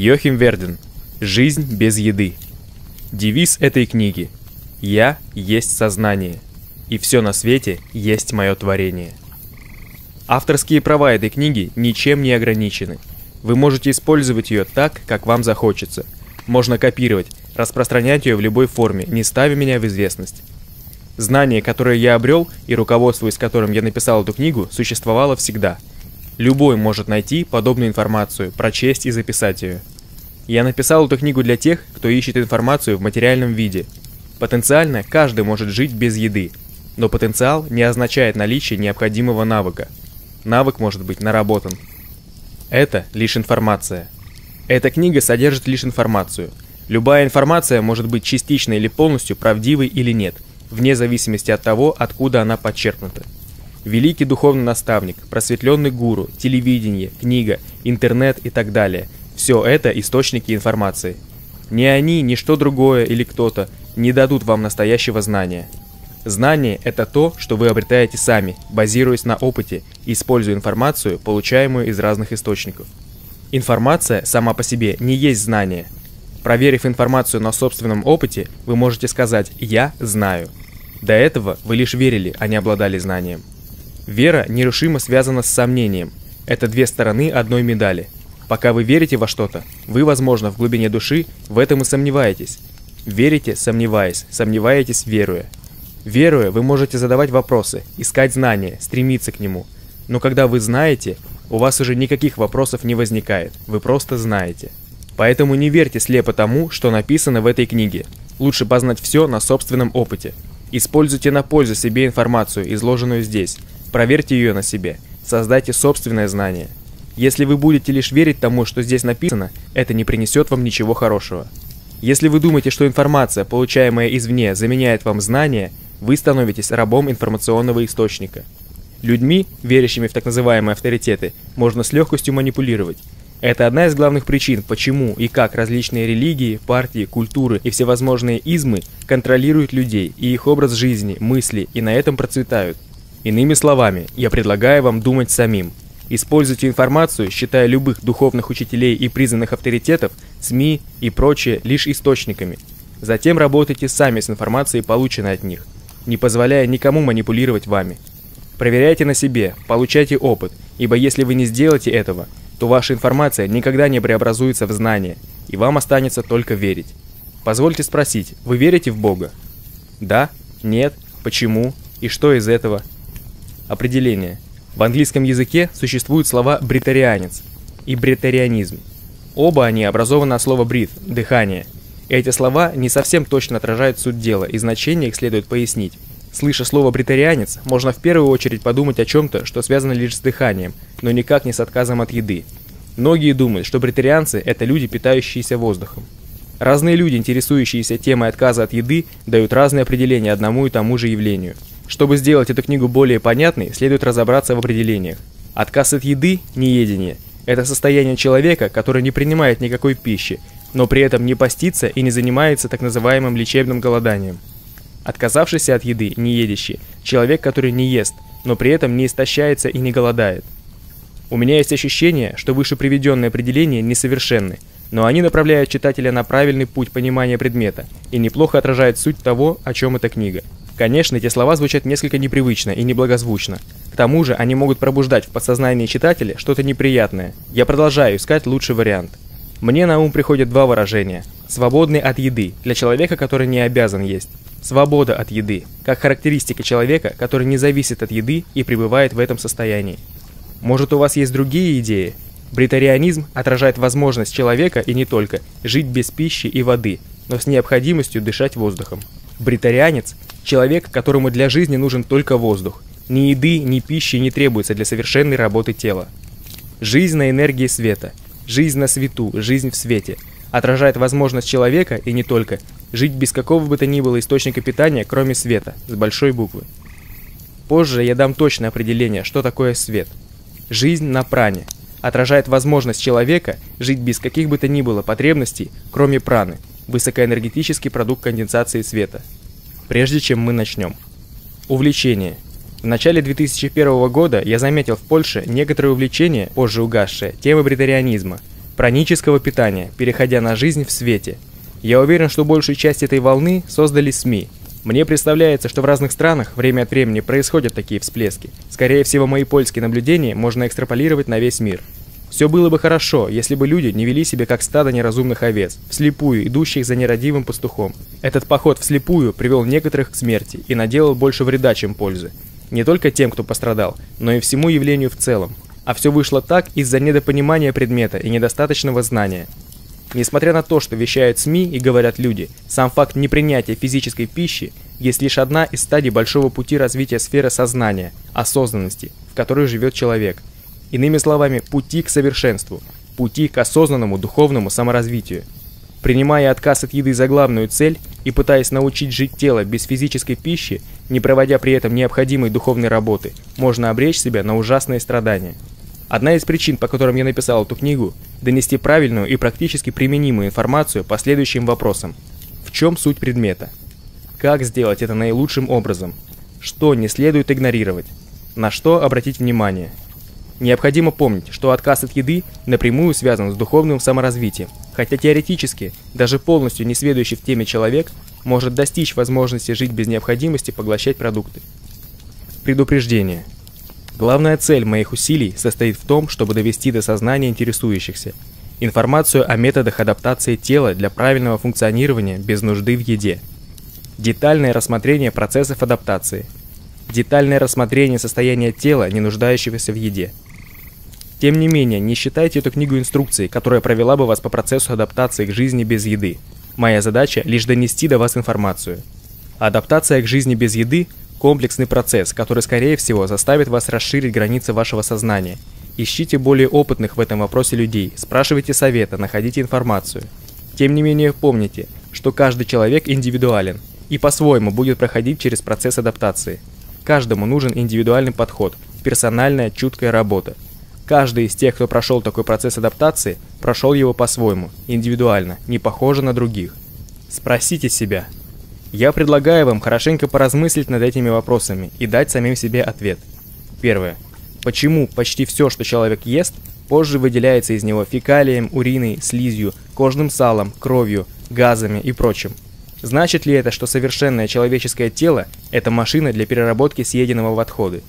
Йохим Верден. Жизнь без еды. Девиз этой книги. Я есть сознание. И все на свете есть мое творение. Авторские права этой книги ничем не ограничены. Вы можете использовать ее так, как вам захочется. Можно копировать, распространять ее в любой форме, не ставя меня в известность. Знание, которое я обрел, и руководствуясь которым я написал эту книгу, существовало всегда. Любой может найти подобную информацию, прочесть и записать ее. Я написал эту книгу для тех, кто ищет информацию в материальном виде. Потенциально каждый может жить без еды, но потенциал не означает наличие необходимого навыка. Навык может быть наработан. Это лишь информация. Эта книга содержит лишь информацию. Любая информация может быть частично или полностью правдивой или нет, вне зависимости от того, откуда она подчеркнута. Великий духовный наставник, просветленный гуру, телевидение, книга, интернет и так далее – все это источники информации. Ни они, ни что другое или кто-то не дадут вам настоящего знания. Знание – это то, что вы обретаете сами, базируясь на опыте, используя информацию, получаемую из разных источников. Информация сама по себе не есть знание. Проверив информацию на собственном опыте, вы можете сказать «я знаю». До этого вы лишь верили, а не обладали знанием. Вера нерушимо связана с сомнением. Это две стороны одной медали – Пока вы верите во что-то, вы, возможно, в глубине души в этом и сомневаетесь. Верите, сомневаясь, сомневаетесь, веруя. Веруя, вы можете задавать вопросы, искать знания, стремиться к нему. Но когда вы знаете, у вас уже никаких вопросов не возникает, вы просто знаете. Поэтому не верьте слепо тому, что написано в этой книге. Лучше познать все на собственном опыте. Используйте на пользу себе информацию, изложенную здесь. Проверьте ее на себе. Создайте собственное знание. Если вы будете лишь верить тому, что здесь написано, это не принесет вам ничего хорошего. Если вы думаете, что информация, получаемая извне, заменяет вам знания, вы становитесь рабом информационного источника. Людьми, верящими в так называемые авторитеты, можно с легкостью манипулировать. Это одна из главных причин, почему и как различные религии, партии, культуры и всевозможные измы контролируют людей и их образ жизни, мысли и на этом процветают. Иными словами, я предлагаю вам думать самим, Используйте информацию, считая любых духовных учителей и признанных авторитетов, СМИ и прочее лишь источниками. Затем работайте сами с информацией, полученной от них, не позволяя никому манипулировать вами. Проверяйте на себе, получайте опыт, ибо если вы не сделаете этого, то ваша информация никогда не преобразуется в знание, и вам останется только верить. Позвольте спросить, вы верите в Бога? Да? Нет? Почему? И что из этого? Определение – в английском языке существуют слова «бритарианец» и «бритарианизм». Оба они образованы от слова «брит» – «дыхание». Эти слова не совсем точно отражают суть дела, и значение их следует пояснить. Слыша слово «бритарианец», можно в первую очередь подумать о чем-то, что связано лишь с дыханием, но никак не с отказом от еды. Многие думают, что бритарианцы – это люди, питающиеся воздухом. Разные люди, интересующиеся темой отказа от еды, дают разные определения одному и тому же явлению – чтобы сделать эту книгу более понятной, следует разобраться в определениях. Отказ от еды – неедение. Это состояние человека, который не принимает никакой пищи, но при этом не постится и не занимается так называемым лечебным голоданием. Отказавшийся от еды, неедящий – человек, который не ест, но при этом не истощается и не голодает. У меня есть ощущение, что выше приведенные определения несовершенны, но они направляют читателя на правильный путь понимания предмета и неплохо отражают суть того, о чем эта книга. Конечно, эти слова звучат несколько непривычно и неблагозвучно. К тому же они могут пробуждать в подсознании читателя что-то неприятное. Я продолжаю искать лучший вариант. Мне на ум приходят два выражения. Свободный от еды, для человека, который не обязан есть. Свобода от еды, как характеристика человека, который не зависит от еды и пребывает в этом состоянии. Может у вас есть другие идеи? Бритарианизм отражает возможность человека и не только жить без пищи и воды, но с необходимостью дышать воздухом. Бритарианец – человек, которому для жизни нужен только воздух. Ни еды, ни пищи не требуется для совершенной работы тела. Жизнь на энергии света, жизнь на свету, жизнь в свете отражает возможность человека, и не только, жить без какого бы то ни было источника питания, кроме света, с большой буквы. Позже я дам точное определение, что такое свет. Жизнь на пране отражает возможность человека жить без каких бы то ни было потребностей, кроме праны – высокоэнергетический продукт конденсации света. Прежде чем мы начнем. Увлечение. В начале 2001 года я заметил в Польше некоторое увлечение, позже угасшее, темы бритарианизма. пранического питания, переходя на жизнь в свете. Я уверен, что большую часть этой волны создали СМИ. Мне представляется, что в разных странах время от времени происходят такие всплески. Скорее всего, мои польские наблюдения можно экстраполировать на весь мир. Все было бы хорошо, если бы люди не вели себя как стадо неразумных овец, вслепую идущих за нерадивым пастухом. Этот поход вслепую привел некоторых к смерти и наделал больше вреда, чем пользы. Не только тем, кто пострадал, но и всему явлению в целом. А все вышло так из-за недопонимания предмета и недостаточного знания. Несмотря на то, что вещают СМИ и говорят люди, сам факт непринятия физической пищи есть лишь одна из стадий большого пути развития сферы сознания, осознанности, в которой живет человек – Иными словами, пути к совершенству, пути к осознанному духовному саморазвитию. Принимая отказ от еды за главную цель и пытаясь научить жить тело без физической пищи, не проводя при этом необходимой духовной работы, можно обречь себя на ужасные страдания. Одна из причин, по которым я написал эту книгу, донести правильную и практически применимую информацию по следующим вопросам. В чем суть предмета? Как сделать это наилучшим образом? Что не следует игнорировать? На что обратить внимание? Необходимо помнить, что отказ от еды напрямую связан с духовным саморазвитием, хотя теоретически, даже полностью не сведущий в теме человек может достичь возможности жить без необходимости поглощать продукты. Предупреждение. Главная цель моих усилий состоит в том, чтобы довести до сознания интересующихся информацию о методах адаптации тела для правильного функционирования без нужды в еде. Детальное рассмотрение процессов адаптации. Детальное рассмотрение состояния тела, не нуждающегося в еде. Тем не менее, не считайте эту книгу инструкцией, которая провела бы вас по процессу адаптации к жизни без еды. Моя задача – лишь донести до вас информацию. Адаптация к жизни без еды – комплексный процесс, который, скорее всего, заставит вас расширить границы вашего сознания. Ищите более опытных в этом вопросе людей, спрашивайте совета, находите информацию. Тем не менее, помните, что каждый человек индивидуален и по-своему будет проходить через процесс адаптации. Каждому нужен индивидуальный подход, персональная, чуткая работа – Каждый из тех, кто прошел такой процесс адаптации, прошел его по-своему, индивидуально, не похоже на других. Спросите себя. Я предлагаю вам хорошенько поразмыслить над этими вопросами и дать самим себе ответ. Первое. Почему почти все, что человек ест, позже выделяется из него фекалием, уриной, слизью, кожным салом, кровью, газами и прочим? Значит ли это, что совершенное человеческое тело – это машина для переработки съеденного в отходы?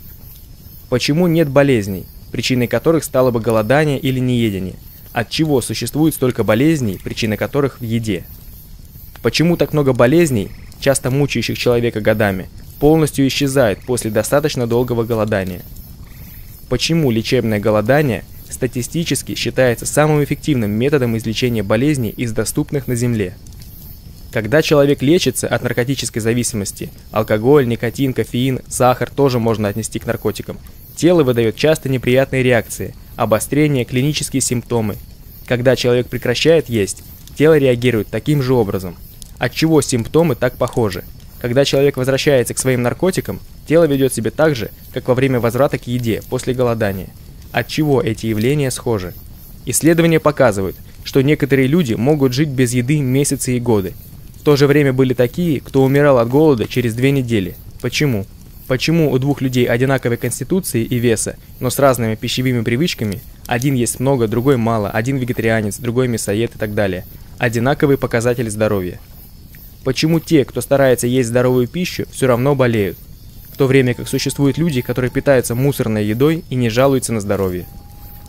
Почему нет болезней? Причиной которых стало бы голодание или неедение. От чего существует столько болезней, причина которых в еде? Почему так много болезней, часто мучающих человека годами, полностью исчезает после достаточно долгого голодания? Почему лечебное голодание статистически считается самым эффективным методом излечения болезней из доступных на Земле? Когда человек лечится от наркотической зависимости, алкоголь, никотин, кофеин, сахар тоже можно отнести к наркотикам, Тело выдает часто неприятные реакции, обострения, клинические симптомы. Когда человек прекращает есть, тело реагирует таким же образом. Отчего симптомы так похожи? Когда человек возвращается к своим наркотикам, тело ведет себя так же, как во время возврата к еде после голодания. Отчего эти явления схожи? Исследования показывают, что некоторые люди могут жить без еды месяцы и годы. В то же время были такие, кто умирал от голода через две недели. Почему? Почему у двух людей одинаковой конституции и веса, но с разными пищевыми привычками, один есть много, другой мало, один вегетарианец, другой мясоед и так далее, одинаковые показатели здоровья? Почему те, кто старается есть здоровую пищу, все равно болеют, в то время как существуют люди, которые питаются мусорной едой и не жалуются на здоровье?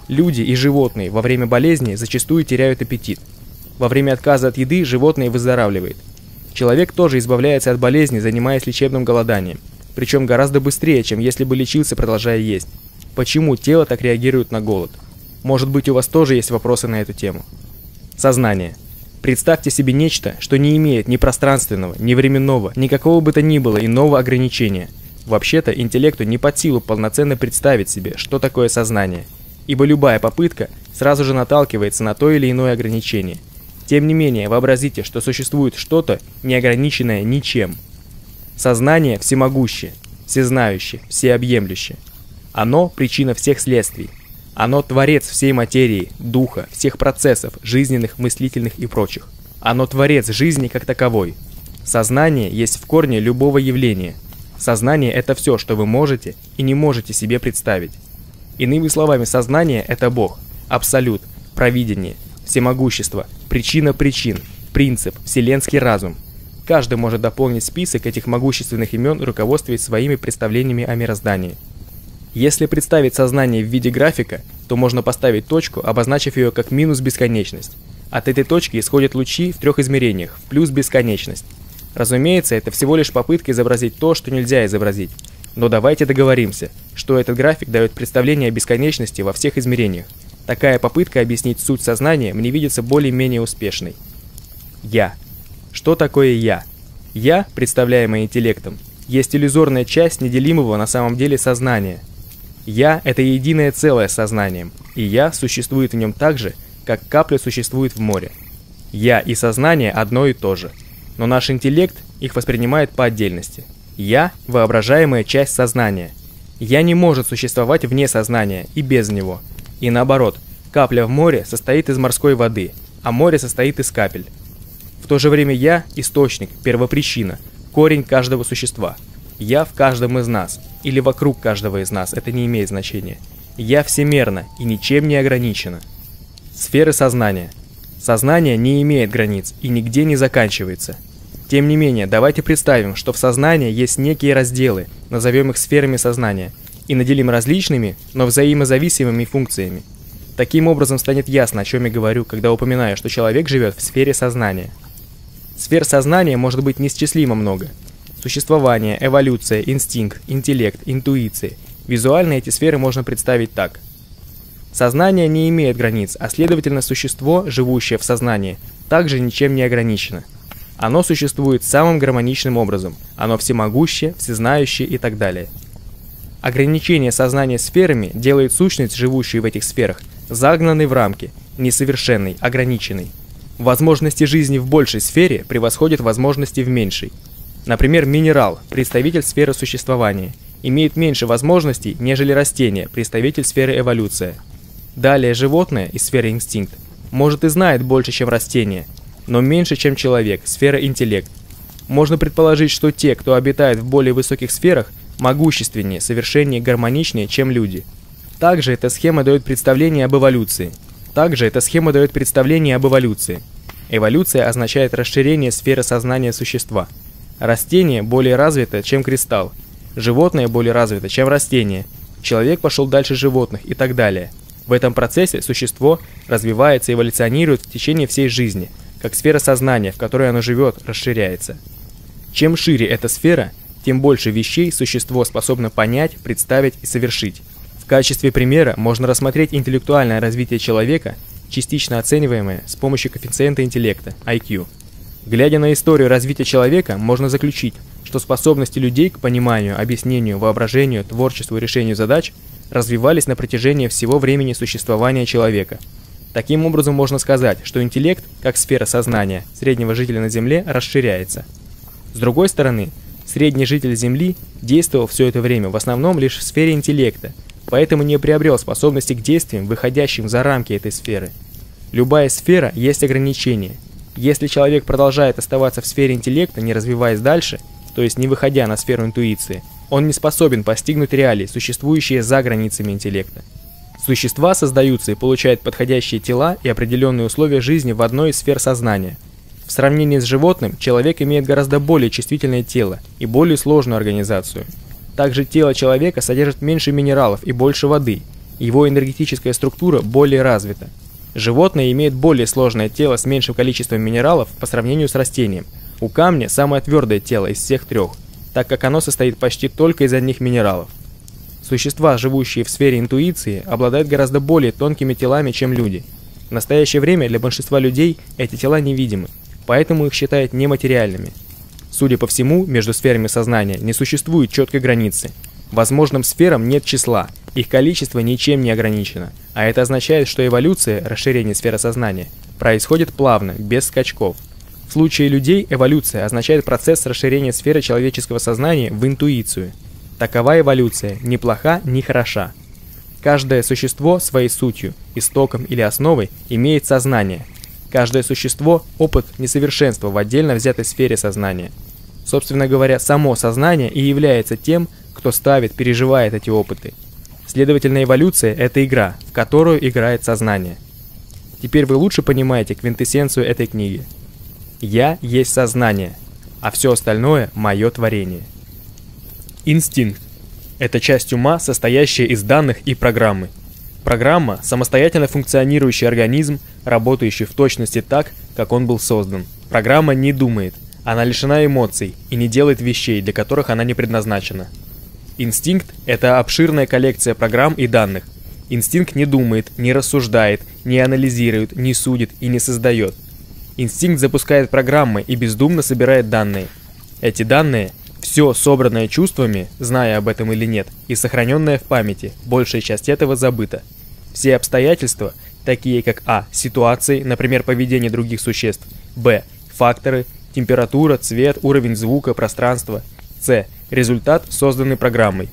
Люди и животные во время болезни зачастую теряют аппетит. Во время отказа от еды животное выздоравливает. Человек тоже избавляется от болезни, занимаясь лечебным голоданием – причем гораздо быстрее, чем если бы лечился, продолжая есть. Почему тело так реагирует на голод? Может быть, у вас тоже есть вопросы на эту тему. Сознание. Представьте себе нечто, что не имеет ни пространственного, ни временного, никакого бы то ни было иного ограничения. Вообще-то, интеллекту не под силу полноценно представить себе, что такое сознание, ибо любая попытка сразу же наталкивается на то или иное ограничение. Тем не менее, вообразите, что существует что-то, не ограниченное ничем – Сознание всемогущее, всезнающее, всеобъемлющее. Оно – причина всех следствий. Оно – творец всей материи, духа, всех процессов, жизненных, мыслительных и прочих. Оно – творец жизни как таковой. Сознание есть в корне любого явления. Сознание – это все, что вы можете и не можете себе представить. Иными словами, сознание – это Бог, абсолют, провидение, всемогущество, причина причин, принцип, вселенский разум. Каждый может дополнить список этих могущественных имен, руководствуясь своими представлениями о мироздании. Если представить сознание в виде графика, то можно поставить точку, обозначив ее как минус бесконечность. От этой точки исходят лучи в трех измерениях, в плюс бесконечность. Разумеется, это всего лишь попытка изобразить то, что нельзя изобразить. Но давайте договоримся, что этот график дает представление о бесконечности во всех измерениях. Такая попытка объяснить суть сознания мне видится более-менее успешной. Я. Что такое «я»? «Я», представляемое интеллектом, есть иллюзорная часть неделимого на самом деле сознания – я – это единое целое с сознанием, и я существует в нем так же, как капля существует в море. Я и сознание одно и то же, но наш интеллект их воспринимает по отдельности. Я – воображаемая часть сознания. Я не может существовать вне сознания и без него. И наоборот, капля в море состоит из морской воды, а море состоит из капель. В то же время я – источник, первопричина, корень каждого существа – я в каждом из нас, или вокруг каждого из нас, это не имеет значения. Я всемерно и ничем не ограничена. Сферы сознания. Сознание не имеет границ и нигде не заканчивается. Тем не менее, давайте представим, что в сознании есть некие разделы, назовем их сферами сознания, и наделим различными, но взаимозависимыми функциями. Таким образом станет ясно, о чем я говорю, когда упоминаю, что человек живет в сфере сознания. Сфер сознания может быть несчислимо много – Существование, эволюция, инстинкт, интеллект, интуиция. Визуально эти сферы можно представить так. Сознание не имеет границ, а следовательно существо, живущее в сознании, также ничем не ограничено. Оно существует самым гармоничным образом, оно всемогущее, всезнающее и так далее. Ограничение сознания сферами делает сущность, живущую в этих сферах, загнанной в рамки, несовершенной, ограниченной. Возможности жизни в большей сфере превосходят возможности в меньшей – Например, минерал, представитель сферы существования, имеет меньше возможностей, нежели растение, представитель сферы эволюция. Далее животное из сферы инстинкт может и знает больше, чем растение, но меньше, чем человек, сфера интеллект. Можно предположить, что те, кто обитает в более высоких сферах, могущественнее, совершеннее, гармоничнее, чем люди. Также эта схема дает представление об эволюции. Также эта схема дает представление об эволюции. Эволюция означает расширение сферы сознания существа – Растение более развито, чем кристалл. Животное более развито, чем растение. Человек пошел дальше животных и так далее. В этом процессе существо развивается и эволюционирует в течение всей жизни, как сфера сознания, в которой оно живет, расширяется. Чем шире эта сфера, тем больше вещей существо способно понять, представить и совершить. В качестве примера можно рассмотреть интеллектуальное развитие человека, частично оцениваемое с помощью коэффициента интеллекта, IQ. Глядя на историю развития человека, можно заключить, что способности людей к пониманию, объяснению, воображению, творчеству и решению задач развивались на протяжении всего времени существования человека. Таким образом, можно сказать, что интеллект, как сфера сознания среднего жителя на Земле, расширяется. С другой стороны, средний житель Земли действовал все это время в основном лишь в сфере интеллекта, поэтому не приобрел способности к действиям, выходящим за рамки этой сферы. Любая сфера есть ограничение – если человек продолжает оставаться в сфере интеллекта, не развиваясь дальше, то есть не выходя на сферу интуиции, он не способен постигнуть реалии, существующие за границами интеллекта. Существа создаются и получают подходящие тела и определенные условия жизни в одной из сфер сознания. В сравнении с животным, человек имеет гораздо более чувствительное тело и более сложную организацию. Также тело человека содержит меньше минералов и больше воды, его энергетическая структура более развита. Животное имеет более сложное тело с меньшим количеством минералов по сравнению с растением. У камня самое твердое тело из всех трех, так как оно состоит почти только из одних минералов. Существа, живущие в сфере интуиции, обладают гораздо более тонкими телами, чем люди. В настоящее время для большинства людей эти тела невидимы, поэтому их считают нематериальными. Судя по всему, между сферами сознания не существует четкой границы. Возможным сферам нет числа – их количество ничем не ограничено, а это означает, что эволюция, расширение сферы сознания, происходит плавно, без скачков. В случае людей эволюция означает процесс расширения сферы человеческого сознания в интуицию. Такова эволюция, ни плоха, ни хороша. Каждое существо своей сутью, истоком или основой имеет сознание. Каждое существо – опыт несовершенства в отдельно взятой сфере сознания. Собственно говоря, само сознание и является тем, кто ставит, переживает эти опыты – Следовательно, эволюция – это игра, в которую играет сознание. Теперь вы лучше понимаете квинтэссенцию этой книги. Я есть сознание, а все остальное – мое творение. Инстинкт – это часть ума, состоящая из данных и программы. Программа – самостоятельно функционирующий организм, работающий в точности так, как он был создан. Программа не думает, она лишена эмоций и не делает вещей, для которых она не предназначена. Инстинкт – это обширная коллекция программ и данных. Инстинкт не думает, не рассуждает, не анализирует, не судит и не создает. Инстинкт запускает программы и бездумно собирает данные. Эти данные – все собранное чувствами, зная об этом или нет, и сохраненное в памяти, большая часть этого забыта. Все обстоятельства, такие как а. ситуации, например, поведение других существ, б. факторы, температура, цвет, уровень звука, пространство, с. результат, созданный программой.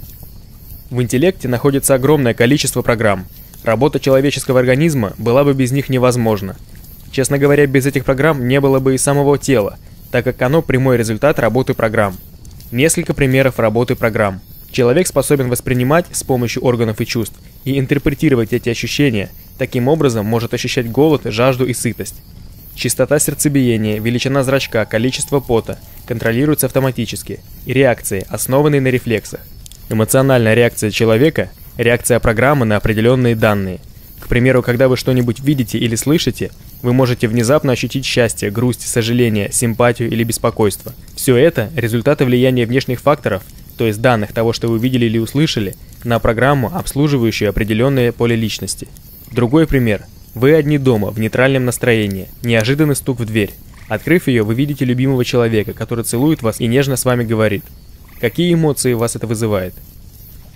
В интеллекте находится огромное количество программ. Работа человеческого организма была бы без них невозможна. Честно говоря, без этих программ не было бы и самого тела, так как оно прямой результат работы программ. Несколько примеров работы программ. Человек способен воспринимать с помощью органов и чувств и интерпретировать эти ощущения, таким образом может ощущать голод, жажду и сытость. Частота сердцебиения, величина зрачка, количество пота контролируются автоматически, и реакции, основанные на рефлексах. Эмоциональная реакция человека – реакция программы на определенные данные. Примеру, когда вы что-нибудь видите или слышите, вы можете внезапно ощутить счастье, грусть, сожаление, симпатию или беспокойство. Все это – результаты влияния внешних факторов, то есть данных того, что вы видели или услышали, на программу, обслуживающую определенное поле личности. Другой пример – вы одни дома, в нейтральном настроении. Неожиданный стук в дверь. Открыв ее, вы видите любимого человека, который целует вас и нежно с вами говорит. Какие эмоции вас это вызывает?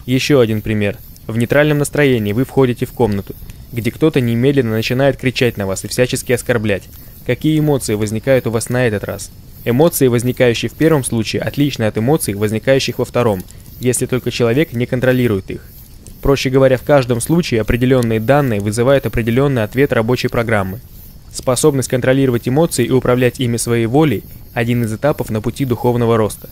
Еще один пример. В нейтральном настроении вы входите в комнату, где кто-то немедленно начинает кричать на вас и всячески оскорблять. Какие эмоции возникают у вас на этот раз? Эмоции, возникающие в первом случае, отличны от эмоций, возникающих во втором, если только человек не контролирует их. Проще говоря, в каждом случае определенные данные вызывают определенный ответ рабочей программы. Способность контролировать эмоции и управлять ими своей волей – один из этапов на пути духовного роста.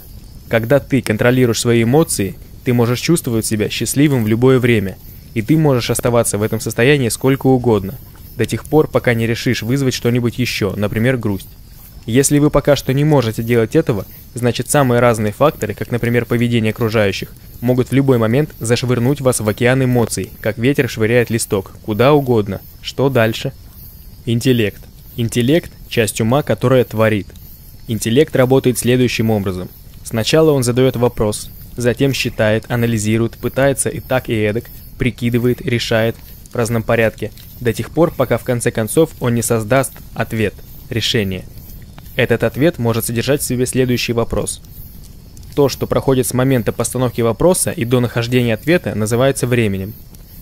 Когда ты контролируешь свои эмоции, ты можешь чувствовать себя счастливым в любое время, и ты можешь оставаться в этом состоянии сколько угодно, до тех пор, пока не решишь вызвать что-нибудь еще, например, грусть. Если вы пока что не можете делать этого, значит самые разные факторы, как, например, поведение окружающих, могут в любой момент зашвырнуть вас в океан эмоций, как ветер швыряет листок, куда угодно. Что дальше? Интеллект. Интеллект – часть ума, которая творит. Интеллект работает следующим образом. Сначала он задает вопрос, затем считает, анализирует, пытается и так и эдак, прикидывает, решает в разном порядке, до тех пор, пока в конце концов он не создаст ответ, решение – этот ответ может содержать в себе следующий вопрос. То, что проходит с момента постановки вопроса и до нахождения ответа, называется временем.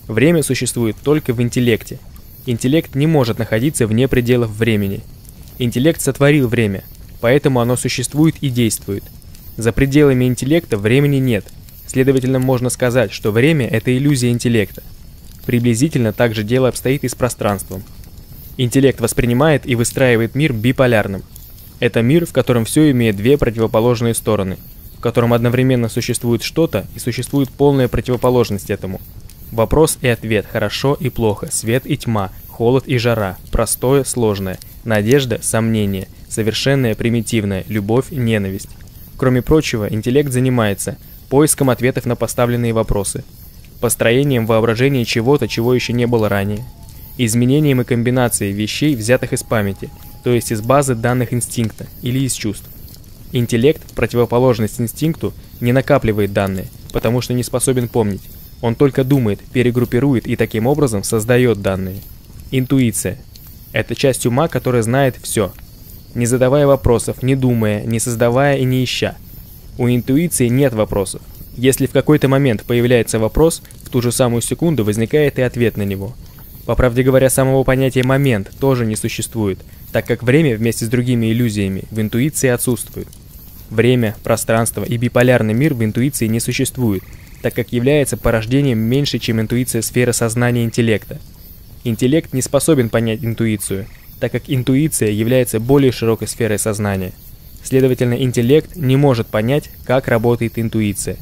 Время существует только в интеллекте. Интеллект не может находиться вне пределов времени. Интеллект сотворил время, поэтому оно существует и действует. За пределами интеллекта времени нет, следовательно можно сказать, что время – это иллюзия интеллекта. Приблизительно так же дело обстоит и с пространством. Интеллект воспринимает и выстраивает мир биполярным – это мир, в котором все имеет две противоположные стороны, в котором одновременно существует что-то и существует полная противоположность этому. Вопрос и ответ, хорошо и плохо, свет и тьма, холод и жара, простое, сложное, надежда, сомнение, совершенное, примитивное, любовь, ненависть. Кроме прочего, интеллект занимается поиском ответов на поставленные вопросы, построением воображения чего-то, чего еще не было ранее, изменением и комбинацией вещей, взятых из памяти – то есть из базы данных инстинкта или из чувств. Интеллект, в противоположность инстинкту, не накапливает данные, потому что не способен помнить. Он только думает, перегруппирует и таким образом создает данные. Интуиция – это часть ума, которая знает все, не задавая вопросов, не думая, не создавая и не ища. У интуиции нет вопросов. Если в какой-то момент появляется вопрос, в ту же самую секунду возникает и ответ на него. По правде говоря, самого понятия «момент» тоже не существует – так как время вместе с другими иллюзиями в интуиции отсутствует. Время, пространство и биполярный мир в интуиции не существуют, так как является порождением меньше, чем интуиция сферы сознания интеллекта. Интеллект не способен понять интуицию, так как интуиция является более широкой сферой сознания. Следовательно, интеллект не может понять, как работает интуиция.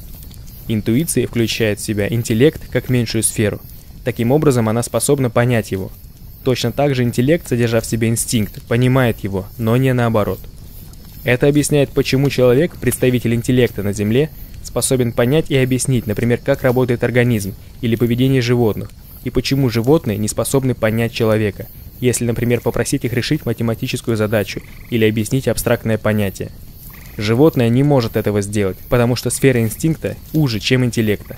Интуиция включает в себя интеллект как меньшую сферу. Таким образом, она способна понять его – Точно так же интеллект, содержав в себе инстинкт, понимает его, но не наоборот. Это объясняет, почему человек, представитель интеллекта на Земле, способен понять и объяснить, например, как работает организм или поведение животных, и почему животные не способны понять человека, если, например, попросить их решить математическую задачу или объяснить абстрактное понятие. Животное не может этого сделать, потому что сфера инстинкта уже, чем интеллекта.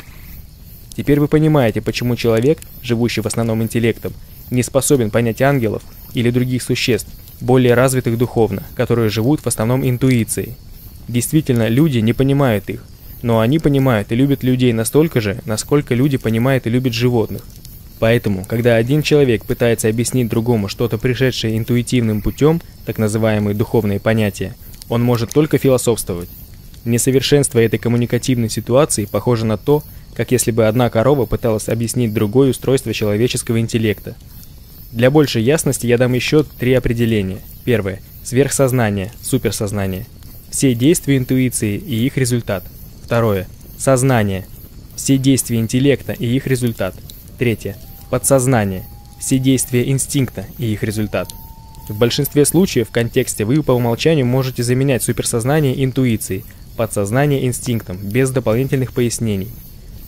Теперь вы понимаете, почему человек, живущий в основном интеллектом, не способен понять ангелов или других существ, более развитых духовно, которые живут в основном интуицией. Действительно, люди не понимают их, но они понимают и любят людей настолько же, насколько люди понимают и любят животных. Поэтому, когда один человек пытается объяснить другому что-то пришедшее интуитивным путем, так называемые духовные понятия, он может только философствовать. Несовершенство этой коммуникативной ситуации похоже на то, как если бы одна корова пыталась объяснить другое устройство человеческого интеллекта. Для большей ясности я дам еще три определения. Первое. Сверхсознание, суперсознание. Все действия интуиции и их результат. Второе. Сознание. Все действия интеллекта и их результат. Третье. Подсознание. Все действия инстинкта и их результат. В большинстве случаев в контексте вы по умолчанию можете заменять суперсознание интуицией, подсознание инстинктом, без дополнительных пояснений.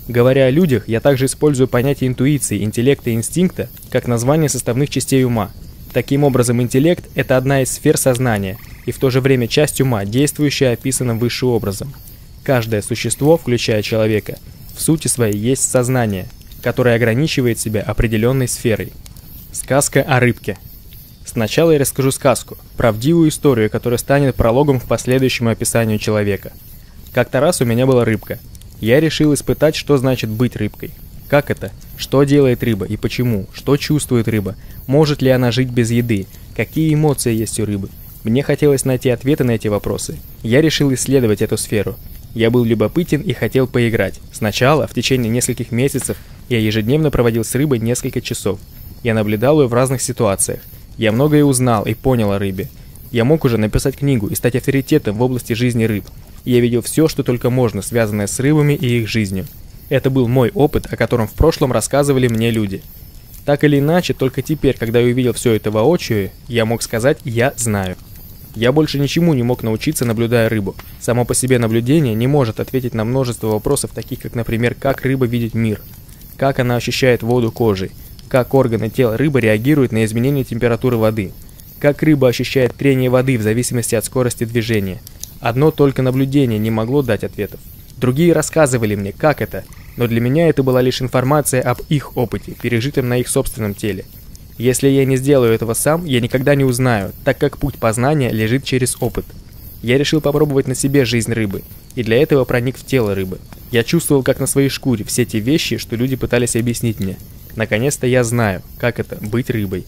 Говоря о людях, я также использую понятие интуиции, интеллекта и инстинкта как название составных частей ума. Таким образом, интеллект – это одна из сфер сознания и в то же время часть ума, действующая описанным выше образом. Каждое существо, включая человека, в сути своей есть сознание, которое ограничивает себя определенной сферой. Сказка о рыбке. Сначала я расскажу сказку, правдивую историю, которая станет прологом к последующему описанию человека. Как-то раз у меня была рыбка – я решил испытать, что значит быть рыбкой. Как это? Что делает рыба и почему? Что чувствует рыба? Может ли она жить без еды? Какие эмоции есть у рыбы? Мне хотелось найти ответы на эти вопросы. Я решил исследовать эту сферу. Я был любопытен и хотел поиграть. Сначала, в течение нескольких месяцев, я ежедневно проводил с рыбой несколько часов. Я наблюдал ее в разных ситуациях. Я многое узнал и понял о рыбе. Я мог уже написать книгу и стать авторитетом в области жизни рыб. Я видел все, что только можно, связанное с рыбами и их жизнью. Это был мой опыт, о котором в прошлом рассказывали мне люди. Так или иначе, только теперь, когда я увидел все это воочию, я мог сказать «я знаю». Я больше ничему не мог научиться, наблюдая рыбу. Само по себе наблюдение не может ответить на множество вопросов, таких как, например, как рыба видит мир, как она ощущает воду кожей, как органы тела рыбы реагируют на изменение температуры воды, как рыба ощущает трение воды в зависимости от скорости движения – Одно только наблюдение не могло дать ответов. Другие рассказывали мне, как это, но для меня это была лишь информация об их опыте, пережитом на их собственном теле. Если я не сделаю этого сам, я никогда не узнаю, так как путь познания лежит через опыт. Я решил попробовать на себе жизнь рыбы, и для этого проник в тело рыбы. Я чувствовал, как на своей шкуре, все те вещи, что люди пытались объяснить мне. Наконец-то я знаю, как это – быть рыбой.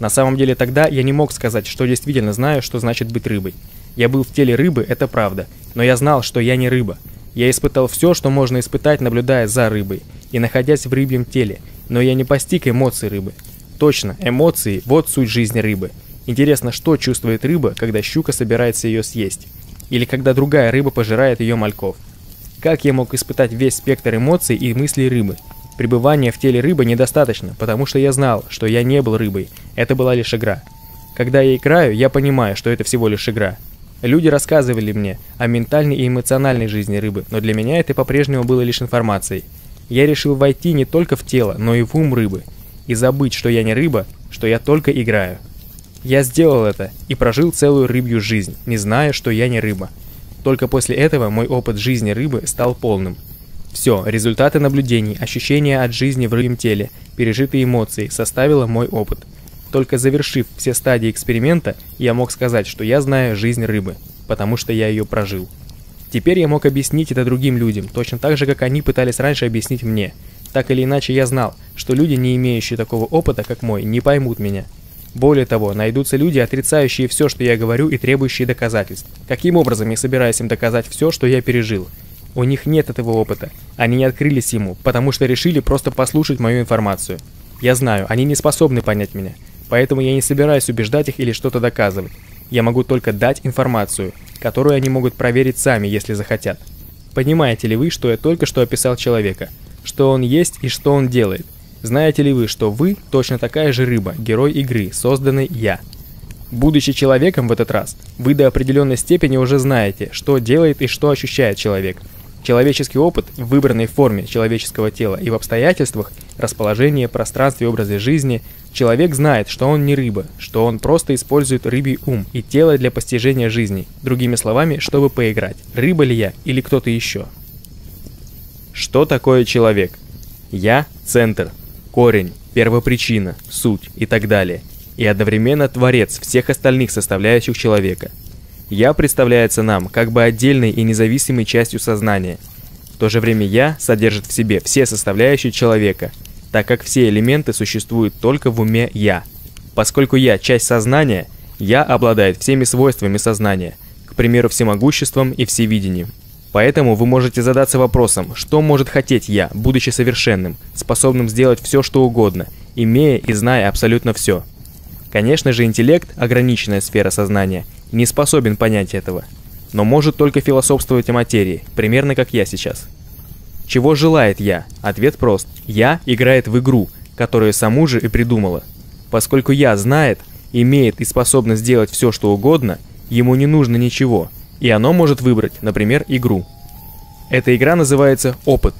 На самом деле тогда я не мог сказать, что действительно знаю, что значит быть рыбой. Я был в теле рыбы, это правда, но я знал, что я не рыба. Я испытал все, что можно испытать, наблюдая за рыбой и находясь в рыбьем теле, но я не постиг эмоции рыбы. Точно, эмоции – вот суть жизни рыбы. Интересно, что чувствует рыба, когда щука собирается ее съесть? Или когда другая рыба пожирает ее мальков? Как я мог испытать весь спектр эмоций и мыслей рыбы? Пребывание в теле рыбы недостаточно, потому что я знал, что я не был рыбой. Это была лишь игра. Когда я играю, я понимаю, что это всего лишь игра. Люди рассказывали мне о ментальной и эмоциональной жизни рыбы, но для меня это по-прежнему было лишь информацией. Я решил войти не только в тело, но и в ум рыбы, и забыть, что я не рыба, что я только играю. Я сделал это и прожил целую рыбью жизнь, не зная, что я не рыба. Только после этого мой опыт жизни рыбы стал полным. Все, результаты наблюдений, ощущения от жизни в рыбьем теле, пережитые эмоции составило мой опыт – только завершив все стадии эксперимента, я мог сказать, что я знаю жизнь рыбы, потому что я ее прожил. Теперь я мог объяснить это другим людям, точно так же, как они пытались раньше объяснить мне. Так или иначе, я знал, что люди, не имеющие такого опыта, как мой, не поймут меня. Более того, найдутся люди, отрицающие все, что я говорю, и требующие доказательств. Каким образом я собираюсь им доказать все, что я пережил? У них нет этого опыта. Они не открылись ему, потому что решили просто послушать мою информацию. Я знаю, они не способны понять меня. Поэтому я не собираюсь убеждать их или что-то доказывать. Я могу только дать информацию, которую они могут проверить сами, если захотят. Понимаете ли вы, что я только что описал человека? Что он есть и что он делает? Знаете ли вы, что вы точно такая же рыба, герой игры, созданный я? Будучи человеком в этот раз, вы до определенной степени уже знаете, что делает и что ощущает человек. Человеческий опыт в выбранной форме человеческого тела и в обстоятельствах, расположении, пространстве, образе жизни, человек знает, что он не рыба, что он просто использует рыбий ум и тело для постижения жизни, другими словами, чтобы поиграть, рыба ли я или кто-то еще. Что такое человек? Я – центр, корень, первопричина, суть и так далее. И одновременно творец всех остальных составляющих человека. Я представляется нам как бы отдельной и независимой частью сознания. В то же время «я» содержит в себе все составляющие человека, так как все элементы существуют только в уме «я». Поскольку «я» — часть сознания, «я» обладает всеми свойствами сознания, к примеру, всемогуществом и всевидением. Поэтому вы можете задаться вопросом, что может хотеть я, будучи совершенным, способным сделать все, что угодно, имея и зная абсолютно все. Конечно же, интеллект, ограниченная сфера сознания, не способен понять этого, но может только философствовать о материи, примерно как я сейчас. Чего желает я? Ответ прост. Я играет в игру, которую саму же и придумала. Поскольку я знает, имеет и способна сделать все, что угодно, ему не нужно ничего – и оно может выбрать, например, игру. Эта игра называется «Опыт»,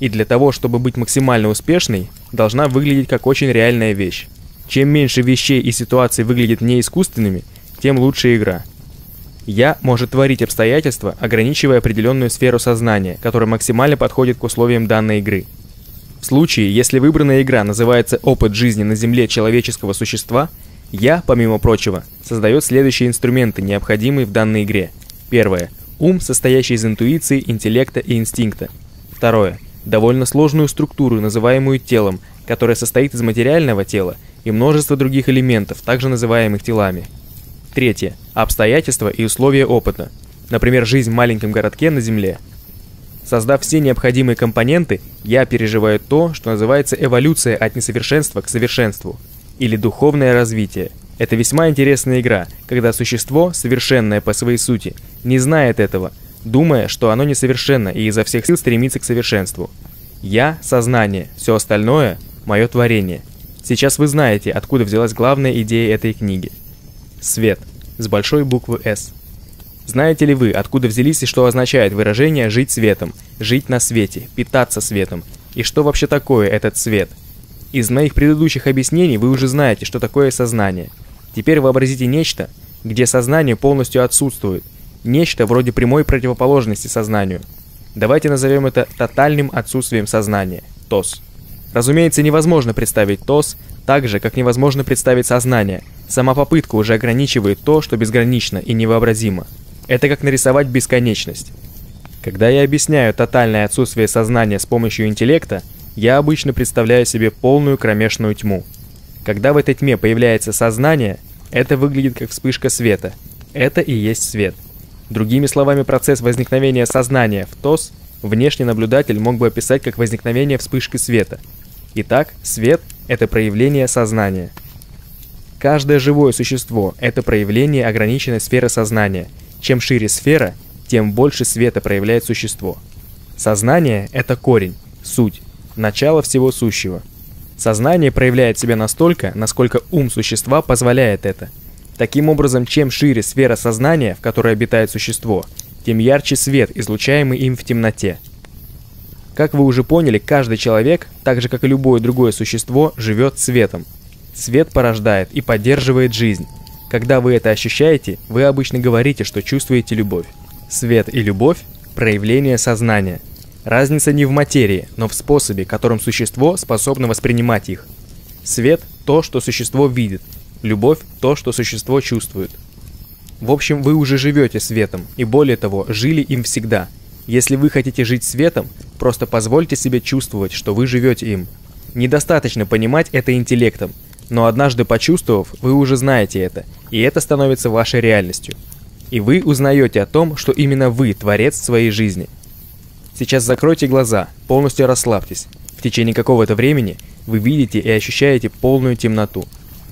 и для того, чтобы быть максимально успешной, должна выглядеть как очень реальная вещь. Чем меньше вещей и ситуаций выглядят не искусственными, тем лучше игра. «Я» может творить обстоятельства, ограничивая определенную сферу сознания, которая максимально подходит к условиям данной игры. В случае, если выбранная игра называется «Опыт жизни на Земле человеческого существа», «Я», помимо прочего, создает следующие инструменты, необходимые в данной игре – Первое. Ум, состоящий из интуиции, интеллекта и инстинкта. Второе. Довольно сложную структуру, называемую телом, которая состоит из материального тела и множества других элементов, также называемых телами. Третье. Обстоятельства и условия опыта. Например, жизнь в маленьком городке на Земле. Создав все необходимые компоненты, я переживаю то, что называется эволюция от несовершенства к совершенству, или духовное развитие – это весьма интересная игра, когда существо, совершенное по своей сути, не знает этого, думая, что оно несовершенно и изо всех сил стремится к совершенству. Я – сознание, все остальное – мое творение. Сейчас вы знаете, откуда взялась главная идея этой книги. Свет. С большой буквы «С». Знаете ли вы, откуда взялись и что означает выражение «жить светом», «жить на свете», «питаться светом» и что вообще такое этот свет? Из моих предыдущих объяснений вы уже знаете, что такое сознание – Теперь вообразите нечто, где сознание полностью отсутствует, нечто вроде прямой противоположности сознанию. Давайте назовем это тотальным отсутствием сознания, ТОС. Разумеется, невозможно представить ТОС так же, как невозможно представить сознание. Сама попытка уже ограничивает то, что безгранично и невообразимо. Это как нарисовать бесконечность. Когда я объясняю тотальное отсутствие сознания с помощью интеллекта, я обычно представляю себе полную кромешную тьму. Когда в этой тьме появляется сознание, это выглядит как вспышка света. Это и есть свет. Другими словами, процесс возникновения сознания в ТОС внешний наблюдатель мог бы описать как возникновение вспышки света. Итак, свет – это проявление сознания. Каждое живое существо – это проявление ограниченной сферы сознания. Чем шире сфера, тем больше света проявляет существо. Сознание – это корень, суть, начало всего сущего – Сознание проявляет себя настолько, насколько ум существа позволяет это. Таким образом, чем шире сфера сознания, в которой обитает существо, тем ярче свет, излучаемый им в темноте. Как вы уже поняли, каждый человек, так же как и любое другое существо, живет светом. Свет порождает и поддерживает жизнь. Когда вы это ощущаете, вы обычно говорите, что чувствуете любовь. Свет и любовь – проявление сознания – Разница не в материи, но в способе, которым существо способно воспринимать их. Свет – то, что существо видит, любовь – то, что существо чувствует. В общем, вы уже живете светом, и более того, жили им всегда. Если вы хотите жить светом, просто позвольте себе чувствовать, что вы живете им. Недостаточно понимать это интеллектом, но однажды почувствовав, вы уже знаете это, и это становится вашей реальностью. И вы узнаете о том, что именно вы творец своей жизни – Сейчас закройте глаза, полностью расслабьтесь. В течение какого-то времени вы видите и ощущаете полную темноту.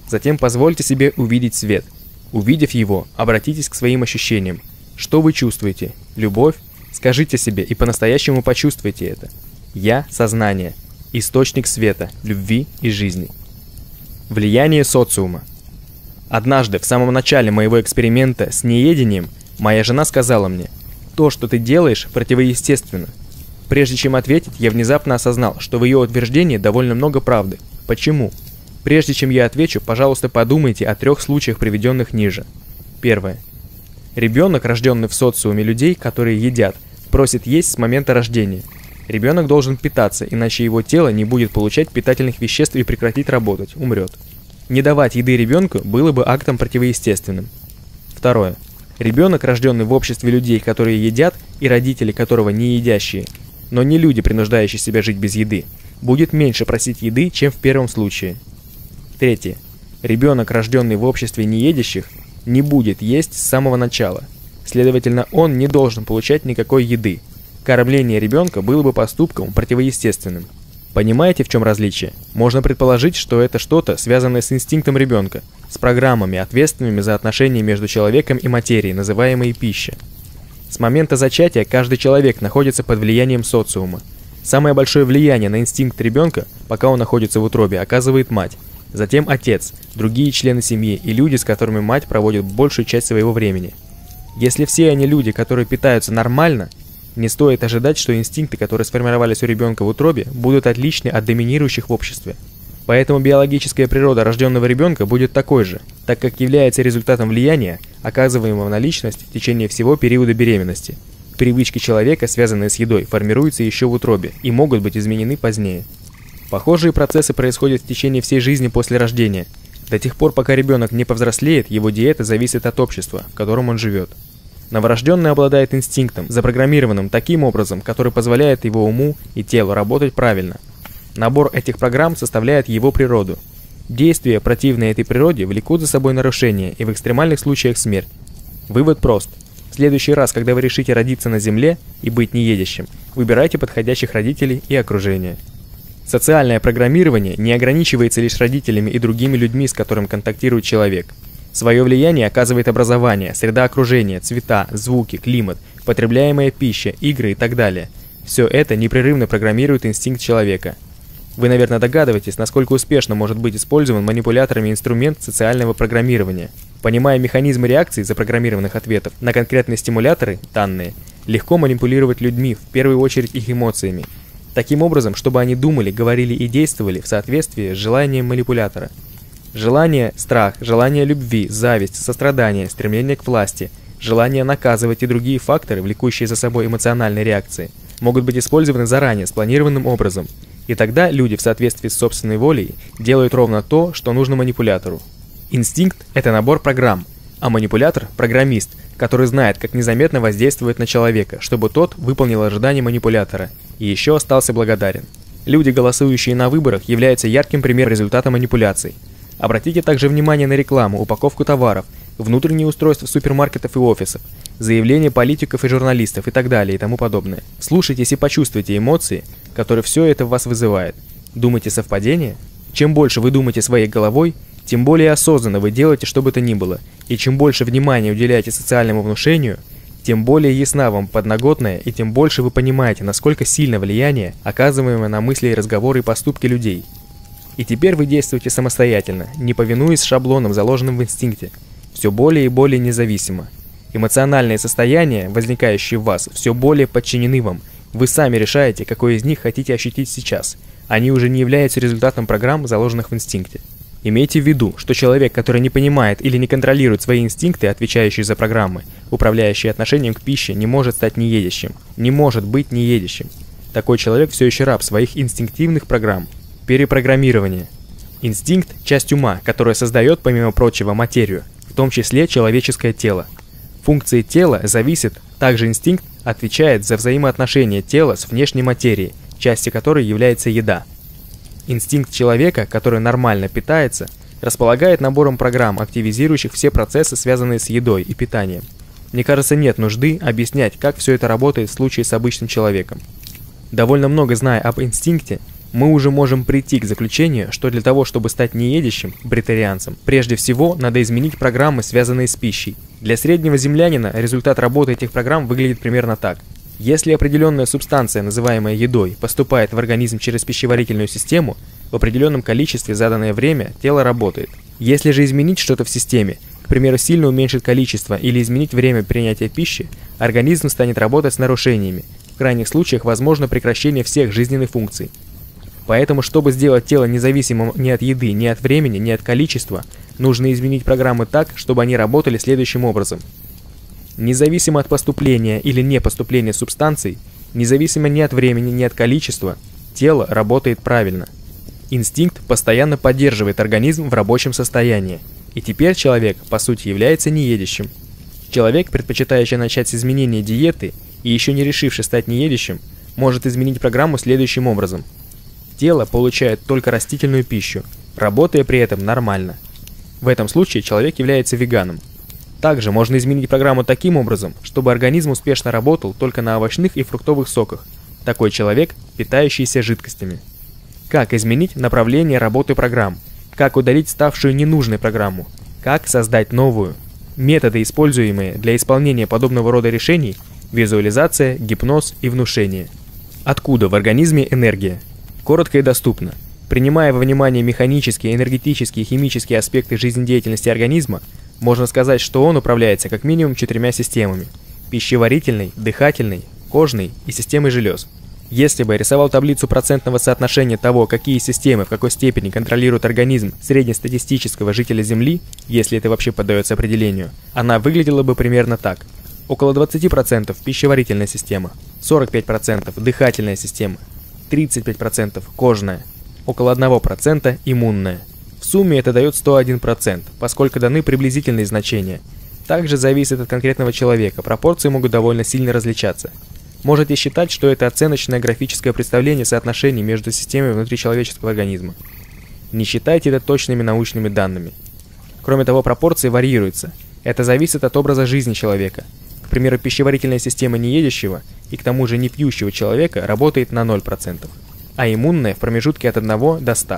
Затем позвольте себе увидеть свет. Увидев его, обратитесь к своим ощущениям. Что вы чувствуете? Любовь? Скажите себе и по-настоящему почувствуйте это. Я – сознание. источник света, любви и жизни. Влияние социума. Однажды, в самом начале моего эксперимента с неедением, моя жена сказала мне, «То, что ты делаешь, противоестественно». Прежде чем ответить, я внезапно осознал, что в ее утверждении довольно много правды. Почему? Прежде чем я отвечу, пожалуйста, подумайте о трех случаях, приведенных ниже. Первое. Ребенок, рожденный в социуме людей, которые едят, просит есть с момента рождения. Ребенок должен питаться, иначе его тело не будет получать питательных веществ и прекратит работать, умрет. Не давать еды ребенку было бы актом противоестественным. Второе. Ребенок, рожденный в обществе людей, которые едят, и родители которого не едящие, но не люди, принуждающие себя жить без еды, будет меньше просить еды, чем в первом случае. Третье. Ребенок, рожденный в обществе неедящих, не будет есть с самого начала. Следовательно, он не должен получать никакой еды. Кормление ребенка было бы поступком противоестественным. Понимаете, в чем различие? Можно предположить, что это что-то, связанное с инстинктом ребенка, с программами, ответственными за отношения между человеком и материей, называемые пища. С момента зачатия каждый человек находится под влиянием социума. Самое большое влияние на инстинкт ребенка, пока он находится в утробе, оказывает мать, затем отец, другие члены семьи и люди, с которыми мать проводит большую часть своего времени. Если все они люди, которые питаются нормально, не стоит ожидать, что инстинкты, которые сформировались у ребенка в утробе, будут отличны от доминирующих в обществе. Поэтому биологическая природа рожденного ребенка будет такой же, так как является результатом влияния, оказываемого на личность в течение всего периода беременности. Привычки человека, связанные с едой, формируются еще в утробе и могут быть изменены позднее. Похожие процессы происходят в течение всей жизни после рождения. До тех пор, пока ребенок не повзрослеет, его диета зависит от общества, в котором он живет. Новорожденный обладает инстинктом, запрограммированным таким образом, который позволяет его уму и телу работать правильно. Набор этих программ составляет его природу. Действия, противные этой природе, влекут за собой нарушения и в экстремальных случаях смерть. Вывод прост. В следующий раз, когда вы решите родиться на Земле и быть неедящим, выбирайте подходящих родителей и окружение. Социальное программирование не ограничивается лишь родителями и другими людьми, с которым контактирует человек. Свое влияние оказывает образование, среда окружения, цвета, звуки, климат, потребляемая пища, игры и так далее. Все это непрерывно программирует инстинкт человека. Вы, наверное, догадываетесь, насколько успешно может быть использован манипуляторами инструмент социального программирования. Понимая механизмы реакции запрограммированных ответов на конкретные стимуляторы, данные, легко манипулировать людьми, в первую очередь их эмоциями, Таким образом, чтобы они думали, говорили и действовали в соответствии с желанием манипулятора. Желание – страх, желание любви, зависть, сострадание, стремление к власти, желание наказывать и другие факторы, влекущие за собой эмоциональные реакции, могут быть использованы заранее, спланированным образом. И тогда люди в соответствии с собственной волей делают ровно то, что нужно манипулятору. Инстинкт – это набор программ, а манипулятор – программист, который знает, как незаметно воздействовать на человека, чтобы тот выполнил ожидания манипулятора и еще остался благодарен. Люди, голосующие на выборах, являются ярким примером результата манипуляций. Обратите также внимание на рекламу, упаковку товаров, внутренние устройства супермаркетов и офисов, заявления политиков и журналистов и так далее и тому подобное. Слушайтесь и почувствуйте эмоции, которые все это в вас вызывает. Думаете совпадение? Чем больше вы думаете своей головой, тем более осознанно вы делаете что бы то ни было, и чем больше внимания уделяете социальному внушению, тем более ясна вам подноготная, и тем больше вы понимаете, насколько сильно влияние, оказываемое на мысли, разговоры и поступки людей. И теперь вы действуете самостоятельно, не повинуясь шаблонам, заложенным в инстинкте, все более и более независимо. Эмоциональные состояния, возникающие в вас, все более подчинены вам. Вы сами решаете, какой из них хотите ощутить сейчас. Они уже не являются результатом программ, заложенных в инстинкте. Имейте в виду, что человек, который не понимает или не контролирует свои инстинкты, отвечающие за программы, управляющие отношением к пище, не может стать неедящим. Не может быть неедящим. Такой человек все еще раб своих инстинктивных программ. Перепрограммирование. Инстинкт – часть ума, которая создает, помимо прочего, материю, в том числе человеческое тело. Функции тела зависит, также инстинкт отвечает за взаимоотношения тела с внешней материей, частью которой является еда – Инстинкт человека, который нормально питается, располагает набором программ, активизирующих все процессы, связанные с едой и питанием. Мне кажется, нет нужды объяснять, как все это работает в случае с обычным человеком. Довольно много зная об инстинкте, мы уже можем прийти к заключению, что для того, чтобы стать неедящим, бритарианцем, прежде всего надо изменить программы, связанные с пищей. Для среднего землянина результат работы этих программ выглядит примерно так. Если определенная субстанция, называемая едой, поступает в организм через пищеварительную систему, в определенном количестве заданное время тело работает. Если же изменить что-то в системе, к примеру, сильно уменьшить количество или изменить время принятия пищи, организм станет работать с нарушениями. В крайних случаях возможно прекращение всех жизненных функций. Поэтому, чтобы сделать тело независимым ни от еды, ни от времени, ни от количества, нужно изменить программы так, чтобы они работали следующим образом. Независимо от поступления или не поступления субстанций, независимо ни от времени, ни от количества, тело работает правильно. Инстинкт постоянно поддерживает организм в рабочем состоянии, и теперь человек, по сути, является неедящим. Человек, предпочитающий начать с изменения диеты и еще не решивший стать неедящим, может изменить программу следующим образом. Тело получает только растительную пищу, работая при этом нормально. В этом случае человек является веганом. Также можно изменить программу таким образом, чтобы организм успешно работал только на овощных и фруктовых соках. Такой человек, питающийся жидкостями. Как изменить направление работы программ – как удалить ставшую ненужной программу, как создать новую. Методы, используемые для исполнения подобного рода решений – визуализация, гипноз и внушение. Откуда в организме энергия? Коротко и доступно. Принимая во внимание механические, энергетические и химические аспекты жизнедеятельности организма, можно сказать, что он управляется как минимум четырьмя системами – пищеварительной, дыхательной, кожной и системой желез. Если бы я рисовал таблицу процентного соотношения того, какие системы в какой степени контролируют организм среднестатистического жителя Земли, если это вообще поддается определению, она выглядела бы примерно так. Около 20% пищеварительная система, 45% дыхательная система, 35% кожная, около 1% иммунная. В сумме это дает 101%, поскольку даны приблизительные значения. Также зависит от конкретного человека, пропорции могут довольно сильно различаться. Можете считать, что это оценочное графическое представление соотношений между системами внутри человеческого организма. Не считайте это точными научными данными. Кроме того, пропорции варьируются. Это зависит от образа жизни человека. К примеру, пищеварительная система неедящего и к тому же не пьющего человека работает на 0%, а иммунная в промежутке от 1 до 100.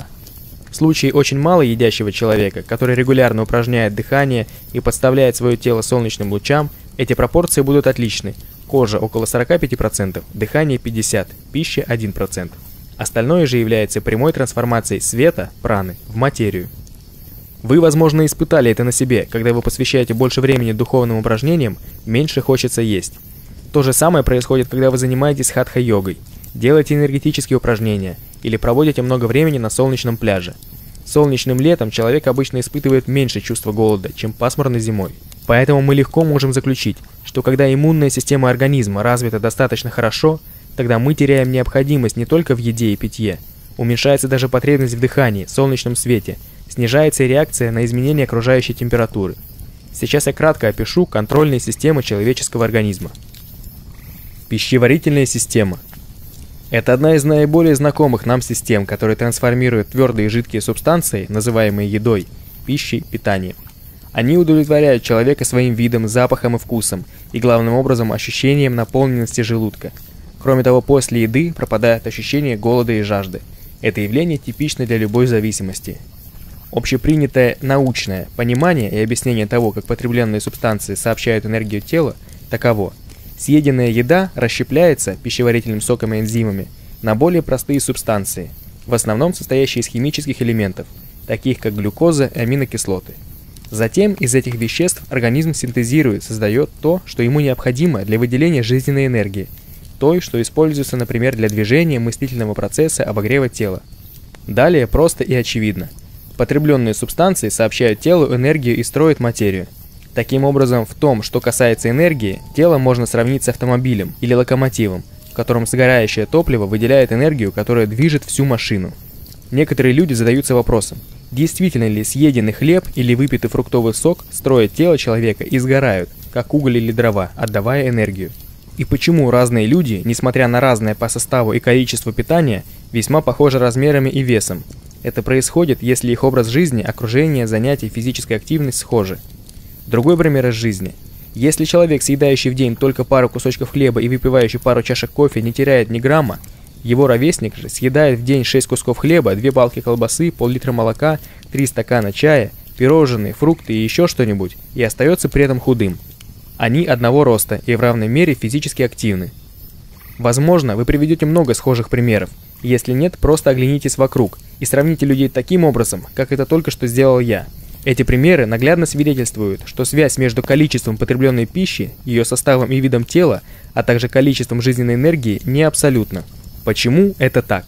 В случае очень мало едящего человека, который регулярно упражняет дыхание и подставляет свое тело солнечным лучам, эти пропорции будут отличны, Кожа около 45%, дыхание 50%, пища 1%. Остальное же является прямой трансформацией света, праны, в материю. Вы, возможно, испытали это на себе, когда вы посвящаете больше времени духовным упражнениям, меньше хочется есть. То же самое происходит, когда вы занимаетесь хатха-йогой, делаете энергетические упражнения или проводите много времени на солнечном пляже. Солнечным летом человек обычно испытывает меньше чувства голода, чем пасмурной зимой. Поэтому мы легко можем заключить, что когда иммунная система организма развита достаточно хорошо, тогда мы теряем необходимость не только в еде и питье, уменьшается даже потребность в дыхании, солнечном свете, снижается реакция на изменение окружающей температуры. Сейчас я кратко опишу контрольные системы человеческого организма. Пищеварительная система. Это одна из наиболее знакомых нам систем, которая трансформирует твердые и жидкие субстанции, называемые едой, пищей, питанием. Они удовлетворяют человека своим видом, запахом и вкусом, и главным образом ощущением наполненности желудка. Кроме того, после еды пропадает ощущение голода и жажды. Это явление типично для любой зависимости. Общепринятое научное понимание и объяснение того, как потребленные субстанции сообщают энергию тела, таково. Съеденная еда расщепляется пищеварительным соком и энзимами на более простые субстанции, в основном состоящие из химических элементов, таких как глюкоза и аминокислоты. Затем из этих веществ организм синтезирует, создает то, что ему необходимо для выделения жизненной энергии, той, что используется, например, для движения мыслительного процесса обогрева тела. Далее просто и очевидно. Потребленные субстанции сообщают телу энергию и строят материю. Таким образом, в том, что касается энергии, тело можно сравнить с автомобилем или локомотивом, в котором сгорающее топливо выделяет энергию, которая движет всю машину. Некоторые люди задаются вопросом, действительно ли съеденный хлеб или выпитый фруктовый сок строят тело человека и сгорают, как уголь или дрова, отдавая энергию. И почему разные люди, несмотря на разное по составу и количеству питания, весьма похожи размерами и весом. Это происходит, если их образ жизни, окружение, занятия, физическая активность схожи. Другой пример из жизни. Если человек, съедающий в день только пару кусочков хлеба и выпивающий пару чашек кофе, не теряет ни грамма, его ровесник же съедает в день 6 кусков хлеба, 2 балки колбасы, пол-литра молока, 3 стакана чая, пирожные, фрукты и еще что-нибудь, и остается при этом худым. Они одного роста и в равной мере физически активны. Возможно, вы приведете много схожих примеров. Если нет, просто оглянитесь вокруг и сравните людей таким образом, как это только что сделал я. Эти примеры наглядно свидетельствуют, что связь между количеством потребленной пищи, ее составом и видом тела, а также количеством жизненной энергии не абсолютна. Почему это так?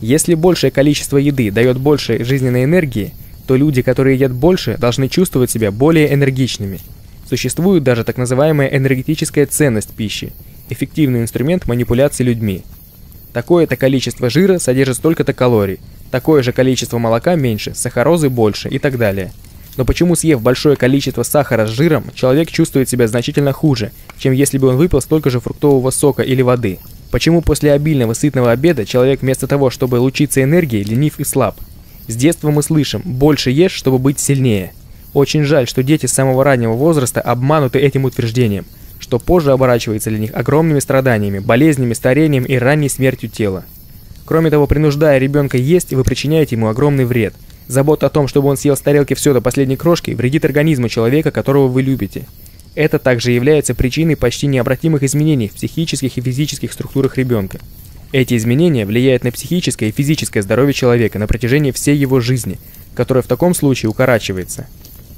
Если большее количество еды дает больше жизненной энергии, то люди, которые едят больше, должны чувствовать себя более энергичными. Существует даже так называемая энергетическая ценность пищи, эффективный инструмент манипуляции людьми. Такое-то количество жира содержит столько-то калорий, такое же количество молока меньше, сахарозы больше и так далее. Но почему съев большое количество сахара с жиром, человек чувствует себя значительно хуже, чем если бы он выпил столько же фруктового сока или воды? Почему после обильного сытного обеда человек вместо того, чтобы лучиться энергией, ленив и слаб? С детства мы слышим «больше ешь, чтобы быть сильнее». Очень жаль, что дети с самого раннего возраста обмануты этим утверждением, что позже оборачивается для них огромными страданиями, болезнями, старением и ранней смертью тела. Кроме того, принуждая ребенка есть, вы причиняете ему огромный вред. Забота о том, чтобы он съел с тарелки все до последней крошки, вредит организму человека, которого вы любите. Это также является причиной почти необратимых изменений в психических и физических структурах ребенка. Эти изменения влияют на психическое и физическое здоровье человека на протяжении всей его жизни, которое в таком случае укорачивается.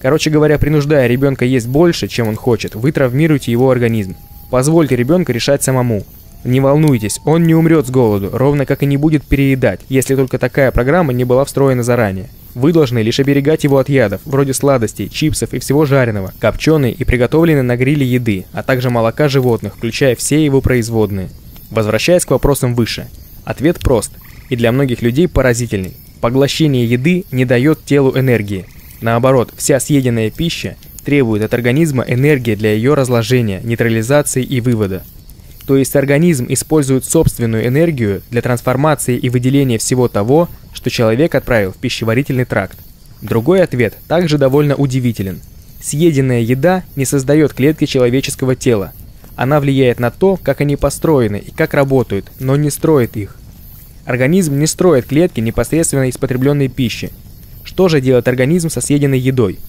Короче говоря, принуждая ребенка есть больше, чем он хочет, вы травмируете его организм. Позвольте ребенку решать самому. Не волнуйтесь, он не умрет с голоду, ровно как и не будет переедать, если только такая программа не была встроена заранее. Вы должны лишь оберегать его от ядов, вроде сладостей, чипсов и всего жареного, копченой и приготовленной на гриле еды, а также молока животных, включая все его производные. Возвращаясь к вопросам выше. Ответ прост и для многих людей поразительный. Поглощение еды не дает телу энергии, Наоборот, вся съеденная пища требует от организма энергии для ее разложения, нейтрализации и вывода. То есть организм использует собственную энергию для трансформации и выделения всего того, что человек отправил в пищеварительный тракт. Другой ответ также довольно удивителен. Съеденная еда не создает клетки человеческого тела. Она влияет на то, как они построены и как работают, но не строит их. Организм не строит клетки непосредственно из потребленной пищи, что же делает организм со съеденной едой?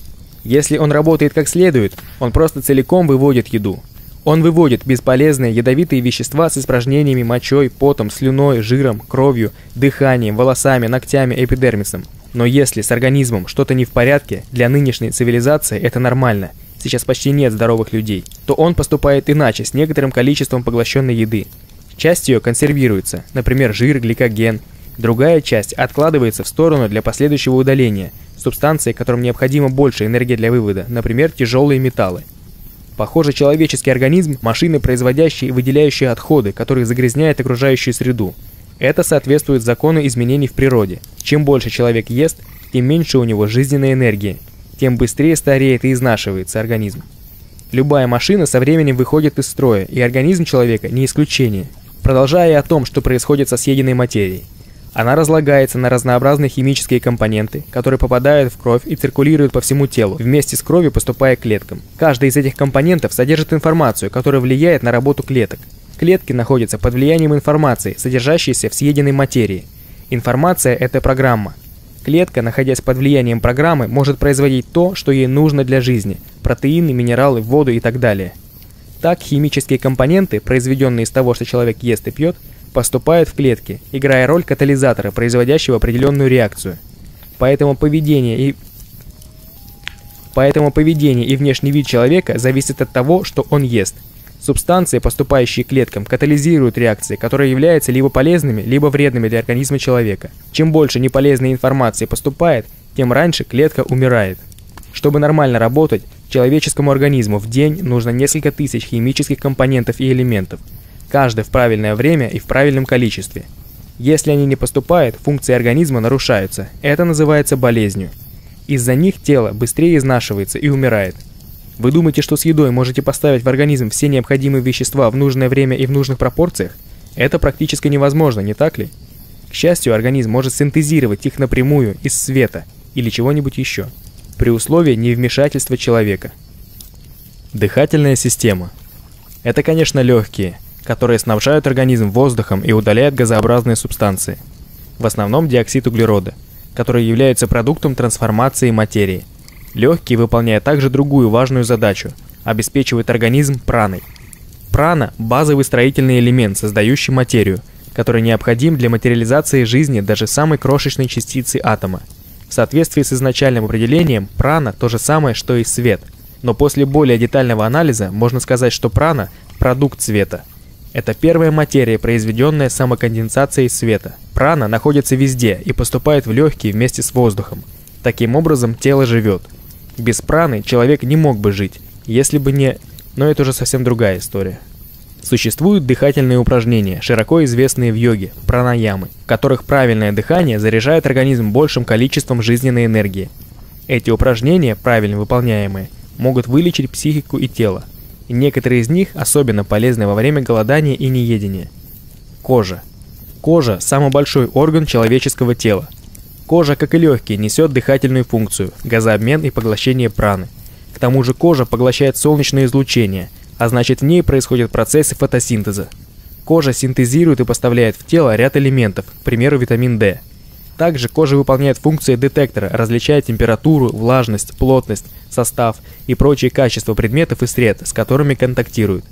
Если он работает как следует, он просто целиком выводит еду. Он выводит бесполезные ядовитые вещества с испражнениями, мочой, потом, слюной, жиром, кровью, дыханием, волосами, ногтями, эпидермисом. Но если с организмом что-то не в порядке, для нынешней цивилизации это нормально, сейчас почти нет здоровых людей, то он поступает иначе с некоторым количеством поглощенной еды. Часть ее консервируется, например, жир, гликоген, Другая часть откладывается в сторону для последующего удаления, субстанции, которым необходима больше энергии для вывода, например, тяжелые металлы. Похоже, человеческий организм – машины, производящие и выделяющие отходы, которые загрязняют окружающую среду. Это соответствует закону изменений в природе. Чем больше человек ест, тем меньше у него жизненной энергии, тем быстрее стареет и изнашивается организм. Любая машина со временем выходит из строя, и организм человека не исключение. Продолжая о том, что происходит со съеденной материей. Она разлагается на разнообразные химические компоненты, которые попадают в кровь и циркулируют по всему телу, вместе с кровью поступая к клеткам. Каждый из этих компонентов содержит информацию, которая влияет на работу клеток. Клетки находятся под влиянием информации, содержащейся в съеденной материи. Информация – это программа. Клетка, находясь под влиянием программы, может производить то, что ей нужно для жизни – протеины, минералы, воду и так далее. Так, химические компоненты, произведенные из того, что человек ест и пьет – поступают в клетки, играя роль катализатора, производящего определенную реакцию. Поэтому поведение и Поэтому поведение и внешний вид человека зависит от того, что он ест. Субстанции, поступающие клеткам, катализируют реакции, которые являются либо полезными, либо вредными для организма человека. Чем больше неполезной информации поступает, тем раньше клетка умирает. Чтобы нормально работать, человеческому организму в день нужно несколько тысяч химических компонентов и элементов – каждый в правильное время и в правильном количестве. Если они не поступают, функции организма нарушаются. Это называется болезнью. Из-за них тело быстрее изнашивается и умирает. Вы думаете, что с едой можете поставить в организм все необходимые вещества в нужное время и в нужных пропорциях? Это практически невозможно, не так ли? К счастью, организм может синтезировать их напрямую из света или чего-нибудь еще, при условии невмешательства человека. Дыхательная система. Это, конечно, легкие, которые снабжают организм воздухом и удаляют газообразные субстанции. В основном диоксид углерода, который является продуктом трансформации материи. Легкие выполняют также другую важную задачу – обеспечивают организм праной. Прана – базовый строительный элемент, создающий материю, который необходим для материализации жизни даже самой крошечной частицы атома. В соответствии с изначальным определением, прана – то же самое, что и свет. Но после более детального анализа можно сказать, что прана – продукт света. Это первая материя, произведенная самоконденсацией света. Прана находится везде и поступает в легкие вместе с воздухом. Таким образом, тело живет. Без праны человек не мог бы жить, если бы не... Но это уже совсем другая история. Существуют дыхательные упражнения, широко известные в йоге, пранаямы, в которых правильное дыхание заряжает организм большим количеством жизненной энергии. Эти упражнения, правильно выполняемые, могут вылечить психику и тело. И некоторые из них особенно полезны во время голодания и неедения. Кожа. Кожа – самый большой орган человеческого тела. Кожа, как и легкие, несет дыхательную функцию, газообмен и поглощение праны. К тому же кожа поглощает солнечное излучение – а значит в ней происходят процессы фотосинтеза. Кожа синтезирует и поставляет в тело ряд элементов, к примеру витамин D. Также кожа выполняет функции детектора, различая температуру, влажность, плотность, состав и прочие качества предметов и сред, с которыми контактирует.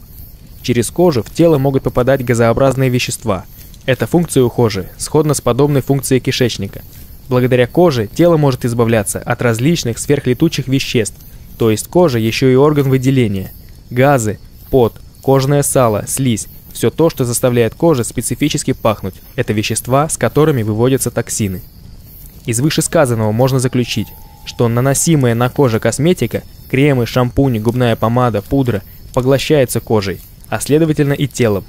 Через кожу в тело могут попадать газообразные вещества. Эта функция у кожи сходна с подобной функцией кишечника. Благодаря коже тело может избавляться от различных сверхлетучих веществ, то есть кожа еще и орган выделения – газы, пот, кожное сало, слизь – все то, что заставляет кожу специфически пахнуть. Это вещества, с которыми выводятся токсины. Из вышесказанного можно заключить, что наносимая на коже косметика, кремы, шампуни, губная помада, пудра поглощается кожей, а следовательно и телом.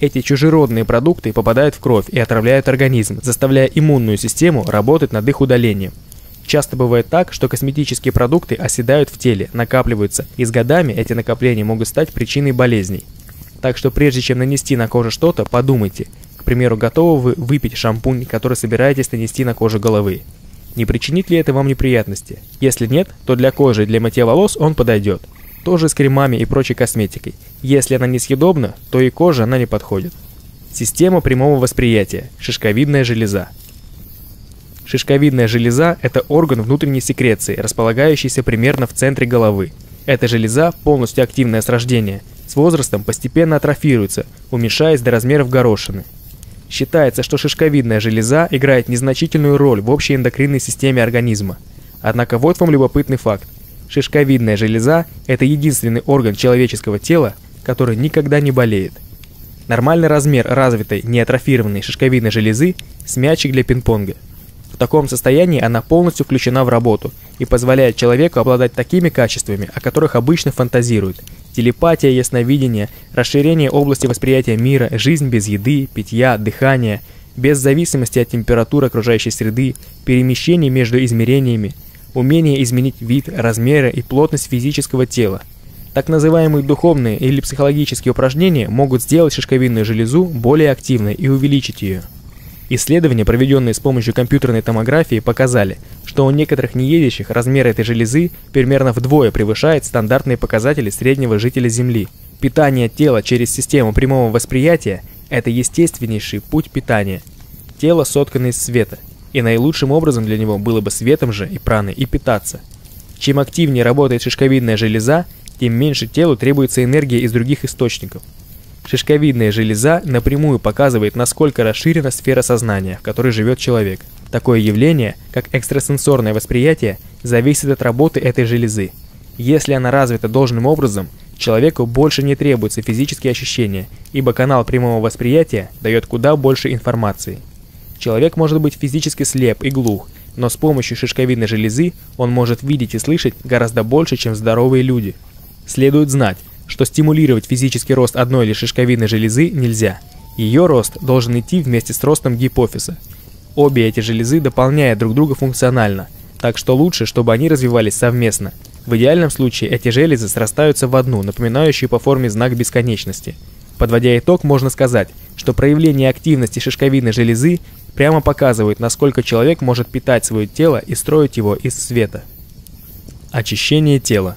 Эти чужеродные продукты попадают в кровь и отравляют организм, заставляя иммунную систему работать над их удалением. Часто бывает так, что косметические продукты оседают в теле, накапливаются, и с годами эти накопления могут стать причиной болезней. Так что прежде чем нанести на кожу что-то, подумайте. К примеру, готовы вы выпить шампунь, который собираетесь нанести на кожу головы? Не причинит ли это вам неприятности? Если нет, то для кожи и для мытья волос он подойдет. Тоже с кремами и прочей косметикой. Если она несъедобна, то и коже она не подходит. Система прямого восприятия. Шишковидная железа. Шишковидная железа – это орган внутренней секреции, располагающийся примерно в центре головы. Эта железа, полностью активная с рождения, с возрастом постепенно атрофируется, уменьшаясь до размеров горошины. Считается, что шишковидная железа играет незначительную роль в общей эндокринной системе организма. Однако вот вам любопытный факт. Шишковидная железа – это единственный орган человеческого тела, который никогда не болеет. Нормальный размер развитой, неатрофированной шишковидной железы – мячик для пинг-понга – в таком состоянии она полностью включена в работу и позволяет человеку обладать такими качествами, о которых обычно фантазируют. Телепатия, ясновидение, расширение области восприятия мира, жизнь без еды, питья, дыхания, без зависимости от температуры окружающей среды, перемещений между измерениями, умение изменить вид, размеры и плотность физического тела. Так называемые духовные или психологические упражнения могут сделать шишковидную железу более активной и увеличить ее. Исследования, проведенные с помощью компьютерной томографии, показали, что у некоторых неедящих размер этой железы примерно вдвое превышает стандартные показатели среднего жителя Земли. Питание тела через систему прямого восприятия – это естественнейший путь питания. Тело соткано из света, и наилучшим образом для него было бы светом же и праной и питаться. Чем активнее работает шишковидная железа, тем меньше телу требуется энергия из других источников – Шишковидная железа напрямую показывает, насколько расширена сфера сознания, в которой живет человек. Такое явление, как экстрасенсорное восприятие, зависит от работы этой железы. Если она развита должным образом, человеку больше не требуются физические ощущения, ибо канал прямого восприятия дает куда больше информации. Человек может быть физически слеп и глух, но с помощью шишковидной железы он может видеть и слышать гораздо больше, чем здоровые люди. Следует знать, что стимулировать физический рост одной лишь шишковидной железы нельзя. Ее рост должен идти вместе с ростом гипофиза. Обе эти железы дополняют друг друга функционально, так что лучше, чтобы они развивались совместно. В идеальном случае эти железы срастаются в одну, напоминающую по форме знак бесконечности. Подводя итог, можно сказать, что проявление активности шишковидной железы прямо показывает, насколько человек может питать свое тело и строить его из света. Очищение тела.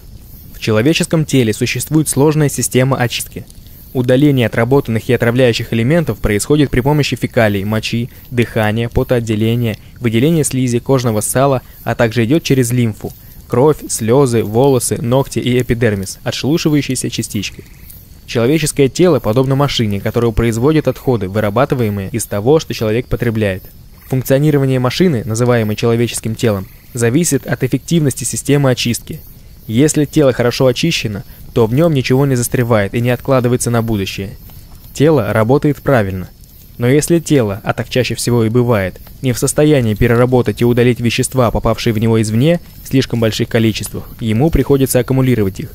В человеческом теле существует сложная система очистки. Удаление отработанных и отравляющих элементов происходит при помощи фекалий, мочи, дыхания, потоотделения, выделения слизи, кожного сала, а также идет через лимфу, кровь, слезы, волосы, ногти и эпидермис, отшелушивающиеся частички. Человеческое тело подобно машине, которая производит отходы, вырабатываемые из того, что человек потребляет. Функционирование машины, называемой человеческим телом, зависит от эффективности системы очистки. Если тело хорошо очищено, то в нем ничего не застревает и не откладывается на будущее. Тело работает правильно. Но если тело, а так чаще всего и бывает, не в состоянии переработать и удалить вещества, попавшие в него извне, в слишком больших количествах, ему приходится аккумулировать их.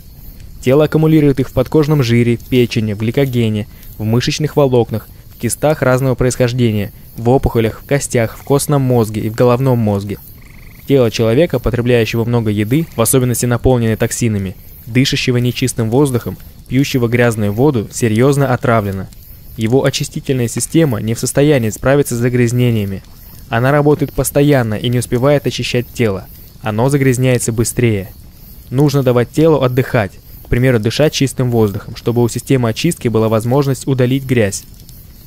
Тело аккумулирует их в подкожном жире, печени, в гликогене, в мышечных волокнах, в кистах разного происхождения, в опухолях, в костях, в костном мозге и в головном мозге. Тело человека, потребляющего много еды, в особенности наполненной токсинами, дышащего нечистым воздухом, пьющего грязную воду, серьезно отравлено. Его очистительная система не в состоянии справиться с загрязнениями. Она работает постоянно и не успевает очищать тело. Оно загрязняется быстрее. Нужно давать телу отдыхать, к примеру, дышать чистым воздухом, чтобы у системы очистки была возможность удалить грязь.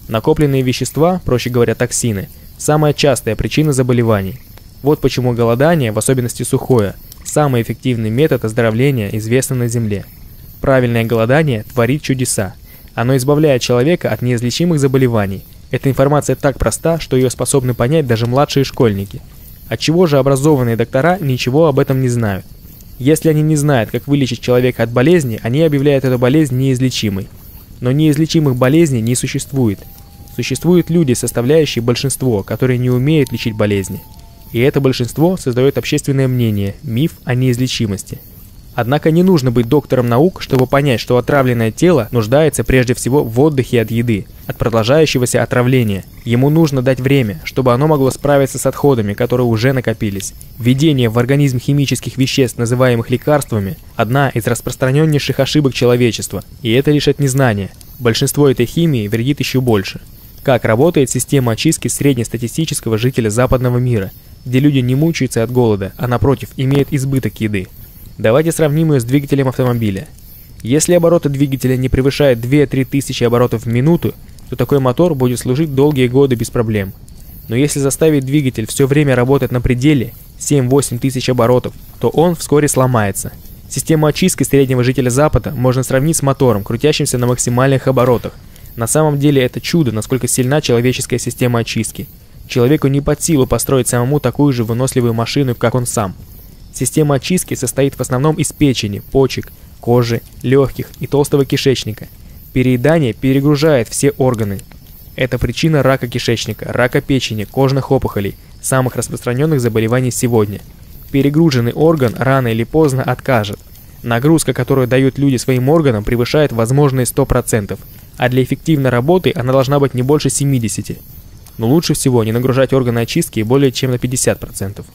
Накопленные вещества, проще говоря токсины, самая частая причина заболеваний. Вот почему голодание, в особенности сухое, самый эффективный метод оздоровления, известный на Земле. Правильное голодание творит чудеса. Оно избавляет человека от неизлечимых заболеваний. Эта информация так проста, что ее способны понять даже младшие школьники. Отчего же образованные доктора ничего об этом не знают? Если они не знают, как вылечить человека от болезни, они объявляют эту болезнь неизлечимой. Но неизлечимых болезней не существует. Существуют люди, составляющие большинство, которые не умеют лечить болезни. И это большинство создает общественное мнение, миф о неизлечимости – Однако не нужно быть доктором наук, чтобы понять, что отравленное тело нуждается прежде всего в отдыхе от еды, от продолжающегося отравления. Ему нужно дать время, чтобы оно могло справиться с отходами, которые уже накопились. Введение в организм химических веществ, называемых лекарствами, одна из распространеннейших ошибок человечества, и это лишь от незнания. Большинство этой химии вредит еще больше. Как работает система очистки среднестатистического жителя западного мира, где люди не мучаются от голода, а напротив имеют избыток еды? Давайте сравним ее с двигателем автомобиля. Если обороты двигателя не превышают 2-3 тысячи оборотов в минуту, то такой мотор будет служить долгие годы без проблем. Но если заставить двигатель все время работать на пределе 7-8 тысяч оборотов, то он вскоре сломается. Систему очистки среднего жителя Запада можно сравнить с мотором, крутящимся на максимальных оборотах. На самом деле это чудо, насколько сильна человеческая система очистки. Человеку не под силу построить самому такую же выносливую машину, как он сам. Система очистки состоит в основном из печени, почек, кожи, легких и толстого кишечника. Переедание перегружает все органы. Это причина рака кишечника, рака печени, кожных опухолей, самых распространенных заболеваний сегодня. Перегруженный орган рано или поздно откажет. Нагрузка, которую дают люди своим органам, превышает возможные 100%, а для эффективной работы она должна быть не больше 70%. Но лучше всего не нагружать органы очистки более чем на 50%.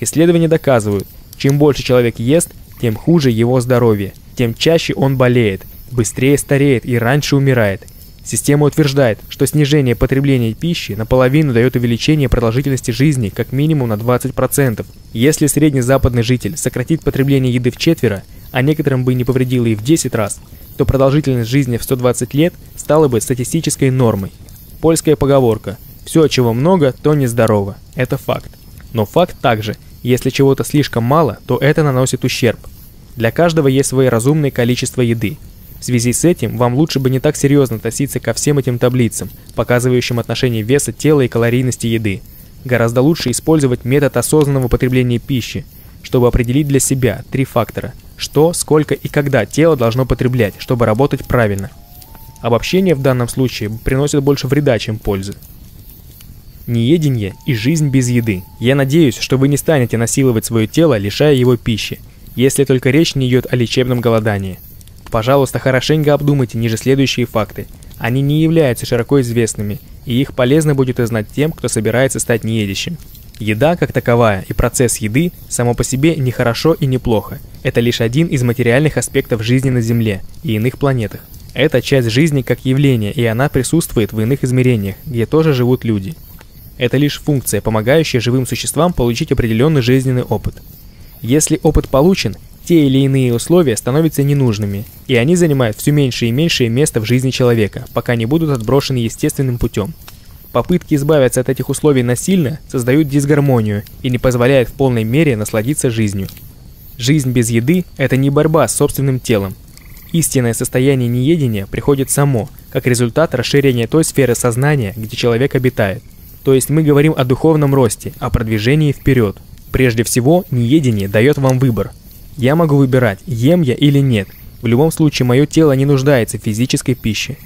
Исследования доказывают, чем больше человек ест, тем хуже его здоровье, тем чаще он болеет, быстрее стареет и раньше умирает. Система утверждает, что снижение потребления пищи наполовину дает увеличение продолжительности жизни как минимум на 20%. Если средний западный житель сократит потребление еды в четверо, а некоторым бы не повредило и в 10 раз, то продолжительность жизни в 120 лет стала бы статистической нормой. Польская поговорка «все, чего много, то нездорово» – это факт. Но факт также – если чего-то слишком мало, то это наносит ущерб. Для каждого есть свое разумное количество еды. В связи с этим вам лучше бы не так серьезно относиться ко всем этим таблицам, показывающим отношение веса тела и калорийности еды. Гораздо лучше использовать метод осознанного потребления пищи, чтобы определить для себя три фактора – что, сколько и когда тело должно потреблять, чтобы работать правильно. Обобщение в данном случае приносит больше вреда, чем пользы нееденье и жизнь без еды. Я надеюсь, что вы не станете насиловать свое тело, лишая его пищи, если только речь не идет о лечебном голодании. Пожалуйста, хорошенько обдумайте ниже следующие факты. Они не являются широко известными, и их полезно будет узнать тем, кто собирается стать неедящим. Еда, как таковая, и процесс еды, само по себе не хорошо и не плохо. Это лишь один из материальных аспектов жизни на Земле и иных планетах. Это часть жизни как явление, и она присутствует в иных измерениях, где тоже живут люди. Это лишь функция, помогающая живым существам получить определенный жизненный опыт. Если опыт получен, те или иные условия становятся ненужными, и они занимают все меньше и меньшее место в жизни человека, пока не будут отброшены естественным путем. Попытки избавиться от этих условий насильно создают дисгармонию и не позволяют в полной мере насладиться жизнью. Жизнь без еды – это не борьба с собственным телом. Истинное состояние неедения приходит само, как результат расширения той сферы сознания, где человек обитает. То есть мы говорим о духовном росте, о продвижении вперед. Прежде всего, неедение дает вам выбор. Я могу выбирать, ем я или нет. В любом случае, мое тело не нуждается в физической пище.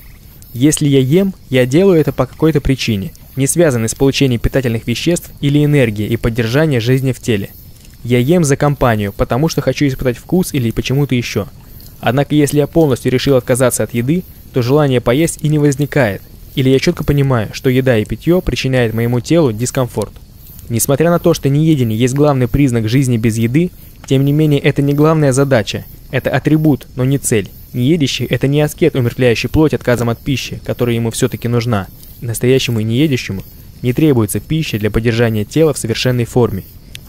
Если я ем, я делаю это по какой-то причине, не связанной с получением питательных веществ или энергии и поддержания жизни в теле. Я ем за компанию, потому что хочу испытать вкус или почему-то еще. Однако если я полностью решил отказаться от еды, то желание поесть и не возникает, или я четко понимаю, что еда и питье причиняют моему телу дискомфорт. Несмотря на то, что неедение есть главный признак жизни без еды, тем не менее это не главная задача, это атрибут, но не цель. Неедящий – это не аскет, умертвляющий плоть отказом от пищи, которая ему все-таки нужна. Настоящему и неедящему не требуется пища для поддержания тела в совершенной форме.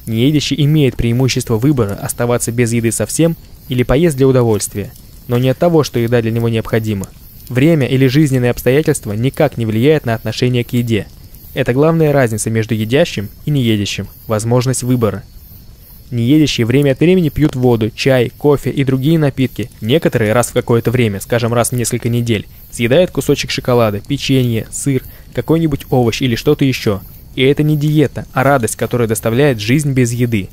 Неедящий имеет преимущество выбора оставаться без еды совсем или поесть для удовольствия, но не от того, что еда для него необходима. Время или жизненные обстоятельства никак не влияют на отношение к еде. Это главная разница между едящим и неедящим – возможность выбора. Неедящие время от времени пьют воду, чай, кофе и другие напитки. Некоторые раз в какое-то время, скажем раз в несколько недель, съедают кусочек шоколада, печенье, сыр, какой-нибудь овощ или что-то еще. И это не диета, а радость, которая доставляет жизнь без еды.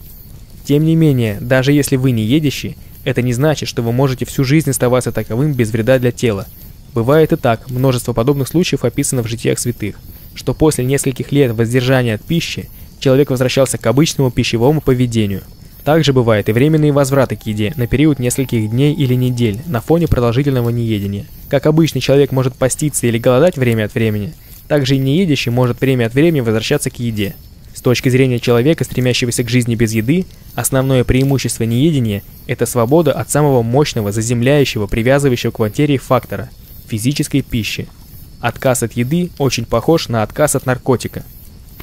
Тем не менее, даже если вы не едящий, это не значит, что вы можете всю жизнь оставаться таковым без вреда для тела. Бывает и так, множество подобных случаев описано в житиях святых, что после нескольких лет воздержания от пищи человек возвращался к обычному пищевому поведению. Также бывает и временные возвраты к еде на период нескольких дней или недель на фоне продолжительного неедения. Как обычный человек может поститься или голодать время от времени, также и неедящий может время от времени возвращаться к еде. С точки зрения человека, стремящегося к жизни без еды, основное преимущество неедения – это свобода от самого мощного, заземляющего, привязывающего к материи фактора – физической пищи. Отказ от еды очень похож на отказ от наркотика.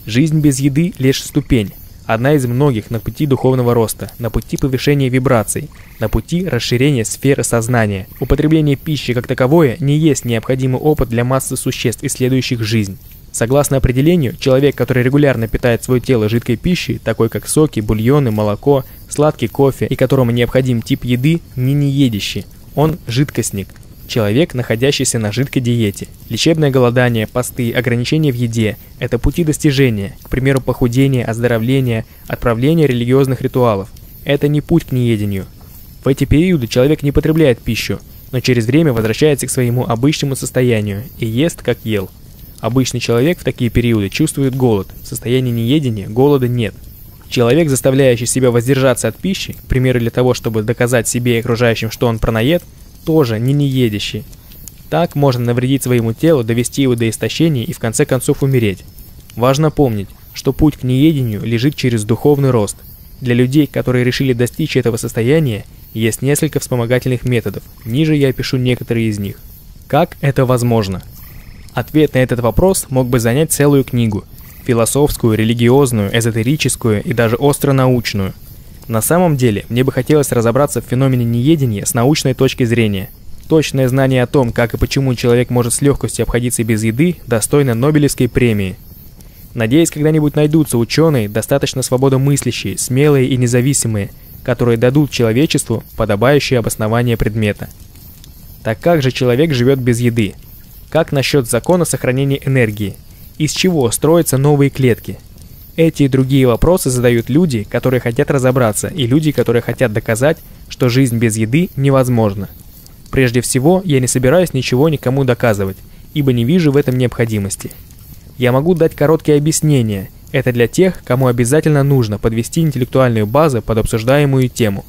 Жизнь без еды – лишь ступень, одна из многих на пути духовного роста, на пути повышения вибраций, на пути расширения сферы сознания. Употребление пищи как таковое не есть необходимый опыт для массы существ, исследующих жизнь. Согласно определению, человек, который регулярно питает свое тело жидкой пищей, такой как соки, бульоны, молоко, сладкий кофе, и которому необходим тип еды, не неедящий. Он жидкостник, Человек, находящийся на жидкой диете. Лечебное голодание, посты, ограничения в еде – это пути достижения, к примеру, похудения, оздоровления, отправления религиозных ритуалов. Это не путь к неедению. В эти периоды человек не потребляет пищу, но через время возвращается к своему обычному состоянию и ест, как ел. Обычный человек в такие периоды чувствует голод, в состоянии неедения голода нет. Человек, заставляющий себя воздержаться от пищи, к примеру, для того, чтобы доказать себе и окружающим, что он пронаед, тоже не неедящий. Так можно навредить своему телу, довести его до истощения и в конце концов умереть. Важно помнить, что путь к неедению лежит через духовный рост. Для людей, которые решили достичь этого состояния, есть несколько вспомогательных методов. Ниже я опишу некоторые из них. Как это возможно? Ответ на этот вопрос мог бы занять целую книгу. Философскую, религиозную, эзотерическую и даже остро-научную – на самом деле, мне бы хотелось разобраться в феномене неедения с научной точки зрения. Точное знание о том, как и почему человек может с легкостью обходиться без еды, достойно Нобелевской премии. Надеюсь, когда-нибудь найдутся ученые, достаточно свободомыслящие, смелые и независимые, которые дадут человечеству подобающее обоснование предмета. Так как же человек живет без еды? Как насчет закона сохранения энергии? Из чего строятся новые клетки? Эти и другие вопросы задают люди, которые хотят разобраться, и люди, которые хотят доказать, что жизнь без еды невозможна. Прежде всего, я не собираюсь ничего никому доказывать, ибо не вижу в этом необходимости. Я могу дать короткие объяснения, это для тех, кому обязательно нужно подвести интеллектуальную базу под обсуждаемую тему.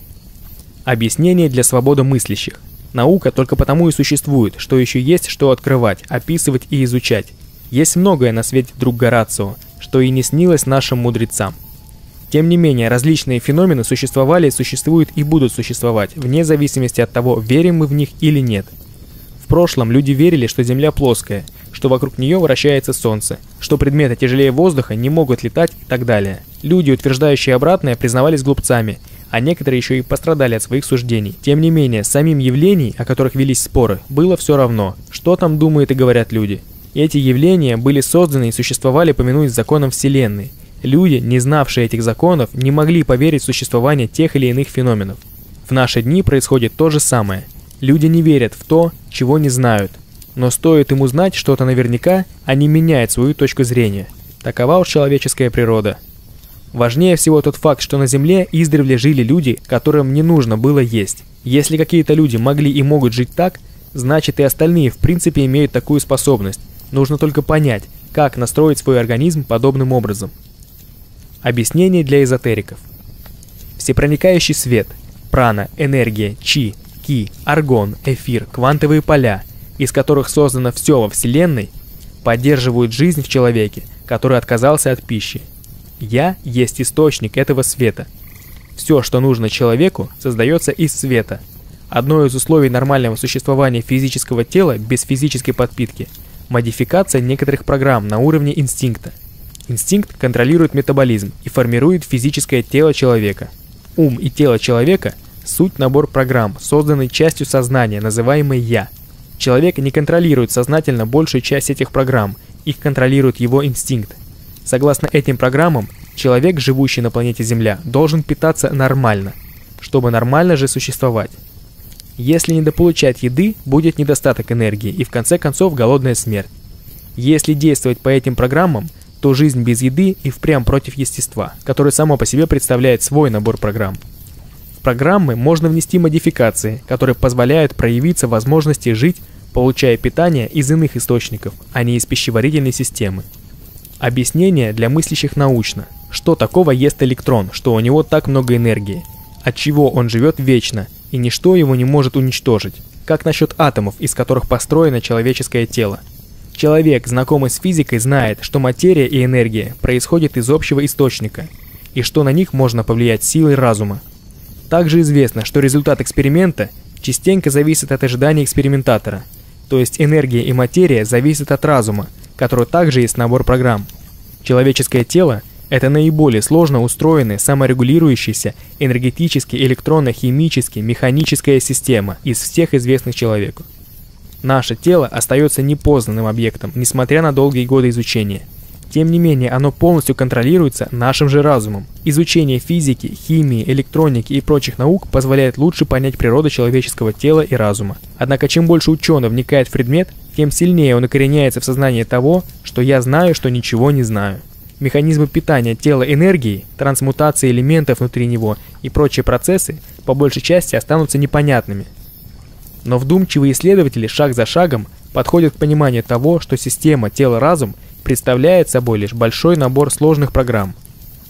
Объяснение для свободомыслящих. Наука только потому и существует, что еще есть что открывать, описывать и изучать. Есть многое на свете, друг Горацио, что и не снилось нашим мудрецам. Тем не менее, различные феномены существовали, существуют и будут существовать, вне зависимости от того, верим мы в них или нет. В прошлом люди верили, что Земля плоская, что вокруг нее вращается Солнце, что предметы тяжелее воздуха не могут летать и так далее. Люди, утверждающие обратное, признавались глупцами, а некоторые еще и пострадали от своих суждений. Тем не менее, самим явлений, о которых велись споры, было все равно, что там думают и говорят люди. Эти явления были созданы и существовали, помянуясь законам Вселенной. Люди, не знавшие этих законов, не могли поверить в существование тех или иных феноменов. В наши дни происходит то же самое. Люди не верят в то, чего не знают. Но стоит им узнать что-то наверняка, они меняют свою точку зрения. Такова уж человеческая природа. Важнее всего тот факт, что на Земле издревле жили люди, которым не нужно было есть. Если какие-то люди могли и могут жить так, значит и остальные в принципе имеют такую способность. Нужно только понять, как настроить свой организм подобным образом. Объяснение для эзотериков. Всепроникающий свет, прана, энергия, чи, ки, аргон, эфир, квантовые поля, из которых создано все во Вселенной, поддерживают жизнь в человеке, который отказался от пищи. Я есть источник этого света. Все, что нужно человеку, создается из света. Одно из условий нормального существования физического тела без физической подпитки – модификация некоторых программ на уровне инстинкта – Инстинкт контролирует метаболизм и формирует физическое тело человека. Ум и тело человека – суть набор программ, созданный частью сознания, называемой «я». Человек не контролирует сознательно большую часть этих программ, их контролирует его инстинкт. Согласно этим программам, человек, живущий на планете Земля, должен питаться нормально, чтобы нормально же существовать. Если недополучать еды, будет недостаток энергии и в конце концов голодная смерть. Если действовать по этим программам, то жизнь без еды и впрямь против естества, которое само по себе представляет свой набор программ. В программы можно внести модификации, которые позволяют проявиться возможности жить, получая питание из иных источников, а не из пищеварительной системы. Объяснение для мыслящих научно. Что такого ест электрон, что у него так много энергии? От чего он живет вечно, и ничто его не может уничтожить? Как насчет атомов, из которых построено человеческое тело? Человек, знакомый с физикой, знает, что материя и энергия происходят из общего источника, и что на них можно повлиять силой разума. Также известно, что результат эксперимента частенько зависит от ожиданий экспериментатора, то есть энергия и материя зависят от разума, который также есть набор программ. Человеческое тело – это наиболее сложно устроенная, саморегулирующаяся, энергетически, электронно-химически, механическая система из всех известных человеку. Наше тело остается непознанным объектом, несмотря на долгие годы изучения. Тем не менее, оно полностью контролируется нашим же разумом. Изучение физики, химии, электроники и прочих наук позволяет лучше понять природу человеческого тела и разума. Однако, чем больше ученый вникает в предмет, тем сильнее он укореняется в сознании того, что я знаю, что ничего не знаю. Механизмы питания тела энергией, трансмутации элементов внутри него и прочие процессы по большей части останутся непонятными, но вдумчивые исследователи шаг за шагом подходят к пониманию того, что система тело-разум представляет собой лишь большой набор сложных программ.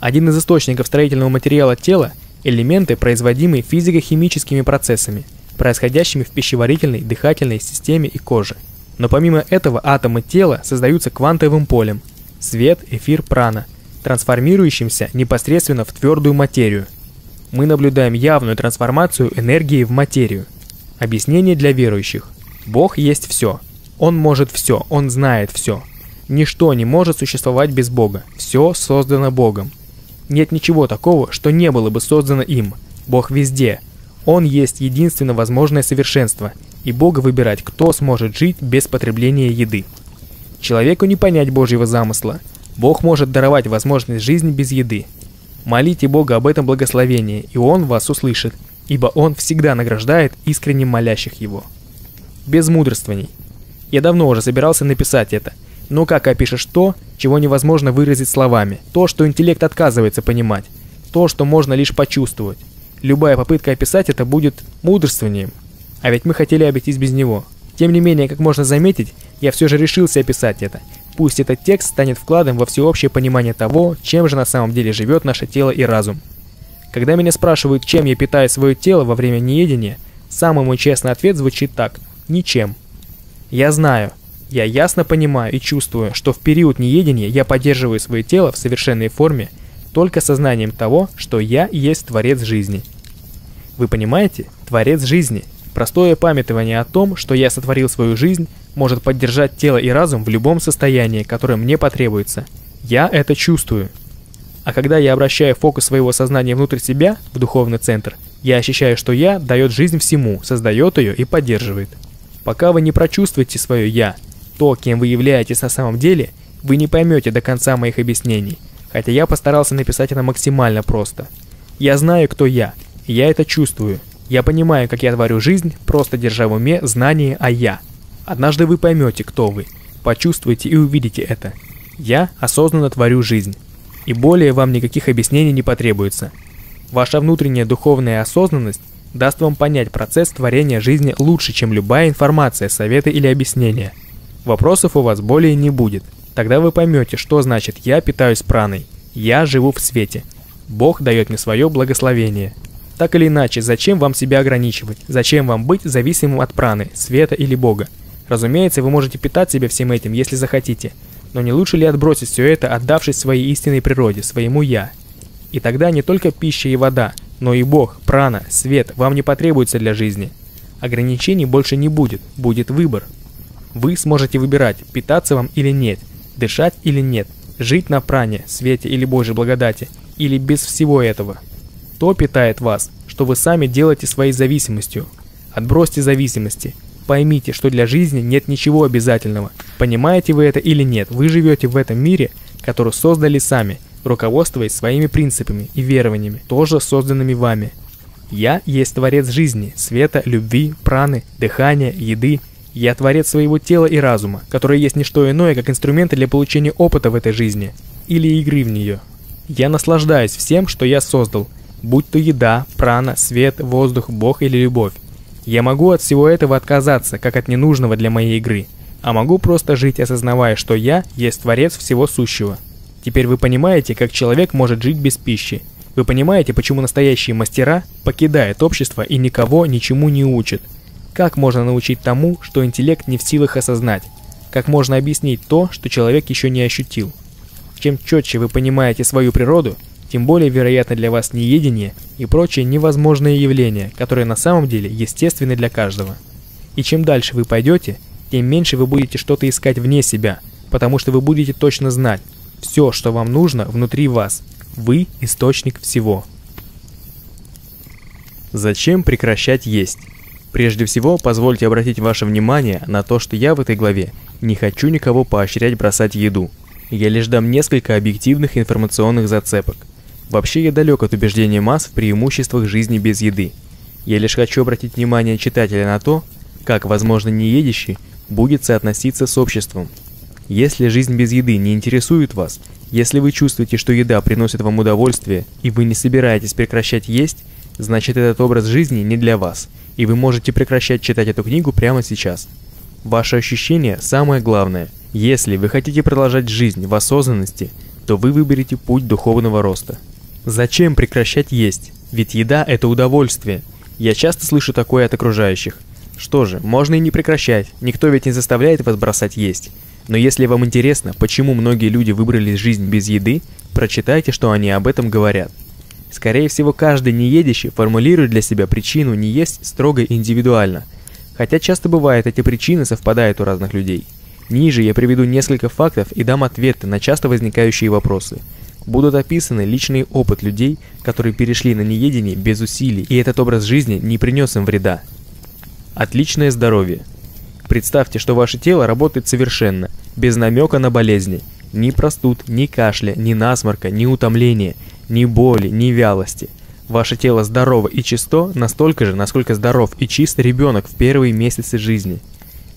Один из источников строительного материала тела – элементы, производимые физико-химическими процессами, происходящими в пищеварительной, дыхательной системе и коже. Но помимо этого атомы тела создаются квантовым полем – свет, эфир, прана, трансформирующимся непосредственно в твердую материю. Мы наблюдаем явную трансформацию энергии в материю – Объяснение для верующих. Бог есть все. Он может все, Он знает все. Ничто не может существовать без Бога. Все создано Богом. Нет ничего такого, что не было бы создано им. Бог везде. Он есть единственно возможное совершенство, и Бога выбирать, кто сможет жить без потребления еды. Человеку не понять Божьего замысла. Бог может даровать возможность жизни без еды. Молите Бога об этом благословении, и Он вас услышит – ибо он всегда награждает искренне молящих его. Без мудрствований. Я давно уже собирался написать это, но как опишешь то, чего невозможно выразить словами, то, что интеллект отказывается понимать, то, что можно лишь почувствовать. Любая попытка описать это будет мудрствованием, а ведь мы хотели обойтись без него. Тем не менее, как можно заметить, я все же решился описать это. Пусть этот текст станет вкладом во всеобщее понимание того, чем же на самом деле живет наше тело и разум. Когда меня спрашивают, чем я питаю свое тело во время неедения, самый мой честный ответ звучит так – ничем. Я знаю, я ясно понимаю и чувствую, что в период неедения я поддерживаю свое тело в совершенной форме только сознанием того, что я есть Творец жизни. Вы понимаете? Творец жизни. Простое памятование о том, что я сотворил свою жизнь, может поддержать тело и разум в любом состоянии, которое мне потребуется. Я это чувствую. А когда я обращаю фокус своего сознания внутрь себя, в духовный центр, я ощущаю, что «я» дает жизнь всему, создает ее и поддерживает. Пока вы не прочувствуете свое «я», то, кем вы являетесь на самом деле, вы не поймете до конца моих объяснений, хотя я постарался написать это максимально просто. Я знаю, кто я, я это чувствую. Я понимаю, как я творю жизнь, просто держа в уме знание о «я». Однажды вы поймете, кто вы, почувствуете и увидите это. Я осознанно творю жизнь. И более вам никаких объяснений не потребуется. Ваша внутренняя духовная осознанность даст вам понять процесс творения жизни лучше, чем любая информация, советы или объяснения. Вопросов у вас более не будет. Тогда вы поймете, что значит «я питаюсь праной», «я живу в свете», «Бог дает мне свое благословение». Так или иначе, зачем вам себя ограничивать? Зачем вам быть зависимым от праны, света или Бога? Разумеется, вы можете питать себя всем этим, если захотите. Но не лучше ли отбросить все это, отдавшись своей истинной природе, своему «я»? И тогда не только пища и вода, но и Бог, прана, свет вам не потребуется для жизни. Ограничений больше не будет, будет выбор. Вы сможете выбирать, питаться вам или нет, дышать или нет, жить на пране, свете или Божьей благодати, или без всего этого. То питает вас, что вы сами делаете своей зависимостью. Отбросьте зависимости. Поймите, что для жизни нет ничего обязательного. Понимаете вы это или нет, вы живете в этом мире, который создали сами – руководствуясь своими принципами и верованиями, тоже созданными вами. Я есть творец жизни, света, любви, праны, дыхания, еды. Я творец своего тела и разума, который есть не что иное, как инструменты для получения опыта в этой жизни или игры в нее. Я наслаждаюсь всем, что я создал, будь то еда, прана, свет, воздух, Бог или любовь. Я могу от всего этого отказаться, как от ненужного для моей игры, а могу просто жить, осознавая, что я есть творец всего сущего. Теперь вы понимаете, как человек может жить без пищи. Вы понимаете, почему настоящие мастера покидают общество и никого ничему не учат. Как можно научить тому, что интеллект не в силах осознать? Как можно объяснить то, что человек еще не ощутил? Чем четче вы понимаете свою природу, тем более вероятно для вас неедение и прочие невозможные явления, которые на самом деле естественны для каждого. И чем дальше вы пойдете, тем меньше вы будете что-то искать вне себя, потому что вы будете точно знать, все, что вам нужно, внутри вас. Вы – источник всего. Зачем прекращать есть? Прежде всего, позвольте обратить ваше внимание на то, что я в этой главе не хочу никого поощрять бросать еду. Я лишь дам несколько объективных информационных зацепок. Вообще я далек от убеждения масс в преимуществах жизни без еды. Я лишь хочу обратить внимание читателя на то, как, возможно, неедящий будет соотноситься с обществом, если жизнь без еды не интересует вас, если вы чувствуете, что еда приносит вам удовольствие, и вы не собираетесь прекращать есть, значит этот образ жизни не для вас, и вы можете прекращать читать эту книгу прямо сейчас. Ваше ощущение самое главное. Если вы хотите продолжать жизнь в осознанности, то вы выберете путь духовного роста. Зачем прекращать есть? Ведь еда – это удовольствие. Я часто слышу такое от окружающих. Что же, можно и не прекращать, никто ведь не заставляет вас бросать есть. Но если вам интересно, почему многие люди выбрали жизнь без еды, прочитайте, что они об этом говорят. Скорее всего, каждый неедящий формулирует для себя причину не есть строго индивидуально, хотя часто бывает эти причины совпадают у разных людей. Ниже я приведу несколько фактов и дам ответы на часто возникающие вопросы. Будут описаны личный опыт людей, которые перешли на неедение без усилий, и этот образ жизни не принес им вреда. Отличное здоровье. Представьте, что ваше тело работает совершенно, без намека на болезни. Ни простуд, ни кашля, ни насморка, ни утомления, ни боли, ни вялости. Ваше тело здорово и чисто настолько же, насколько здоров и чист ребенок в первые месяцы жизни.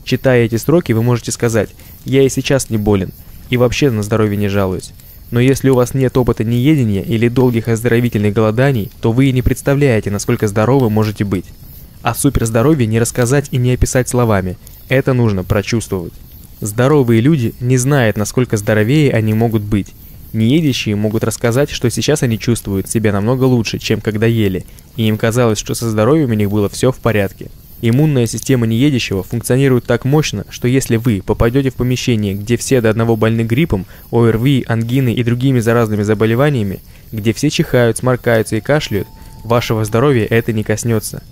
Читая эти строки, вы можете сказать «Я и сейчас не болен, и вообще на здоровье не жалуюсь». Но если у вас нет опыта неедения или долгих оздоровительных голоданий, то вы и не представляете, насколько здоровы можете быть. О суперздоровье не рассказать и не описать словами, это нужно прочувствовать. Здоровые люди не знают, насколько здоровее они могут быть. Неедящие могут рассказать, что сейчас они чувствуют себя намного лучше, чем когда ели, и им казалось, что со здоровьем у них было все в порядке. Иммунная система неедящего функционирует так мощно, что если вы попадете в помещение, где все до одного больны гриппом, ОРВИ, ангиной и другими заразными заболеваниями, где все чихают, сморкаются и кашляют, вашего здоровья это не коснется.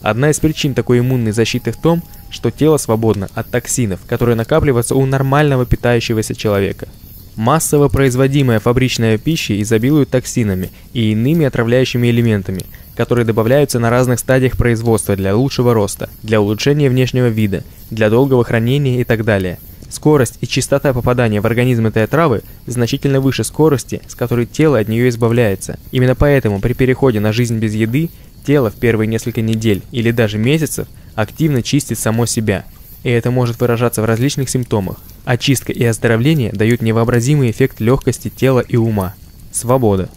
Одна из причин такой иммунной защиты в том, что тело свободно от токсинов, которые накапливаются у нормального питающегося человека. Массово производимая фабричная пища изобилует токсинами и иными отравляющими элементами, которые добавляются на разных стадиях производства для лучшего роста, для улучшения внешнего вида, для долгого хранения и так далее. Скорость и частота попадания в организм этой отравы значительно выше скорости, с которой тело от нее избавляется. Именно поэтому при переходе на жизнь без еды Тело в первые несколько недель или даже месяцев активно чистит само себя, и это может выражаться в различных симптомах. Очистка и оздоровление дают невообразимый эффект легкости тела и ума. Свобода.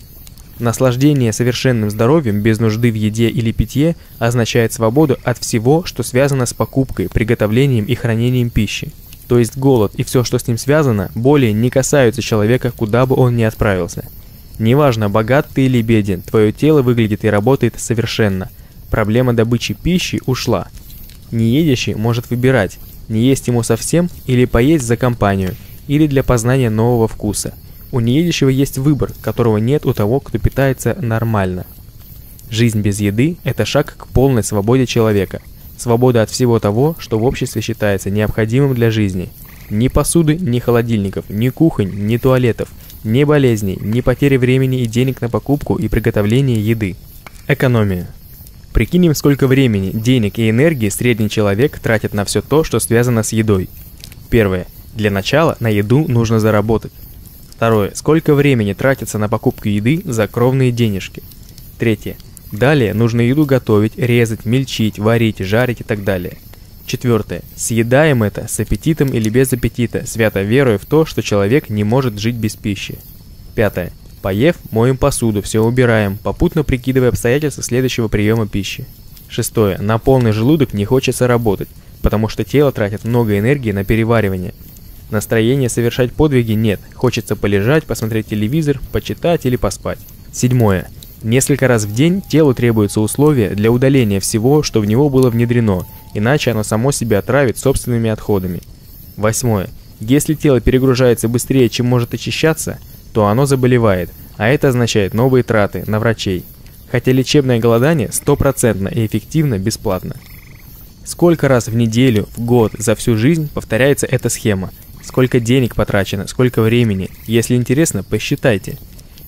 Наслаждение совершенным здоровьем без нужды в еде или питье означает свободу от всего, что связано с покупкой, приготовлением и хранением пищи. То есть голод и все, что с ним связано, более не касаются человека, куда бы он ни отправился. Неважно, богат ты или беден, твое тело выглядит и работает совершенно. Проблема добычи пищи ушла. Неедящий может выбирать, не есть ему совсем или поесть за компанию, или для познания нового вкуса. У неедящего есть выбор, которого нет у того, кто питается нормально. Жизнь без еды – это шаг к полной свободе человека. Свобода от всего того, что в обществе считается необходимым для жизни. Ни посуды, ни холодильников, ни кухонь, ни туалетов, ни болезней, ни потери времени и денег на покупку и приготовление еды. Экономия. Прикинем, сколько времени, денег и энергии средний человек тратит на все то, что связано с едой. Первое. Для начала на еду нужно заработать. Второе. Сколько времени тратится на покупку еды за кровные денежки. Третье. Далее нужно еду готовить, резать, мельчить, варить, жарить и так далее. Четвертое. Съедаем это с аппетитом или без аппетита, свято веруя в то, что человек не может жить без пищи. Пятое. Поев, моем посуду, все убираем, попутно прикидывая обстоятельства следующего приема пищи. Шестое. На полный желудок не хочется работать, потому что тело тратит много энергии на переваривание. Настроения совершать подвиги нет, хочется полежать, посмотреть телевизор, почитать или поспать. Седьмое. Несколько раз в день телу требуются условия для удаления всего, что в него было внедрено, иначе оно само себя отравит собственными отходами. Восьмое. Если тело перегружается быстрее, чем может очищаться – то оно заболевает, а это означает новые траты на врачей. Хотя лечебное голодание стопроцентно и эффективно бесплатно. Сколько раз в неделю, в год, за всю жизнь повторяется эта схема? Сколько денег потрачено, сколько времени? Если интересно, посчитайте.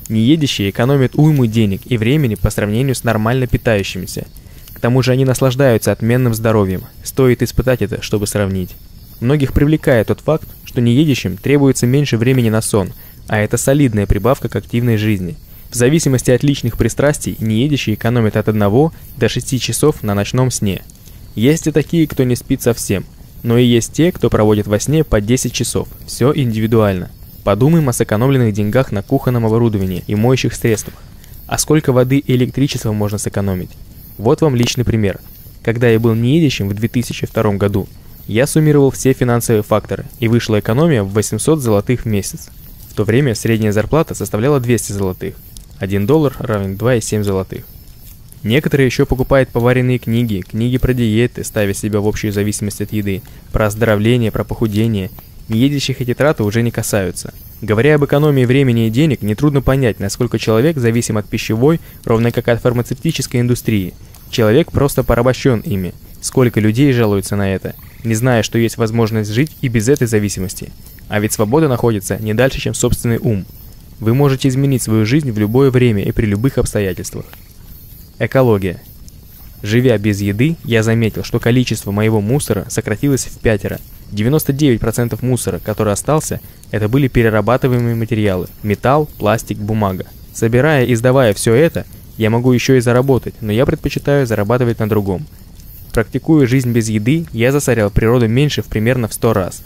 Неедящие экономят уйму денег и времени по сравнению с нормально питающимися. К тому же они наслаждаются отменным здоровьем. Стоит испытать это, чтобы сравнить. Многих привлекает тот факт, что неедящим требуется меньше времени на сон – а это солидная прибавка к активной жизни. В зависимости от личных пристрастий, неедящие экономят от 1 до 6 часов на ночном сне. Есть и такие, кто не спит совсем, но и есть те, кто проводит во сне по 10 часов, все индивидуально. Подумаем о сэкономленных деньгах на кухонном оборудовании и моющих средствах. А сколько воды и электричества можно сэкономить? Вот вам личный пример. Когда я был неедящим в 2002 году, я суммировал все финансовые факторы, и вышла экономия в 800 золотых в месяц. В то время средняя зарплата составляла 200 золотых. 1 доллар равен 2,7 золотых. Некоторые еще покупают поваренные книги, книги про диеты, ставя себя в общую зависимость от еды, про оздоровление, про похудение. Неедящих эти траты уже не касаются. Говоря об экономии времени и денег, нетрудно понять, насколько человек зависим от пищевой, ровно как от фармацевтической индустрии. Человек просто порабощен ими. Сколько людей жалуются на это, не зная, что есть возможность жить и без этой зависимости. А ведь свобода находится не дальше, чем собственный ум. Вы можете изменить свою жизнь в любое время и при любых обстоятельствах. Экология. Живя без еды, я заметил, что количество моего мусора сократилось в пятеро. 99% мусора, который остался, это были перерабатываемые материалы – металл, пластик, бумага. Собирая и сдавая все это, я могу еще и заработать, но я предпочитаю зарабатывать на другом. Практикуя жизнь без еды, я засорял природу меньше в примерно в 100 раз.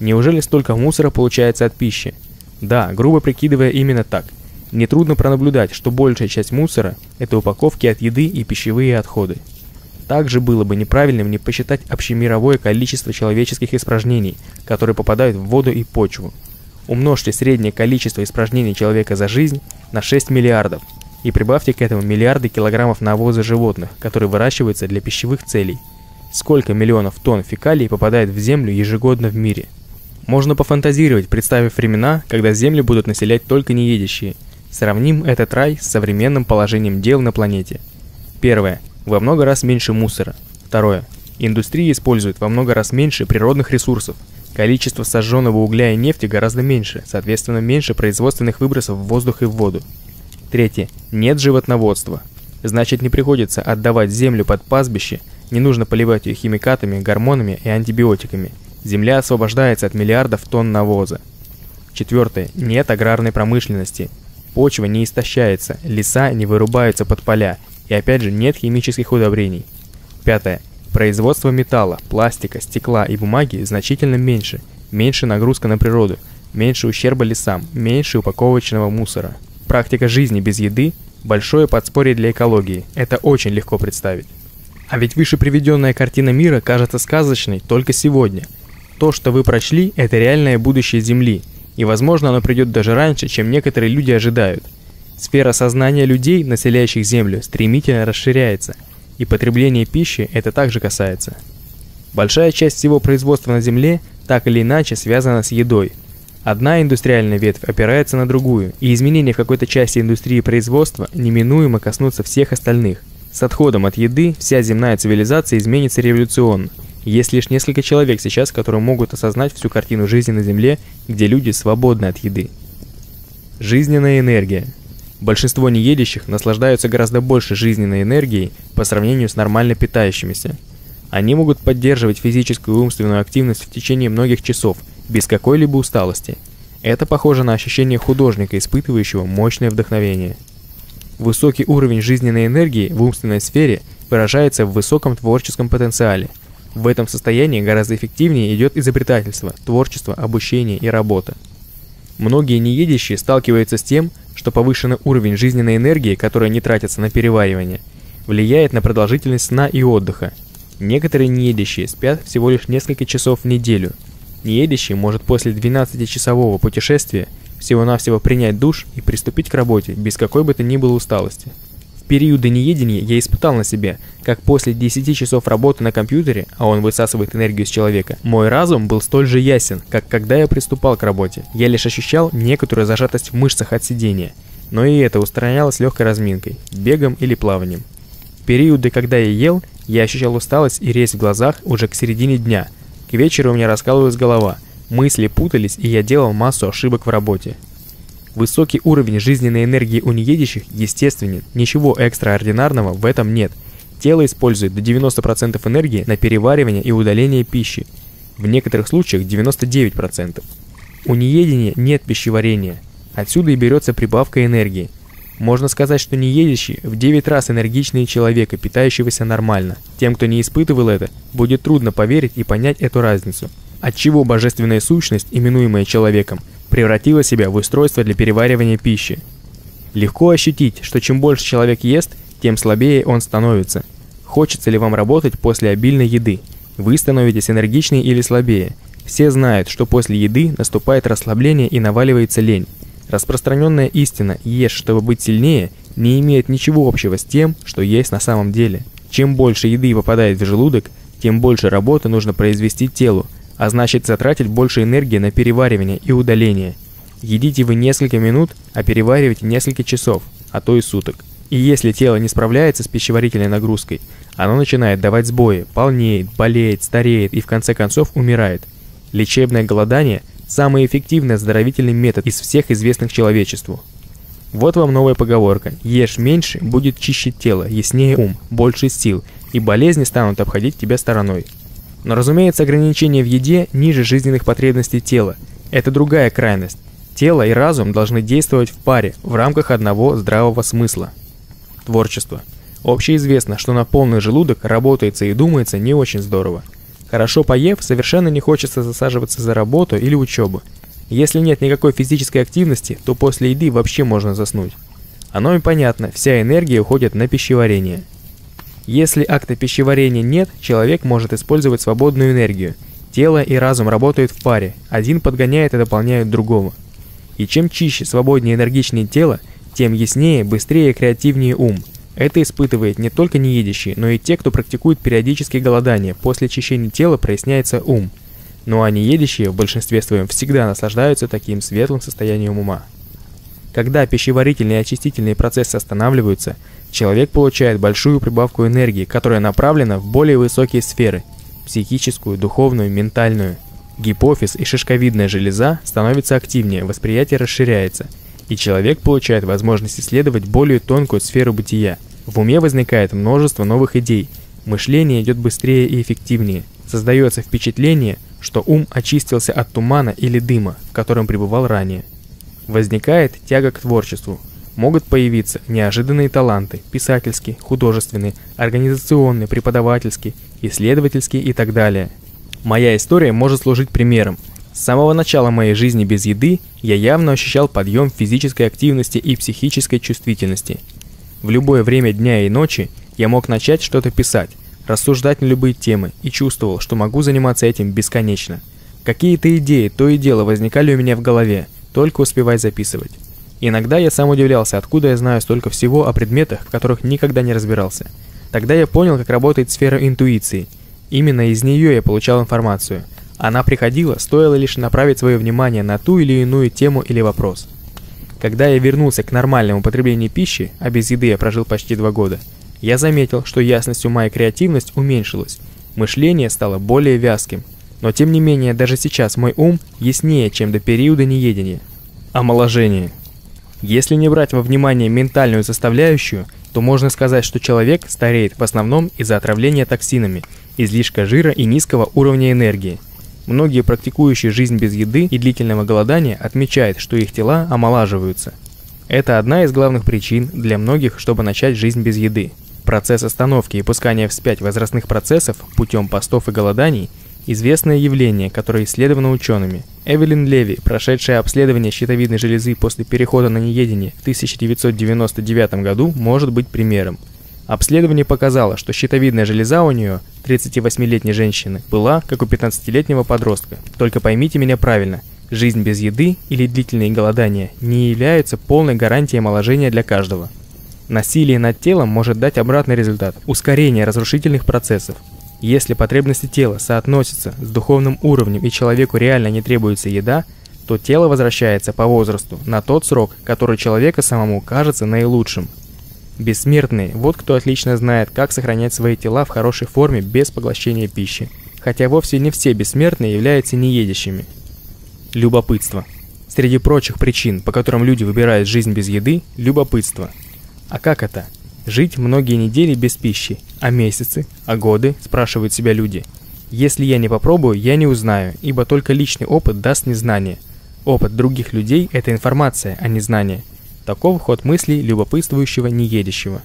Неужели столько мусора получается от пищи? Да, грубо прикидывая именно так. Нетрудно пронаблюдать, что большая часть мусора – это упаковки от еды и пищевые отходы. Также было бы неправильным не посчитать общемировое количество человеческих испражнений, которые попадают в воду и почву. Умножьте среднее количество испражнений человека за жизнь на 6 миллиардов и прибавьте к этому миллиарды килограммов навоза животных, которые выращиваются для пищевых целей. Сколько миллионов тонн фекалий попадает в землю ежегодно в мире – можно пофантазировать, представив времена, когда Землю будут населять только неедящие. Сравним этот рай с современным положением дел на планете. Первое. Во много раз меньше мусора. Второе. Индустрия использует во много раз меньше природных ресурсов. Количество сожженного угля и нефти гораздо меньше, соответственно меньше производственных выбросов в воздух и в воду. Третье. Нет животноводства. Значит не приходится отдавать землю под пастбище, не нужно поливать ее химикатами, гормонами и антибиотиками – Земля освобождается от миллиардов тонн навоза. Четвертое. Нет аграрной промышленности. Почва не истощается, леса не вырубаются под поля, И опять же, нет химических удобрений. Пятое. Производство металла, пластика, стекла и бумаги значительно меньше. Меньше нагрузка на природу, меньше ущерба лесам, меньше упаковочного мусора. Практика жизни без еды – большое подспорье для экологии. Это очень легко представить. А ведь выше приведенная картина мира кажется сказочной только сегодня. То, что вы прочли, это реальное будущее Земли, и возможно оно придет даже раньше, чем некоторые люди ожидают. Сфера сознания людей, населяющих Землю, стремительно расширяется, и потребление пищи это также касается. Большая часть всего производства на Земле так или иначе связана с едой. Одна индустриальная ветвь опирается на другую, и изменения в какой-то части индустрии производства неминуемо коснутся всех остальных. С отходом от еды вся земная цивилизация изменится революционно. Есть лишь несколько человек сейчас, которые могут осознать всю картину жизни на Земле, где люди свободны от еды. Жизненная энергия. Большинство неедящих наслаждаются гораздо больше жизненной энергией по сравнению с нормально питающимися. Они могут поддерживать физическую и умственную активность в течение многих часов, без какой-либо усталости. Это похоже на ощущение художника, испытывающего мощное вдохновение. Высокий уровень жизненной энергии в умственной сфере выражается в высоком творческом потенциале. В этом состоянии гораздо эффективнее идет изобретательство, творчество, обучение и работа. Многие неедящие сталкиваются с тем, что повышенный уровень жизненной энергии, которая не тратится на переваривание, влияет на продолжительность сна и отдыха. Некоторые неедящие спят всего лишь несколько часов в неделю. Неедящий может после 12-часового путешествия всего-навсего принять душ и приступить к работе без какой бы то ни было усталости. В периоды неедения я испытал на себе, как после 10 часов работы на компьютере, а он высасывает энергию из человека, мой разум был столь же ясен, как когда я приступал к работе. Я лишь ощущал некоторую зажатость в мышцах от сидения, но и это устранялось легкой разминкой, бегом или плаванием. В периоды, когда я ел, я ощущал усталость и резь в глазах уже к середине дня. К вечеру у меня раскалывалась голова – Мысли путались, и я делал массу ошибок в работе. Высокий уровень жизненной энергии у неедящих естественен, ничего экстраординарного в этом нет. Тело использует до 90% энергии на переваривание и удаление пищи, в некоторых случаях 99%. У неедения нет пищеварения, отсюда и берется прибавка энергии. Можно сказать, что неедящий в 9 раз энергичнее человека, питающегося нормально. Тем, кто не испытывал это, будет трудно поверить и понять эту разницу отчего божественная сущность, именуемая человеком, превратила себя в устройство для переваривания пищи. Легко ощутить, что чем больше человек ест, тем слабее он становится. Хочется ли вам работать после обильной еды? Вы становитесь энергичнее или слабее? Все знают, что после еды наступает расслабление и наваливается лень. Распространенная истина «ешь, чтобы быть сильнее» не имеет ничего общего с тем, что есть на самом деле. Чем больше еды попадает в желудок, тем больше работы нужно произвести телу, а значит затратить больше энергии на переваривание и удаление. Едите вы несколько минут, а переваривайте несколько часов, а то и суток. И если тело не справляется с пищеварительной нагрузкой, оно начинает давать сбои, полнеет, болеет, стареет и в конце концов умирает. Лечебное голодание – самый эффективный оздоровительный метод из всех известных человечеству. Вот вам новая поговорка. Ешь меньше, будет чище тело, яснее ум, больше сил, и болезни станут обходить тебя стороной. Но разумеется, ограничение в еде ниже жизненных потребностей тела. Это другая крайность. Тело и разум должны действовать в паре, в рамках одного здравого смысла. Творчество. Общеизвестно, что на полный желудок работается и думается не очень здорово. Хорошо поев, совершенно не хочется засаживаться за работу или учебу. Если нет никакой физической активности, то после еды вообще можно заснуть. Оно и понятно, вся энергия уходит на пищеварение. Если акта пищеварения нет, человек может использовать свободную энергию. Тело и разум работают в паре, один подгоняет и дополняет другого. И чем чище, свободнее энергичнее тело, тем яснее, быстрее и креативнее ум. Это испытывает не только неедящие, но и те, кто практикует периодические голодания. После очищения тела проясняется ум. Ну а неедящие в большинстве своем всегда наслаждаются таким светлым состоянием ума. Когда пищеварительные и очистительные процессы останавливаются, человек получает большую прибавку энергии, которая направлена в более высокие сферы – психическую, духовную, ментальную. Гипофиз и шишковидная железа становятся активнее, восприятие расширяется, и человек получает возможность исследовать более тонкую сферу бытия. В уме возникает множество новых идей, мышление идет быстрее и эффективнее. Создается впечатление, что ум очистился от тумана или дыма, в котором пребывал ранее. Возникает тяга к творчеству. могут появиться неожиданные таланты – писательские, художественные, организационные, преподавательские, исследовательские и так далее. Моя история может служить примером. С самого начала моей жизни без еды я явно ощущал подъем физической активности и психической чувствительности. В любое время дня и ночи я мог начать что-то писать, рассуждать на любые темы и чувствовал, что могу заниматься этим бесконечно. Какие-то идеи то и дело возникали у меня в голове, только успевай записывать. Иногда я сам удивлялся, откуда я знаю столько всего о предметах, в которых никогда не разбирался. Тогда я понял, как работает сфера интуиции. Именно из нее я получал информацию. Она приходила, стоило лишь направить свое внимание на ту или иную тему или вопрос. Когда я вернулся к нормальному потреблению пищи, а без еды я прожил почти два года, я заметил, что ясность ума и креативность уменьшилась, мышление стало более вязким. Но тем не менее, даже сейчас мой ум яснее, чем до периода неедения. Омоложение. Если не брать во внимание ментальную составляющую, то можно сказать, что человек стареет в основном из-за отравления токсинами, излишка жира и низкого уровня энергии. Многие практикующие жизнь без еды и длительного голодания отмечают, что их тела омолаживаются. Это одна из главных причин для многих, чтобы начать жизнь без еды. Процесс остановки и пускания вспять возрастных процессов путем постов и голоданий – Известное явление, которое исследовано учеными. Эвелин Леви, прошедшая обследование щитовидной железы после перехода на неедение в 1999 году, может быть примером. Обследование показало, что щитовидная железа у нее, 38-летней женщины, была, как у 15-летнего подростка. Только поймите меня правильно, жизнь без еды или длительные голодания не являются полной гарантией омоложения для каждого. Насилие над телом может дать обратный результат – ускорение разрушительных процессов, если потребности тела соотносятся с духовным уровнем и человеку реально не требуется еда, то тело возвращается по возрасту на тот срок, который человека самому кажется наилучшим. Бессмертные – вот кто отлично знает, как сохранять свои тела в хорошей форме без поглощения пищи. Хотя вовсе не все бессмертные являются неедящими. Любопытство. Среди прочих причин, по которым люди выбирают жизнь без еды – любопытство. А как это? Жить многие недели без пищи, а месяцы, а годы, спрашивают себя люди. Если я не попробую, я не узнаю, ибо только личный опыт даст незнание. Опыт других людей – это информация, а не знание. Таков ход мыслей любопытствующего неедящего.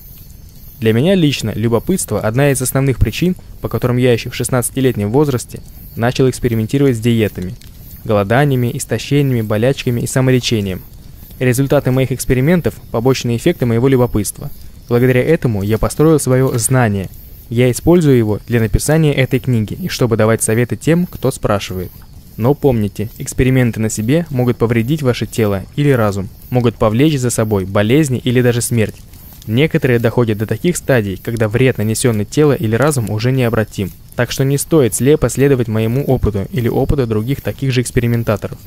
Для меня лично любопытство – одна из основных причин, по которым я еще в 16-летнем возрасте начал экспериментировать с диетами, голоданиями, истощениями, болячками и самолечением. Результаты моих экспериментов – побочные эффекты моего любопытства – Благодаря этому я построил свое знание. Я использую его для написания этой книги и чтобы давать советы тем, кто спрашивает. Но помните, эксперименты на себе могут повредить ваше тело или разум, могут повлечь за собой болезни или даже смерть. Некоторые доходят до таких стадий, когда вред, нанесенный тело или разум, уже необратим. Так что не стоит слепо следовать моему опыту или опыту других таких же экспериментаторов.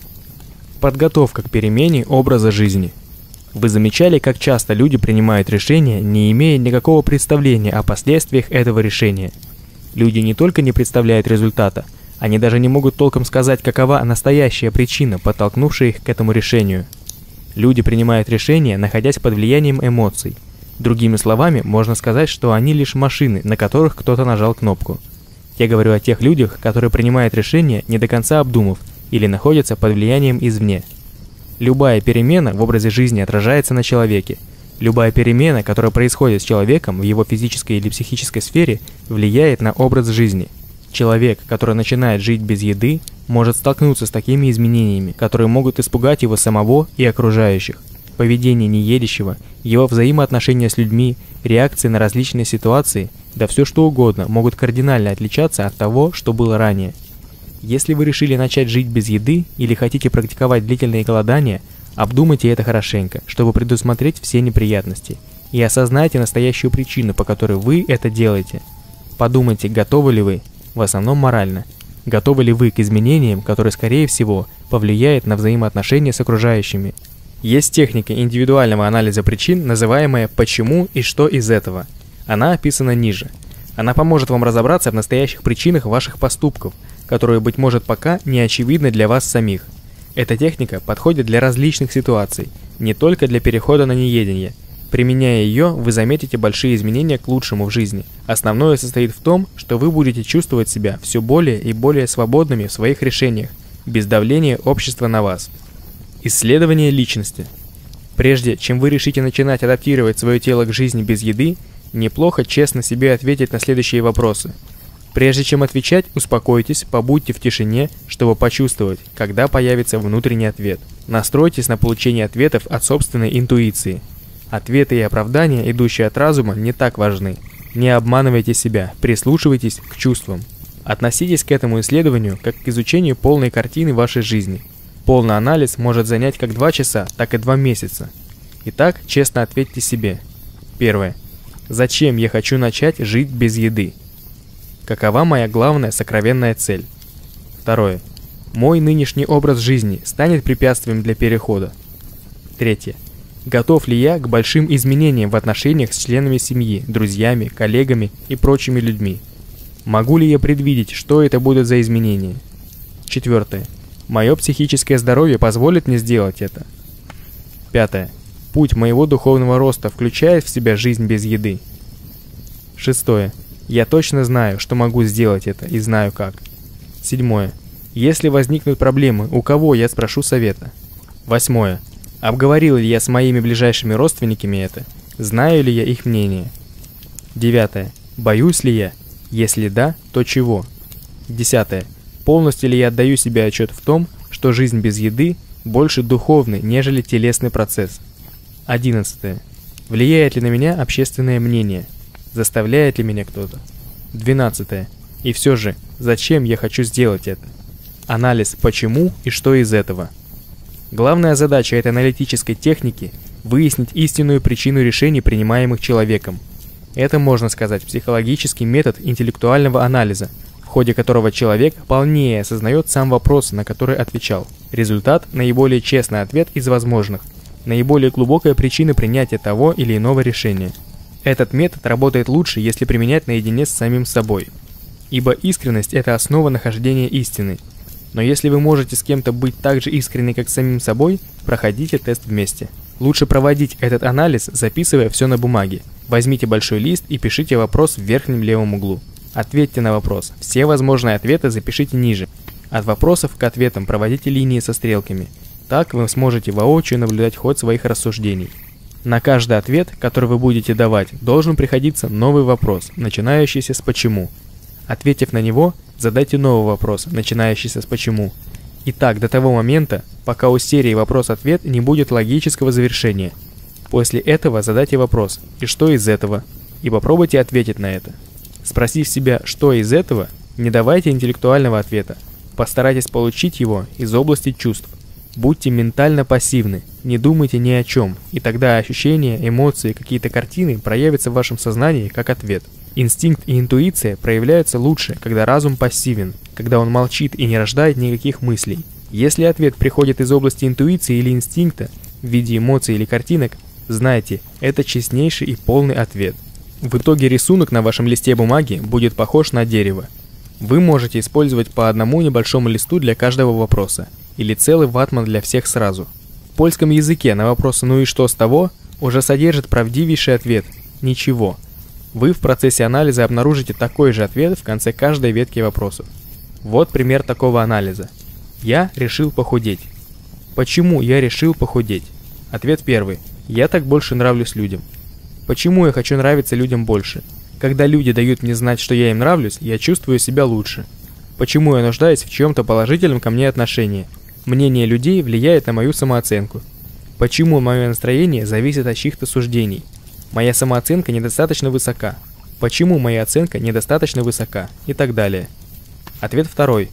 Подготовка к перемене образа жизни – вы замечали, как часто люди принимают решения, не имея никакого представления о последствиях этого решения? Люди не только не представляют результата, они даже не могут толком сказать, какова настоящая причина, подтолкнувшая их к этому решению. Люди принимают решения, находясь под влиянием эмоций. Другими словами, можно сказать, что они лишь машины, на которых кто-то нажал кнопку. Я говорю о тех людях, которые принимают решения, не до конца обдумав, или находятся под влиянием извне. Любая перемена в образе жизни отражается на человеке. Любая перемена, которая происходит с человеком в его физической или психической сфере, влияет на образ жизни. Человек, который начинает жить без еды, может столкнуться с такими изменениями, которые могут испугать его самого и окружающих. Поведение неедящего, его взаимоотношения с людьми, реакции на различные ситуации, да все что угодно, могут кардинально отличаться от того, что было ранее. Если вы решили начать жить без еды или хотите практиковать длительные голодания, обдумайте это хорошенько, чтобы предусмотреть все неприятности, и осознайте настоящую причину, по которой вы это делаете. Подумайте, готовы ли вы, в основном морально, готовы ли вы к изменениям, которые, скорее всего, повлияют на взаимоотношения с окружающими. Есть техника индивидуального анализа причин, называемая «почему и что из этого». Она описана ниже. Она поможет вам разобраться в настоящих причинах ваших поступков – которые, быть может, пока не очевидны для вас самих. Эта техника подходит для различных ситуаций, не только для перехода на неедение. Применяя ее, вы заметите большие изменения к лучшему в жизни. Основное состоит в том, что вы будете чувствовать себя все более и более свободными в своих решениях, без давления общества на вас. Исследование личности. Прежде чем вы решите начинать адаптировать свое тело к жизни без еды, неплохо честно себе ответить на следующие вопросы. Прежде чем отвечать, успокойтесь, побудьте в тишине, чтобы почувствовать, когда появится внутренний ответ. Настройтесь на получение ответов от собственной интуиции. Ответы и оправдания, идущие от разума, не так важны. Не обманывайте себя, прислушивайтесь к чувствам. Относитесь к этому исследованию как к изучению полной картины вашей жизни – Полный анализ может занять как 2 часа, так и 2 месяца. Итак, честно ответьте себе. Первое. Зачем я хочу начать жить без еды? Какова моя главная сокровенная цель? Второе. Мой нынешний образ жизни станет препятствием для перехода. Третье. Готов ли я к большим изменениям в отношениях с членами семьи, друзьями, коллегами и прочими людьми? Могу ли я предвидеть, что это будут за изменения? Четвертое. Мое психическое здоровье позволит мне сделать это. Пятое. Путь моего духовного роста включает в себя жизнь без еды. Шестое. Я точно знаю, что могу сделать это и знаю как. Седьмое. Если возникнут проблемы, у кого я спрошу совета? Восьмое. Обговорил ли я с моими ближайшими родственниками это? Знаю ли я их мнение? Девятое. Боюсь ли я? Если да, то чего? Десятое. Полностью ли я отдаю себе отчет в том, что жизнь без еды больше духовный, нежели телесный процесс? 11. Влияет ли на меня общественное мнение? Заставляет ли меня кто-то? 12. И все же, зачем я хочу сделать это? Анализ «почему» и «что из этого». Главная задача этой аналитической техники – выяснить истинную причину решений, принимаемых человеком. Это, можно сказать, психологический метод интеллектуального анализа – в ходе которого человек полнее осознает сам вопрос, на который отвечал. Результат – наиболее честный ответ из возможных, наиболее глубокая причина принятия того или иного решения. Этот метод работает лучше, если применять наедине с самим собой. Ибо искренность – это основа нахождения истины. Но если вы можете с кем-то быть так же искренны, как с самим собой, проходите тест вместе. Лучше проводить этот анализ, записывая все на бумаге. Возьмите большой лист и пишите вопрос в верхнем левом углу. Ответьте на вопрос. Все возможные ответы запишите ниже. От вопросов к ответам проводите линии со стрелками. Так вы сможете воочию наблюдать ход своих рассуждений. На каждый ответ, который вы будете давать, должен приходиться новый вопрос, начинающийся с «почему». Ответив на него, задайте новый вопрос, начинающийся с «почему». И так до того момента, пока у серии вопрос-ответ не будет логического завершения. После этого задайте вопрос «и что из этого?» и попробуйте ответить на это. Спросив себя, что из этого, не давайте интеллектуального ответа. Постарайтесь получить его из области чувств. Будьте ментально пассивны, не думайте ни о чем, и тогда ощущения, эмоции, какие-то картины проявятся в вашем сознании как ответ. Инстинкт и интуиция проявляются лучше, когда разум пассивен, когда он молчит и не рождает никаких мыслей. Если ответ приходит из области интуиции или инстинкта, в виде эмоций или картинок, знайте, это честнейший и полный ответ – в итоге рисунок на вашем листе бумаги будет похож на дерево. Вы можете использовать по одному небольшому листу для каждого вопроса, или целый ватман для всех сразу. В польском языке на вопрос «ну и что с того?» уже содержит правдивейший ответ «ничего». Вы в процессе анализа обнаружите такой же ответ в конце каждой ветки вопросов. Вот пример такого анализа. Я решил похудеть. Почему я решил похудеть? Ответ первый. Я так больше нравлюсь людям. Почему я хочу нравиться людям больше? Когда люди дают мне знать, что я им нравлюсь, я чувствую себя лучше. Почему я нуждаюсь в чем-то положительном ко мне отношении? Мнение людей влияет на мою самооценку. Почему мое настроение зависит от чьих-то суждений? Моя самооценка недостаточно высока. Почему моя оценка недостаточно высока? И так далее. Ответ второй.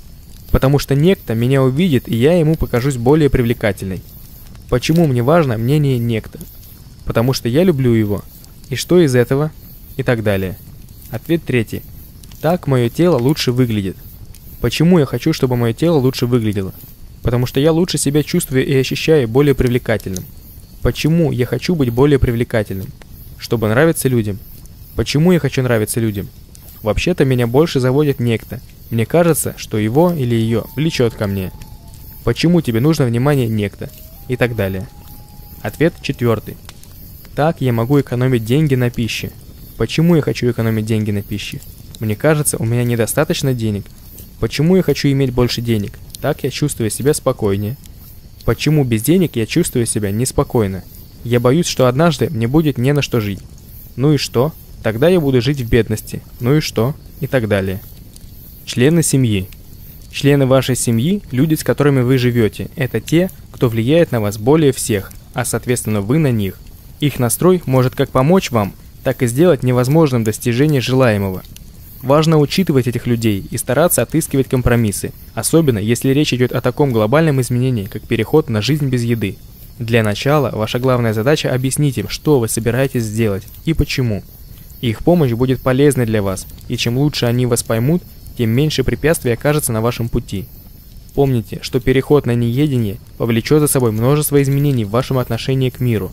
Потому что некто меня увидит, и я ему покажусь более привлекательной. Почему мне важно мнение некто? Потому что я люблю его. И что из этого? И так далее. Ответ третий. Так мое тело лучше выглядит. Почему я хочу, чтобы мое тело лучше выглядело? Потому что я лучше себя чувствую и ощущаю более привлекательным. Почему я хочу быть более привлекательным? Чтобы нравиться людям. Почему я хочу нравиться людям? Вообще-то меня больше заводит некто. Мне кажется, что его или ее влечет ко мне. Почему тебе нужно внимание некто? И так далее. Ответ четвертый. Так я могу экономить деньги на пище. Почему я хочу экономить деньги на пище? Мне кажется, у меня недостаточно денег. Почему я хочу иметь больше денег? Так я чувствую себя спокойнее. Почему без денег я чувствую себя неспокойно? Я боюсь, что однажды мне будет не на что жить. Ну и что? Тогда я буду жить в бедности. Ну и что? И так далее. Члены семьи. Члены вашей семьи – люди, с которыми вы живете. Это те, кто влияет на вас более всех, а соответственно вы на них. Их настрой может как помочь вам, так и сделать невозможным достижение желаемого. Важно учитывать этих людей и стараться отыскивать компромиссы, особенно если речь идет о таком глобальном изменении, как переход на жизнь без еды. Для начала ваша главная задача объяснить им, что вы собираетесь сделать и почему. Их помощь будет полезной для вас, и чем лучше они вас поймут, тем меньше препятствий окажется на вашем пути. Помните, что переход на неедение повлечет за собой множество изменений в вашем отношении к миру.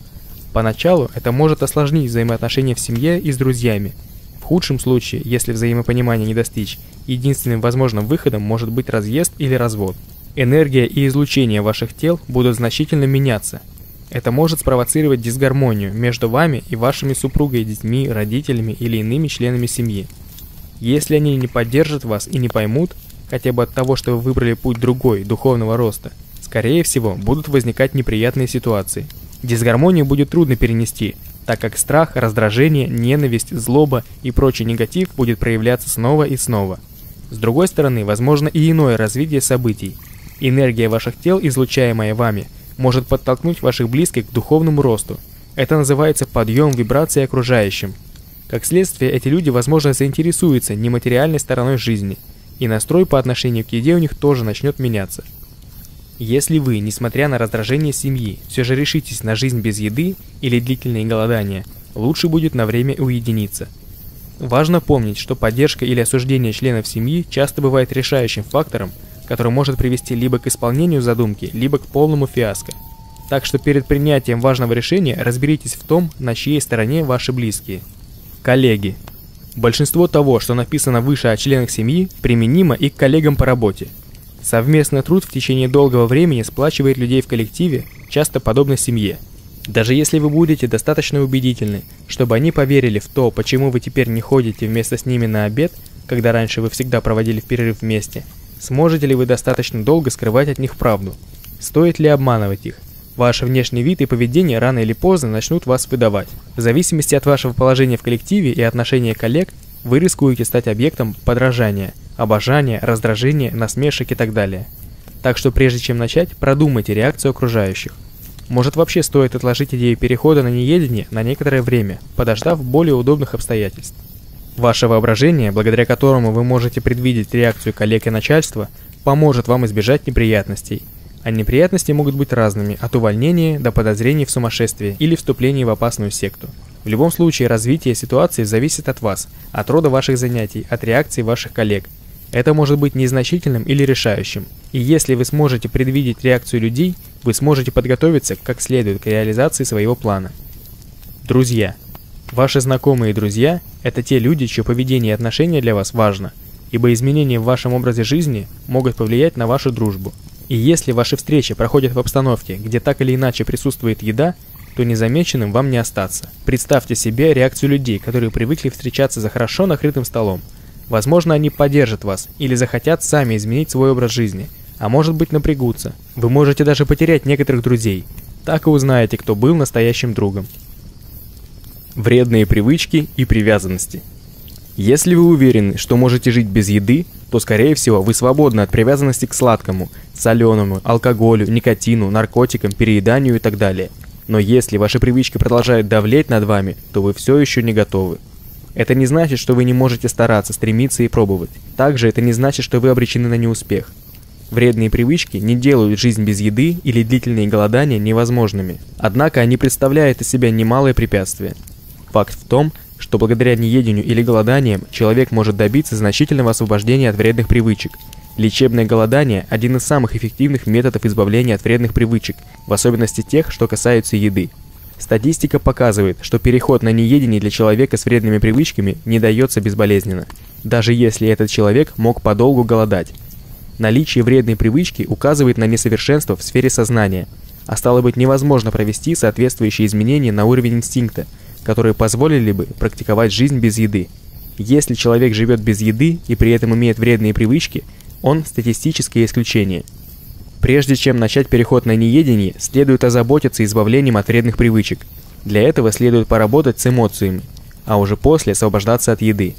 Поначалу это может осложнить взаимоотношения в семье и с друзьями. В худшем случае, если взаимопонимания не достичь, единственным возможным выходом может быть разъезд или развод. Энергия и излучение ваших тел будут значительно меняться. Это может спровоцировать дисгармонию между вами и вашими супругой, детьми, родителями или иными членами семьи. Если они не поддержат вас и не поймут, хотя бы от того, что вы выбрали путь другой, духовного роста, скорее всего, будут возникать неприятные ситуации. Дисгармонию будет трудно перенести, так как страх, раздражение, ненависть, злоба и прочий негатив будет проявляться снова и снова. С другой стороны, возможно и иное развитие событий. Энергия ваших тел, излучаемая вами, может подтолкнуть ваших близких к духовному росту. Это называется подъем вибрации окружающим. Как следствие, эти люди, возможно, заинтересуются нематериальной стороной жизни, и настрой по отношению к еде у них тоже начнет меняться. Если вы, несмотря на раздражение семьи, все же решитесь на жизнь без еды или длительные голодания, лучше будет на время уединиться. Важно помнить, что поддержка или осуждение членов семьи часто бывает решающим фактором, который может привести либо к исполнению задумки, либо к полному фиаско. Так что перед принятием важного решения разберитесь в том, на чьей стороне ваши близкие – Коллеги. Большинство того, что написано выше о членах семьи, применимо и к коллегам по работе. Совместный труд в течение долгого времени сплачивает людей в коллективе, часто подобно семье. Даже если вы будете достаточно убедительны, чтобы они поверили в то, почему вы теперь не ходите вместо с ними на обед, когда раньше вы всегда проводили перерыв вместе, сможете ли вы достаточно долго скрывать от них правду? Стоит ли обманывать их? Ваш внешний вид и поведение рано или поздно начнут вас выдавать. В зависимости от вашего положения в коллективе и отношения коллег, вы рискуете стать объектом подражания, обожания, раздражения, насмешек и так далее. Так что прежде чем начать, продумайте реакцию окружающих. Может вообще стоит отложить идею перехода на неедение на некоторое время, подождав более удобных обстоятельств. Ваше воображение, благодаря которому вы можете предвидеть реакцию коллег и начальства, поможет вам избежать неприятностей – а неприятности могут быть разными, от увольнения до подозрений в сумасшествии или вступлении в опасную секту. В любом случае, развитие ситуации зависит от вас, от рода ваших занятий, от реакции ваших коллег. Это может быть незначительным или решающим. И если вы сможете предвидеть реакцию людей, вы сможете подготовиться как следует к реализации своего плана. Друзья. Ваши знакомые и друзья – это те люди, чье поведение и отношение для вас важно, ибо изменения в вашем образе жизни могут повлиять на вашу дружбу. И если ваши встречи проходят в обстановке, где так или иначе присутствует еда, то незамеченным вам не остаться. Представьте себе реакцию людей, которые привыкли встречаться за хорошо накрытым столом. Возможно, они поддержат вас или захотят сами изменить свой образ жизни, а может быть напрягутся. Вы можете даже потерять некоторых друзей. Так и узнаете, кто был настоящим другом. Вредные привычки и привязанности. Если вы уверены, что можете жить без еды, то, скорее всего, вы свободны от привязанности к сладкому, соленому, алкоголю, никотину, наркотикам, перееданию и так далее. Но если ваши привычки продолжают давлеть над вами, то вы все еще не готовы. Это не значит, что вы не можете стараться, стремиться и пробовать. Также это не значит, что вы обречены на неуспех. Вредные привычки не делают жизнь без еды или длительные голодания невозможными. Однако они представляют из себя немалое препятствие. Факт в том, что благодаря неедению или голоданиям человек может добиться значительного освобождения от вредных привычек. Лечебное голодание – один из самых эффективных методов избавления от вредных привычек, в особенности тех, что касаются еды. Статистика показывает, что переход на неедение для человека с вредными привычками не дается безболезненно, даже если этот человек мог подолгу голодать. Наличие вредной привычки указывает на несовершенство в сфере сознания, а стало быть невозможно провести соответствующие изменения на уровень инстинкта – которые позволили бы практиковать жизнь без еды. Если человек живет без еды и при этом имеет вредные привычки, он статистическое исключение. Прежде чем начать переход на неедение, следует озаботиться избавлением от вредных привычек. Для этого следует поработать с эмоциями, а уже после освобождаться от еды.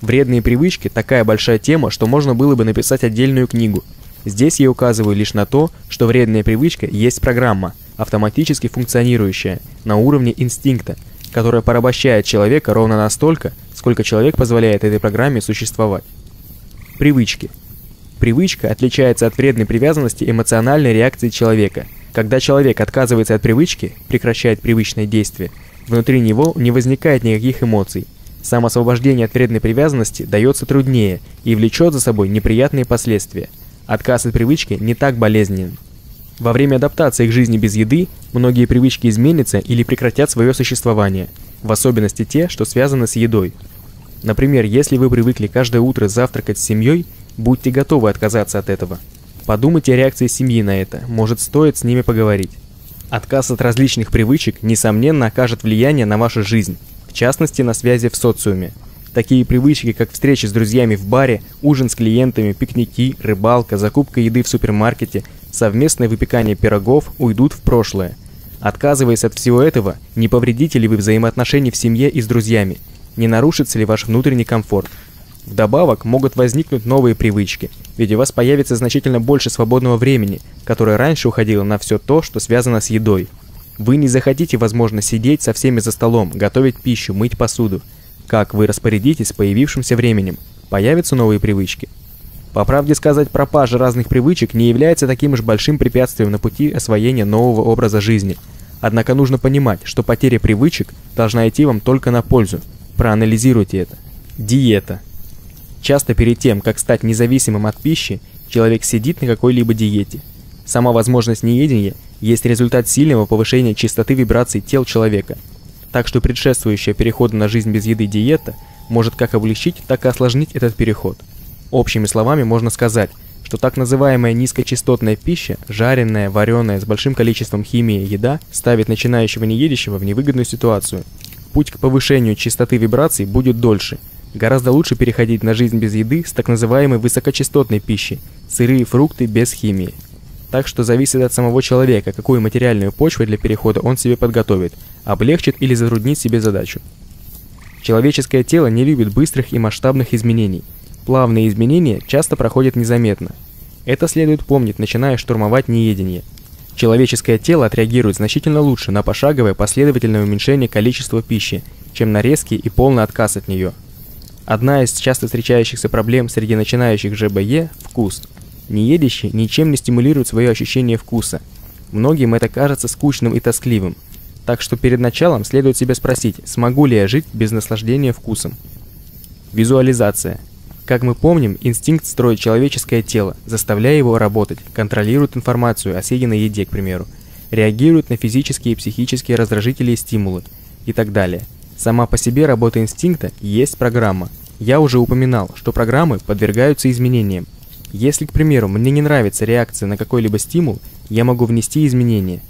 Вредные привычки – такая большая тема, что можно было бы написать отдельную книгу. Здесь я указываю лишь на то, что вредная привычка есть программа, автоматически функционирующая, на уровне инстинкта, которая порабощает человека ровно настолько, сколько человек позволяет этой программе существовать. Привычки – Привычка отличается от вредной привязанности эмоциональной реакции человека. Когда человек отказывается от привычки, прекращает привычное действие, внутри него не возникает никаких эмоций. Самоосвобождение от вредной привязанности дается труднее и влечет за собой неприятные последствия. Отказ от привычки не так болезненен. Во время адаптации к жизни без еды многие привычки изменятся или прекратят свое существование, в особенности те, что связаны с едой. Например, если вы привыкли каждое утро завтракать с семьей, Будьте готовы отказаться от этого. Подумайте о реакции семьи на это, может стоит с ними поговорить. Отказ от различных привычек, несомненно, окажет влияние на вашу жизнь, в частности, на связи в социуме. Такие привычки, как встречи с друзьями в баре, ужин с клиентами, пикники, рыбалка, закупка еды в супермаркете, совместное выпекание пирогов, уйдут в прошлое. Отказываясь от всего этого, не повредите ли вы взаимоотношения в семье и с друзьями? Не нарушится ли ваш внутренний комфорт? Вдобавок могут возникнуть новые привычки, ведь у вас появится значительно больше свободного времени, которое раньше уходило на все то, что связано с едой. Вы не захотите, возможно, сидеть со всеми за столом, готовить пищу, мыть посуду. Как вы распорядитесь появившимся временем? Появятся новые привычки? По правде сказать, пропажа разных привычек не является таким уж большим препятствием на пути освоения нового образа жизни. Однако нужно понимать, что потеря привычек должна идти вам только на пользу. Проанализируйте это. Диета. Часто перед тем, как стать независимым от пищи, человек сидит на какой-либо диете. Сама возможность неедения есть результат сильного повышения частоты вибраций тел человека. Так что предшествующая переходу на жизнь без еды диета может как облегчить, так и осложнить этот переход. Общими словами можно сказать, что так называемая низкочастотная пища, жареная, вареная, с большим количеством химии еда, ставит начинающего неедящего в невыгодную ситуацию. Путь к повышению частоты вибраций будет дольше – Гораздо лучше переходить на жизнь без еды с так называемой высокочастотной пищей, сырые фрукты без химии. Так что зависит от самого человека, какую материальную почву для перехода он себе подготовит, облегчит или затруднит себе задачу. Человеческое тело не любит быстрых и масштабных изменений. Плавные изменения часто проходят незаметно. Это следует помнить, начиная штурмовать неедение. Человеческое тело отреагирует значительно лучше на пошаговое последовательное уменьшение количества пищи, чем на резкий и полный отказ от нее – Одна из часто встречающихся проблем среди начинающих ЖБЕ – вкус. Неедящий ничем не стимулирует свое ощущение вкуса. Многим это кажется скучным и тоскливым. Так что перед началом следует себя спросить, смогу ли я жить без наслаждения вкусом. Визуализация. Как мы помним, инстинкт строит человеческое тело, заставляя его работать, контролирует информацию о съеденной еде, к примеру, реагирует на физические и психические раздражители и стимулы и так далее – Сама по себе работа инстинкта есть программа. Я уже упоминал, что программы подвергаются изменениям. Если, к примеру, мне не нравится реакция на какой-либо стимул, я могу внести изменения.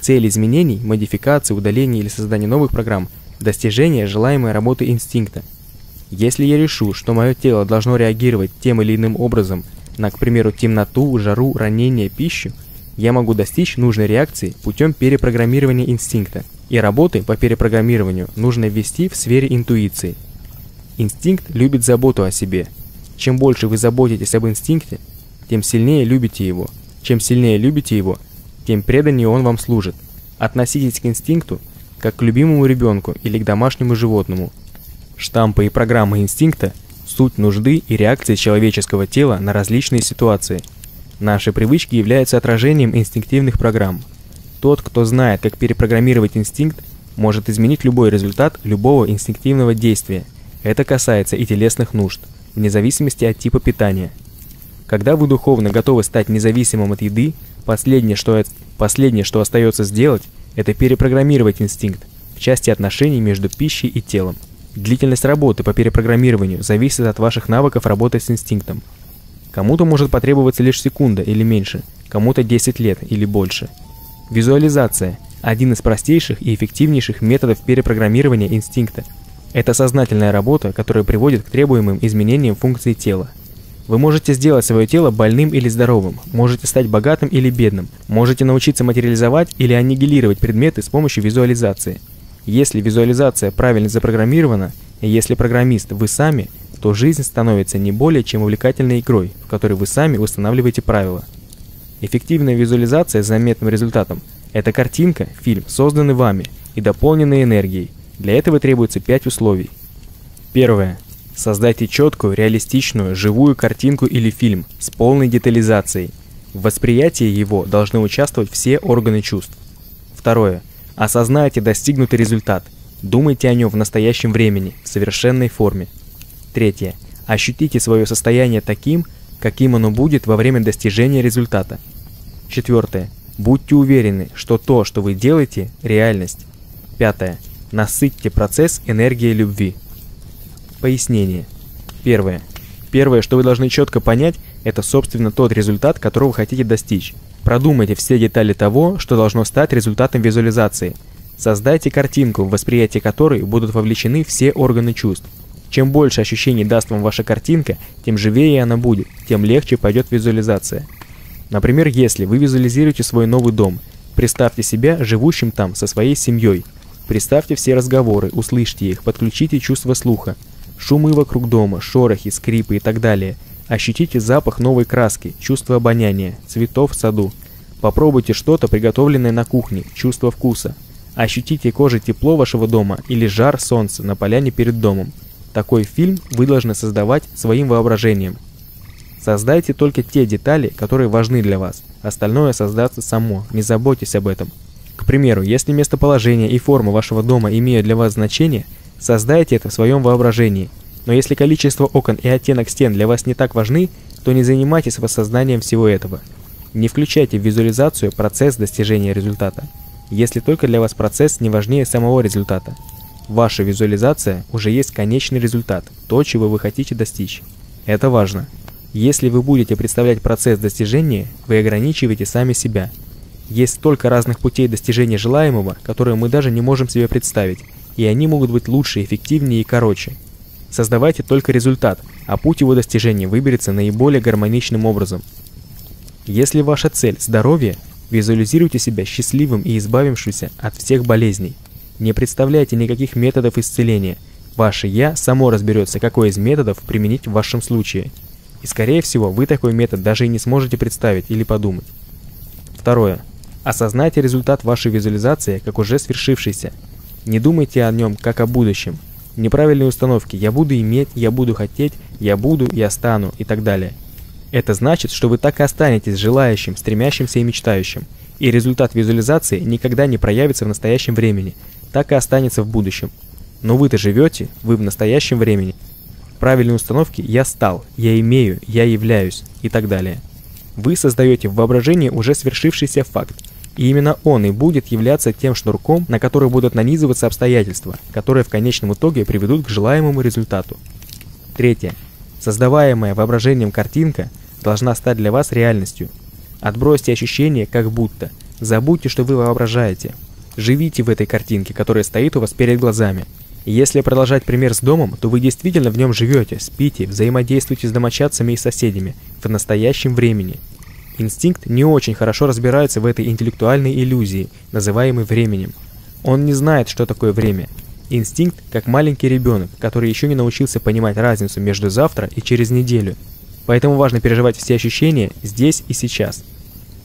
Цель изменений, модификации, удаления или создания новых программ – достижение желаемой работы инстинкта. Если я решу, что мое тело должно реагировать тем или иным образом на, к примеру, темноту, жару, ранение, пищу, я могу достичь нужной реакции путем перепрограммирования инстинкта и работы по перепрограммированию нужно ввести в сфере интуиции. Инстинкт любит заботу о себе. Чем больше вы заботитесь об инстинкте, тем сильнее любите его. Чем сильнее любите его, тем преданнее он вам служит. Относитесь к инстинкту как к любимому ребенку или к домашнему животному. Штампы и программы инстинкта – суть нужды и реакции человеческого тела на различные ситуации. Наши привычки являются отражением инстинктивных программ – тот, кто знает, как перепрограммировать инстинкт, может изменить любой результат любого инстинктивного действия. Это касается и телесных нужд, вне зависимости от типа питания. Когда вы духовно готовы стать независимым от еды, последнее, что, последнее, что остается сделать, это перепрограммировать инстинкт в части отношений между пищей и телом. Длительность работы по перепрограммированию зависит от ваших навыков работы с инстинктом. Кому-то может потребоваться лишь секунда или меньше, кому-то 10 лет или больше – Визуализация – один из простейших и эффективнейших методов перепрограммирования инстинкта. Это сознательная работа, которая приводит к требуемым изменениям функций тела. Вы можете сделать свое тело больным или здоровым, можете стать богатым или бедным, можете научиться материализовать или аннигилировать предметы с помощью визуализации. Если визуализация правильно запрограммирована, и если программист вы сами, то жизнь становится не более чем увлекательной игрой, в которой вы сами устанавливаете правила. Эффективная визуализация с заметным результатом – это картинка, фильм, созданный вами и дополненный энергией. Для этого требуется пять условий. Первое. Создайте четкую, реалистичную, живую картинку или фильм с полной детализацией. В восприятии его должны участвовать все органы чувств. Второе. Осознайте достигнутый результат. Думайте о нем в настоящем времени, в совершенной форме. Третье. Ощутите свое состояние таким, каким оно будет во время достижения результата. Четвертое. Будьте уверены, что то, что вы делаете, реальность. Пятое. Насытьте процесс энергией любви. Пояснение. Первое. Первое, что вы должны четко понять, это собственно тот результат, которого вы хотите достичь. Продумайте все детали того, что должно стать результатом визуализации. Создайте картинку, в восприятии которой будут вовлечены все органы чувств. Чем больше ощущений даст вам ваша картинка, тем живее она будет, тем легче пойдет визуализация. Например, если вы визуализируете свой новый дом, представьте себя живущим там со своей семьей. Представьте все разговоры, услышьте их, подключите чувство слуха, Шумы вокруг дома, шорохи, скрипы и так далее. Ощутите запах новой краски, чувство обоняния, цветов в саду. Попробуйте что-то, приготовленное на кухне, чувство вкуса. Ощутите кожей тепло вашего дома или жар солнца на поляне перед домом. Такой фильм вы должны создавать своим воображением. Создайте только те детали, которые важны для вас. Остальное создастся само, не заботьтесь об этом. К примеру, если местоположение и форма вашего дома имеют для вас значение – Создайте это в своем воображении. Но если количество окон и оттенок стен для вас не так важны, то не занимайтесь воссознанием всего этого. Не включайте в визуализацию процесс достижения результата, если только для вас процесс не важнее самого результата. Ваша визуализация уже есть конечный результат, то, чего вы хотите достичь. Это важно. Если вы будете представлять процесс достижения, вы ограничиваете сами себя. Есть столько разных путей достижения желаемого, которые мы даже не можем себе представить, и они могут быть лучше, эффективнее и короче. Создавайте только результат, а путь его достижения выберется наиболее гармоничным образом. Если ваша цель – здоровье, визуализируйте себя счастливым и избавившимся от всех болезней. Не представляйте никаких методов исцеления. Ваше «я» само разберется, какой из методов применить в вашем случае. И скорее всего, вы такой метод даже и не сможете представить или подумать. Второе. Осознайте результат вашей визуализации как уже свершившийся – не думайте о нем как о будущем. Неправильные установки «я буду иметь», «я буду хотеть», «я буду», «я стану» и так далее. Это значит, что вы так и останетесь желающим, стремящимся и мечтающим, и результат визуализации никогда не проявится в настоящем времени, так и останется в будущем. Но вы-то живете, вы в настоящем времени. Правильные установки «я стал», «я имею», «я являюсь» и так далее. Вы создаете в воображении уже свершившийся факт, и именно он и будет являться тем шнурком, на который будут нанизываться обстоятельства, которые в конечном итоге приведут к желаемому результату. Третье. Создаваемая воображением картинка должна стать для вас реальностью. Отбросьте ощущение как будто. Забудьте, что вы воображаете. Живите в этой картинке, которая стоит у вас перед глазами. Если продолжать пример с домом, то вы действительно в нем живете, спите, взаимодействуете с домочадцами и соседями в настоящем времени – Инстинкт не очень хорошо разбирается в этой интеллектуальной иллюзии, называемой временем. Он не знает, что такое время. Инстинкт как маленький ребенок, который еще не научился понимать разницу между завтра и через неделю. Поэтому важно переживать все ощущения здесь и сейчас.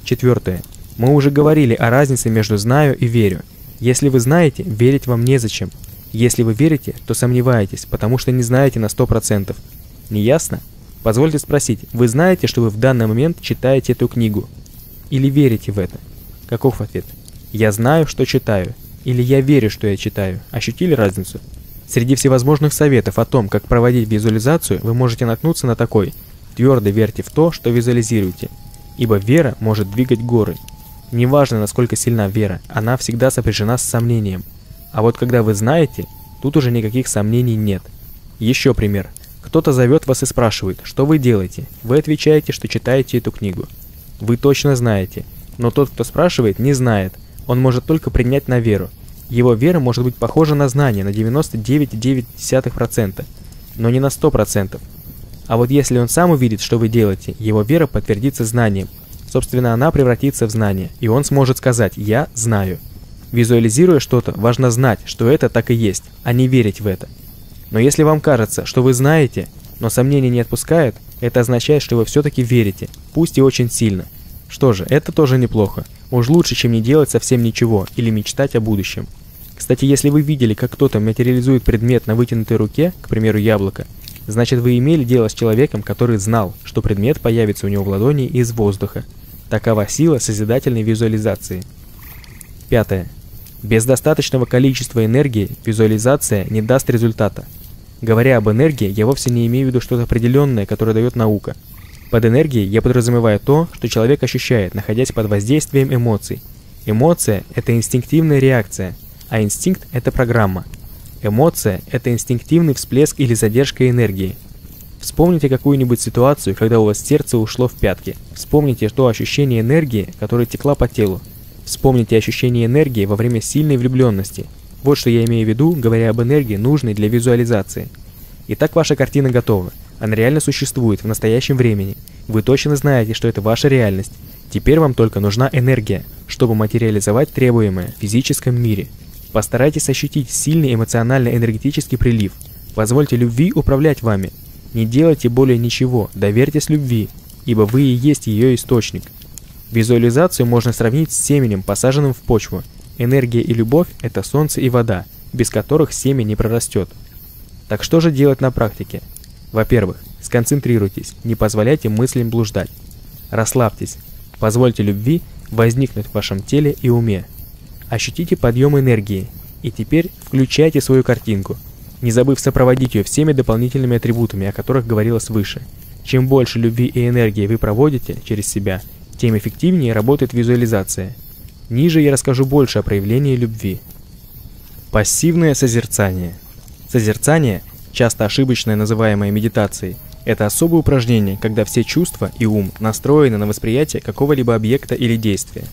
Четвертое. Мы уже говорили о разнице между «знаю» и «верю». Если вы знаете, верить вам незачем. Если вы верите, то сомневаетесь, потому что не знаете на 100%. Не ясно? Позвольте спросить, вы знаете, что вы в данный момент читаете эту книгу? Или верите в это? Каков ответ? Я знаю, что читаю. Или я верю, что я читаю. Ощутили разницу? Среди всевозможных советов о том, как проводить визуализацию, вы можете наткнуться на такой. Твердо верьте в то, что визуализируете. Ибо вера может двигать горы. Неважно, насколько сильна вера, она всегда сопряжена с сомнением. А вот когда вы знаете, тут уже никаких сомнений нет. Еще пример. Кто-то зовет вас и спрашивает, что вы делаете. Вы отвечаете, что читаете эту книгу. Вы точно знаете. Но тот, кто спрашивает, не знает. Он может только принять на веру. Его вера может быть похожа на знание на 99,9%, но не на 100%. А вот если он сам увидит, что вы делаете, его вера подтвердится знанием. Собственно, она превратится в знание, и он сможет сказать «я знаю». Визуализируя что-то, важно знать, что это так и есть, а не верить в это. Но если вам кажется, что вы знаете, но сомнения не отпускают, это означает, что вы все-таки верите, пусть и очень сильно. Что же, это тоже неплохо. Уж лучше, чем не делать совсем ничего или мечтать о будущем. Кстати, если вы видели, как кто-то материализует предмет на вытянутой руке, к примеру, яблоко, значит вы имели дело с человеком, который знал, что предмет появится у него в ладони из воздуха. Такова сила созидательной визуализации. Пятое. Без достаточного количества энергии визуализация не даст результата. Говоря об энергии, я вовсе не имею в виду что-то определенное, которое дает наука. Под энергией я подразумеваю то, что человек ощущает, находясь под воздействием эмоций. Эмоция – это инстинктивная реакция, а инстинкт – это программа. Эмоция – это инстинктивный всплеск или задержка энергии. Вспомните какую-нибудь ситуацию, когда у вас сердце ушло в пятки. Вспомните то ощущение энергии, которое текла по телу. Вспомните ощущение энергии во время сильной влюбленности. Вот что я имею в виду, говоря об энергии, нужной для визуализации. Итак, ваша картина готова. Она реально существует в настоящем времени. Вы точно знаете, что это ваша реальность. Теперь вам только нужна энергия, чтобы материализовать требуемое в физическом мире. Постарайтесь ощутить сильный эмоционально-энергетический прилив. Позвольте любви управлять вами. Не делайте более ничего, доверьтесь любви, ибо вы и есть ее источник. Визуализацию можно сравнить с семенем, посаженным в почву. Энергия и любовь – это солнце и вода, без которых семя не прорастет. Так что же делать на практике? Во-первых, сконцентрируйтесь, не позволяйте мыслям блуждать. Расслабьтесь, позвольте любви возникнуть в вашем теле и уме. Ощутите подъем энергии, и теперь включайте свою картинку, не забыв сопроводить ее всеми дополнительными атрибутами, о которых говорилось выше. Чем больше любви и энергии вы проводите через себя, тем эффективнее работает визуализация. Ниже я расскажу больше о проявлении любви. Пассивное созерцание. Созерцание, часто ошибочно называемое медитацией, это особое упражнение, когда все чувства и ум настроены на восприятие какого-либо объекта или действия.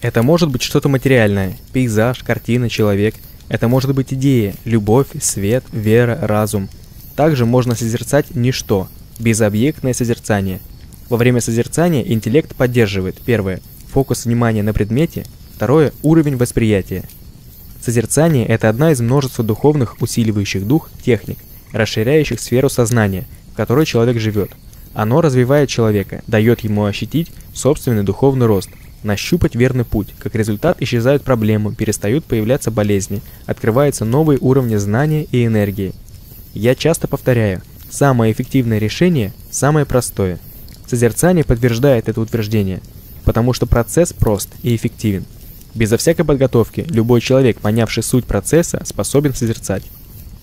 Это может быть что-то материальное – пейзаж, картина, человек. Это может быть идея, любовь, свет, вера, разум. Также можно созерцать ничто, безобъектное созерцание. Во время созерцания интеллект поддерживает, первое, фокус внимания на предмете, второе, уровень восприятия. Созерцание – это одна из множества духовных, усиливающих дух, техник, расширяющих сферу сознания, в которой человек живет. Оно развивает человека, дает ему ощутить собственный духовный рост, нащупать верный путь. Как результат исчезают проблемы, перестают появляться болезни, открываются новые уровни знания и энергии. Я часто повторяю, самое эффективное решение – самое простое. Созерцание подтверждает это утверждение, потому что процесс прост и эффективен. Безо всякой подготовки любой человек, понявший суть процесса, способен созерцать.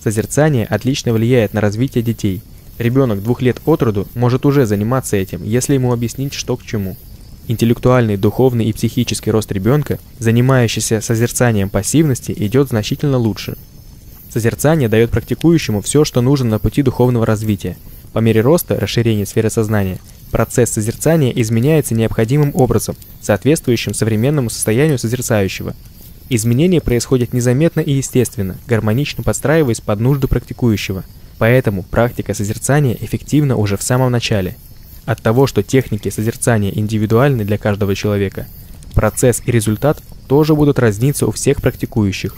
Созерцание отлично влияет на развитие детей. Ребенок двух лет от роду может уже заниматься этим, если ему объяснить, что к чему. Интеллектуальный, духовный и психический рост ребенка, занимающийся созерцанием пассивности, идет значительно лучше. Созерцание дает практикующему все, что нужно на пути духовного развития. По мере роста, расширения сферы сознания, процесс созерцания изменяется необходимым образом, соответствующим современному состоянию созерцающего. Изменения происходят незаметно и естественно, гармонично подстраиваясь под нужды практикующего. Поэтому практика созерцания эффективна уже в самом начале – от того, что техники созерцания индивидуальны для каждого человека, процесс и результат тоже будут разниться у всех практикующих.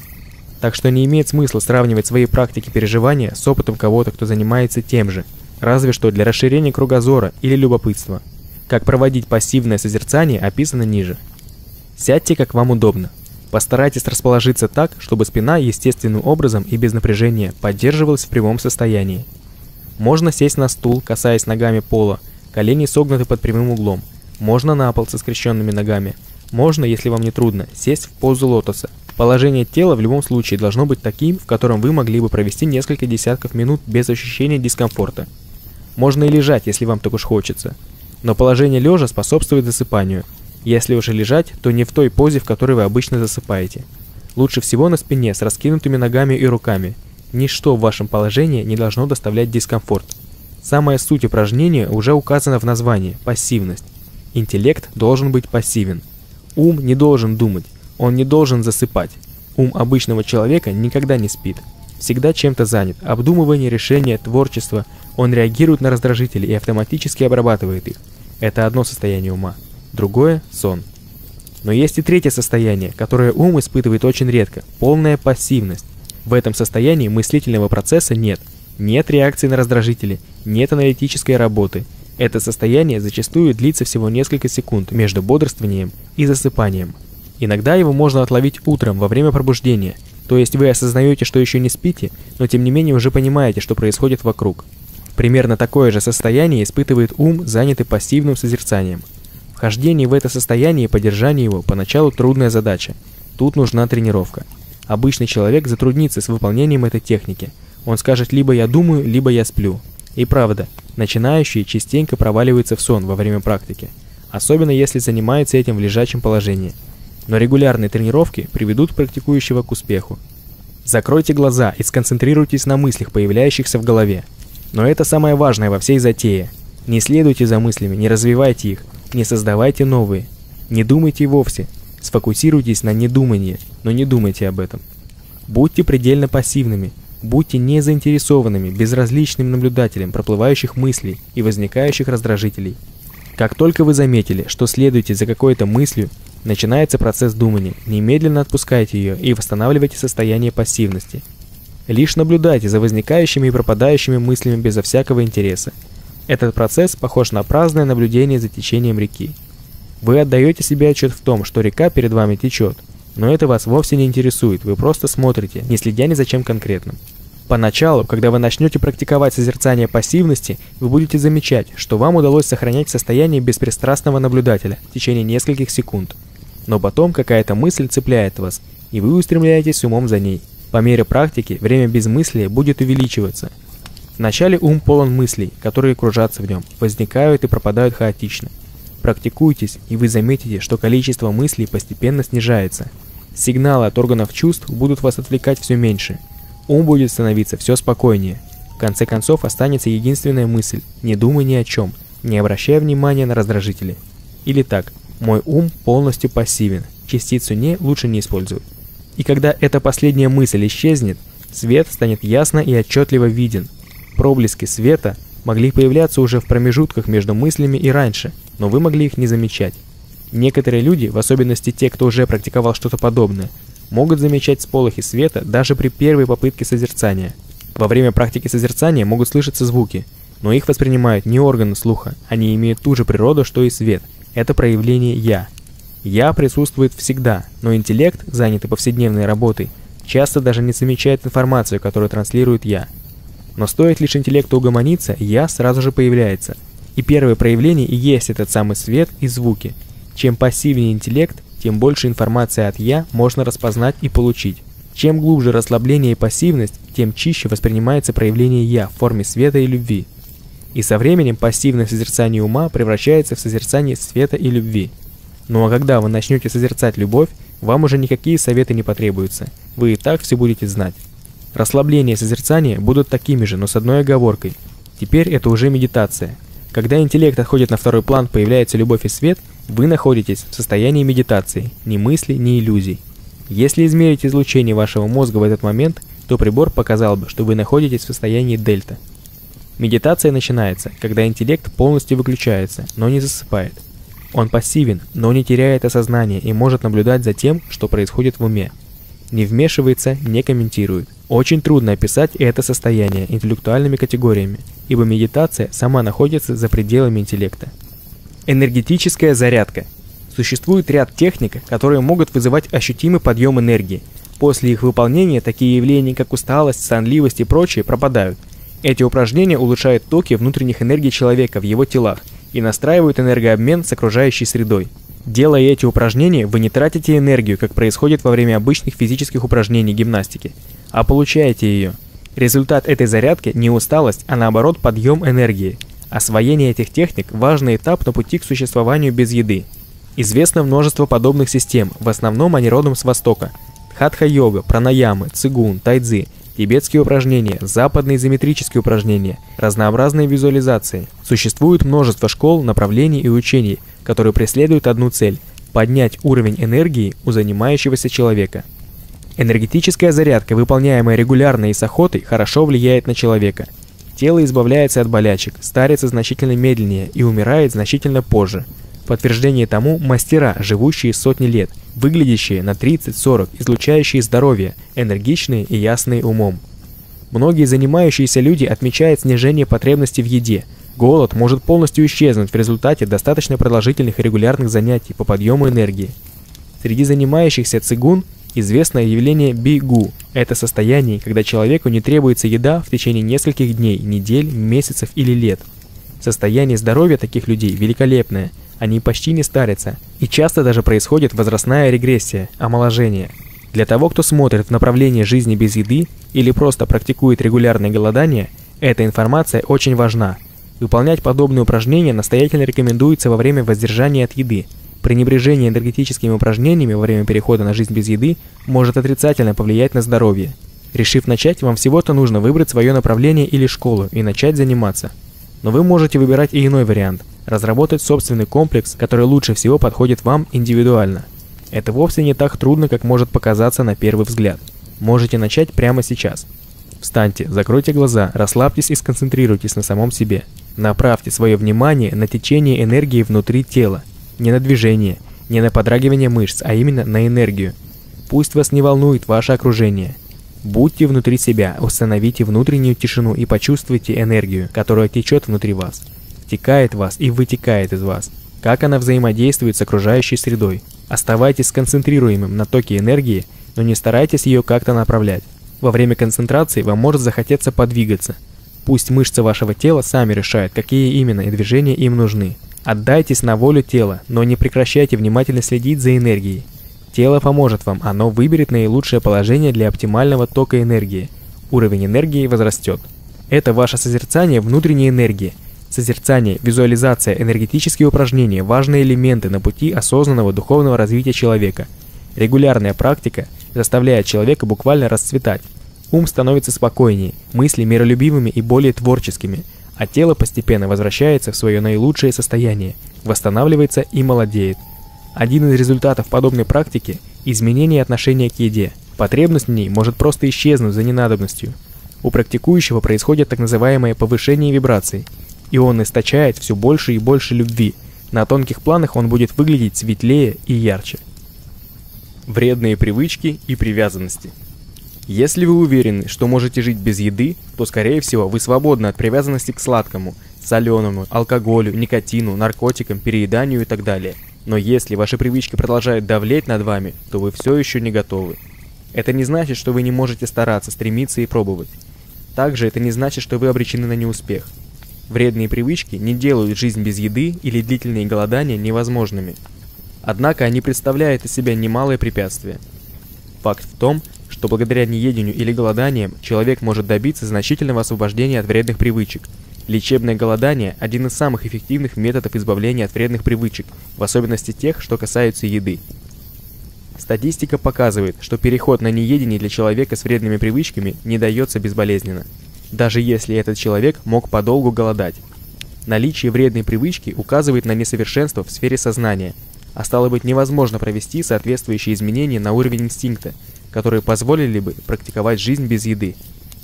Так что не имеет смысла сравнивать свои практики переживания с опытом кого-то, кто занимается тем же, разве что для расширения кругозора или любопытства. Как проводить пассивное созерцание описано ниже. Сядьте как вам удобно. Постарайтесь расположиться так, чтобы спина естественным образом и без напряжения поддерживалась в прямом состоянии. Можно сесть на стул, касаясь ногами пола, Колени согнуты под прямым углом. Можно на пол со скрещенными ногами. Можно, если вам не трудно, сесть в позу лотоса. Положение тела в любом случае должно быть таким, в котором вы могли бы провести несколько десятков минут без ощущения дискомфорта. Можно и лежать, если вам так уж хочется. Но положение лежа способствует засыпанию. Если уже лежать, то не в той позе, в которой вы обычно засыпаете. Лучше всего на спине с раскинутыми ногами и руками. Ничто в вашем положении не должно доставлять дискомфорт. Самая суть упражнения уже указана в названии – пассивность. Интеллект должен быть пассивен. Ум не должен думать, он не должен засыпать. Ум обычного человека никогда не спит. Всегда чем-то занят. Обдумывание, решение, творчество. Он реагирует на раздражители и автоматически обрабатывает их. Это одно состояние ума. Другое – сон. Но есть и третье состояние, которое ум испытывает очень редко – полная пассивность. В этом состоянии мыслительного процесса нет. Нет реакции на раздражители, нет аналитической работы. Это состояние зачастую длится всего несколько секунд между бодрствованием и засыпанием. Иногда его можно отловить утром во время пробуждения, то есть вы осознаете, что еще не спите, но тем не менее уже понимаете, что происходит вокруг. Примерно такое же состояние испытывает ум, занятый пассивным созерцанием. Вхождение в это состояние и поддержание его поначалу трудная задача. Тут нужна тренировка. Обычный человек затруднится с выполнением этой техники. Он скажет либо я думаю, либо я сплю. И правда, начинающие частенько проваливаются в сон во время практики, особенно если занимаются этим в лежачем положении. Но регулярные тренировки приведут практикующего к успеху. Закройте глаза и сконцентрируйтесь на мыслях, появляющихся в голове. Но это самое важное во всей затее. Не следуйте за мыслями, не развивайте их, не создавайте новые. Не думайте вовсе. Сфокусируйтесь на недумании, но не думайте об этом. Будьте предельно пассивными, будьте не заинтересованными, безразличным наблюдателем проплывающих мыслей и возникающих раздражителей. Как только вы заметили, что следуете за какой-то мыслью, начинается процесс думания, немедленно отпускайте ее и восстанавливайте состояние пассивности – Лишь наблюдайте за возникающими и пропадающими мыслями безо всякого интереса. Этот процесс похож на праздное наблюдение за течением реки. Вы отдаете себе отчет в том, что река перед вами течет, но это вас вовсе не интересует, вы просто смотрите, не следя ни за чем конкретным. Поначалу, когда вы начнете практиковать созерцание пассивности, вы будете замечать, что вам удалось сохранять состояние беспристрастного наблюдателя в течение нескольких секунд. Но потом какая-то мысль цепляет вас, и вы устремляетесь умом за ней. По мере практики время безмыслия будет увеличиваться. Вначале ум полон мыслей, которые кружатся в нем, возникают и пропадают хаотично. Практикуйтесь, и вы заметите, что количество мыслей постепенно снижается. Сигналы от органов чувств будут вас отвлекать все меньше. Ум будет становиться все спокойнее. В конце концов останется единственная мысль – не думай ни о чем, не обращая внимания на раздражители. Или так, мой ум полностью пассивен, частицу «не» лучше не использовать. И когда эта последняя мысль исчезнет, свет станет ясно и отчетливо виден. Проблески света могли появляться уже в промежутках между мыслями и раньше, но вы могли их не замечать. Некоторые люди, в особенности те, кто уже практиковал что-то подобное, могут замечать сполохи света даже при первой попытке созерцания. Во время практики созерцания могут слышаться звуки, но их воспринимают не органы слуха, они имеют ту же природу, что и свет. Это проявление «я», «я» присутствует всегда, но интеллект, занятый повседневной работой, часто даже не замечает информацию, которую транслирует «я». Но стоит лишь интеллекту угомониться, «я» сразу же появляется. И первое проявление и есть этот самый свет и звуки. Чем пассивнее интеллект, тем больше информации от «я» можно распознать и получить. Чем глубже расслабление и пассивность, тем чище воспринимается проявление «я» в форме света и любви. И со временем пассивное созерцание ума превращается в созерцание света и любви. Ну а когда вы начнете созерцать любовь, вам уже никакие советы не потребуются. Вы и так все будете знать. Расслабление и созерцание будут такими же, но с одной оговоркой. Теперь это уже медитация. Когда интеллект отходит на второй план, появляется любовь и свет, вы находитесь в состоянии медитации, ни мысли, ни иллюзий. Если измерить излучение вашего мозга в этот момент, то прибор показал бы, что вы находитесь в состоянии дельта. Медитация начинается, когда интеллект полностью выключается, но не засыпает. Он пассивен, но не теряет осознания и может наблюдать за тем, что происходит в уме. Не вмешивается, не комментирует. Очень трудно описать это состояние интеллектуальными категориями, ибо медитация сама находится за пределами интеллекта. Энергетическая зарядка. Существует ряд техник, которые могут вызывать ощутимый подъем энергии. После их выполнения такие явления, как усталость, сонливость и прочее, пропадают. Эти упражнения улучшают токи внутренних энергий человека в его телах – и настраивают энергообмен с окружающей средой. Делая эти упражнения, вы не тратите энергию, как происходит во время обычных физических упражнений гимнастики, а получаете ее. Результат этой зарядки не усталость, а наоборот подъем энергии. Освоение этих техник – важный этап на пути к существованию без еды. Известно множество подобных систем, в основном они родом с Востока. Хатха-йога, пранаямы, цигун, тайцзи – тибетские упражнения, западные изометрические упражнения, разнообразные визуализации. Существует множество школ, направлений и учений, которые преследуют одну цель – поднять уровень энергии у занимающегося человека. Энергетическая зарядка, выполняемая регулярно и с охотой, хорошо влияет на человека. Тело избавляется от болячек, старится значительно медленнее и умирает значительно позже. Подтверждение тому мастера, живущие сотни лет, выглядящие на 30-40, излучающие здоровье, энергичные и ясные умом. Многие занимающиеся люди отмечают снижение потребности в еде. Голод может полностью исчезнуть в результате достаточно продолжительных и регулярных занятий по подъему энергии. Среди занимающихся цигун известное явление бигу. Это состояние, когда человеку не требуется еда в течение нескольких дней, недель, месяцев или лет. Состояние здоровья таких людей великолепное, они почти не старятся, и часто даже происходит возрастная регрессия, омоложение. Для того, кто смотрит в направлении жизни без еды или просто практикует регулярное голодание, эта информация очень важна. Выполнять подобные упражнения настоятельно рекомендуется во время воздержания от еды. Пренебрежение энергетическими упражнениями во время перехода на жизнь без еды может отрицательно повлиять на здоровье. Решив начать, вам всего-то нужно выбрать свое направление или школу и начать заниматься. Но вы можете выбирать и иной вариант – разработать собственный комплекс, который лучше всего подходит вам индивидуально. Это вовсе не так трудно, как может показаться на первый взгляд. Можете начать прямо сейчас. Встаньте, закройте глаза, расслабьтесь и сконцентрируйтесь на самом себе. Направьте свое внимание на течение энергии внутри тела. Не на движение, не на подрагивание мышц, а именно на энергию. Пусть вас не волнует ваше окружение. Будьте внутри себя, установите внутреннюю тишину и почувствуйте энергию, которая течет внутри вас. Втекает вас и вытекает из вас. Как она взаимодействует с окружающей средой. Оставайтесь сконцентрируемым на токе энергии, но не старайтесь ее как-то направлять. Во время концентрации вам может захотеться подвигаться. Пусть мышцы вашего тела сами решают, какие именно движения им нужны. Отдайтесь на волю тела, но не прекращайте внимательно следить за энергией. Тело поможет вам, оно выберет наилучшее положение для оптимального тока энергии. Уровень энергии возрастет. Это ваше созерцание внутренней энергии. Созерцание, визуализация, энергетические упражнения – важные элементы на пути осознанного духовного развития человека. Регулярная практика заставляет человека буквально расцветать. Ум становится спокойнее, мысли миролюбивыми и более творческими, а тело постепенно возвращается в свое наилучшее состояние, восстанавливается и молодеет. Один из результатов подобной практики – изменение отношения к еде. Потребность в ней может просто исчезнуть за ненадобностью. У практикующего происходит так называемое повышение вибраций, и он источает все больше и больше любви. На тонких планах он будет выглядеть светлее и ярче. Вредные привычки и привязанности. Если вы уверены, что можете жить без еды, то скорее всего вы свободны от привязанности к сладкому, соленому, алкоголю, никотину, наркотикам, перееданию и так далее – но если ваши привычки продолжают давлеть над вами, то вы все еще не готовы. Это не значит, что вы не можете стараться, стремиться и пробовать. Также это не значит, что вы обречены на неуспех. Вредные привычки не делают жизнь без еды или длительные голодания невозможными. Однако они представляют из себя немалое препятствие. Факт в том, что благодаря неедению или голоданиям человек может добиться значительного освобождения от вредных привычек – Лечебное голодание – один из самых эффективных методов избавления от вредных привычек, в особенности тех, что касаются еды. Статистика показывает, что переход на неедение для человека с вредными привычками не дается безболезненно, даже если этот человек мог подолгу голодать. Наличие вредной привычки указывает на несовершенство в сфере сознания, а стало быть невозможно провести соответствующие изменения на уровень инстинкта, которые позволили бы практиковать жизнь без еды.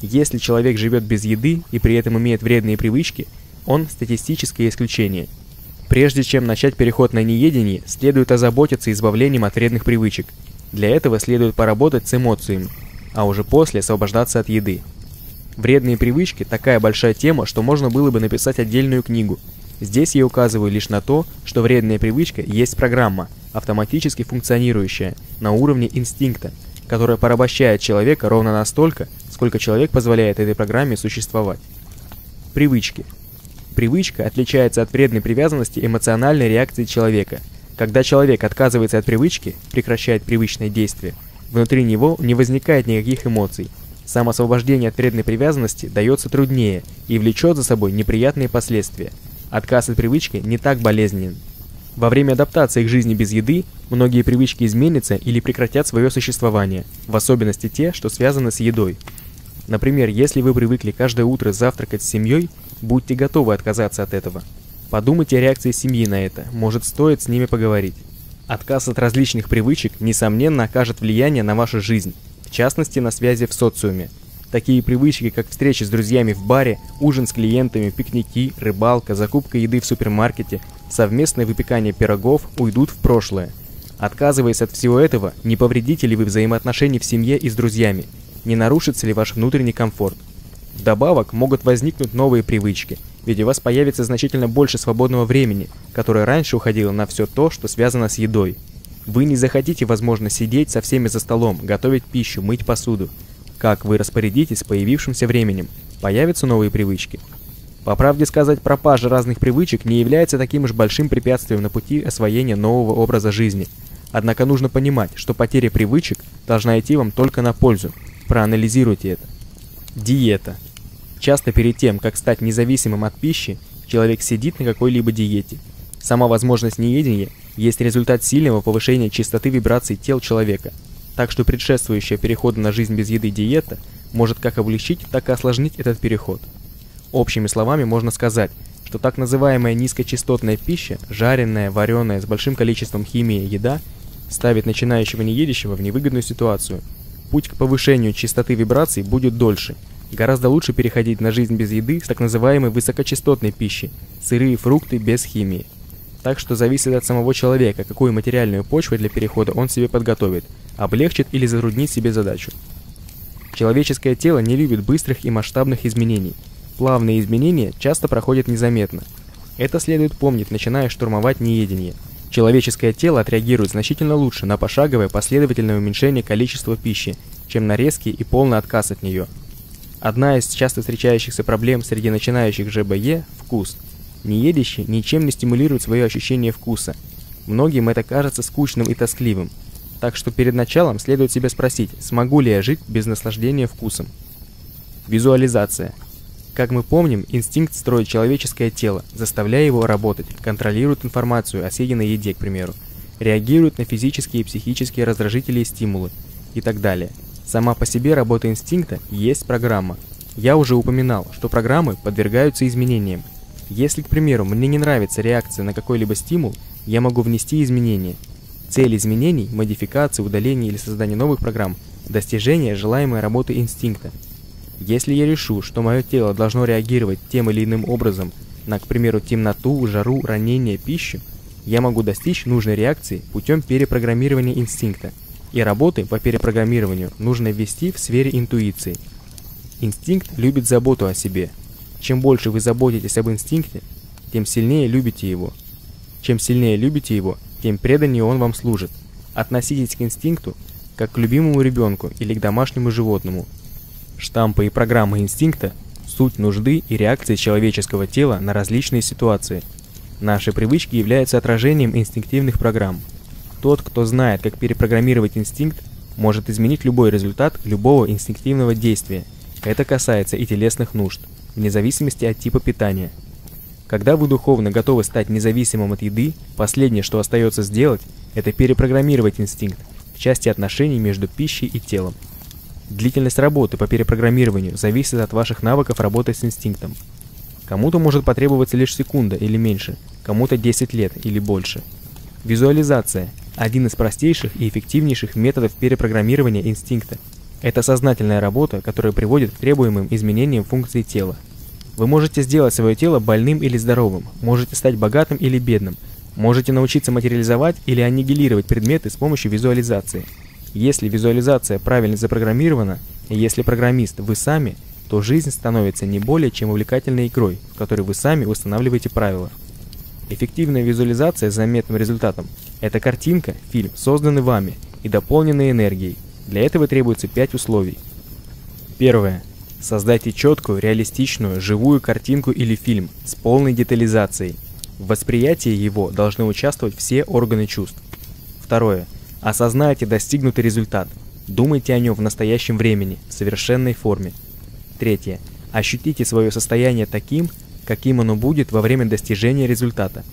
Если человек живет без еды и при этом имеет вредные привычки, он статистическое исключение. Прежде чем начать переход на неедение, следует озаботиться избавлением от вредных привычек. Для этого следует поработать с эмоциями, а уже после освобождаться от еды. Вредные привычки – такая большая тема, что можно было бы написать отдельную книгу. Здесь я указываю лишь на то, что вредная привычка есть программа, автоматически функционирующая, на уровне инстинкта, которая порабощает человека ровно настолько, сколько человек позволяет этой программе существовать. Привычки. Привычка отличается от вредной привязанности эмоциональной реакции человека. Когда человек отказывается от привычки, прекращает привычное действие, внутри него не возникает никаких эмоций. Самоосвобождение от вредной привязанности дается труднее и влечет за собой неприятные последствия. Отказ от привычки не так болезненен. Во время адаптации к жизни без еды многие привычки изменятся или прекратят свое существование, в особенности те, что связаны с едой. Например, если вы привыкли каждое утро завтракать с семьей, будьте готовы отказаться от этого. Подумайте о реакции семьи на это, может стоит с ними поговорить. Отказ от различных привычек, несомненно, окажет влияние на вашу жизнь, в частности на связи в социуме. Такие привычки, как встречи с друзьями в баре, ужин с клиентами, пикники, рыбалка, закупка еды в супермаркете, совместное выпекание пирогов уйдут в прошлое. Отказываясь от всего этого, не повредите ли вы взаимоотношений в семье и с друзьями? Не нарушится ли ваш внутренний комфорт? Вдобавок могут возникнуть новые привычки, ведь у вас появится значительно больше свободного времени, которое раньше уходило на все то, что связано с едой. Вы не захотите, возможно, сидеть со всеми за столом, готовить пищу, мыть посуду. Как вы распорядитесь появившимся временем? Появятся новые привычки? По правде сказать, пропажа разных привычек не является таким уж большим препятствием на пути освоения нового образа жизни. Однако нужно понимать, что потеря привычек должна идти вам только на пользу. Проанализируйте это. Диета. Часто перед тем, как стать независимым от пищи, человек сидит на какой-либо диете. Сама возможность неедения есть результат сильного повышения частоты вибраций тел человека – так что предшествующая переходу на жизнь без еды диета может как облегчить, так и осложнить этот переход. Общими словами можно сказать, что так называемая низкочастотная пища, жареная, вареная, с большим количеством химии еда, ставит начинающего неедящего в невыгодную ситуацию. Путь к повышению частоты вибраций будет дольше. Гораздо лучше переходить на жизнь без еды с так называемой высокочастотной пищи, сырые фрукты без химии. Так что зависит от самого человека, какую материальную почву для перехода он себе подготовит – облегчит или затруднит себе задачу. Человеческое тело не любит быстрых и масштабных изменений. Плавные изменения часто проходят незаметно. Это следует помнить, начиная штурмовать неедение. Человеческое тело отреагирует значительно лучше на пошаговое последовательное уменьшение количества пищи, чем на резкий и полный отказ от нее. Одна из часто встречающихся проблем среди начинающих ЖБЕ – вкус. Неедящий ничем не стимулирует свое ощущение вкуса. Многим это кажется скучным и тоскливым, так что перед началом следует себя спросить, смогу ли я жить без наслаждения вкусом. Визуализация. Как мы помним, инстинкт строит человеческое тело, заставляя его работать, контролирует информацию о съеденной еде, к примеру, реагирует на физические и психические раздражители и стимулы и так далее. Сама по себе работа инстинкта есть программа. Я уже упоминал, что программы подвергаются изменениям. Если, к примеру, мне не нравится реакция на какой-либо стимул, я могу внести изменения, Цель изменений, модификации, удаления или создания новых программ – достижение желаемой работы инстинкта. Если я решу, что мое тело должно реагировать тем или иным образом на, к примеру, темноту, жару, ранение, пищу, я могу достичь нужной реакции путем перепрограммирования инстинкта. И работы по перепрограммированию нужно ввести в сфере интуиции. Инстинкт любит заботу о себе. Чем больше вы заботитесь об инстинкте, тем сильнее любите его. Чем сильнее любите его, тем преданнее он вам служит. Относитесь к инстинкту, как к любимому ребенку или к домашнему животному. Штампы и программы инстинкта – суть нужды и реакции человеческого тела на различные ситуации. Наши привычки являются отражением инстинктивных программ. Тот, кто знает, как перепрограммировать инстинкт, может изменить любой результат любого инстинктивного действия. Это касается и телесных нужд, вне зависимости от типа питания – когда вы духовно готовы стать независимым от еды, последнее, что остается сделать, это перепрограммировать инстинкт в части отношений между пищей и телом. Длительность работы по перепрограммированию зависит от ваших навыков работы с инстинктом. Кому-то может потребоваться лишь секунда или меньше, кому-то 10 лет или больше. Визуализация – один из простейших и эффективнейших методов перепрограммирования инстинкта. Это сознательная работа, которая приводит к требуемым изменениям функций тела. Вы можете сделать свое тело больным или здоровым, можете стать богатым или бедным, можете научиться материализовать или аннигилировать предметы с помощью визуализации. Если визуализация правильно запрограммирована, и если программист вы сами, то жизнь становится не более чем увлекательной игрой, в которой вы сами устанавливаете правила. Эффективная визуализация с заметным результатом – это картинка, фильм, созданный вами и дополненный энергией. Для этого требуется пять условий. Первое. Создайте четкую, реалистичную, живую картинку или фильм с полной детализацией. В восприятии его должны участвовать все органы чувств. Второе. Осознайте достигнутый результат. Думайте о нем в настоящем времени, в совершенной форме. Третье. Ощутите свое состояние таким, каким оно будет во время достижения результата.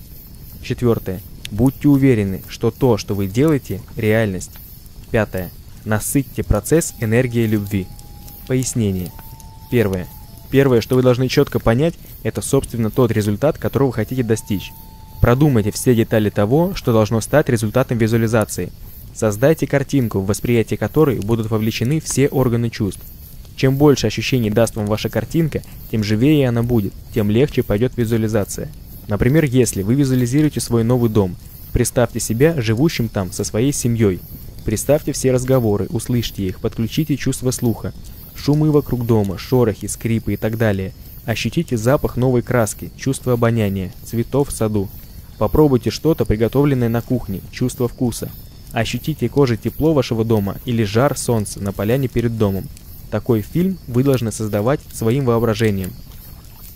Четвертое. Будьте уверены, что то, что вы делаете, реальность. Пятое. Насытьте процесс энергией любви. Пояснение. Первое. Первое, что вы должны четко понять, это, собственно, тот результат, которого вы хотите достичь. Продумайте все детали того, что должно стать результатом визуализации. Создайте картинку, в восприятии которой будут вовлечены все органы чувств. Чем больше ощущений даст вам ваша картинка, тем живее она будет, тем легче пойдет визуализация. Например, если вы визуализируете свой новый дом, представьте себя живущим там со своей семьей. Представьте все разговоры, услышьте их, подключите чувство слуха, шумы вокруг дома, шорохи, скрипы и так далее. Ощутите запах новой краски, чувство обоняния, цветов в саду. Попробуйте что-то, приготовленное на кухне, чувство вкуса. Ощутите кожей тепло вашего дома или жар солнца на поляне перед домом. Такой фильм вы должны создавать своим воображением.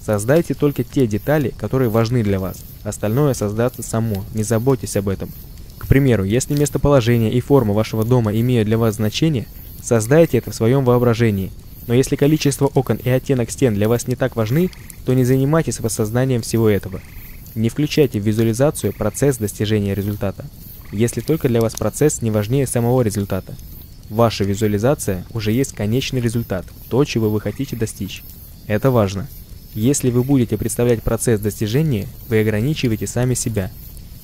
Создайте только те детали, которые важны для вас. Остальное создастся само, не заботьтесь об этом. К примеру, если местоположение и форма вашего дома имеют для вас значение, создайте это в своем воображении. Но если количество окон и оттенок стен для вас не так важны, то не занимайтесь воссознанием всего этого. Не включайте в визуализацию процесс достижения результата, если только для вас процесс не важнее самого результата. Ваша визуализация уже есть конечный результат, то, чего вы хотите достичь. Это важно. Если вы будете представлять процесс достижения, вы ограничиваете сами себя.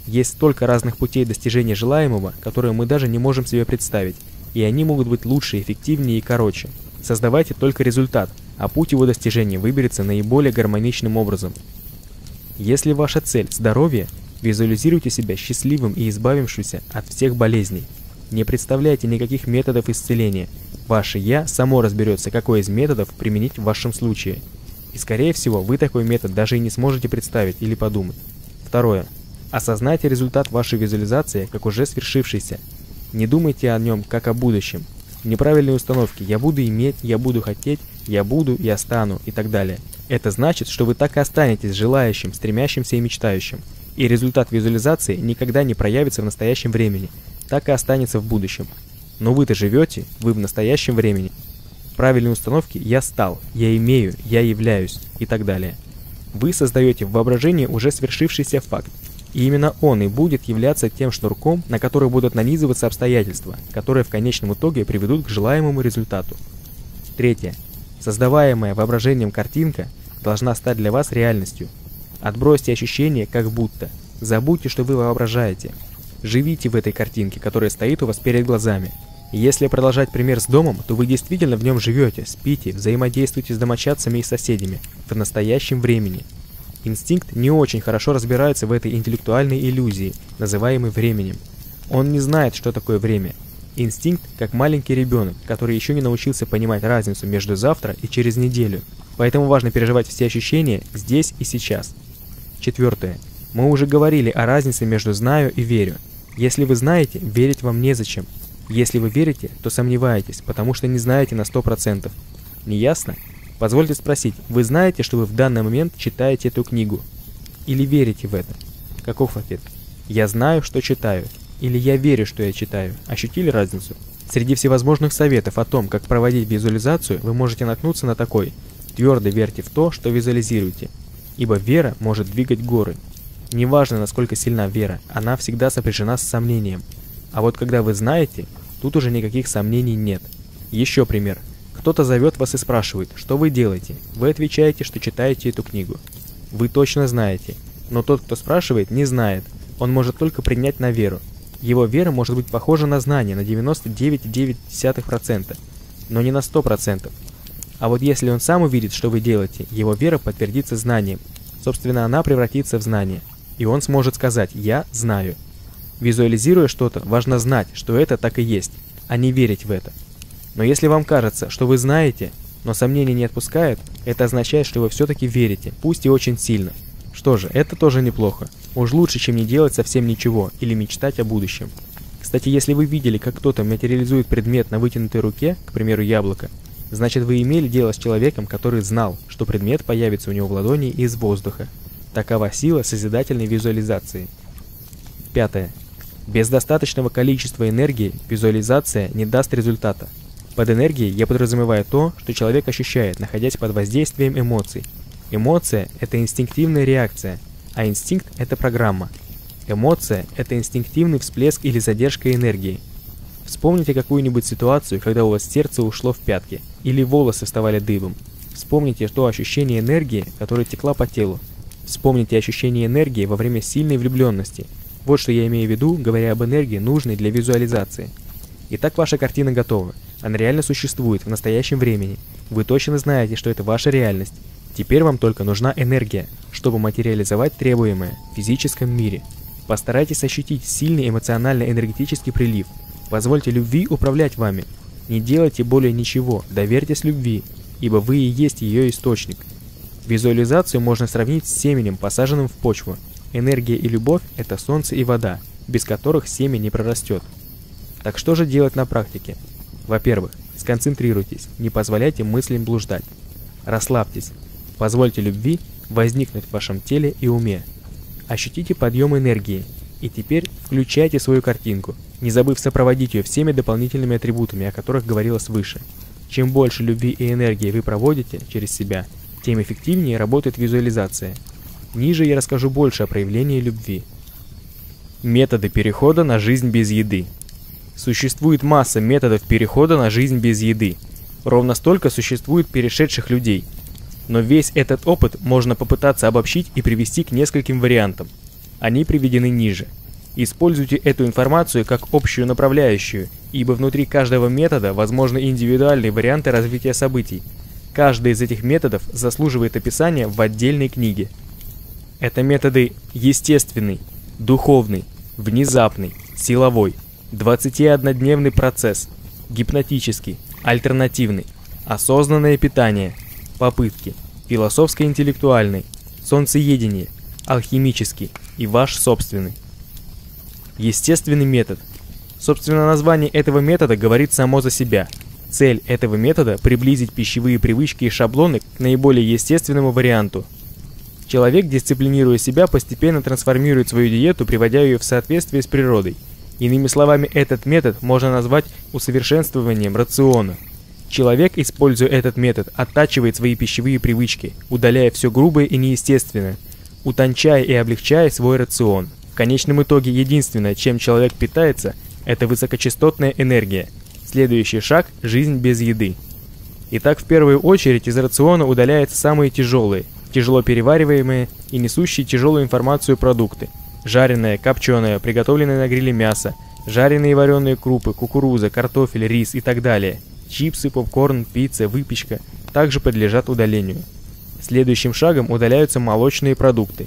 Есть столько разных путей достижения желаемого, которые мы даже не можем себе представить, и они могут быть лучше, эффективнее и короче. Создавайте только результат, а путь его достижения выберется наиболее гармоничным образом. Если ваша цель – здоровье, визуализируйте себя счастливым и избавившимся от всех болезней. Не представляйте никаких методов исцеления. Ваше «я» само разберется, какой из методов применить в вашем случае. И скорее всего, вы такой метод даже и не сможете представить или подумать. Второе. Осознайте результат вашей визуализации как уже свершившийся. Не думайте о нем как о будущем. Неправильные установки «я буду иметь», «я буду хотеть», «я буду», «я стану» и так далее. Это значит, что вы так и останетесь желающим, стремящимся и мечтающим. И результат визуализации никогда не проявится в настоящем времени, так и останется в будущем. Но вы-то живете, вы в настоящем времени. Правильные установки «я стал», «я имею», «я являюсь» и так далее. Вы создаете в воображении уже свершившийся факт, и именно он и будет являться тем шнурком, на который будут нанизываться обстоятельства, которые в конечном итоге приведут к желаемому результату. Третье. Создаваемая воображением картинка должна стать для вас реальностью. Отбросьте ощущение как будто. Забудьте, что вы воображаете. Живите в этой картинке, которая стоит у вас перед глазами. Если продолжать пример с домом, то вы действительно в нем живете, спите, взаимодействуете с домочадцами и соседями в настоящем времени. Инстинкт не очень хорошо разбирается в этой интеллектуальной иллюзии, называемой временем. Он не знает, что такое время. Инстинкт как маленький ребенок, который еще не научился понимать разницу между завтра и через неделю. Поэтому важно переживать все ощущения здесь и сейчас. Четвертое. Мы уже говорили о разнице между «знаю» и «верю». Если вы знаете, верить вам незачем. Если вы верите, то сомневаетесь, потому что не знаете на 100%. Не ясно? Позвольте спросить, вы знаете, что вы в данный момент читаете эту книгу? Или верите в это? Каков ответ? Я знаю, что читаю. Или я верю, что я читаю. Ощутили разницу? Среди всевозможных советов о том, как проводить визуализацию, вы можете наткнуться на такой. Твердо верьте в то, что визуализируете. Ибо вера может двигать горы. Неважно, насколько сильна вера, она всегда сопряжена с сомнением. А вот когда вы знаете, тут уже никаких сомнений нет. Еще пример. Кто-то зовет вас и спрашивает, что вы делаете. Вы отвечаете, что читаете эту книгу. Вы точно знаете. Но тот, кто спрашивает, не знает. Он может только принять на веру. Его вера может быть похожа на знание на 99,9%, но не на 100%. А вот если он сам увидит, что вы делаете, его вера подтвердится знанием. Собственно, она превратится в знание – и он сможет сказать «я знаю». Визуализируя что-то, важно знать, что это так и есть, а не верить в это. Но если вам кажется, что вы знаете, но сомнения не отпускают, это означает, что вы все-таки верите, пусть и очень сильно. Что же, это тоже неплохо. Уж лучше, чем не делать совсем ничего или мечтать о будущем. Кстати, если вы видели, как кто-то материализует предмет на вытянутой руке, к примеру яблоко, значит вы имели дело с человеком, который знал, что предмет появится у него в ладони из воздуха. Такова сила созидательной визуализации. Пятое. Без достаточного количества энергии визуализация не даст результата. Под энергией я подразумеваю то, что человек ощущает, находясь под воздействием эмоций. Эмоция – это инстинктивная реакция, а инстинкт – это программа. Эмоция – это инстинктивный всплеск или задержка энергии. Вспомните какую-нибудь ситуацию, когда у вас сердце ушло в пятки, или волосы вставали дыбом. Вспомните то ощущение энергии, которое текла по телу, Вспомните ощущение энергии во время сильной влюбленности. Вот что я имею в виду, говоря об энергии, нужной для визуализации. Итак, ваша картина готова. Она реально существует в настоящем времени. Вы точно знаете, что это ваша реальность. Теперь вам только нужна энергия, чтобы материализовать требуемое в физическом мире. Постарайтесь ощутить сильный эмоционально-энергетический прилив. Позвольте любви управлять вами. Не делайте более ничего, доверьтесь любви, ибо вы и есть ее источник. Визуализацию можно сравнить с семенем, посаженным в почву. Энергия и любовь – это солнце и вода, без которых семя не прорастет. Так что же делать на практике? Во-первых, сконцентрируйтесь, не позволяйте мыслям блуждать. Расслабьтесь, Позвольте любви возникнуть в вашем теле и уме. Ощутите подъем энергии, и теперь включайте свою картинку, не забыв сопроводить ее всеми дополнительными атрибутами, о которых говорилось выше. Чем больше любви и энергии вы проводите через себя, тем эффективнее работает визуализация. Ниже я расскажу больше о проявлении любви. Методы перехода на жизнь без еды. Существует масса методов перехода на жизнь без еды. Ровно столько существует перешедших людей – но весь этот опыт можно попытаться обобщить и привести к нескольким вариантам. Они приведены ниже. Используйте эту информацию как общую направляющую, ибо внутри каждого метода возможны индивидуальные варианты развития событий. Каждый из этих методов заслуживает описания в отдельной книге. Это методы естественный, духовный, внезапный, силовой, 21-дневный процесс, гипнотический, альтернативный, осознанное питание – попытки, философско-интеллектуальный, солнцеедение, алхимический и ваш собственный. Естественный метод. Собственно, название этого метода говорит само за себя. Цель этого метода – приблизить пищевые привычки и шаблоны к наиболее естественному варианту. Человек, дисциплинируя себя, постепенно трансформирует свою диету, приводя ее в соответствие с природой. Иными словами, этот метод можно назвать усовершенствованием рациона – Человек, используя этот метод, оттачивает свои пищевые привычки, удаляя все грубое и неестественное, утончая и облегчая свой рацион. В конечном итоге единственное, чем человек питается, это высокочастотная энергия. Следующий шаг – жизнь без еды. Итак, в первую очередь из рациона удаляются самые тяжелые, тяжело перевариваемые и несущие тяжелую информацию продукты. Жареное, копченое, приготовленное на гриле мясо, жареные и вареные крупы, кукуруза, картофель, рис и так далее – Чипсы, попкорн, пицца, выпечка также подлежат удалению. Следующим шагом удаляются молочные продукты.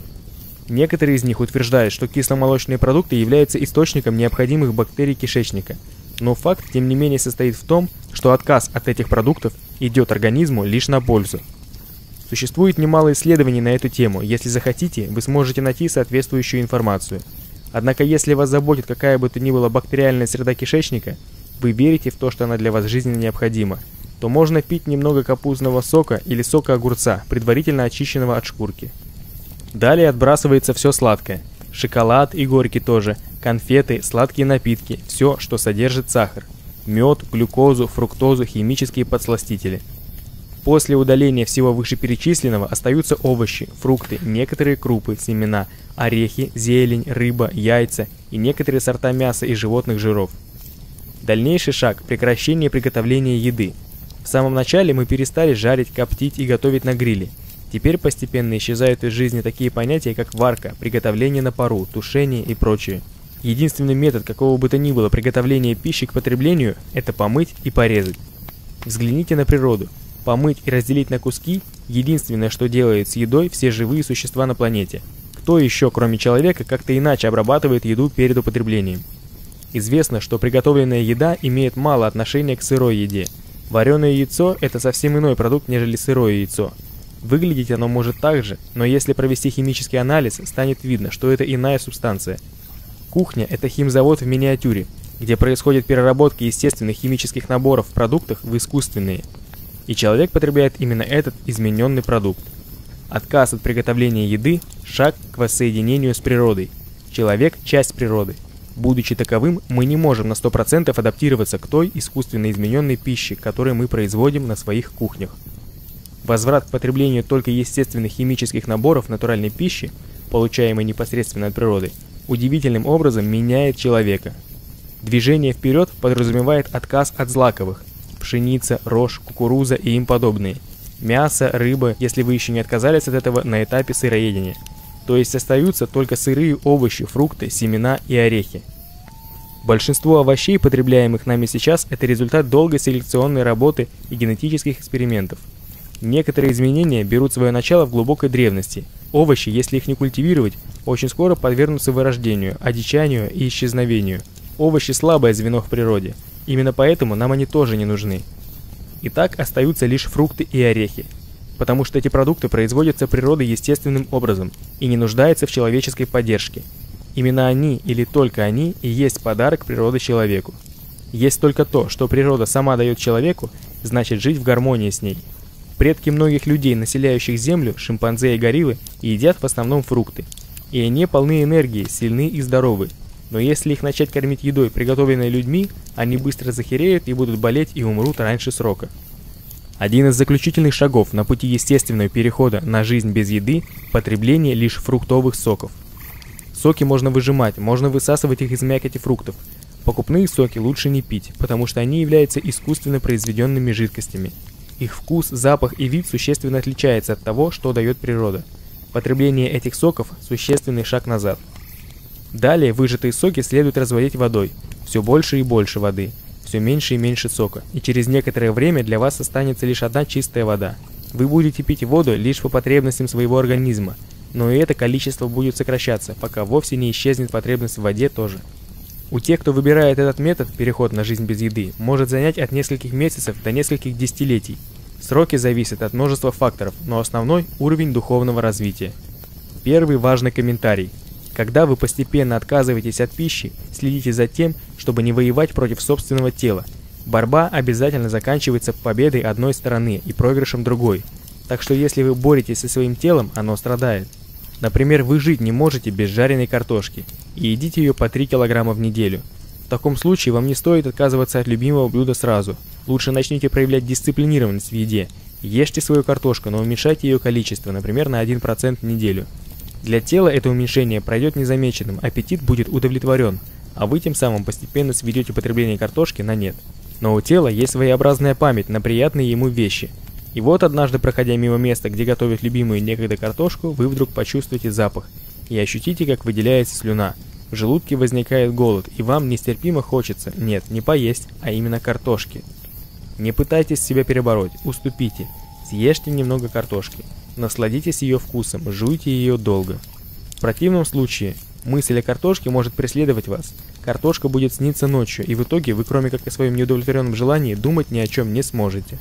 Некоторые из них утверждают, что кисломолочные продукты являются источником необходимых бактерий кишечника. Но факт, тем не менее, состоит в том, что отказ от этих продуктов идет организму лишь на пользу. Существует немало исследований на эту тему, если захотите, вы сможете найти соответствующую информацию. Однако, если вас заботит какая бы то ни была бактериальная среда кишечника, вы верите в то, что она для вас жизненно необходима, то можно пить немного капустного сока или сока огурца, предварительно очищенного от шкурки. Далее отбрасывается все сладкое. Шоколад и горький тоже, конфеты, сладкие напитки, все, что содержит сахар. Мед, глюкозу, фруктозу, химические подсластители. После удаления всего вышеперечисленного остаются овощи, фрукты, некоторые крупы, семена, орехи, зелень, рыба, яйца и некоторые сорта мяса и животных жиров. Дальнейший шаг – прекращение приготовления еды. В самом начале мы перестали жарить, коптить и готовить на гриле. Теперь постепенно исчезают из жизни такие понятия, как варка, приготовление на пару, тушение и прочее. Единственный метод какого бы то ни было приготовления пищи к потреблению – это помыть и порезать. Взгляните на природу. Помыть и разделить на куски – единственное, что делает с едой все живые существа на планете. Кто еще, кроме человека, как-то иначе обрабатывает еду перед употреблением? Известно, что приготовленная еда имеет мало отношения к сырой еде. Вареное яйцо – это совсем иной продукт, нежели сырое яйцо. Выглядеть оно может так же, но если провести химический анализ, станет видно, что это иная субстанция. Кухня – это химзавод в миниатюре, где происходит переработка естественных химических наборов в продуктах в искусственные. И человек потребляет именно этот измененный продукт. Отказ от приготовления еды – шаг к воссоединению с природой. Человек – часть природы – Будучи таковым, мы не можем на 100% адаптироваться к той искусственно измененной пище, которую мы производим на своих кухнях. Возврат к потреблению только естественных химических наборов натуральной пищи, получаемой непосредственно от природы, удивительным образом меняет человека. Движение вперед подразумевает отказ от злаковых – пшеница, рожь, кукуруза и им подобные, мясо, рыба, если вы еще не отказались от этого на этапе сыроедения – то есть остаются только сырые овощи, фрукты, семена и орехи. Большинство овощей, потребляемых нами сейчас, это результат долгой селекционной работы и генетических экспериментов. Некоторые изменения берут свое начало в глубокой древности. Овощи, если их не культивировать, очень скоро подвергнутся вырождению, одичанию и исчезновению. Овощи – слабое звено в природе. Именно поэтому нам они тоже не нужны. Итак, остаются лишь фрукты и орехи. Потому что эти продукты производятся природой естественным образом и не нуждаются в человеческой поддержке. Именно они или только они и есть подарок природы человеку. Есть только то, что природа сама дает человеку, значит жить в гармонии с ней. Предки многих людей, населяющих Землю, шимпанзе и гориллы, едят в основном фрукты. И они полны энергии, сильны и здоровы. Но если их начать кормить едой, приготовленной людьми, они быстро захереют и будут болеть и умрут раньше срока. Один из заключительных шагов на пути естественного перехода на жизнь без еды – потребление лишь фруктовых соков – Соки можно выжимать, можно высасывать их из мякоти фруктов. Покупные соки лучше не пить, потому что они являются искусственно произведенными жидкостями. Их вкус, запах и вид существенно отличается от того, что дает природа. Потребление этих соков – существенный шаг назад. Далее выжатые соки следует разводить водой. Все больше и больше воды. Все меньше и меньше сока. И через некоторое время для вас останется лишь одна чистая вода. Вы будете пить воду лишь по потребностям своего организма – но и это количество будет сокращаться, пока вовсе не исчезнет потребность в воде тоже. У тех, кто выбирает этот метод, переход на жизнь без еды, может занять от нескольких месяцев до нескольких десятилетий. Сроки зависят от множества факторов, но основной – уровень духовного развития. Первый важный комментарий. Когда вы постепенно отказываетесь от пищи, следите за тем, чтобы не воевать против собственного тела. Борьба обязательно заканчивается победой одной стороны и проигрышем другой. Так что если вы боретесь со своим телом, оно страдает. Например, вы жить не можете без жареной картошки и едите ее по 3 килограмма в неделю. В таком случае вам не стоит отказываться от любимого блюда сразу. Лучше начните проявлять дисциплинированность в еде. Ешьте свою картошку, но уменьшайте ее количество, например, на 1% в неделю. Для тела это уменьшение пройдет незамеченным, аппетит будет удовлетворен, а вы тем самым постепенно сведете потребление картошки на нет. Но у тела есть своеобразная память на приятные ему вещи – и вот однажды, проходя мимо места, где готовят любимую некогда картошку, вы вдруг почувствуете запах и ощутите, как выделяется слюна. В желудке возникает голод, и вам нестерпимо хочется, нет, не поесть, а именно картошки. Не пытайтесь себя перебороть, уступите. Съешьте немного картошки. Насладитесь ее вкусом, жуйте ее долго. В противном случае, мысль о картошке может преследовать вас. Картошка будет сниться ночью, и в итоге вы, кроме как о своем неудовлетворенном желании, думать ни о чем не сможете.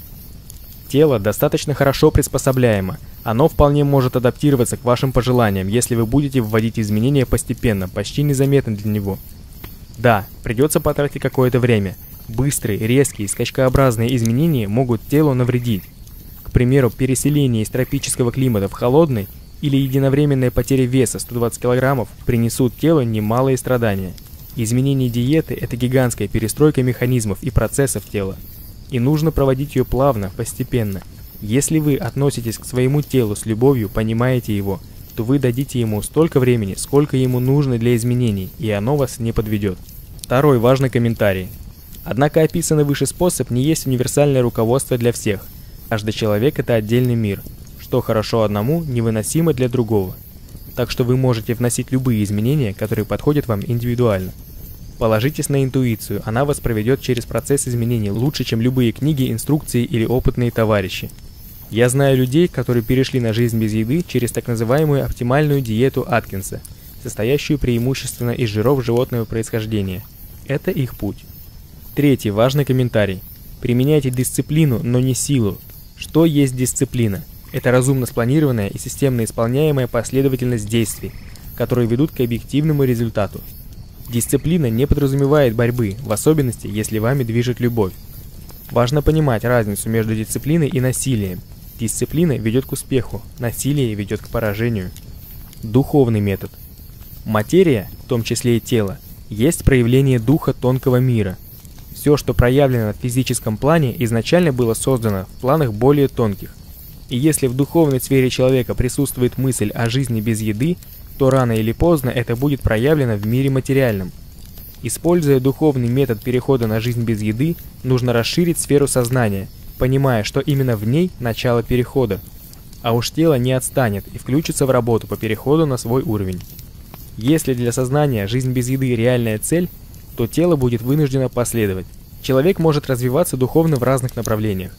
Тело достаточно хорошо приспособляемо. Оно вполне может адаптироваться к вашим пожеланиям, если вы будете вводить изменения постепенно, почти незаметно для него. Да, придется потратить какое-то время. Быстрые, резкие, скачкообразные изменения могут телу навредить. Примеру, переселение из тропического климата в холодный или единовременная потеря веса 120 кг принесут телу немалые страдания. Изменение диеты – это гигантская перестройка механизмов и процессов тела и нужно проводить ее плавно, постепенно. Если вы относитесь к своему телу с любовью, понимаете его, то вы дадите ему столько времени, сколько ему нужно для изменений, и оно вас не подведет. Второй важный комментарий. Однако описанный выше способ не есть универсальное руководство для всех. Каждый человек – это отдельный мир. Что хорошо одному, невыносимо для другого. Так что вы можете вносить любые изменения, которые подходят вам индивидуально. Положитесь на интуицию, она вас проведет через процесс изменений лучше, чем любые книги, инструкции или опытные товарищи. Я знаю людей, которые перешли на жизнь без еды через так называемую оптимальную диету Аткинса, состоящую преимущественно из жиров животного происхождения. Это их путь. Третий важный комментарий. Применяйте дисциплину, но не силу. Что есть дисциплина? Это разумно спланированная и системно исполняемая последовательность действий, которые ведут к объективному результату. Дисциплина не подразумевает борьбы, в особенности, если вами движет любовь. Важно понимать разницу между дисциплиной и насилием. Дисциплина ведет к успеху, насилие ведет к поражению. Духовный метод. Материя, в том числе и тело, есть проявление духа тонкого мира. Все, что проявлено в физическом плане, изначально было создано в планах более тонких. И если в духовной сфере человека присутствует мысль о жизни без еды, то рано или поздно это будет проявлено в мире материальном. Используя духовный метод перехода на жизнь без еды, нужно расширить сферу сознания, понимая, что именно в ней начало перехода. А уж тело не отстанет и включится в работу по переходу на свой уровень. Если для сознания жизнь без еды реальная цель, то тело будет вынуждено последовать. Человек может развиваться духовно в разных направлениях.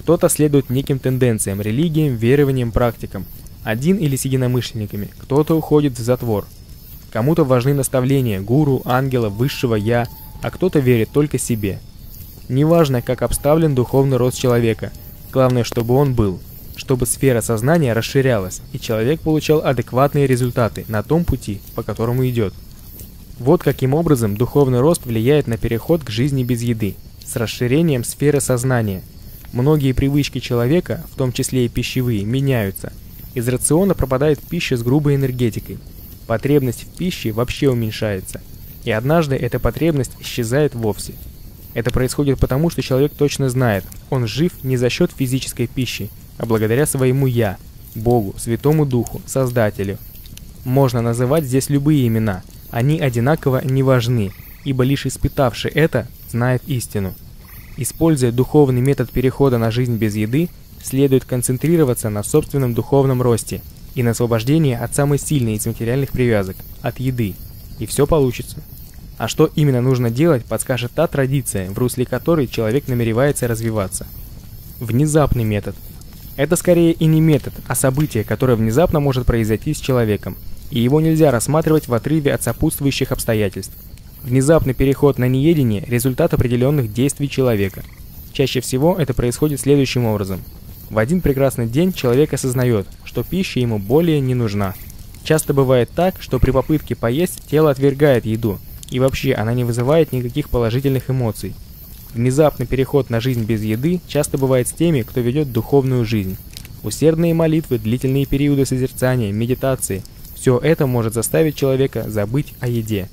Кто-то следует неким тенденциям, религиям, верованиям, практикам. Один или с единомышленниками, кто-то уходит в затвор. Кому-то важны наставления гуру, ангела, высшего «я», а кто-то верит только себе. Неважно, как обставлен духовный рост человека, главное, чтобы он был, чтобы сфера сознания расширялась, и человек получал адекватные результаты на том пути, по которому идет. Вот каким образом духовный рост влияет на переход к жизни без еды, с расширением сферы сознания. Многие привычки человека, в том числе и пищевые, меняются. Из рациона пропадает пища с грубой энергетикой. Потребность в пище вообще уменьшается. И однажды эта потребность исчезает вовсе. Это происходит потому, что человек точно знает, он жив не за счет физической пищи, а благодаря своему «я», Богу, Святому Духу, Создателю. Можно называть здесь любые имена – они одинаково не важны, ибо лишь испытавший это знает истину. Используя духовный метод перехода на жизнь без еды, следует концентрироваться на собственном духовном росте и на освобождении от самой сильной из материальных привязок – от еды. И все получится. А что именно нужно делать, подскажет та традиция, в русле которой человек намеревается развиваться. Внезапный метод. Это скорее и не метод, а событие, которое внезапно может произойти с человеком – и его нельзя рассматривать в отрыве от сопутствующих обстоятельств. Внезапный переход на неедение – результат определенных действий человека. Чаще всего это происходит следующим образом. В один прекрасный день человек осознает, что пища ему более не нужна. Часто бывает так, что при попытке поесть тело отвергает еду, и вообще она не вызывает никаких положительных эмоций. Внезапный переход на жизнь без еды часто бывает с теми, кто ведет духовную жизнь. Усердные молитвы, длительные периоды созерцания, медитации – все это может заставить человека забыть о еде.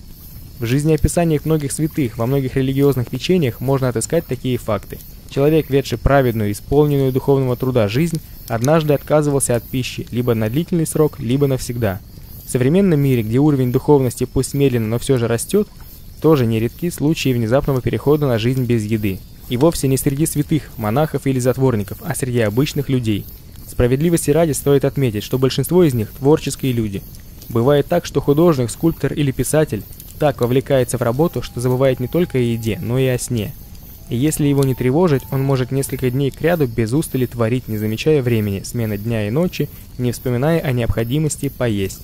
В жизнеописаниях многих святых во многих религиозных течениях можно отыскать такие факты. Человек, ведший праведную, исполненную духовного труда жизнь, однажды отказывался от пищи либо на длительный срок, либо навсегда. В современном мире, где уровень духовности пусть медленно, но все же растет, тоже нередки случаи внезапного перехода на жизнь без еды. И вовсе не среди святых, монахов или затворников, а среди обычных людей – Справедливости ради стоит отметить, что большинство из них – творческие люди. Бывает так, что художник, скульптор или писатель так вовлекается в работу, что забывает не только о еде, но и о сне. И если его не тревожить, он может несколько дней кряду без устали творить, не замечая времени, смены дня и ночи, не вспоминая о необходимости поесть.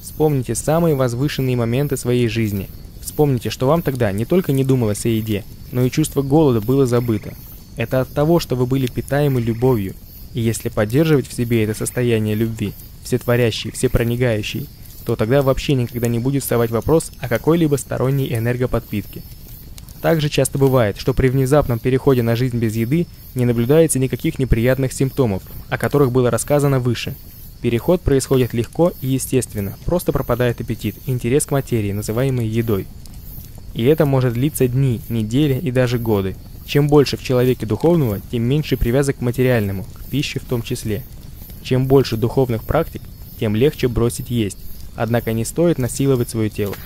Вспомните самые возвышенные моменты своей жизни. Вспомните, что вам тогда не только не думалось о еде, но и чувство голода было забыто. Это от того, что вы были питаемы любовью, и если поддерживать в себе это состояние любви, всетворящий, всепроникающий, то тогда вообще никогда не будет вставать вопрос о какой-либо сторонней энергоподпитке. Также часто бывает, что при внезапном переходе на жизнь без еды не наблюдается никаких неприятных симптомов, о которых было рассказано выше. Переход происходит легко и естественно, просто пропадает аппетит, интерес к материи, называемой едой. И это может длиться дни, недели и даже годы. Чем больше в человеке духовного, тем меньше привязок к материальному, к пище в том числе. Чем больше духовных практик, тем легче бросить есть, однако не стоит насиловать свое тело.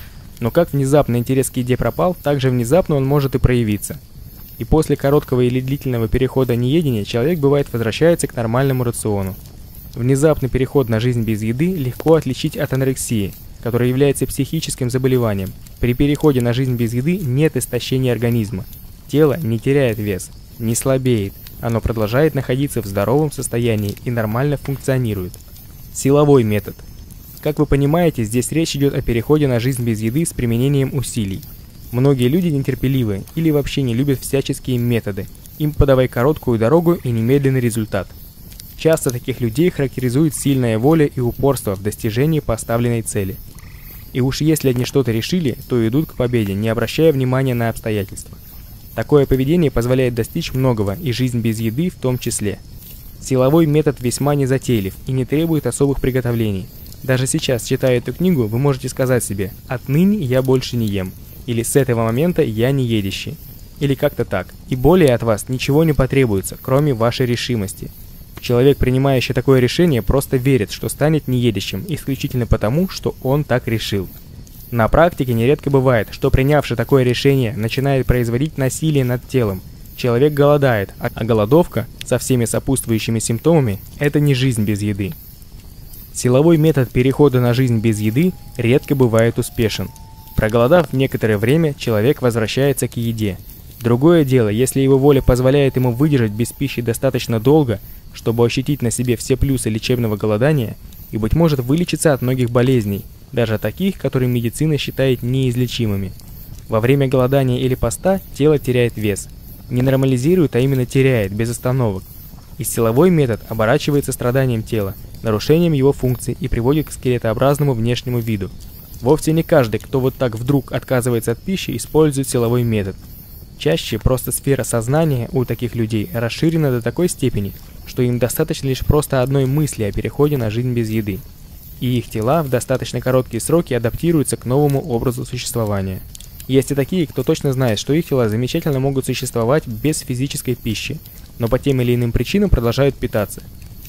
Но как внезапно интерес к еде пропал, так же внезапно он может и проявиться. И после короткого или длительного перехода неедения человек бывает возвращается к нормальному рациону. Внезапный переход на жизнь без еды легко отличить от анорексии, которая является психическим заболеванием. При переходе на жизнь без еды нет истощения организма, Тело не теряет вес, не слабеет, оно продолжает находиться в здоровом состоянии и нормально функционирует. Силовой метод. Как вы понимаете, здесь речь идет о переходе на жизнь без еды с применением усилий. Многие люди нетерпеливы или вообще не любят всяческие методы. Им подавай короткую дорогу и немедленный результат. Часто таких людей характеризует сильная воля и упорство в достижении поставленной цели. И уж если они что-то решили, то идут к победе, не обращая внимания на обстоятельства. Такое поведение позволяет достичь многого, и жизнь без еды в том числе. Силовой метод весьма незатейлив и не требует особых приготовлений. Даже сейчас, читая эту книгу, вы можете сказать себе «отныне я больше не ем» или «с этого момента я не едящий» или как-то так. И более от вас ничего не потребуется, кроме вашей решимости. Человек, принимающий такое решение, просто верит, что станет неедящим исключительно потому, что он так решил. На практике нередко бывает, что принявший такое решение начинает производить насилие над телом. Человек голодает, а голодовка со всеми сопутствующими симптомами – это не жизнь без еды. Силовой метод перехода на жизнь без еды редко бывает успешен. Проголодав некоторое время, человек возвращается к еде. Другое дело, если его воля позволяет ему выдержать без пищи достаточно долго, чтобы ощутить на себе все плюсы лечебного голодания и, быть может, вылечиться от многих болезней, даже таких, которые медицина считает неизлечимыми. Во время голодания или поста тело теряет вес. Не нормализирует, а именно теряет, без остановок. И силовой метод оборачивается страданием тела, нарушением его функций и приводит к скелетообразному внешнему виду. Вовсе не каждый, кто вот так вдруг отказывается от пищи, использует силовой метод. Чаще просто сфера сознания у таких людей расширена до такой степени, что им достаточно лишь просто одной мысли о переходе на жизнь без еды. И их тела в достаточно короткие сроки адаптируются к новому образу существования. Есть и такие, кто точно знает, что их тела замечательно могут существовать без физической пищи, но по тем или иным причинам продолжают питаться.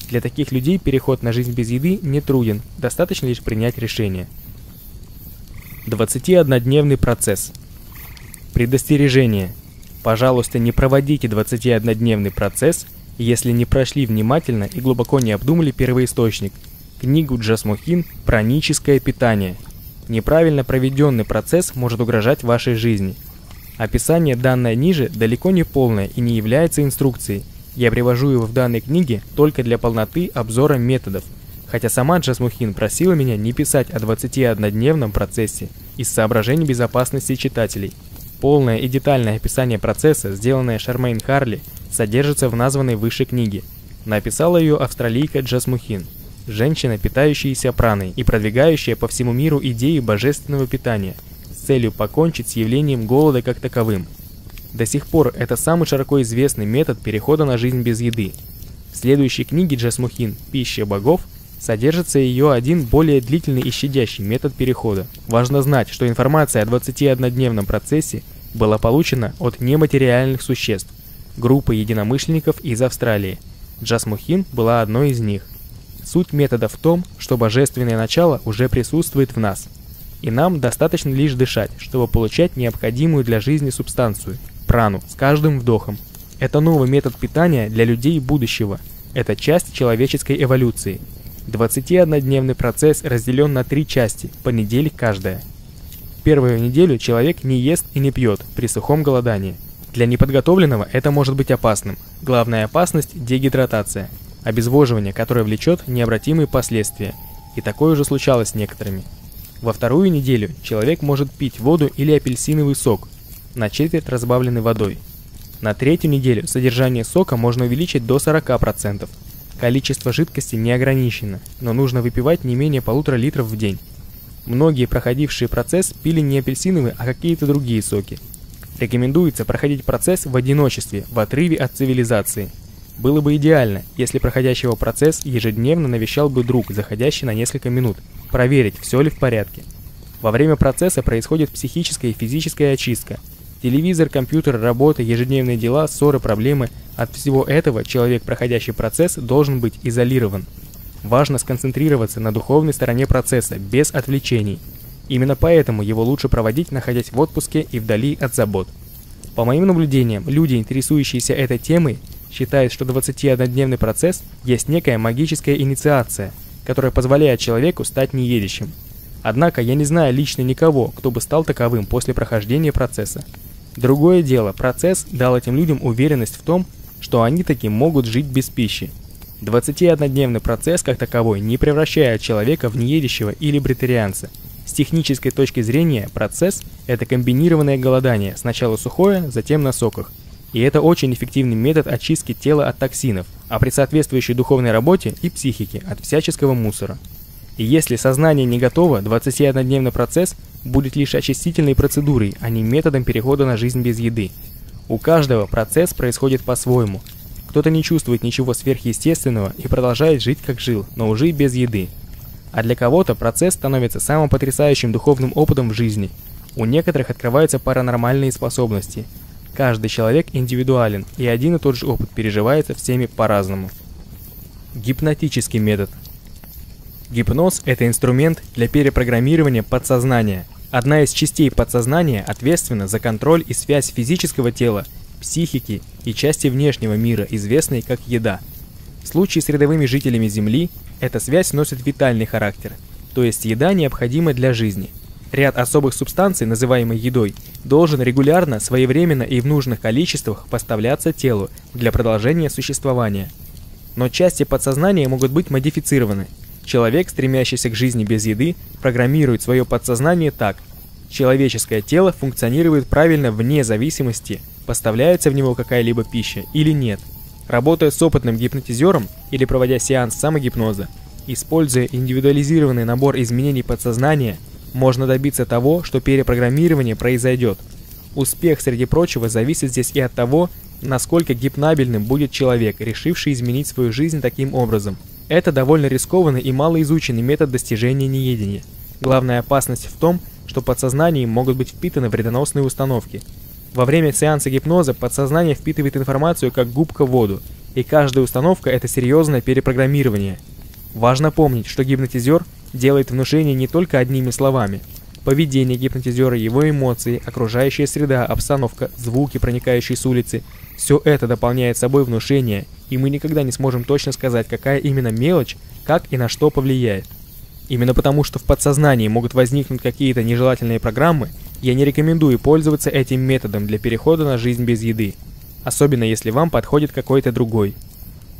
Для таких людей переход на жизнь без еды не труден, достаточно лишь принять решение. 21-дневный процесс. Предостережение. Пожалуйста, не проводите 21-дневный процесс, если не прошли внимательно и глубоко не обдумали первоисточник, книгу Джасмухин «Праническое питание». Неправильно проведенный процесс может угрожать вашей жизни. Описание, данное ниже, далеко не полное и не является инструкцией. Я привожу его в данной книге только для полноты обзора методов, хотя сама Джасмухин просила меня не писать о 21-дневном процессе из соображений безопасности читателей. Полное и детальное описание процесса, сделанное Шармейн Харли, содержится в названной выше книге. Написала ее австралийка Джасмухин, женщина, питающаяся праной и продвигающая по всему миру идею божественного питания с целью покончить с явлением голода как таковым. До сих пор это самый широко известный метод перехода на жизнь без еды. В следующей книге Джасмухин «Пища богов» содержится ее один более длительный и щадящий метод перехода. Важно знать, что информация о 21-дневном процессе была получена от нематериальных существ, группы единомышленников из Австралии. Джасмухин была одной из них. Суть метода в том, что божественное начало уже присутствует в нас, и нам достаточно лишь дышать, чтобы получать необходимую для жизни субстанцию – прану с каждым вдохом. Это новый метод питания для людей будущего. Это часть человеческой эволюции – 21-дневный процесс разделен на три части, по неделе каждая. Первую неделю человек не ест и не пьет при сухом голодании. Для неподготовленного это может быть опасным. Главная опасность – дегидратация, обезвоживание, которое влечет необратимые последствия. И такое уже случалось с некоторыми. Во вторую неделю человек может пить воду или апельсиновый сок, на четверть разбавленный водой. На третью неделю содержание сока можно увеличить до 40%, Количество жидкости не ограничено, но нужно выпивать не менее полутора литров в день. Многие, проходившие процесс, пили не апельсиновые, а какие-то другие соки. Рекомендуется проходить процесс в одиночестве, в отрыве от цивилизации. Было бы идеально, если проходящего процесс ежедневно навещал бы друг, заходящий на несколько минут, проверить, все ли в порядке. Во время процесса происходит психическая и физическая очистка – Телевизор, компьютер, работа, ежедневные дела, ссоры, проблемы. От всего этого человек, проходящий процесс, должен быть изолирован. Важно сконцентрироваться на духовной стороне процесса, без отвлечений. Именно поэтому его лучше проводить, находясь в отпуске и вдали от забот. По моим наблюдениям, люди, интересующиеся этой темой, считают, что 21-дневный процесс есть некая магическая инициация, которая позволяет человеку стать неедящим. Однако я не знаю лично никого, кто бы стал таковым после прохождения процесса. Другое дело, процесс дал этим людям уверенность в том, что они таки могут жить без пищи. 21-дневный процесс как таковой не превращает человека в неедящего или бритарианца. С технической точки зрения процесс – это комбинированное голодание, сначала сухое, затем на соках. И это очень эффективный метод очистки тела от токсинов, а при соответствующей духовной работе и психике от всяческого мусора. И если сознание не готово, 21-дневный процесс будет лишь очистительной процедурой, а не методом перехода на жизнь без еды. У каждого процесс происходит по-своему. Кто-то не чувствует ничего сверхъестественного и продолжает жить как жил, но уже без еды. А для кого-то процесс становится самым потрясающим духовным опытом в жизни. У некоторых открываются паранормальные способности. Каждый человек индивидуален, и один и тот же опыт переживается всеми по-разному. Гипнотический метод – Гипноз – это инструмент для перепрограммирования подсознания. Одна из частей подсознания ответственна за контроль и связь физического тела, психики и части внешнего мира, известной как еда. В случае с рядовыми жителями Земли эта связь носит витальный характер, то есть еда необходима для жизни. Ряд особых субстанций, называемый едой, должен регулярно, своевременно и в нужных количествах поставляться телу для продолжения существования. Но части подсознания могут быть модифицированы. Человек, стремящийся к жизни без еды, программирует свое подсознание так. Человеческое тело функционирует правильно вне зависимости, поставляется в него какая-либо пища или нет. Работая с опытным гипнотизером или проводя сеанс самогипноза, используя индивидуализированный набор изменений подсознания – можно добиться того, что перепрограммирование произойдет. Успех, среди прочего, зависит здесь и от того, насколько гипнабельным будет человек, решивший изменить свою жизнь таким образом. Это довольно рискованный и малоизученный метод достижения неедения. Главная опасность в том, что подсознанием могут быть впитаны вредоносные установки. Во время сеанса гипноза подсознание впитывает информацию как губка в воду, и каждая установка – это серьезное перепрограммирование. Важно помнить, что гипнотизер делает внушение не только одними словами. Поведение гипнотизера, его эмоции, окружающая среда, обстановка, звуки, проникающие с улицы – все это дополняет собой внушение, и мы никогда не сможем точно сказать, какая именно мелочь, как и на что повлияет. Именно потому, что в подсознании могут возникнуть какие-то нежелательные программы, я не рекомендую пользоваться этим методом для перехода на жизнь без еды, особенно если вам подходит какой-то другой.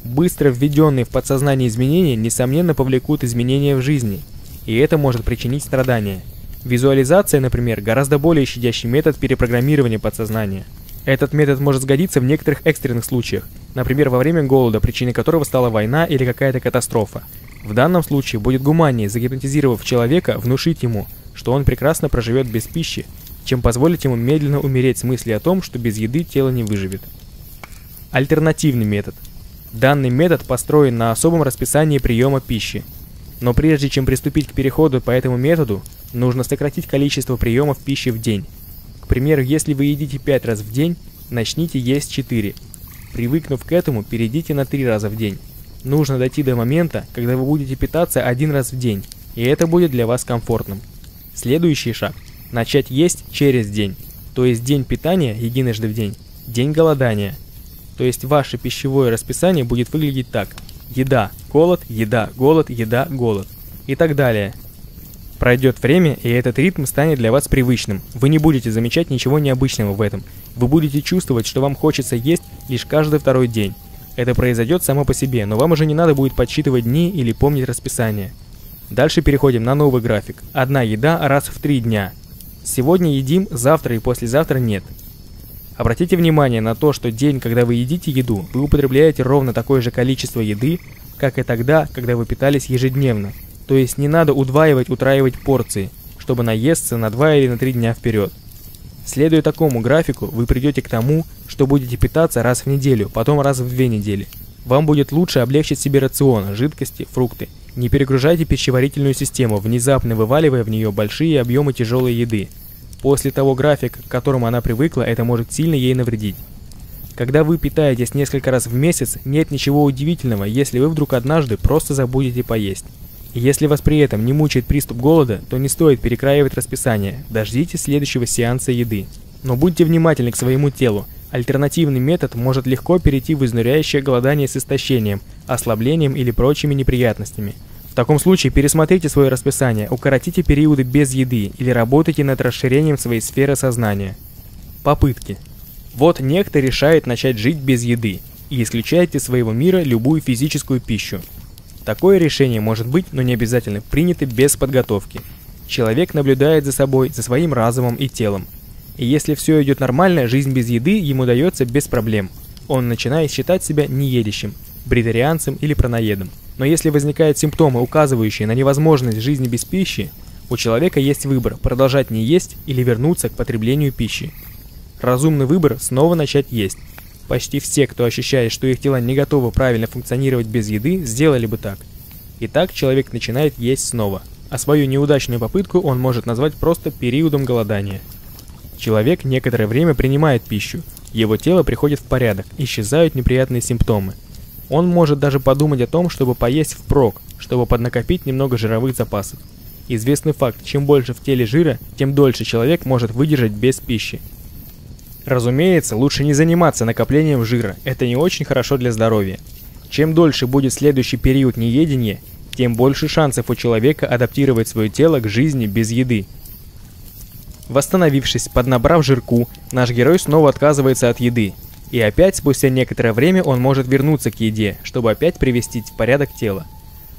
Быстро введенные в подсознание изменения, несомненно, повлекут изменения в жизни, и это может причинить страдания. Визуализация, например, гораздо более щадящий метод перепрограммирования подсознания. Этот метод может сгодиться в некоторых экстренных случаях, например, во время голода, причиной которого стала война или какая-то катастрофа. В данном случае будет гуманнее, загипнотизировав человека, внушить ему, что он прекрасно проживет без пищи, чем позволить ему медленно умереть с мыслью о том, что без еды тело не выживет. Альтернативный метод – Данный метод построен на особом расписании приема пищи. Но прежде чем приступить к переходу по этому методу, нужно сократить количество приемов пищи в день. К примеру, если вы едите 5 раз в день, начните есть 4. Привыкнув к этому, перейдите на 3 раза в день. Нужно дойти до момента, когда вы будете питаться один раз в день, и это будет для вас комфортным. Следующий шаг – начать есть через день, то есть день питания единожды в день, день голодания – то есть ваше пищевое расписание будет выглядеть так. Еда, голод, еда, голод, еда, голод. И так далее. Пройдет время, и этот ритм станет для вас привычным. Вы не будете замечать ничего необычного в этом. Вы будете чувствовать, что вам хочется есть лишь каждый второй день. Это произойдет само по себе, но вам уже не надо будет подсчитывать дни или помнить расписание. Дальше переходим на новый график. Одна еда раз в три дня. Сегодня едим, завтра и послезавтра нет. Обратите внимание на то, что день, когда вы едите еду, вы употребляете ровно такое же количество еды, как и тогда, когда вы питались ежедневно. То есть не надо удваивать, утраивать порции, чтобы наесться на 2 или на 3 дня вперед. Следуя такому графику, вы придете к тому, что будете питаться раз в неделю, потом раз в две недели. Вам будет лучше облегчить себе рацион, жидкости, фрукты. Не перегружайте пищеварительную систему, внезапно вываливая в нее большие объемы тяжелой еды. После того графика, к которому она привыкла, это может сильно ей навредить. Когда вы питаетесь несколько раз в месяц, нет ничего удивительного, если вы вдруг однажды просто забудете поесть. Если вас при этом не мучает приступ голода, то не стоит перекраивать расписание, дождитесь следующего сеанса еды. Но будьте внимательны к своему телу. Альтернативный метод может легко перейти в изнуряющее голодание с истощением, ослаблением или прочими неприятностями – в таком случае пересмотрите свое расписание, укоротите периоды без еды или работайте над расширением своей сферы сознания. Попытки. Вот некто решает начать жить без еды и исключает из своего мира любую физическую пищу. Такое решение может быть, но не обязательно, принято без подготовки. Человек наблюдает за собой, за своим разумом и телом. И если все идет нормально, жизнь без еды ему дается без проблем. Он начинает считать себя неедящим, бритерианцем или праноедом. Но если возникают симптомы, указывающие на невозможность жизни без пищи, у человека есть выбор – продолжать не есть или вернуться к потреблению пищи. Разумный выбор – снова начать есть. Почти все, кто ощущает, что их тела не готовы правильно функционировать без еды, сделали бы так. И так человек начинает есть снова, а свою неудачную попытку он может назвать просто периодом голодания. Человек некоторое время принимает пищу, его тело приходит в порядок, исчезают неприятные симптомы – он может даже подумать о том, чтобы поесть впрок, чтобы поднакопить немного жировых запасов. Известный факт, чем больше в теле жира, тем дольше человек может выдержать без пищи. Разумеется, лучше не заниматься накоплением жира, это не очень хорошо для здоровья. Чем дольше будет следующий период неедения, тем больше шансов у человека адаптировать свое тело к жизни без еды. Восстановившись, поднабрав жирку, наш герой снова отказывается от еды. И опять спустя некоторое время он может вернуться к еде, чтобы опять привести в порядок тело.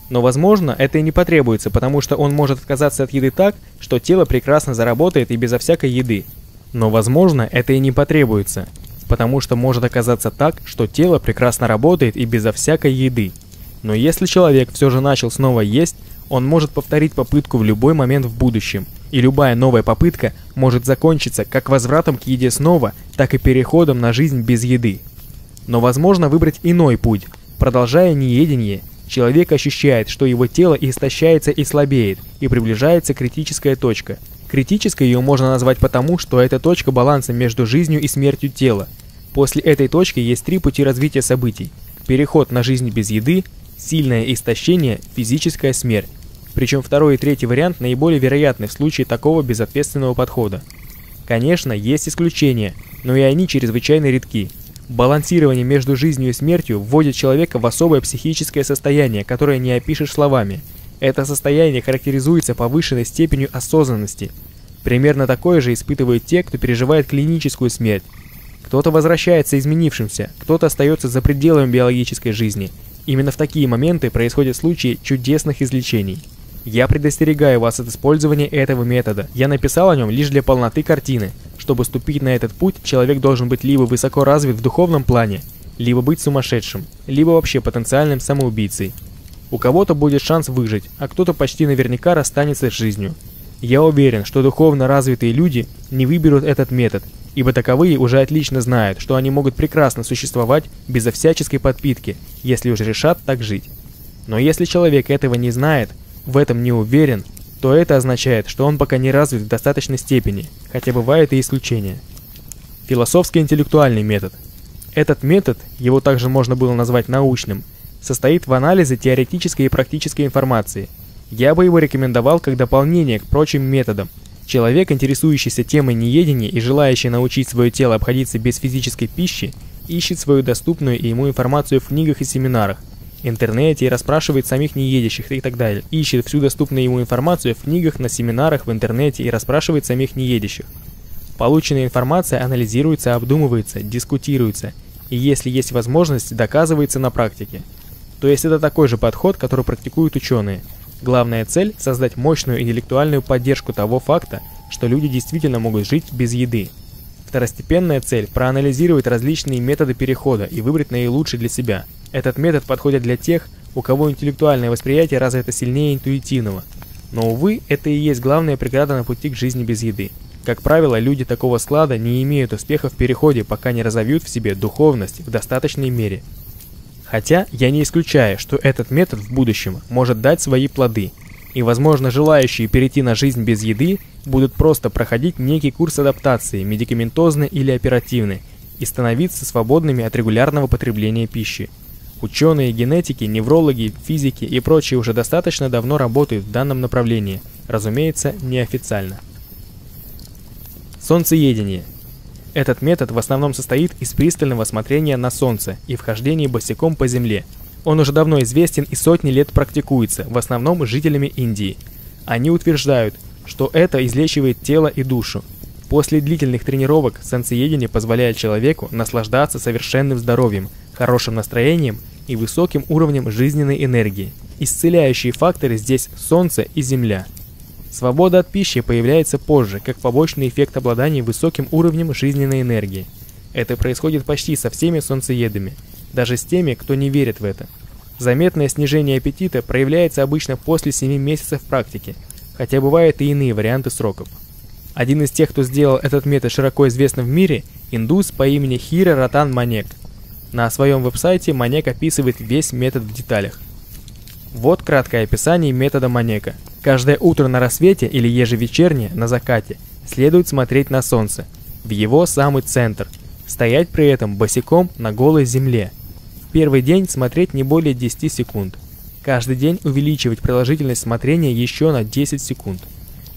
Но возможно это и не потребуется, потому что он может отказаться от еды так, что тело прекрасно заработает и безо всякой еды. Но возможно это и не потребуется, потому что может оказаться так, что тело прекрасно работает и безо всякой еды. Но если человек все же начал снова есть, он может повторить попытку в любой момент в будущем, и любая новая попытка может закончиться как возвратом к еде снова, так и переходом на жизнь без еды. Но возможно выбрать иной путь. Продолжая неедение, человек ощущает, что его тело истощается и слабеет, и приближается критическая точка. Критической ее можно назвать потому, что это точка баланса между жизнью и смертью тела. После этой точки есть три пути развития событий. Переход на жизнь без еды, сильное истощение, физическая смерть. Причем второй и третий вариант наиболее вероятны в случае такого безответственного подхода. Конечно, есть исключения, но и они чрезвычайно редки. Балансирование между жизнью и смертью вводит человека в особое психическое состояние, которое не опишешь словами. Это состояние характеризуется повышенной степенью осознанности. Примерно такое же испытывают те, кто переживает клиническую смерть. Кто-то возвращается изменившимся, кто-то остается за пределами биологической жизни. Именно в такие моменты происходят случаи чудесных излечений. Я предостерегаю вас от использования этого метода. Я написал о нем лишь для полноты картины. Чтобы ступить на этот путь, человек должен быть либо высоко развит в духовном плане, либо быть сумасшедшим, либо вообще потенциальным самоубийцей. У кого-то будет шанс выжить, а кто-то почти наверняка расстанется с жизнью. Я уверен, что духовно развитые люди не выберут этот метод, ибо таковые уже отлично знают, что они могут прекрасно существовать безо всяческой подпитки, если уже решат так жить. Но если человек этого не знает, в этом не уверен, то это означает, что он пока не развит в достаточной степени, хотя бывают и исключения. Философско-интеллектуальный метод. Этот метод, его также можно было назвать научным, состоит в анализе теоретической и практической информации. Я бы его рекомендовал как дополнение к прочим методам. Человек, интересующийся темой неедения и желающий научить свое тело обходиться без физической пищи, ищет свою доступную ему информацию в книгах и семинарах, интернете и расспрашивает самих неедящих и так далее. Ищет всю доступную ему информацию в книгах, на семинарах, в интернете и расспрашивает самих неедящих. Полученная информация анализируется, обдумывается, дискутируется и, если есть возможность, доказывается на практике. То есть это такой же подход, который практикуют ученые. Главная цель – создать мощную интеллектуальную поддержку того факта, что люди действительно могут жить без еды. Второстепенная цель – проанализировать различные методы перехода и выбрать наилучший для себя – этот метод подходит для тех, у кого интеллектуальное восприятие развито сильнее интуитивного. Но, увы, это и есть главная преграда на пути к жизни без еды. Как правило, люди такого склада не имеют успеха в переходе, пока не разовьют в себе духовность в достаточной мере. Хотя я не исключаю, что этот метод в будущем может дать свои плоды, и, возможно, желающие перейти на жизнь без еды будут просто проходить некий курс адаптации, медикаментозный или оперативный, и становиться свободными от регулярного потребления пищи. Ученые, генетики, неврологи, физики и прочие уже достаточно давно работают в данном направлении, разумеется, неофициально. Солнцеедение. Этот метод в основном состоит из пристального смотрения на Солнце и вхождения босиком по Земле. Он уже давно известен и сотни лет практикуется, в основном жителями Индии. Они утверждают, что это излечивает тело и душу. После длительных тренировок солнцеедение позволяет человеку наслаждаться совершенным здоровьем, хорошим настроением и высоким уровнем жизненной энергии. Исцеляющие факторы здесь Солнце и Земля. Свобода от пищи появляется позже, как побочный эффект обладания высоким уровнем жизненной энергии. Это происходит почти со всеми солнцеедами, даже с теми, кто не верит в это. Заметное снижение аппетита проявляется обычно после 7 месяцев практики, хотя бывают и иные варианты сроков. Один из тех, кто сделал этот метод широко известным в мире, индус по имени Хира Ратан Манек – на своем веб-сайте Манек описывает весь метод в деталях. Вот краткое описание метода Манека. Каждое утро на рассвете или ежевечернее на закате следует смотреть на солнце, в его самый центр, стоять при этом босиком на голой земле. В первый день смотреть не более 10 секунд. Каждый день увеличивать продолжительность смотрения еще на 10 секунд.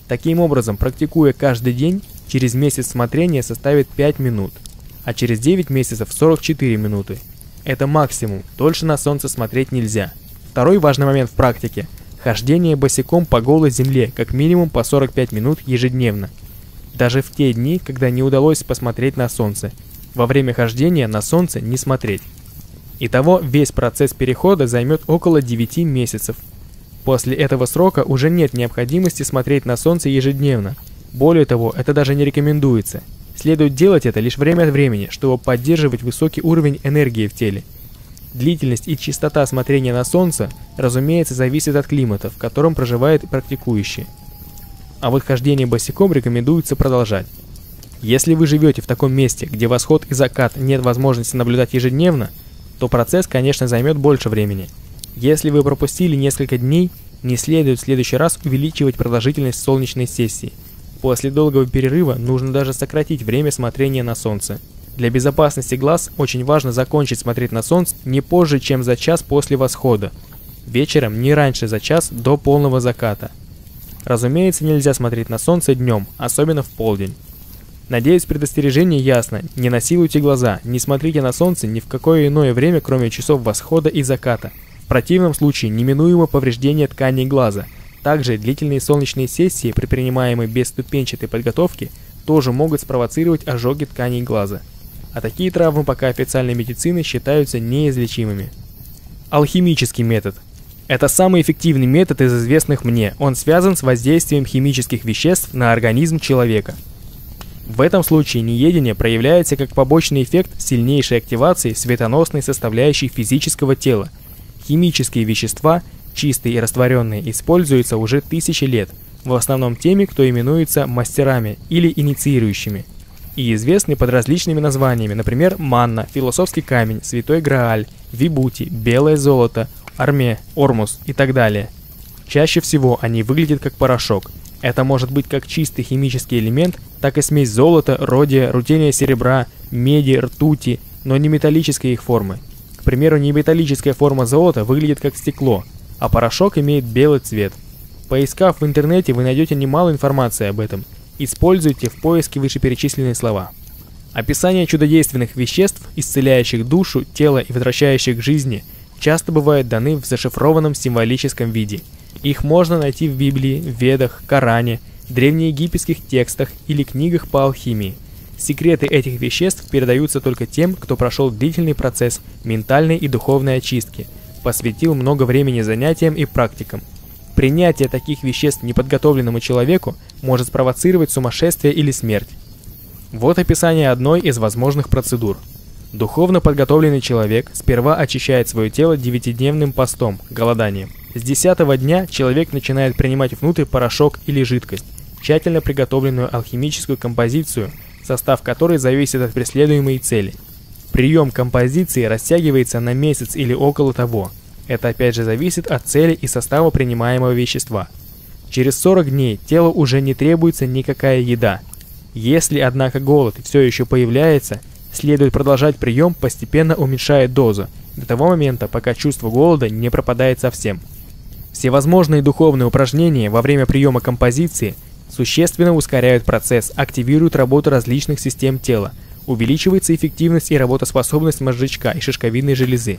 Таким образом, практикуя каждый день, через месяц смотрения составит 5 минут – а через 9 месяцев 44 минуты. Это максимум, дольше на солнце смотреть нельзя. Второй важный момент в практике – хождение босиком по голой земле как минимум по 45 минут ежедневно. даже в те дни, когда не удалось посмотреть на солнце. Во время хождения на солнце не смотреть. Итого весь процесс перехода займет около 9 месяцев. После этого срока уже нет необходимости смотреть на солнце ежедневно. Более того, это даже не рекомендуется. Следует делать это лишь время от времени, чтобы поддерживать высокий уровень энергии в теле. Длительность и частота смотрения на солнце, разумеется, зависит от климата, в котором проживает практикующий. А вот хождение босиком рекомендуется продолжать. Если вы живете в таком месте, где восход и закат нет возможности наблюдать ежедневно, то процесс, конечно, займет больше времени. Если вы пропустили несколько дней, не следует в следующий раз увеличивать продолжительность солнечной сессии. После долгого перерыва нужно даже сократить время смотрения на солнце. Для безопасности глаз очень важно закончить смотреть на солнце не позже, чем за час после восхода. Вечером не раньше за час до полного заката. Разумеется, нельзя смотреть на солнце днем, особенно в полдень. Надеюсь, предостережение ясно. Не насилуйте глаза, не смотрите на солнце ни в какое иное время, кроме часов восхода и заката. В противном случае неминуемо повреждение тканей глаза. Также длительные солнечные сессии, предпринимаемые без ступенчатой подготовки, тоже могут спровоцировать ожоги тканей глаза. А такие травмы пока официальной медицины считаются неизлечимыми. Алхимический метод. Это самый эффективный метод из известных мне. Он связан с воздействием химических веществ на организм человека. В этом случае неедение проявляется как побочный эффект сильнейшей активации светоносной составляющей физического тела. Химические вещества, чистые и растворенные, используются уже тысячи лет, в основном теми, кто именуется мастерами или инициирующими, и известны под различными названиями, например, манна, философский камень, святой грааль, вибути, белое золото, арме, ормус и так далее. Чаще всего они выглядят как порошок – это может быть как чистый химический элемент, так и смесь золота, родия, рутения серебра, меди, ртути, но не металлической их формы. К примеру, неметаллическая форма золота выглядит как стекло, а порошок имеет белый цвет. Поискав в интернете, вы найдете немало информации об этом. Используйте в поиске вышеперечисленные слова. Описание чудодейственных веществ, исцеляющих душу, тело и возвращающих к жизни, часто бывают даны в зашифрованном символическом виде – их можно найти в Библии, Ведах, Коране, древнеегипетских текстах или книгах по алхимии. Секреты этих веществ передаются только тем, кто прошел длительный процесс ментальной и духовной очистки, посвятил много времени занятиям и практикам. Принятие таких веществ неподготовленному человеку может спровоцировать сумасшествие или смерть. Вот описание одной из возможных процедур. Духовно подготовленный человек сперва очищает свое тело девятидневным постом, голоданием. С десятого дня человек начинает принимать внутрь порошок или жидкость, тщательно приготовленную алхимическую композицию, состав которой зависит от преследуемой цели. Прием композиции растягивается на месяц или около того. Это опять же зависит от цели и состава принимаемого вещества. Через 40 дней телу уже не требуется никакая еда. Если, однако, голод все еще появляется, следует продолжать прием, постепенно уменьшая дозу, до того момента, пока чувство голода не пропадает совсем. Всевозможные духовные упражнения во время приема композиции существенно ускоряют процесс, активируют работу различных систем тела, увеличивается эффективность и работоспособность мозжечка и шишковидной железы.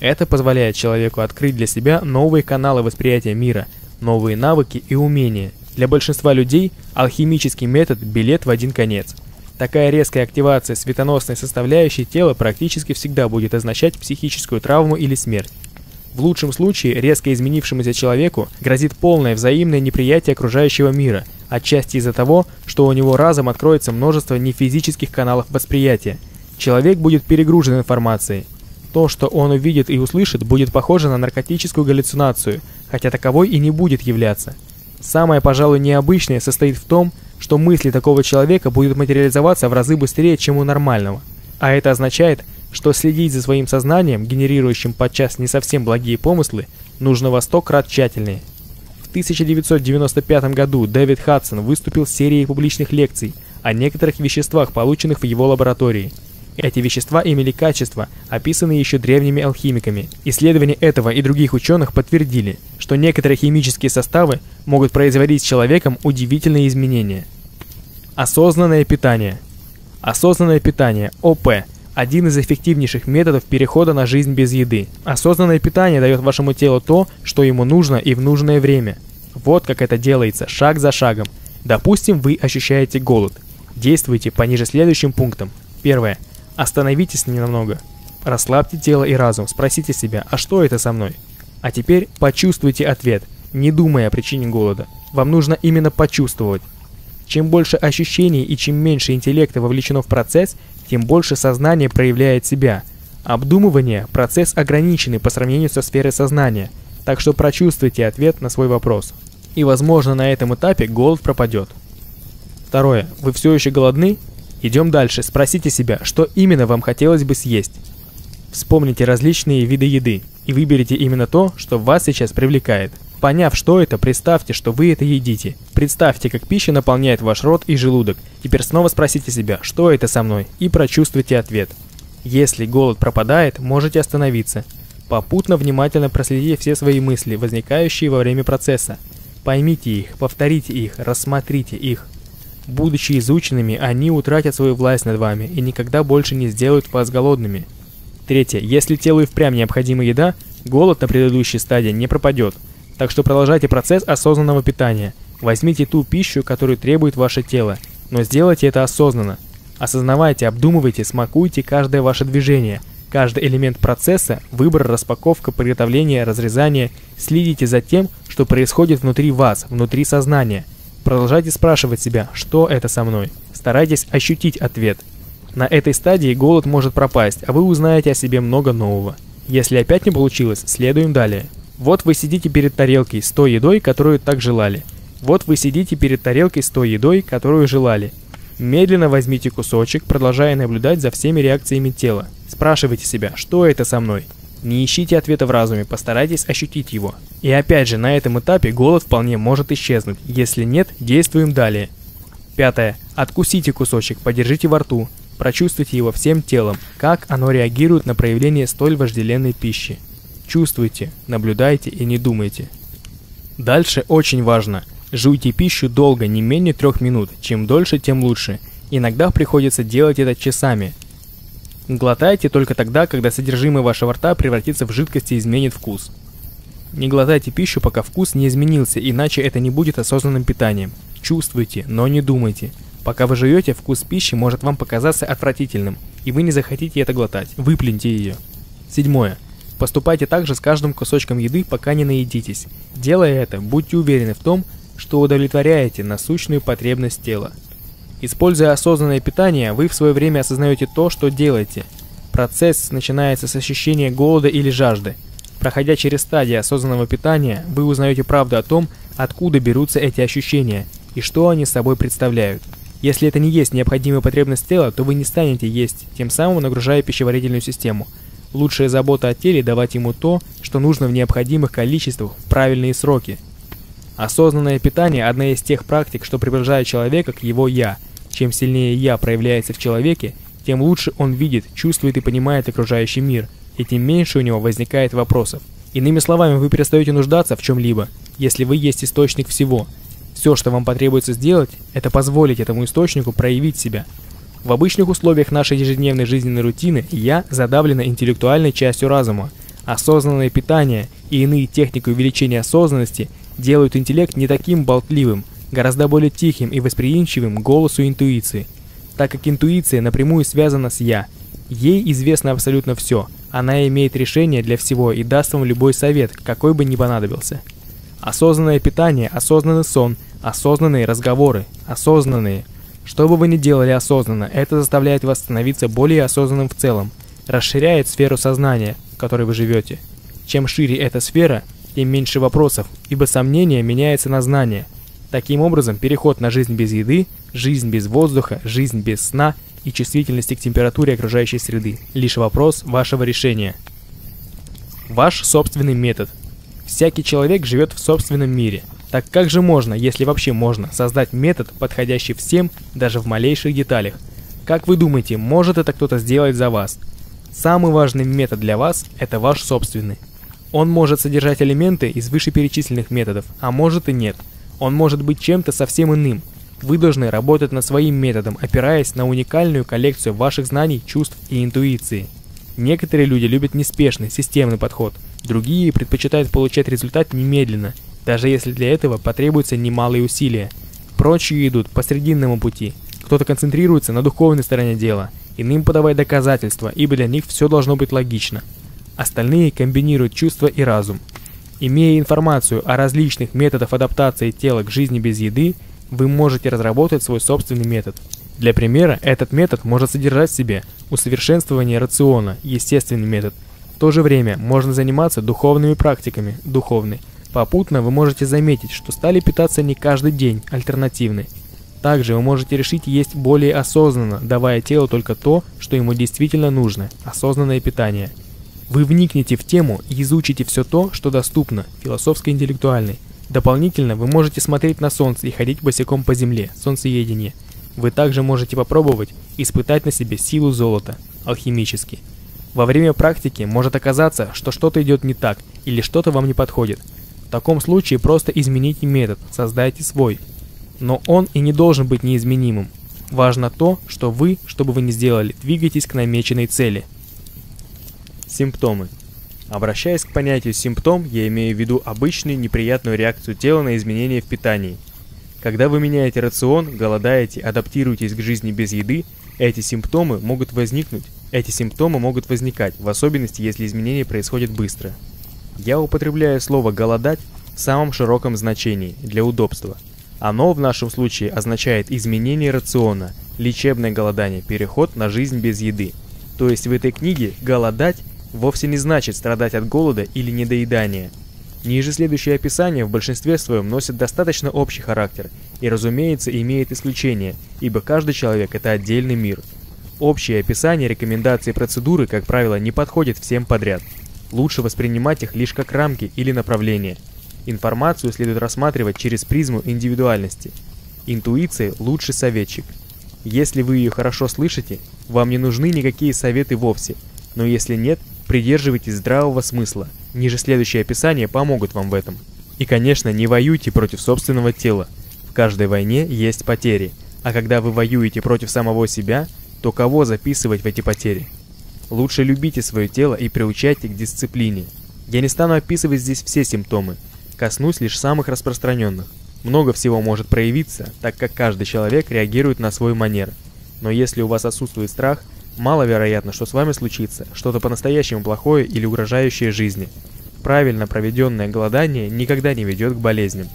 Это позволяет человеку открыть для себя новые каналы восприятия мира, новые навыки и умения. Для большинства людей алхимический метод – билет в один конец. Такая резкая активация светоносной составляющей тела практически всегда будет означать психическую травму или смерть. В лучшем случае резко изменившемуся человеку грозит полное взаимное неприятие окружающего мира, отчасти из-за того, что у него разом откроется множество нефизических каналов восприятия. Человек будет перегружен информацией. То, что он увидит и услышит, будет похоже на наркотическую галлюцинацию, хотя таковой и не будет являться. Самое, пожалуй, необычное состоит в том, что мысли такого человека будут материализоваться в разы быстрее, чем у нормального. А это означает, что следить за своим сознанием, генерирующим подчас не совсем благие помыслы, нужно во сто крат тщательнее. В 1995 году Дэвид Хадсон выступил с серией публичных лекций о некоторых веществах, полученных в его лаборатории. Эти вещества имели качества, описанные еще древними алхимиками. Исследования этого и других ученых подтвердили, что некоторые химические составы могут производить с человеком удивительные изменения. Осознанное питание. Осознанное питание, ОП, один из эффективнейших методов перехода на жизнь без еды. Осознанное питание дает вашему телу то, что ему нужно и в нужное время. Вот как это делается, шаг за шагом. Допустим, вы ощущаете голод. Действуйте по ниже следующим пунктам. Первое. Остановитесь ненамного. Расслабьте тело и разум, спросите себя, а что это со мной? А теперь почувствуйте ответ, не думая о причине голода. Вам нужно именно почувствовать. Чем больше ощущений и чем меньше интеллекта вовлечено в процесс, тем больше сознание проявляет себя. Обдумывание – процесс ограниченный по сравнению со сферой сознания, так что прочувствуйте ответ на свой вопрос. И возможно на этом этапе голод пропадет. Второе. Вы все еще голодны? Идем дальше. Спросите себя, что именно вам хотелось бы съесть. Вспомните различные виды еды и выберите именно то, что вас сейчас привлекает. Поняв, что это, представьте, что вы это едите. Представьте, как пища наполняет ваш рот и желудок. Теперь снова спросите себя, что это со мной, и прочувствуйте ответ. Если голод пропадает, можете остановиться. Попутно внимательно проследите все свои мысли, возникающие во время процесса. Поймите их, повторите их, рассмотрите их. Будучи изученными, они утратят свою власть над вами и никогда больше не сделают вас голодными. Третье. Если телу и впрямь необходима еда, голод на предыдущей стадии не пропадет. Так что продолжайте процесс осознанного питания. Возьмите ту пищу, которую требует ваше тело, но сделайте это осознанно. Осознавайте, обдумывайте, смакуйте каждое ваше движение, каждый элемент процесса, выбор, распаковка, приготовление, разрезание. Следите за тем, что происходит внутри вас, внутри сознания. Продолжайте спрашивать себя, что это со мной. Старайтесь ощутить ответ – на этой стадии голод может пропасть, а вы узнаете о себе много нового. Если опять не получилось, следуем далее. Вот вы сидите перед тарелкой с той едой, которую так желали. Вот вы сидите перед тарелкой с той едой, которую желали. Медленно возьмите кусочек, продолжая наблюдать за всеми реакциями тела. Спрашивайте себя, что это со мной? Не ищите ответа в разуме, постарайтесь ощутить его. И опять же, на этом этапе голод вполне может исчезнуть. Если нет, действуем далее. Пятое. Откусите кусочек, подержите во рту. Прочувствуйте его всем телом, как оно реагирует на проявление столь вожделенной пищи. Чувствуйте, наблюдайте и не думайте. Дальше очень важно. Жуйте пищу долго, не менее трех минут. Чем дольше, тем лучше. Иногда приходится делать это часами. Глотайте только тогда, когда содержимое вашего рта превратится в жидкость и изменит вкус. Не глотайте пищу, пока вкус не изменился, иначе это не будет осознанным питанием. Чувствуйте, но не думайте. Пока вы жуете, вкус пищи может вам показаться отвратительным, и вы не захотите это глотать. Выплюньте ее. Седьмое. Поступайте так же с каждым кусочком еды, пока не наедитесь. Делая это, будьте уверены в том, что удовлетворяете насущную потребность тела. Используя осознанное питание, вы в свое время осознаете то, что делаете. Процесс начинается с ощущения голода или жажды. Проходя через стадии осознанного питания, вы узнаете правду о том, откуда берутся эти ощущения и что они собой представляют. Если это не есть необходимая потребность тела, то вы не станете есть, тем самым нагружая пищеварительную систему. Лучшая забота о теле – давать ему то, что нужно в необходимых количествах в правильные сроки. Осознанное питание – одна из тех практик, что приближает человека к его «я». Чем сильнее «я» проявляется в человеке, тем лучше он видит, чувствует и понимает окружающий мир, и тем меньше у него возникает вопросов. Иными словами, вы перестаете нуждаться в чем-либо, если вы есть источник всего – все, что вам потребуется сделать, это позволить этому источнику проявить себя. В обычных условиях нашей ежедневной жизненной рутины я задавлена интеллектуальной частью разума. Осознанное питание и иные техники увеличения осознанности делают интеллект не таким болтливым, гораздо более тихим и восприимчивым голосу интуиции. Так как интуиция напрямую связана с «я», ей известно абсолютно все, она имеет решение для всего и даст вам любой совет, какой бы ни понадобился. Осознанное питание, осознанный сон, осознанные разговоры, осознанные. Что бы вы ни делали осознанно, это заставляет вас становиться более осознанным в целом, расширяет сферу сознания, в которой вы живете. Чем шире эта сфера, тем меньше вопросов, ибо сомнение меняется на знание. Таким образом, переход на жизнь без еды, жизнь без воздуха, жизнь без сна и чувствительности к температуре окружающей среды – лишь вопрос вашего решения. Ваш собственный метод – Всякий человек живет в собственном мире. Так как же можно, если вообще можно, создать метод, подходящий всем, даже в малейших деталях? Как вы думаете, может это кто-то сделать за вас? Самый важный метод для вас – это ваш собственный. Он может содержать элементы из вышеперечисленных методов, а может и нет. Он может быть чем-то совсем иным. Вы должны работать над своим методом, опираясь на уникальную коллекцию ваших знаний, чувств и интуиции. Некоторые люди любят неспешный, системный подход – Другие предпочитают получать результат немедленно, даже если для этого потребуются немалые усилия. Прочие идут по срединному пути. Кто-то концентрируется на духовной стороне дела, иным подавая доказательства, ибо для них все должно быть логично. Остальные комбинируют чувства и разум. Имея информацию о различных методах адаптации тела к жизни без еды, вы можете разработать свой собственный метод. Для примера, этот метод может содержать в себе усовершенствование рациона, естественный метод. В то же время можно заниматься духовными практиками, духовный. Попутно вы можете заметить, что стали питаться не каждый день, альтернативный. Также вы можете решить есть более осознанно, давая телу только то, что ему действительно нужно, осознанное питание. Вы вникнете в тему и изучите все то, что доступно, философско-интеллектуальный. Дополнительно вы можете смотреть на солнце и ходить босиком по земле, солнцеедение. Вы также можете попробовать испытать на себе силу золота, алхимически. Во время практики может оказаться, что что-то идет не так или что-то вам не подходит. Таком случае просто измените метод, создайте свой, но он и не должен быть неизменимым. Важно то, что вы, что бы вы ни сделали, двигаетесь к намеченной цели. Симптомы. Обращаясь к понятию «симптом», я имею в виду обычную неприятную реакцию тела на изменения в питании. Когда вы меняете рацион, голодаете, адаптируетесь к жизни без еды, эти симптомы могут возникнуть. Эти симптомы могут возникать, в особенности, если изменения происходят быстро. Я употребляю слово «голодать» в самом широком значении, для удобства – оно в нашем случае означает изменение рациона, лечебное голодание, переход на жизнь без еды. То есть в этой книге «голодать» вовсе не значит страдать от голода или недоедания. Ниже следующее описание в большинстве своем носит достаточно общий характер и, разумеется, имеет исключения, ибо каждый человек – это отдельный мир. Общее описание рекомендации процедуры, как правило, не подходит всем подряд. Лучше воспринимать их лишь как рамки или направления – Информацию следует рассматривать через призму индивидуальности. Интуиция – лучший советчик. Если вы ее хорошо слышите, вам не нужны никакие советы вовсе, но если нет, придерживайтесь здравого смысла. Ниже следующее описание помогут вам в этом. И, конечно, не воюйте против собственного тела. В каждой войне есть потери, а когда вы воюете против самого себя, то кого записывать в эти потери? Лучше любите свое тело и приучайте к дисциплине. Я не стану описывать здесь все симптомы, Коснусь лишь самых распространенных. Много всего может проявиться, так как каждый человек реагирует на свой манер. Но если у вас отсутствует страх, маловероятно, что с вами случится что-то по-настоящему плохое или угрожающее жизни. Правильно проведенное голодание никогда не ведет к болезням.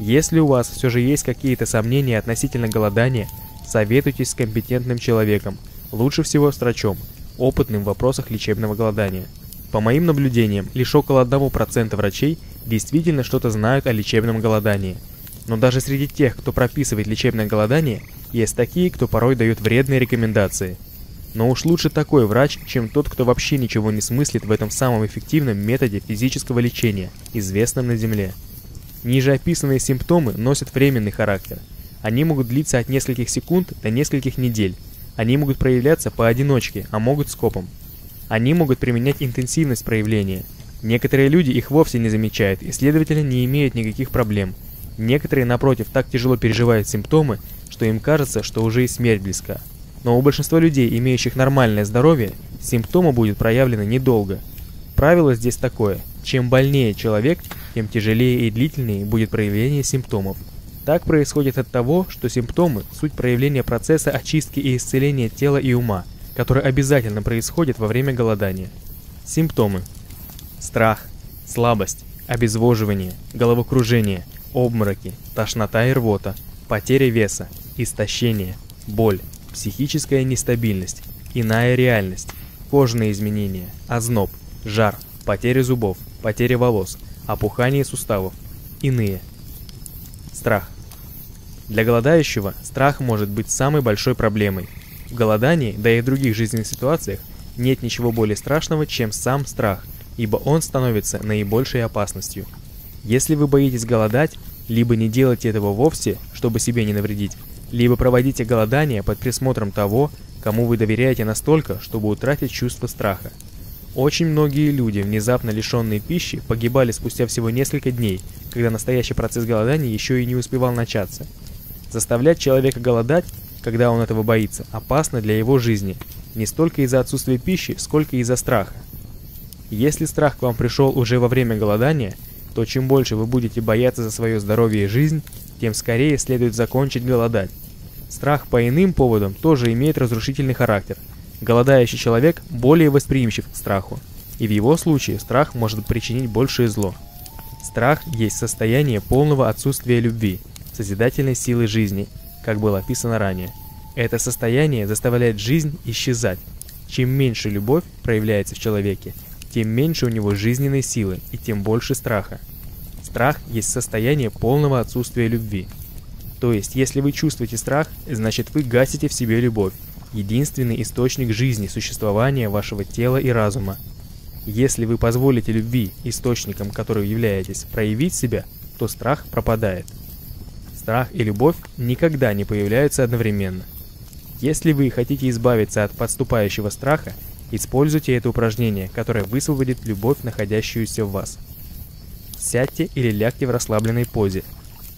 Если у вас все же есть какие-то сомнения относительно голодания, советуйтесь с компетентным человеком, лучше всего с врачом, опытным в вопросах лечебного голодания. По моим наблюдениям, лишь около 1% врачей действительно что-то знают о лечебном голодании. Но даже среди тех, кто прописывает лечебное голодание, есть такие, кто порой дает вредные рекомендации. Но уж лучше такой врач, чем тот, кто вообще ничего не смыслит в этом самом эффективном методе физического лечения, известном на Земле. Ниже описанные симптомы носят временный характер. Они могут длиться от нескольких секунд до нескольких недель. Они могут проявляться поодиночке, а могут скопом. Они могут применять интенсивность проявления. Некоторые люди их вовсе не замечают и, следовательно, не имеют никаких проблем. Некоторые, напротив, так тяжело переживают симптомы, что им кажется, что уже и смерть близка. Но у большинства людей, имеющих нормальное здоровье, симптомы будут проявлены недолго. Правило здесь такое. Чем больнее человек, тем тяжелее и длительнее будет проявление симптомов. Так происходит от того, что симптомы – суть проявления процесса очистки и исцеления тела и ума – который обязательно происходит во время голодания. Симптомы. Страх, слабость, обезвоживание, головокружение, обмороки, тошнота и рвота, потеря веса, истощение, боль, психическая нестабильность, иная реальность, кожные изменения, озноб, жар, потеря зубов, потеря волос, опухание суставов, иные. Страх. Для голодающего страх может быть самой большой проблемой – в голодании, да и в других жизненных ситуациях, нет ничего более страшного, чем сам страх, ибо он становится наибольшей опасностью. Если вы боитесь голодать, либо не делайте этого вовсе, чтобы себе не навредить, либо проводите голодание под присмотром того, кому вы доверяете настолько, чтобы утратить чувство страха. Очень многие люди, внезапно лишенные пищи, погибали спустя всего несколько дней, когда настоящий процесс голодания еще и не успевал начаться. Заставлять человека голодать когда он этого боится, опасно для его жизни, не столько из-за отсутствия пищи, сколько из-за страха. Если страх к вам пришел уже во время голодания, то чем больше вы будете бояться за свое здоровье и жизнь, тем скорее следует закончить голодать. Страх по иным поводам тоже имеет разрушительный характер. Голодающий человек более восприимчив к страху, и в его случае страх может причинить большее зло. Страх есть состояние полного отсутствия любви, созидательной силы жизни, как было описано ранее. Это состояние заставляет жизнь исчезать. Чем меньше любовь проявляется в человеке, тем меньше у него жизненной силы и тем больше страха. Страх есть состояние полного отсутствия любви. То есть, если вы чувствуете страх, значит вы гасите в себе любовь, единственный источник жизни, существования вашего тела и разума. Если вы позволите любви, источником которой являетесь, проявить себя, то страх пропадает. Страх и любовь никогда не появляются одновременно. Если вы хотите избавиться от подступающего страха, используйте это упражнение, которое высвободит любовь, находящуюся в вас. Сядьте или лягте в расслабленной позе.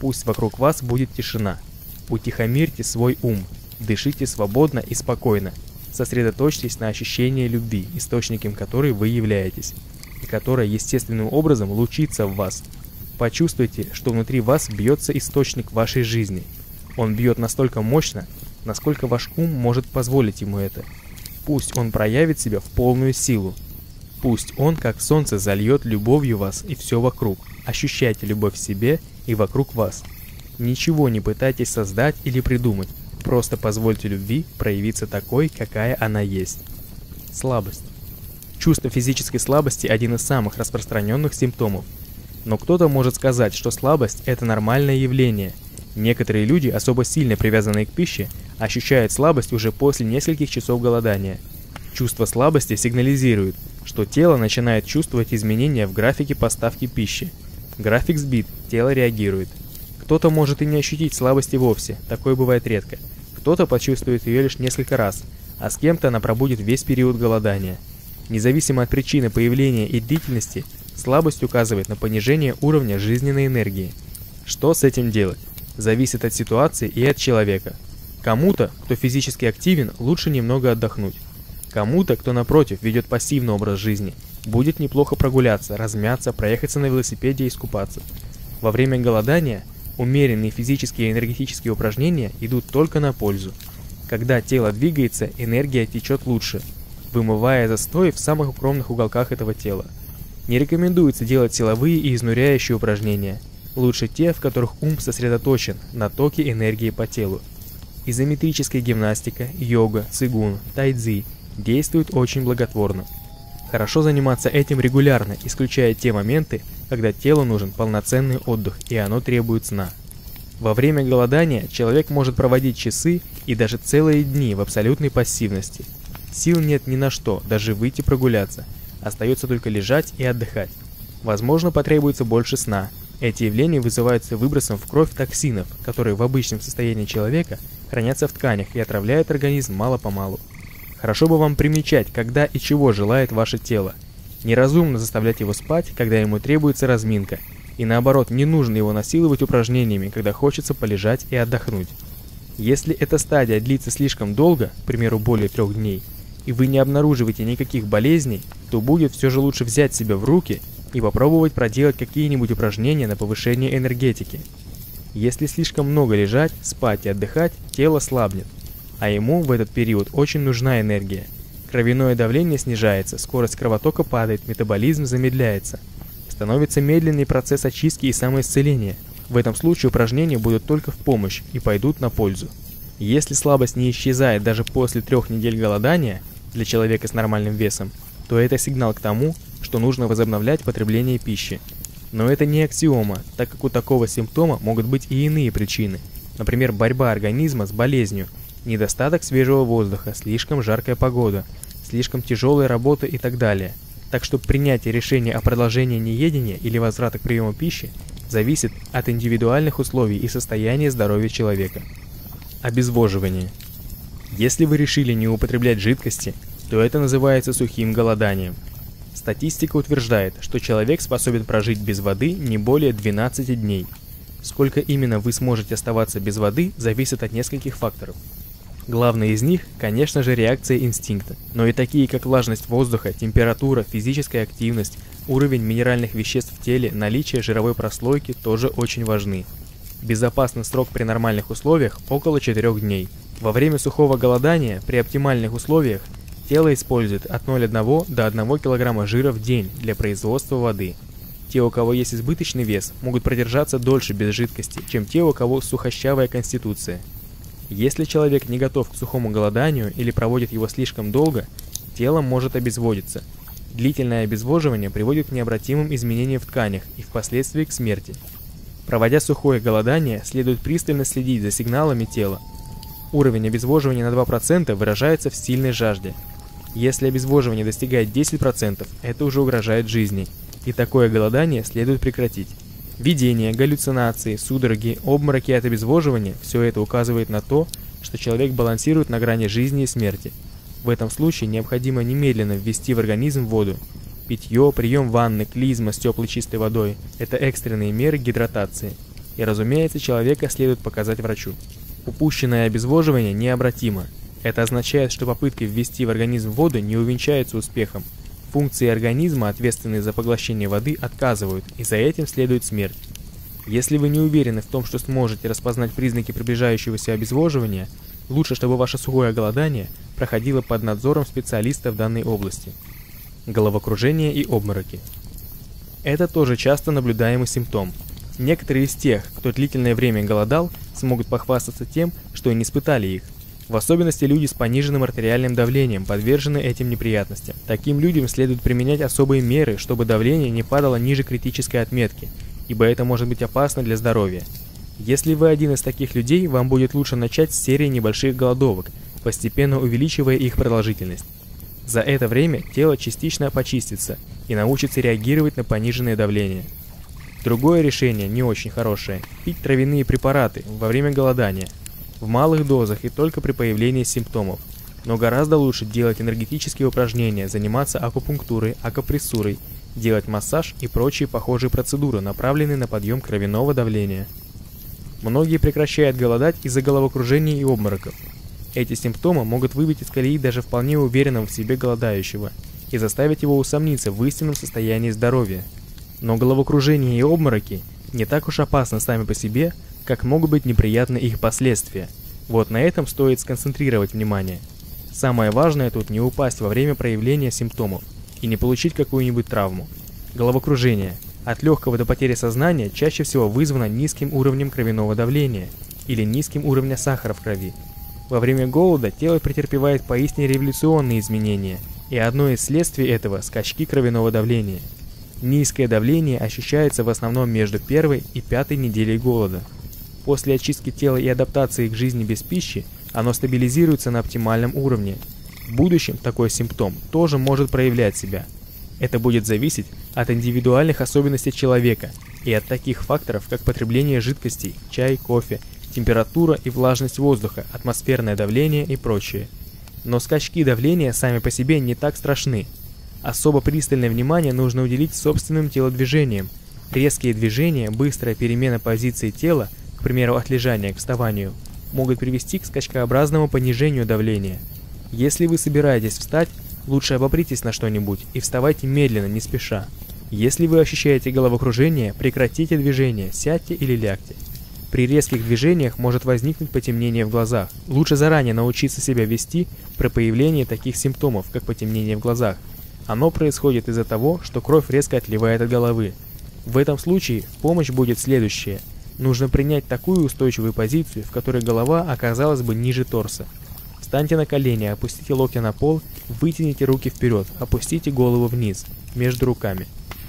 Пусть вокруг вас будет тишина. Утихомирьте свой ум. Дышите свободно и спокойно. Сосредоточьтесь на ощущении любви, источником которой вы являетесь, и которая естественным образом лучится в вас. Почувствуйте, что внутри вас бьется источник вашей жизни. Он бьет настолько мощно, насколько ваш ум может позволить ему это. Пусть он проявит себя в полную силу, Пусть Он, как солнце, зальет любовью вас и все вокруг. Ощущайте любовь в себе и вокруг вас. Ничего не пытайтесь создать или придумать. Просто позвольте любви проявиться такой, какая она есть. Слабость. Чувство физической слабости – один из самых распространенных симптомов. Но кто-то может сказать, что слабость – это нормальное явление. Некоторые люди, особо сильно привязанные к пище, ощущают слабость уже после нескольких часов голодания. Чувство слабости сигнализирует, что тело начинает чувствовать изменения в графике поставки пищи. График сбит, тело реагирует. Кто-то может и не ощутить слабости вовсе, такое бывает редко. Кто-то почувствует ее лишь несколько раз, а с кем-то она пробудет весь период голодания. Независимо от причины появления и длительности, слабость указывает на понижение уровня жизненной энергии. Что с этим делать? Зависит от ситуации и от человека. Кому-то, кто физически активен, лучше немного отдохнуть. Кому-то, кто напротив ведет пассивный образ жизни, будет неплохо прогуляться, размяться, проехаться на велосипеде и искупаться. Во время голодания умеренные физические и энергетические упражнения идут только на пользу. Когда тело двигается, энергия течет лучше, вымывая застой в самых укромных уголках этого тела. Не рекомендуется делать силовые и изнуряющие упражнения. Лучше те, в которых ум сосредоточен на токе энергии по телу. Изометрическая гимнастика, йога, цигун, тайцзи действует очень благотворно. Хорошо заниматься этим регулярно, исключая те моменты, когда телу нужен полноценный отдых и оно требует сна. Во время голодания человек может проводить часы и даже целые дни в абсолютной пассивности. Сил нет ни на что, даже выйти прогуляться. Остается только лежать и отдыхать. Возможно, потребуется больше сна. Эти явления вызываются выбросом в кровь токсинов, которые в обычном состоянии человека хранятся в тканях и отравляют организм мало-помалу. Хорошо бы вам примечать, когда и чего желает ваше тело. Неразумно заставлять его спать, когда ему требуется разминка, и наоборот, не нужно его насиловать упражнениями, когда хочется полежать и отдохнуть. Если эта стадия длится слишком долго, к примеру, более трех дней, и вы не обнаруживаете никаких болезней, то будет все же лучше взять себя в руки и попробовать проделать какие-нибудь упражнения на повышение энергетики. Если слишком много лежать, спать и отдыхать, тело слабнет, а ему в этот период очень нужна энергия. Кровяное давление снижается, скорость кровотока падает, метаболизм замедляется. Становится медленный процесс очистки и самоисцеления. В этом случае упражнения будут только в помощь и пойдут на пользу. Если слабость не исчезает даже после трех недель голодания для человека с нормальным весом, то это сигнал к тому, что нужно возобновлять потребление пищи. Но это не аксиома, так как у такого симптома могут быть и иные причины, например, борьба организма с болезнью недостаток свежего воздуха, слишком жаркая погода, слишком тяжелая работа и так далее. Так что принятие решения о продолжении неедения или возврата к приему пищи зависит от индивидуальных условий и состояния здоровья человека. Обезвоживание. Если вы решили не употреблять жидкости, то это называется сухим голоданием. Статистика утверждает, что человек способен прожить без воды не более 12 дней. Сколько именно вы сможете оставаться без воды, зависит от нескольких факторов. Главный из них, конечно же, реакция инстинкта, но и такие, как влажность воздуха, температура, физическая активность, уровень минеральных веществ в теле, наличие жировой прослойки тоже очень важны. Безопасный срок при нормальных условиях около 4 дней. Во время сухого голодания при оптимальных условиях тело использует от 0,1 до 1 кг жира в день для производства воды. Те, у кого есть избыточный вес, могут продержаться дольше без жидкости, чем те, у кого сухощавая конституция. Если человек не готов к сухому голоданию или проводит его слишком долго, тело может обезводиться. Длительное обезвоживание приводит к необратимым изменениям в тканях и впоследствии к смерти. Проводя сухое голодание, следует пристально следить за сигналами тела. Уровень обезвоживания на 2% выражается в сильной жажде. Если обезвоживание достигает 10%, это уже угрожает жизни, и такое голодание следует прекратить. Видения, галлюцинации, судороги, обмороки от обезвоживания – все это указывает на то, что человек балансирует на грани жизни и смерти. В этом случае необходимо немедленно ввести в организм воду. Питье, прием ванны, клизма с теплой чистой водой – это экстренные меры гидратации. И, разумеется, человека следует показать врачу. Упущенное обезвоживание необратимо. Это означает, что попытки ввести в организм воду не увенчаются успехом – Функции организма, ответственные за поглощение воды, отказывают, и за этим следует смерть. Если вы не уверены в том, что сможете распознать признаки приближающегося обезвоживания, лучше, чтобы ваше сухое голодание проходило под надзором специалиста в данной области. Головокружение и обмороки. Это тоже часто наблюдаемый симптом. Некоторые из тех, кто длительное время голодал, смогут похвастаться тем, что не испытали их, в особенности люди с пониженным артериальным давлением подвержены этим неприятностям. Таким людям следует применять особые меры, чтобы давление не падало ниже критической отметки, ибо это может быть опасно для здоровья. Если вы один из таких людей, вам будет лучше начать с серии небольших голодовок, постепенно увеличивая их продолжительность. За это время тело частично почистится и научится реагировать на пониженное давление. Другое решение, не очень хорошее – пить травяные препараты во время голодания – в малых дозах и только при появлении симптомов. Но гораздо лучше делать энергетические упражнения, заниматься акупунктурой, акупрессурой, делать массаж и прочие похожие процедуры, направленные на подъем кровяного давления. Многие прекращают голодать из-за головокружения и обмороков. Эти симптомы могут выбить из колеи даже вполне уверенного в себе голодающего и заставить его усомниться в истинном состоянии здоровья. Но головокружение и обмороки не так уж опасны сами по себе, как могут быть неприятны их последствия. Вот на этом стоит сконцентрировать внимание. Самое важное тут не упасть во время проявления симптомов и не получить какую-нибудь травму. Головокружение от легкого до потери сознания чаще всего вызвано низким уровнем кровяного давления или низким уровнем сахара в крови. Во время голода тело претерпевает поистине революционные изменения, и одно из следствий этого – скачки кровяного давления. Низкое давление ощущается в основном между первой и пятой неделей голода – После очистки тела и адаптации к жизни без пищи, оно стабилизируется на оптимальном уровне. В будущем такой симптом тоже может проявлять себя. Это будет зависеть от индивидуальных особенностей человека и от таких факторов, как потребление жидкостей, чай, кофе, температура и влажность воздуха, атмосферное давление и прочее. Но скачки давления сами по себе не так страшны. Особо пристальное внимание нужно уделить собственным телодвижениям. Резкие движения, быстрая перемена позиции тела – к примеру от лежания к вставанию, могут привести к скачкообразному понижению давления. Если вы собираетесь встать, лучше обопритесь на что-нибудь и вставайте медленно, не спеша. Если вы ощущаете головокружение, прекратите движение, сядьте или лягте. При резких движениях может возникнуть потемнение в глазах. Лучше заранее научиться себя вести при появлении таких симптомов, как потемнение в глазах. Оно происходит из-за того, что кровь резко отливает от головы. В этом случае помощь будет следующее – Нужно принять такую устойчивую позицию, в которой голова оказалась бы ниже торса. Встаньте на колени, опустите локти на пол, вытяните руки вперед, опустите голову вниз, между руками,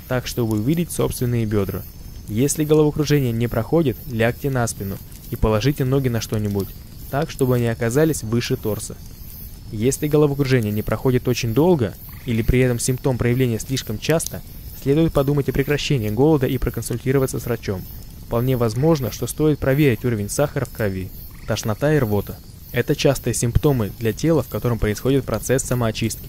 так, чтобы увидеть собственные бедра. Если головокружение не проходит, лягте на спину и положите ноги на что-нибудь, так, чтобы они оказались выше торса. Если головокружение не проходит очень долго, или при этом симптом проявления слишком часто, следует подумать о прекращении голода и проконсультироваться с врачом. Вполне возможно, что стоит проверить уровень сахара в крови. Тошнота и рвота. Это частые симптомы для тела, в котором происходит процесс самоочистки.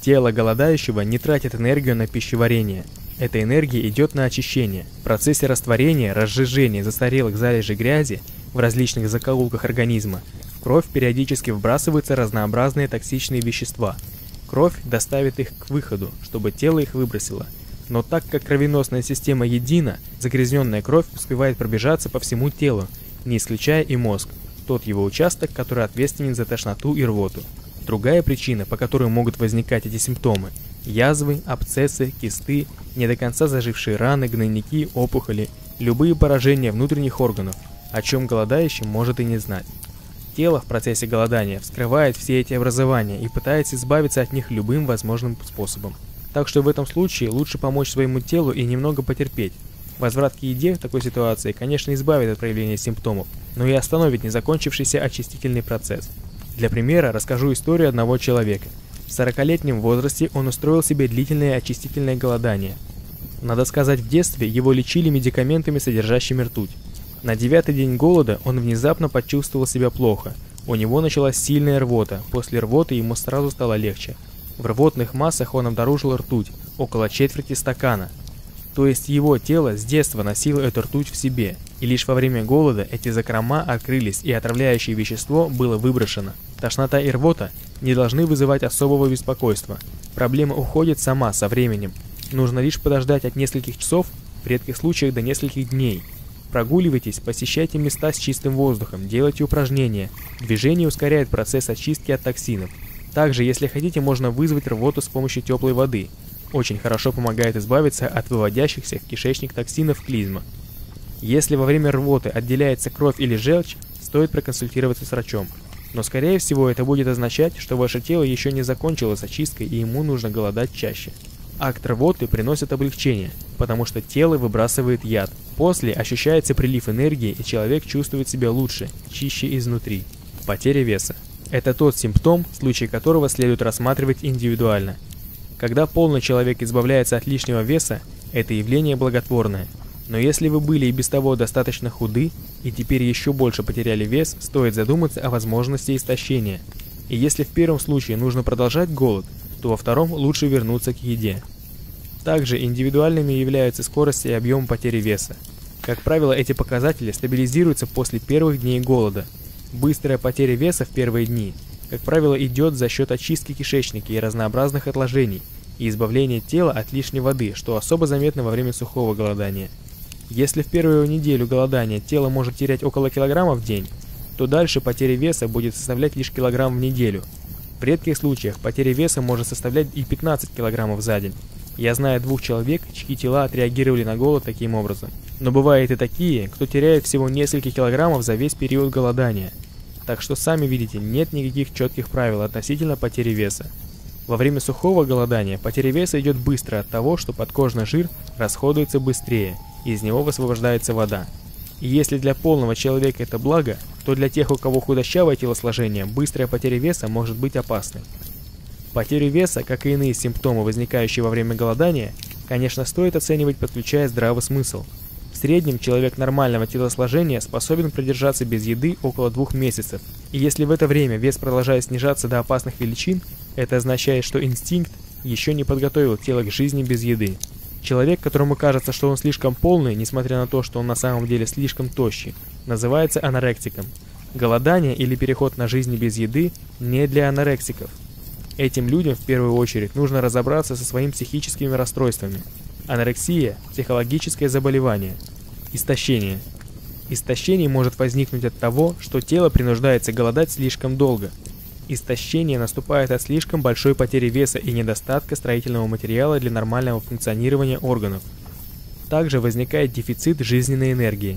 Тело голодающего не тратит энергию на пищеварение. Эта энергия идет на очищение. В процессе растворения, разжижения застарелых залежей грязи в различных закоулках организма в кровь периодически вбрасываются разнообразные токсичные вещества. Кровь доставит их к выходу, чтобы тело их выбросило – Но так как кровеносная система едина, загрязненная кровь успевает пробежаться по всему телу, не исключая и мозг, тот его участок, который ответственен за тошноту и рвоту. Другая причина, по которой могут возникать эти симптомы – язвы, абсцессы, кисты, не до конца зажившие раны, гнойники, опухоли, любые поражения внутренних органов, о чем голодающий может и не знать. Тело в процессе голодания вскрывает все эти образования и пытается избавиться от них любым возможным способом. Так что в этом случае лучше помочь своему телу и немного потерпеть. Возврат к еде в такой ситуации, конечно, избавит от проявления симптомов, но и остановит незакончившийся очистительный процесс. Для примера расскажу историю одного человека. В 40-летнем возрасте он устроил себе длительное очистительное голодание. Надо сказать, в детстве его лечили медикаментами, содержащими ртуть. На девятый день голода он внезапно почувствовал себя плохо. У него началась сильная рвота, после рвоты ему сразу стало легче. В рвотных массах он обнаружил ртуть, около четверти стакана. То есть его тело с детства носило эту ртуть в себе, и лишь во время голода эти закрома открылись и отравляющее вещество было выброшено. Тошнота и рвота не должны вызывать особого беспокойства. Проблема уходит сама со временем. Нужно лишь подождать от нескольких часов, в редких случаях до нескольких дней, Прогуливайтесь, посещайте места с чистым воздухом, делайте упражнения. Движение ускоряет процесс очистки от токсинов. Также, если хотите, можно вызвать рвоту с помощью теплой воды. Очень хорошо помогает избавиться от выводящихся в кишечник токсинов клизма. Если во время рвоты отделяется кровь или желчь, стоит проконсультироваться с врачом. Но скорее всего это будет означать, что ваше тело еще не закончило с очисткой и ему нужно голодать чаще. Акт рвоты приносит облегчение, потому что тело выбрасывает яд. После ощущается прилив энергии и человек чувствует себя лучше, чище изнутри. Потеря веса. Это тот симптом, случай которого следует рассматривать индивидуально. Когда полный человек избавляется от лишнего веса, это явление благотворное. Но если вы были и без того достаточно худы, и теперь еще больше потеряли вес, стоит задуматься о возможности истощения. И если в первом случае нужно продолжать голод, то во втором лучше вернуться к еде. Также индивидуальными являются скорость и объем потери веса. Как правило, эти показатели стабилизируются после первых дней голода. Быстрая потеря веса в первые дни, как правило, идет за счет очистки кишечника и разнообразных отложений, и избавления тела от лишней воды, что особо заметно во время сухого голодания. Если в первую неделю голодания тело может терять около килограмма в день, то дальше потеря веса будет составлять лишь килограмм в неделю – в редких случаях потеря веса может составлять и 15 кг за день. Я знаю двух человек, чьи тела отреагировали на голод таким образом. Но бывают и такие, кто теряет всего несколько килограммов за весь период голодания. Так что сами видите, нет никаких четких правил относительно потери веса. Во время сухого голодания потеря веса идет быстро от того, что подкожный жир расходуется быстрее, и из него высвобождается вода. И если для полного человека это благо, то для тех, у кого худощавое телосложение, быстрая потеря веса может быть опасной. Потерю веса, как и иные симптомы, возникающие во время голодания, конечно, стоит оценивать, подключая здравый смысл. В среднем человек нормального телосложения способен продержаться без еды около двух месяцев, и если в это время вес продолжает снижаться до опасных величин, это означает, что инстинкт еще не подготовил тело к жизни без еды. Человек, которому кажется, что он слишком полный, несмотря на то, что он на самом деле слишком тощий, называется анорексиком. Голодание или переход на жизнь без еды не для анорексиков. Этим людям в первую очередь нужно разобраться со своими психическими расстройствами. Анорексия – психологическое заболевание. Истощение. Истощение может возникнуть от того, что тело принуждается голодать слишком долго – Истощение наступает от слишком большой потери веса и недостатка строительного материала для нормального функционирования органов. Также возникает дефицит жизненной энергии.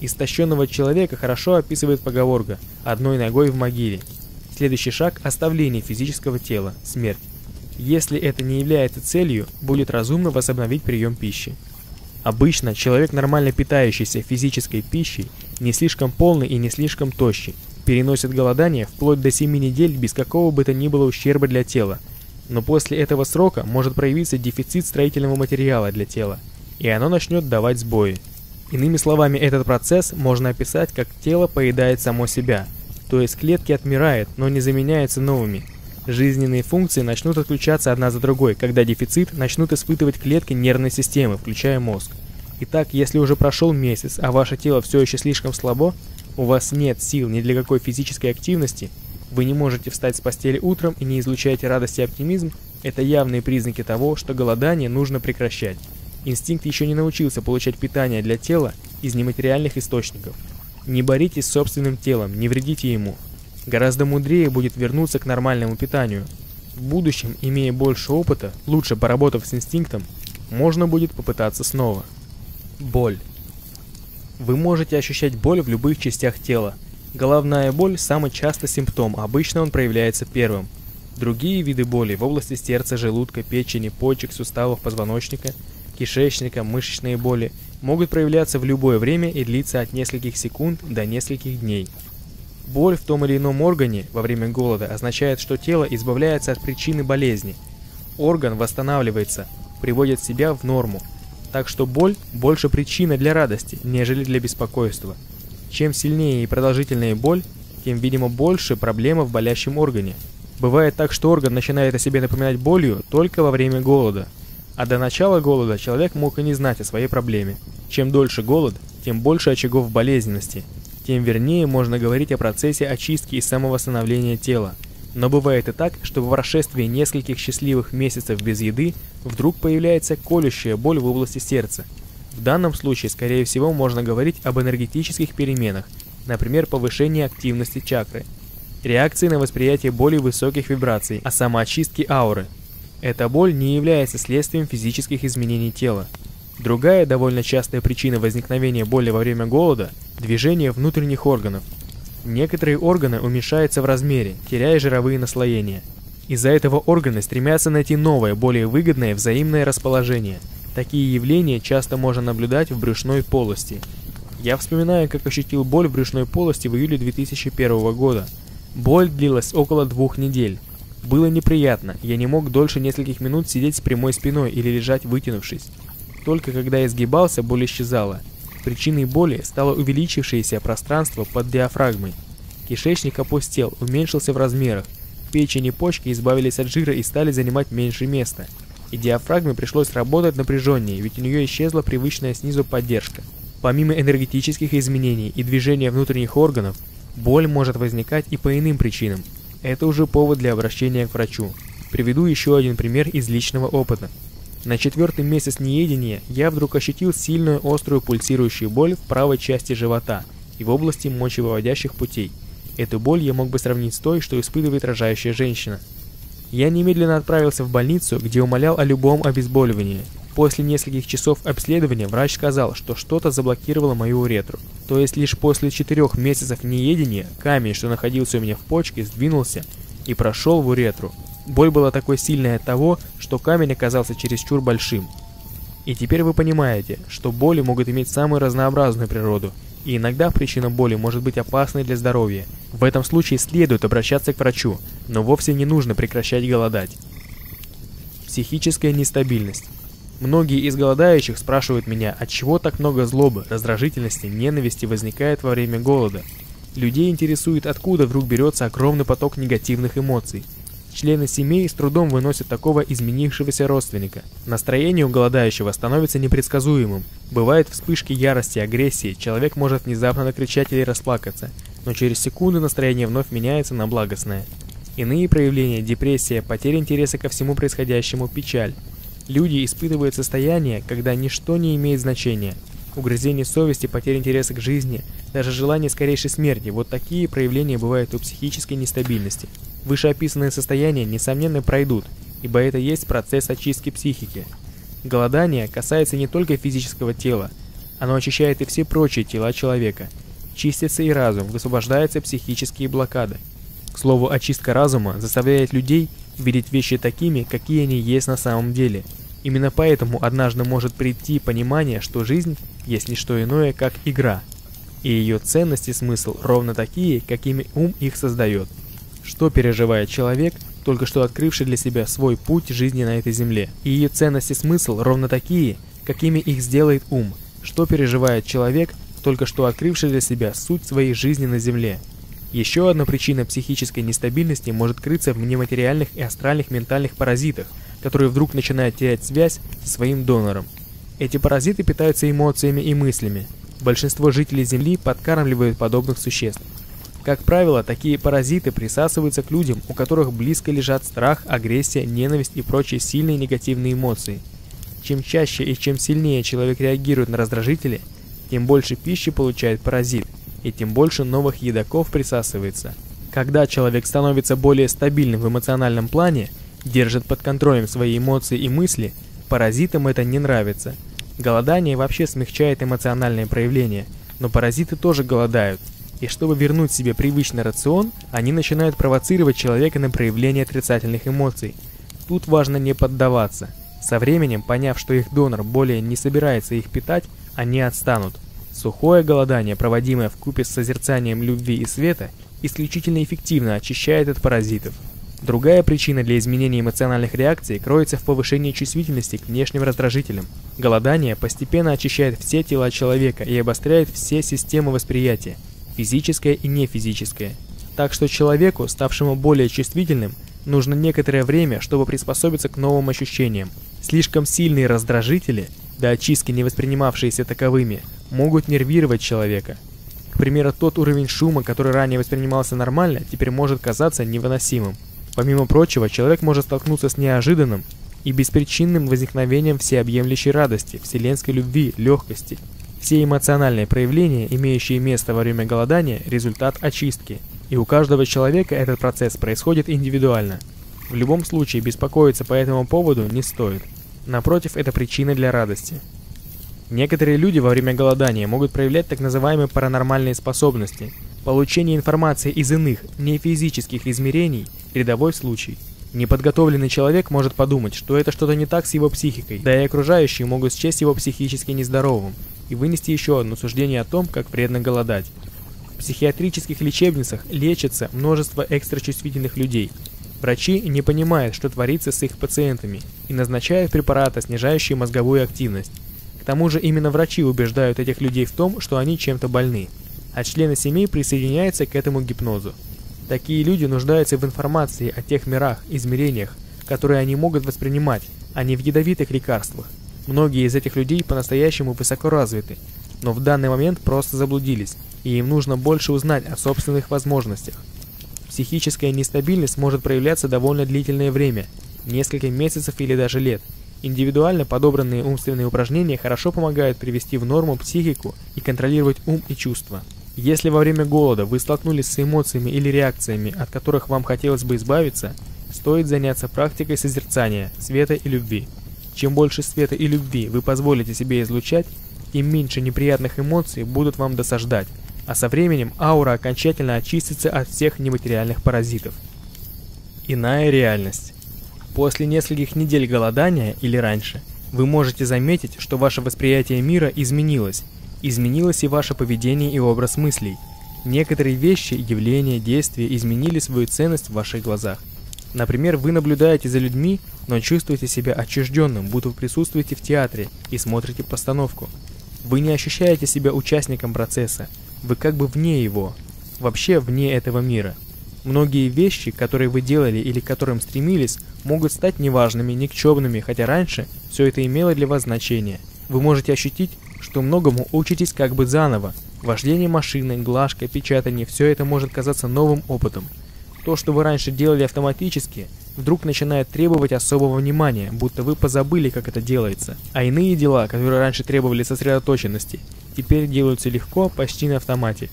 Истощенного человека хорошо описывает поговорка «одной ногой в могиле». Следующий шаг – оставление физического тела, смерть. Если это не является целью, будет разумно возобновить прием пищи. Обычно человек, нормально питающийся физической пищей, не слишком полный и не слишком тощий, переносит голодание вплоть до 7 недель без какого бы то ни было ущерба для тела. Но после этого срока может проявиться дефицит строительного материала для тела, и оно начнет давать сбои. Иными словами, этот процесс можно описать как тело поедает само себя, то есть клетки отмирают, но не заменяются новыми. Жизненные функции начнут отключаться одна за другой, когда дефицит начнут испытывать клетки нервной системы, включая мозг. Итак, если уже прошел месяц, а ваше тело все еще слишком слабо, у вас нет сил ни для какой физической активности, Вы не можете встать с постели утром и не излучаете радость и оптимизм, это явные признаки того, что голодание нужно прекращать. Инстинкт еще не научился получать питание для тела из нематериальных источников. Не боритесь с собственным телом, не вредите ему. Гораздо мудрее будет вернуться к нормальному питанию. В будущем, имея больше опыта, лучше поработав с инстинктом, можно будет попытаться снова. Боль. Вы можете ощущать боль в любых частях тела. Головная боль – самый частый симптом, обычно он проявляется первым. Другие виды боли в области сердца, желудка, печени, почек, суставов, позвоночника, кишечника, мышечные боли могут проявляться в любое время и длиться от нескольких секунд до нескольких дней. Боль в том или ином органе во время голода означает, что тело избавляется от причины болезни. Орган восстанавливается, приводит себя в норму. Так что боль больше причина для радости, нежели для беспокойства. Чем сильнее и продолжительнее боль, тем, видимо, больше проблема в болящем органе. Бывает так, что орган начинает о себе напоминать болью только во время голода. А до начала голода человек мог и не знать о своей проблеме. Чем дольше голод, тем больше очагов болезненности, тем вернее можно говорить о процессе очистки и самовосстановления тела. Но бывает и так, что в прошествии нескольких счастливых месяцев без еды вдруг появляется колющая боль в области сердца. В данном случае, скорее всего, можно говорить об энергетических переменах, например, повышении активности чакры – реакции на восприятие более высоких вибраций, а самоочистки ауры. Эта боль не является следствием физических изменений тела. Другая довольно частая причина возникновения боли во время голода – движение внутренних органов. Некоторые органы уменьшаются в размере, теряя жировые наслоения. Из-за этого органы стремятся найти новое, более выгодное взаимное расположение. Такие явления часто можно наблюдать в брюшной полости. Я вспоминаю, как ощутил боль в брюшной полости в июле 2001 года – Боль длилась около двух недель. Было неприятно, я не мог дольше нескольких минут сидеть с прямой спиной или лежать вытянувшись. Только когда я сгибался, боль исчезала. Причиной боли стало увеличившееся пространство под диафрагмой. Кишечник опустел, уменьшился в размерах. Печень и почки избавились от жира и стали занимать меньше места. И диафрагме пришлось работать напряженнее, ведь у нее исчезла привычная снизу поддержка. Помимо энергетических изменений и движения внутренних органов, Боль может возникать и по иным причинам. Это уже повод для обращения к врачу. Приведу еще один пример из личного опыта. На четвертый месяц неедения я вдруг ощутил сильную острую пульсирующую боль в правой части живота и в области мочевыводящих путей. Эту боль я мог бы сравнить с той, что испытывает рожающая женщина. Я немедленно отправился в больницу, где умолял о любом обезболивании. После нескольких часов обследования врач сказал, что что-то заблокировало мою уретру. То есть лишь после четырех месяцев неедения камень, что находился у меня в почке, сдвинулся и прошел в уретру. Боль была такой сильной от того, что камень оказался чересчур большим. И теперь вы понимаете, что боли могут иметь самую разнообразную природу, и иногда причина боли может быть опасной для здоровья. В этом случае следует обращаться к врачу, но вовсе не нужно прекращать голодать. Психическая нестабильность. Многие из голодающих спрашивают меня, от чего так много злобы, раздражительности, ненависти возникает во время голода. Людей интересует, откуда вдруг берется огромный поток негативных эмоций. Члены семей с трудом выносят такого изменившегося родственника. Настроение у голодающего становится непредсказуемым. Бывают вспышки ярости, агрессии, человек может внезапно накричать или расплакаться, но через секунду настроение вновь меняется на благостное. Иные проявления – депрессия, потеря интереса ко всему происходящему, печаль – Люди испытывают состояние, когда ничто не имеет значения. Угрызение совести, потеря интереса к жизни, даже желание скорейшей смерти – вот такие проявления бывают у психической нестабильности. Вышеописанные состояния, несомненно, пройдут, ибо это есть процесс очистки психики. Голодание касается не только физического тела, оно очищает и все прочие тела человека. Чистится и разум, высвобождаются психические блокады. К слову, очистка разума заставляет людей видеть вещи такими, какие они есть на самом деле – Именно поэтому однажды может прийти понимание, что жизнь есть не что иное, как игра, и ее ценность и смысл ровно такие, какими ум их создает. Что переживает человек, только что открывший для себя свой путь жизни на этой земле, и ее ценность и смысл ровно такие, какими их сделает ум. Что переживает человек, только что открывший для себя суть своей жизни на земле. Еще одна причина психической нестабильности может крыться в нематериальных и астральных ментальных паразитах – который вдруг начинает терять связь со своим донором. Эти паразиты питаются эмоциями и мыслями. Большинство жителей Земли подкармливают подобных существ. Как правило, такие паразиты присасываются к людям, у которых близко лежат страх, агрессия, ненависть и прочие сильные негативные эмоции. Чем чаще и чем сильнее человек реагирует на раздражители, тем больше пищи получает паразит, и тем больше новых едоков присасывается. Когда человек становится более стабильным в эмоциональном плане, держит под контролем свои эмоции и мысли, паразитам это не нравится. Голодание вообще смягчает эмоциональные проявления, но паразиты тоже голодают, и чтобы вернуть себе привычный рацион, они начинают провоцировать человека на проявление отрицательных эмоций. Тут важно не поддаваться. Со временем, поняв, что их донор более не собирается их питать, они отстанут. Сухое голодание, проводимое в купе с созерцанием любви и света, исключительно эффективно очищает от паразитов. Другая причина для изменения эмоциональных реакций кроется в повышении чувствительности к внешним раздражителям. Голодание постепенно очищает все тела человека и обостряет все системы восприятия, физическое и нефизическое. Так что человеку, ставшему более чувствительным, нужно некоторое время, чтобы приспособиться к новым ощущениям. Слишком сильные раздражители, до очистки не воспринимавшиеся таковыми, могут нервировать человека. К примеру, тот уровень шума, который ранее воспринимался нормально, теперь может казаться невыносимым. Помимо прочего, человек может столкнуться с неожиданным и беспричинным возникновением всеобъемлющей радости, вселенской любви, легкости. Все эмоциональные проявления, имеющие место во время голодания, результат очистки. И у каждого человека этот процесс происходит индивидуально. В любом случае беспокоиться по этому поводу не стоит. Напротив, это причина для радости. Некоторые люди во время голодания могут проявлять так называемые паранормальные способности. Получение информации из иных, не физических измерений – рядовой случай. Неподготовленный человек может подумать, что это что-то не так с его психикой, да и окружающие могут счесть его психически нездоровым и вынести еще одно суждение о том, как вредно голодать. В психиатрических лечебницах лечится множество экстрачувствительных людей. Врачи не понимают, что творится с их пациентами, и назначают препараты, снижающие мозговую активность тому же именно врачи убеждают этих людей в том, что они чем-то больны, а члены семей присоединяются к этому гипнозу. Такие люди нуждаются в информации о тех мирах, измерениях, которые они могут воспринимать, а не в ядовитых лекарствах. Многие из этих людей по-настоящему высоко развиты, но в данный момент просто заблудились, и им нужно больше узнать о собственных возможностях. Психическая нестабильность может проявляться довольно длительное время, несколько месяцев или даже лет – Индивидуально подобранные умственные упражнения хорошо помогают привести в норму психику и контролировать ум и чувства. Если во время голода вы столкнулись с эмоциями или реакциями, от которых вам хотелось бы избавиться, стоит заняться практикой созерцания, света и любви. Чем больше света и любви вы позволите себе излучать, тем меньше неприятных эмоций будут вам досаждать, а со временем аура окончательно очистится от всех нематериальных паразитов. Иная реальность. После нескольких недель голодания или раньше, вы можете заметить, что ваше восприятие мира изменилось. Изменилось и ваше поведение и образ мыслей. Некоторые вещи, явления, действия изменили свою ценность в ваших глазах. Например, вы наблюдаете за людьми, но чувствуете себя отчужденным, будто вы присутствуете в театре и смотрите постановку. Вы не ощущаете себя участником процесса, вы как бы вне его, вообще вне этого мира. Многие вещи, которые вы делали или к которым стремились, могут стать неважными, никчемными, хотя раньше все это имело для вас значение. Вы можете ощутить, что многому учитесь как бы заново. Вождение машины, глажка, печатание – все это может казаться новым опытом. То, что вы раньше делали автоматически, вдруг начинает требовать особого внимания, будто вы позабыли, как это делается. А иные дела, которые раньше требовали сосредоточенности, теперь делаются легко, почти на автомате.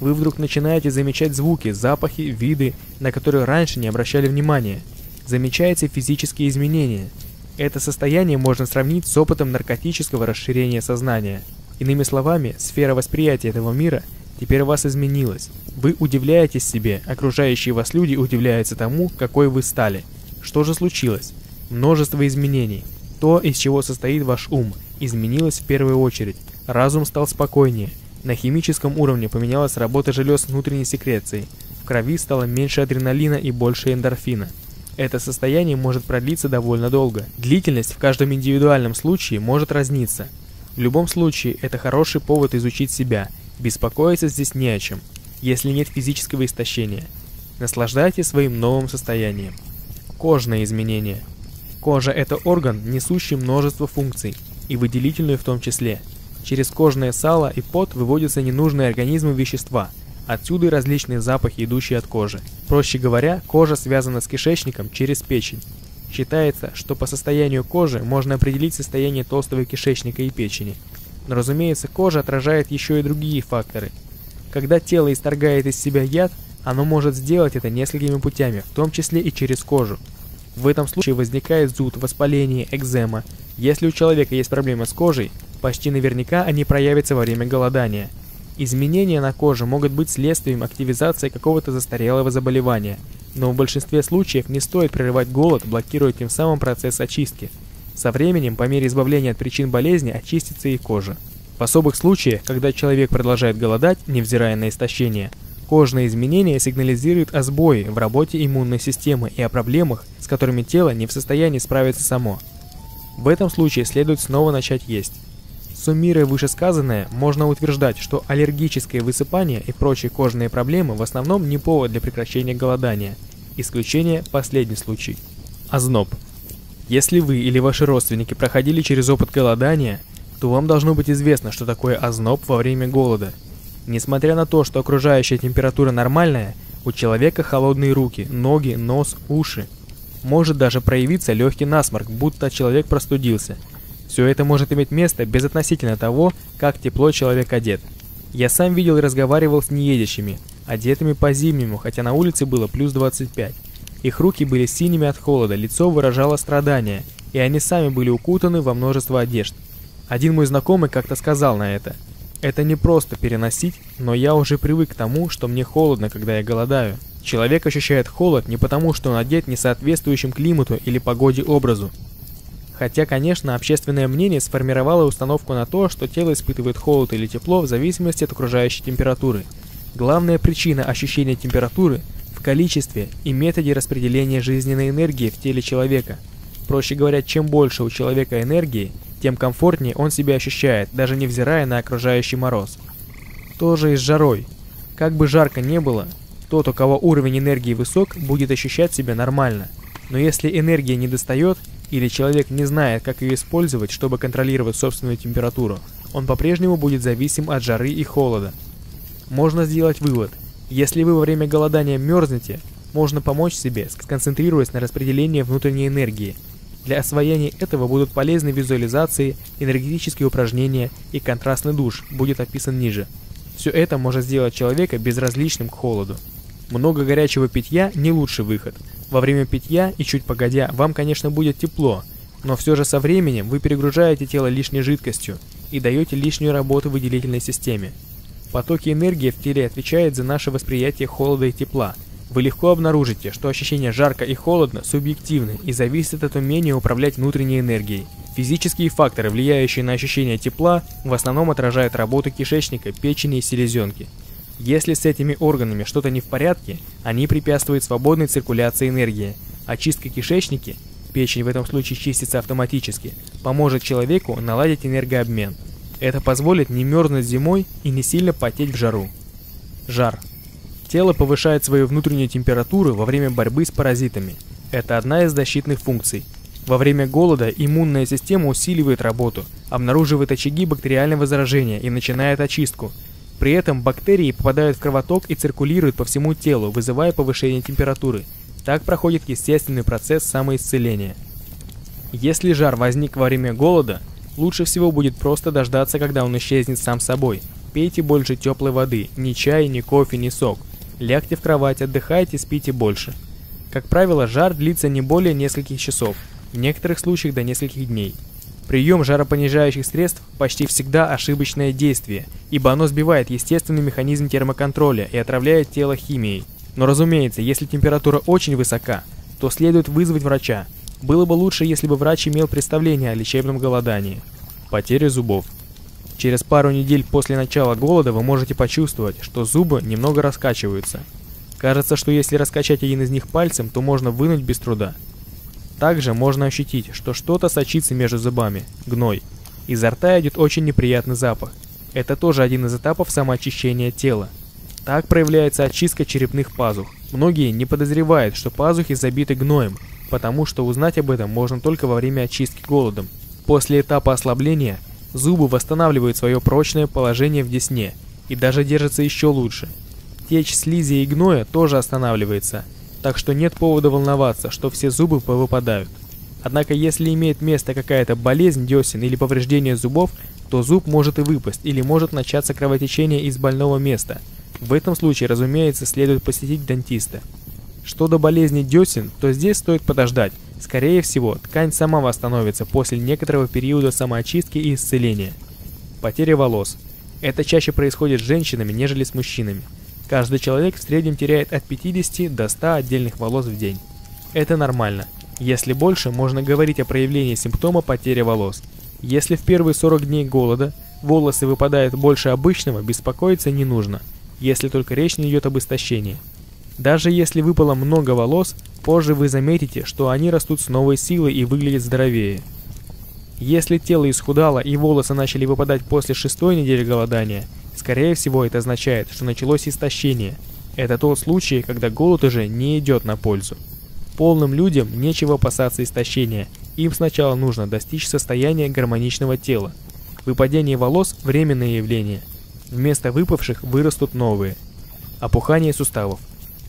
Вы вдруг начинаете замечать звуки, запахи, виды, на которые раньше не обращали внимания – замечаются физические изменения. Это состояние можно сравнить с опытом наркотического расширения сознания. Иными словами, сфера восприятия этого мира теперь у вас изменилась. Вы удивляетесь себе, окружающие вас люди удивляются тому, какой вы стали. Что же случилось? Множество изменений. То, из чего состоит ваш ум, изменилось в первую очередь. Разум стал спокойнее. На химическом уровне поменялась работа желез внутренней секреции. В крови стало меньше адреналина и больше эндорфина. Это состояние может продлиться довольно долго. Длительность в каждом индивидуальном случае может разниться. В любом случае, это хороший повод изучить себя. Беспокоиться здесь не о чем, если нет физического истощения. Наслаждайтесь своим новым состоянием. Кожные изменения. Кожа – это орган, несущий множество функций, и выделительную в том числе. Через кожное сало и пот выводятся ненужные организму вещества, Отсюда и различные запахи, идущие от кожи. Проще говоря, кожа связана с кишечником через печень. Считается, что по состоянию кожи можно определить состояние толстого кишечника и печени. Но разумеется, кожа отражает еще и другие факторы. Когда тело исторгает из себя яд, оно может сделать это несколькими путями, в том числе и через кожу. В этом случае возникает зуд, воспаление, экзема. Если у человека есть проблемы с кожей, почти наверняка они проявятся во время голодания. Изменения на коже могут быть следствием активизации какого-то застарелого заболевания, но в большинстве случаев не стоит прерывать голод, блокируя тем самым процесс очистки. Со временем, по мере избавления от причин болезни, очистится и кожа. В особых случаях, когда человек продолжает голодать, невзирая на истощение, Кожные изменения сигнализируют о сбое в работе иммунной системы и о проблемах, с которыми тело не в состоянии справиться само. В этом случае следует снова начать есть. Суммируя вышесказанное, можно утверждать, что аллергическое высыпание и прочие кожные проблемы в основном не повод для прекращения голодания. Исключение – последний случай. Озноб. Если вы или ваши родственники проходили через опыт голодания, то вам должно быть известно, что такое озноб во время голода – Несмотря на то, что окружающая температура нормальная, у человека холодные руки, ноги, нос, уши. Может даже проявиться легкий насморк, будто человек простудился. Все это может иметь место безотносительно того, как тепло человек одет. Я сам видел и разговаривал с неедящими, одетыми по-зимнему, хотя на улице было плюс 25. Их руки были синими от холода, лицо выражало страдания, и они сами были укутаны во множество одежд. Один мой знакомый как-то сказал на это – это не просто переносить, но я уже привык к тому, что мне холодно, когда я голодаю. Человек ощущает холод не потому, что он одет несоответствующим климату или погоде образу. Хотя, конечно, общественное мнение сформировало установку на то, что тело испытывает холод или тепло в зависимости от окружающей температуры. Главная причина ощущения температуры в количестве и методе распределения жизненной энергии в теле человека. Проще говоря, чем больше у человека энергии, тем комфортнее он себя ощущает, даже невзирая на окружающий мороз. Тоже и с жарой. Как бы жарко не было, тот, у кого уровень энергии высок, будет ощущать себя нормально. Но если энергия не достает, или человек не знает, как ее использовать, чтобы контролировать собственную температуру, он по-прежнему будет зависим от жары и холода. Можно сделать вывод. Если вы во время голодания мерзнете, можно помочь себе, сконцентрируясь на распределении внутренней энергии – для освоения этого будут полезны визуализации, энергетические упражнения и контрастный душ будет описан ниже. Все это может сделать человека безразличным к холоду. Много горячего питья не лучший выход. Во время питья и чуть погодя вам, конечно, будет тепло, но все же со временем вы перегружаете тело лишней жидкостью и даете лишнюю работу выделительной системе. Потоки энергии в теле отвечают за наше восприятие холода и тепла – вы легко обнаружите, что ощущение жарко и холодно субъективны и зависят от умения управлять внутренней энергией. Физические факторы, влияющие на ощущение тепла, в основном отражают работу кишечника, печени и селезенки. Если с этими органами что-то не в порядке, они препятствуют свободной циркуляции энергии. Очистка кишечники, печень в этом случае чистится автоматически, поможет человеку наладить энергообмен. Это позволит не мерзнуть зимой и не сильно потеть в жару. Жар. Тело повышает свою внутреннюю температуру во время борьбы с паразитами. Это одна из защитных функций. Во время голода иммунная система усиливает работу, обнаруживает очаги бактериального заражения и начинает очистку. При этом бактерии попадают в кровоток и циркулируют по всему телу, вызывая повышение температуры. Так проходит естественный процесс самоисцеления. Если жар возник во время голода, лучше всего будет просто дождаться, когда он исчезнет сам собой. Пейте больше теплой воды, ни чай, ни кофе, ни сок. Лягте в кровать, отдыхайте, спите больше. Как правило, жар длится не более нескольких часов, в некоторых случаях до нескольких дней. Прием жаропонижающих средств почти всегда ошибочное действие, ибо оно сбивает естественный механизм термоконтроля и отравляет тело химией. Но разумеется, если температура очень высока, то следует вызвать врача. Было бы лучше, если бы врач имел представление о лечебном голодании. Потеря зубов. Через пару недель после начала голода вы можете почувствовать, что зубы немного раскачиваются. Кажется, что если раскачать один из них пальцем, то можно вынуть без труда. Также можно ощутить, что что-то сочится между зубами, гной. Изо рта идет очень неприятный запах. Это тоже один из этапов самоочищения тела. Так проявляется очистка черепных пазух. Многие не подозревают, что пазухи забиты гноем, потому что узнать об этом можно только во время очистки голодом. После этапа ослабления Зубы восстанавливают свое прочное положение в десне и даже держатся еще лучше. Течь слизи и гноя тоже останавливается, так что нет повода волноваться, что все зубы повыпадают. Однако если имеет место какая-то болезнь десен или повреждение зубов, то зуб может и выпасть или может начаться кровотечение из больного места. В этом случае, разумеется, следует посетить дантиста. Что до болезни десен, то здесь стоит подождать. Скорее всего, ткань сама восстановится после некоторого периода самоочистки и исцеления. Потеря волос. Это чаще происходит с женщинами, нежели с мужчинами. Каждый человек в среднем теряет от 50 до 100 отдельных волос в день. Это нормально. Если больше, можно говорить о проявлении симптома потери волос. Если в первые 40 дней голода волосы выпадают больше обычного, беспокоиться не нужно, если только речь не идет об истощении. Даже если выпало много волос, позже вы заметите, что они растут с новой силой и выглядят здоровее. Если тело исхудало и волосы начали выпадать после шестой недели голодания, Скорее всего, это означает, что началось истощение. Это тот случай, когда голод уже не идет на пользу. Полным людям нечего опасаться истощения, им сначала нужно достичь состояния гармоничного тела. Выпадение волос – временное явление. Вместо выпавших вырастут новые. Опухание суставов.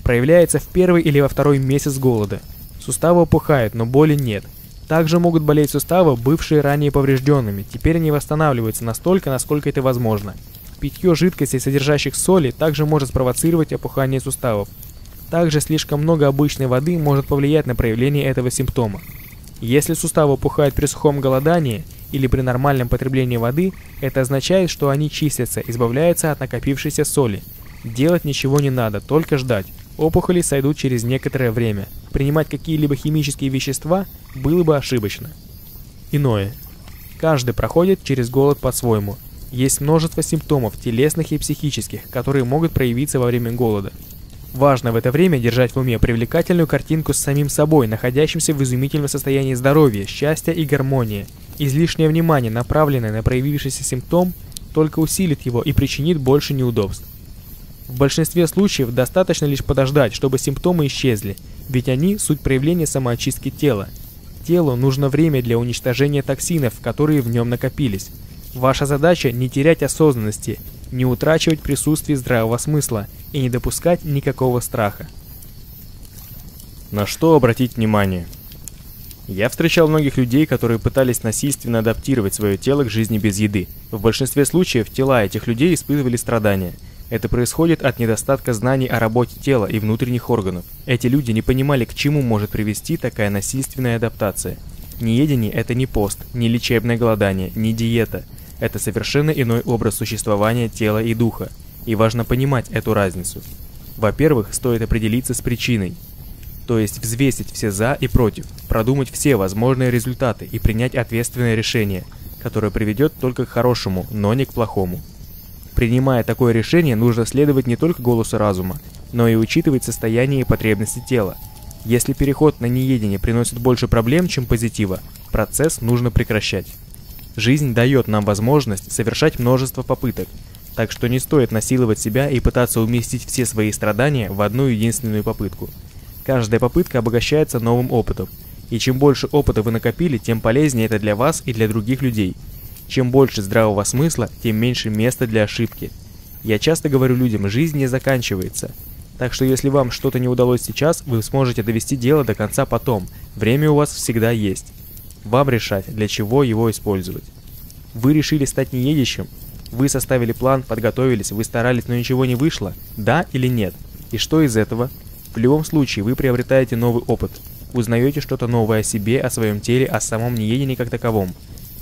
Проявляется в первый или во второй месяц голода. Суставы опухают, но боли нет. Также могут болеть суставы, бывшие ранее поврежденными, теперь они восстанавливаются настолько, насколько это возможно – Питье жидкостей, содержащих соли, также может спровоцировать опухание суставов. Также слишком много обычной воды может повлиять на проявление этого симптома. Если суставы опухают при сухом голодании или при нормальном потреблении воды, это означает, что они чистятся, избавляются от накопившейся соли. Делать ничего не надо, только ждать. Опухоли сойдут через некоторое время. Принимать какие-либо химические вещества было бы ошибочно. Иное. Каждый проходит через голод по-своему – есть множество симптомов, телесных и психических, которые могут проявиться во время голода. Важно в это время держать в уме привлекательную картинку с самим собой, находящимся в изумительном состоянии здоровья, счастья и гармонии. Излишнее внимание, направленное на проявившийся симптом, только усилит его и причинит больше неудобств. В большинстве случаев достаточно лишь подождать, чтобы симптомы исчезли, ведь они – суть проявления самоочистки тела. Телу нужно время для уничтожения токсинов, которые в нем накопились. Ваша задача не терять осознанности, не утрачивать присутствие здравого смысла и не допускать никакого страха. На что обратить внимание? Я встречал многих людей, которые пытались насильственно адаптировать свое тело к жизни без еды. В большинстве случаев тела этих людей испытывали страдания. Это происходит от недостатка знаний о работе тела и внутренних органов. Эти люди не понимали, к чему может привести такая насильственная адаптация. Неедение – это не пост, не лечебное голодание, не диета – это совершенно иной образ существования тела и духа, и важно понимать эту разницу. Во-первых, стоит определиться с причиной, то есть взвесить все «за» и «против», продумать все возможные результаты и принять ответственное решение, которое приведет только к хорошему, но не к плохому. Принимая такое решение, нужно следовать не только голосу разума, но и учитывать состояние и потребности тела. Если переход на неедение приносит больше проблем, чем позитива, процесс нужно прекращать. Жизнь дает нам возможность совершать множество попыток, так что не стоит насиловать себя и пытаться уместить все свои страдания в одну единственную попытку. Каждая попытка обогащается новым опытом, и чем больше опыта вы накопили, тем полезнее это для вас и для других людей. Чем больше здравого смысла, тем меньше места для ошибки. Я часто говорю людям, жизнь не заканчивается. Так что если вам что-то не удалось сейчас, вы сможете довести дело до конца потом. Время у вас всегда есть. Вам решать, для чего его использовать. Вы решили стать неедящим? Вы составили план, подготовились, вы старались, но ничего не вышло? Да или нет? И что из этого? В любом случае, вы приобретаете новый опыт. Узнаете что-то новое о себе, о своем теле, о самом неедении как таковом.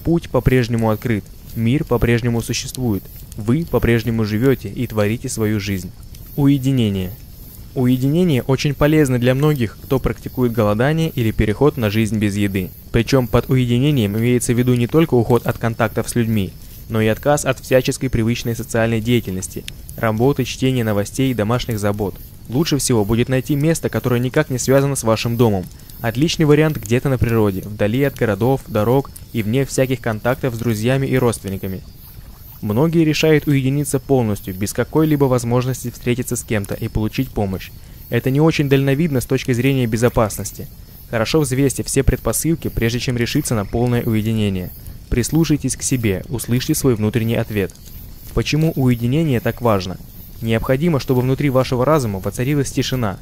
Путь по-прежнему открыт. Мир по-прежнему существует. Вы по-прежнему живете и творите свою жизнь. Уединение. Уединение очень полезно для многих, кто практикует голодание или переход на жизнь без еды. Причем под уединением имеется в виду не только уход от контактов с людьми, но и отказ от всяческой привычной социальной деятельности, работы, чтения новостей и домашних забот. Лучше всего будет найти место, которое никак не связано с вашим домом. Отличный вариант где-то на природе, вдали от городов, дорог и вне всяких контактов с друзьями и родственниками. Многие решают уединиться полностью, без какой-либо возможности встретиться с кем-то и получить помощь. Это не очень дальновидно с точки зрения безопасности. Хорошо взвесьте все предпосылки, прежде чем решиться на полное уединение. Прислушайтесь к себе, услышьте свой внутренний ответ. Почему уединение так важно? Необходимо, чтобы внутри вашего разума воцарилась тишина,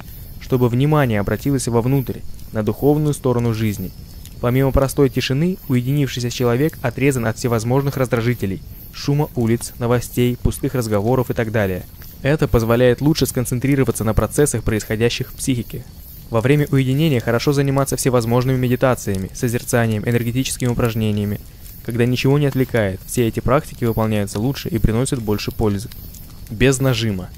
чтобы внимание обратилось вовнутрь, на духовную сторону жизни. Помимо простой тишины, уединившийся человек отрезан от всевозможных раздражителей, шума улиц, новостей, пустых разговоров и так далее. Это позволяет лучше сконцентрироваться на процессах, происходящих в психике. Во время уединения хорошо заниматься всевозможными медитациями, созерцанием, энергетическими упражнениями. Когда ничего не отвлекает, все эти практики выполняются лучше и приносят больше пользы. Без нажима.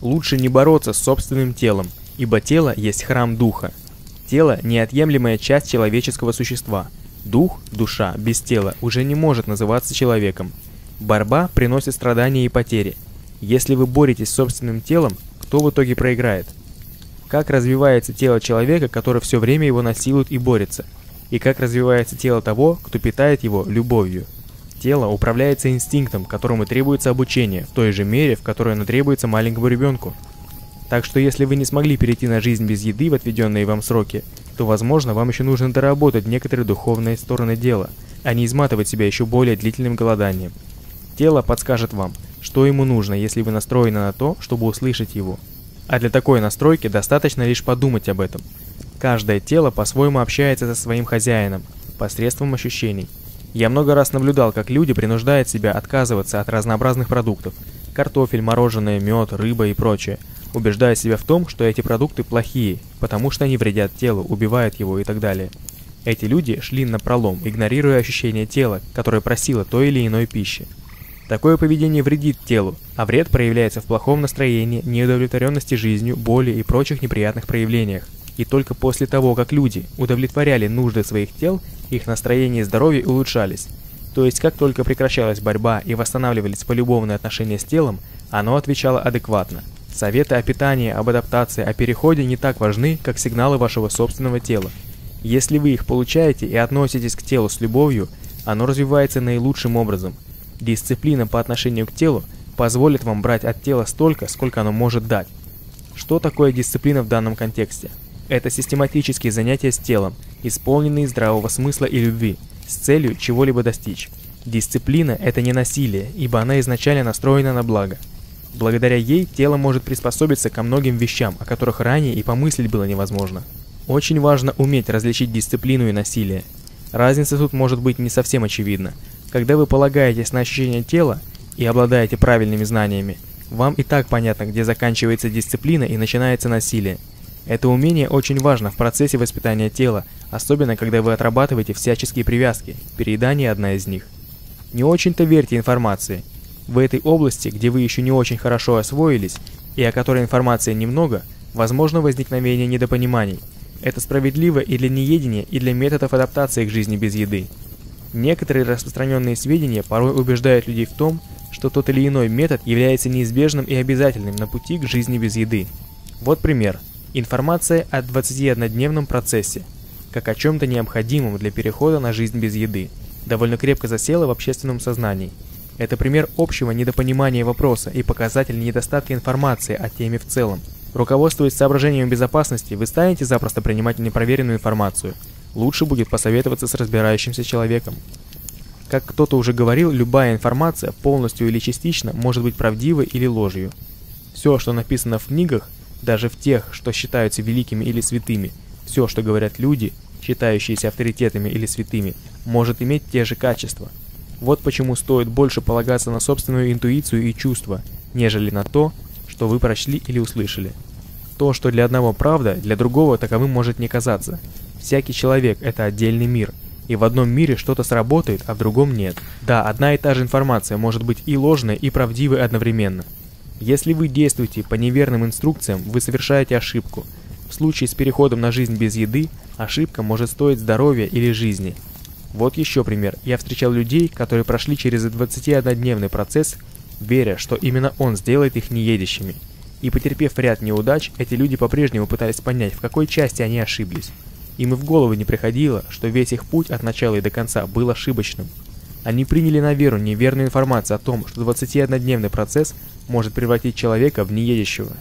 Лучше не бороться с собственным телом, ибо тело есть храм духа. Тело – неотъемлемая часть человеческого существа. Дух, душа, без тела уже не может называться человеком. Борьба приносит страдания и потери. Если вы боретесь с собственным телом, кто в итоге проиграет – как развивается тело человека, который все время его насилует и борется, и как развивается тело того, кто питает его любовью. Тело управляется инстинктом, которому требуется обучение, в той же мере, в которой оно требуется маленькому ребенку. Так что если вы не смогли перейти на жизнь без еды в отведенные вам сроки, то, возможно, вам еще нужно доработать некоторые духовные стороны дела, а не изматывать себя еще более длительным голоданием. Тело подскажет вам, что ему нужно, если вы настроены на то, чтобы услышать его. А для такой настройки достаточно лишь подумать об этом. Каждое тело по-своему общается со своим хозяином, посредством ощущений. Я много раз наблюдал, как люди принуждают себя отказываться от разнообразных продуктов – картофель, мороженое, мед, рыба и прочее, убеждая себя в том, что эти продукты плохие, потому что они вредят телу, убивают его и так далее. Эти люди шли на пролом, игнорируя ощущение тела, которое просило той или иной пищи. Такое поведение вредит телу, а вред проявляется в плохом настроении, неудовлетворенности жизнью, боли и прочих неприятных проявлениях. И только после того, как люди удовлетворяли нужды своих тел, их настроение и здоровье улучшались. То есть, как только прекращалась борьба и восстанавливались полюбовные отношения с телом, оно отвечало адекватно. Советы о питании, об адаптации, о переходе не так важны, как сигналы вашего собственного тела. Если вы их получаете и относитесь к телу с любовью, оно развивается наилучшим образом – Дисциплина по отношению к телу позволит вам брать от тела столько, сколько оно может дать. Что такое дисциплина в данном контексте? Это систематические занятия с телом, исполненные здравого смысла и любви, с целью чего-либо достичь. Дисциплина – это не насилие, ибо она изначально настроена на благо. Благодаря ей тело может приспособиться ко многим вещам, о которых ранее и помыслить было невозможно. Очень важно уметь различить дисциплину и насилие. Разница тут может быть не совсем очевидна, когда вы полагаетесь на ощущение тела и обладаете правильными знаниями, вам и так понятно, где заканчивается дисциплина и начинается насилие. Это умение очень важно в процессе воспитания тела, особенно когда вы отрабатываете всяческие привязки, переедание одна из них. Не очень-то верьте информации. В этой области, где вы еще не очень хорошо освоились, и о которой информации немного, возможно возникновение недопониманий. Это справедливо и для неедения, и для методов адаптации к жизни без еды. Некоторые распространенные сведения порой убеждают людей в том, что тот или иной метод является неизбежным и обязательным на пути к жизни без еды. Вот пример. Информация о 21-дневном процессе, как о чем-то необходимом для перехода на жизнь без еды, довольно крепко засела в общественном сознании. Это пример общего недопонимания вопроса и показатель недостатка информации о теме в целом. Руководствуясь соображением безопасности, вы станете запросто принимать непроверенную информацию – лучше будет посоветоваться с разбирающимся человеком. Как кто-то уже говорил, любая информация, полностью или частично, может быть правдивой или ложью. Все, что написано в книгах, даже в тех, что считаются великими или святыми, все, что говорят люди, считающиеся авторитетами или святыми, может иметь те же качества. Вот почему стоит больше полагаться на собственную интуицию и чувства, нежели на то, что вы прочли или услышали. То, что для одного правда, для другого таковым может не казаться. Всякий человек – это отдельный мир, и в одном мире что-то сработает, а в другом нет. Да, одна и та же информация может быть и ложной, и правдивой одновременно. Если вы действуете по неверным инструкциям, вы совершаете ошибку. В случае с переходом на жизнь без еды, ошибка может стоить здоровья или жизни. Вот еще пример. Я встречал людей, которые прошли через 21-дневный процесс, веря, что именно он сделает их неедящими. И потерпев ряд неудач, эти люди по-прежнему пытались понять, в какой части они ошиблись. Им и в голову не приходило, что весь их путь от начала и до конца был ошибочным. Они приняли на веру неверную информацию о том, что 21-дневный процесс может превратить человека в неедящего.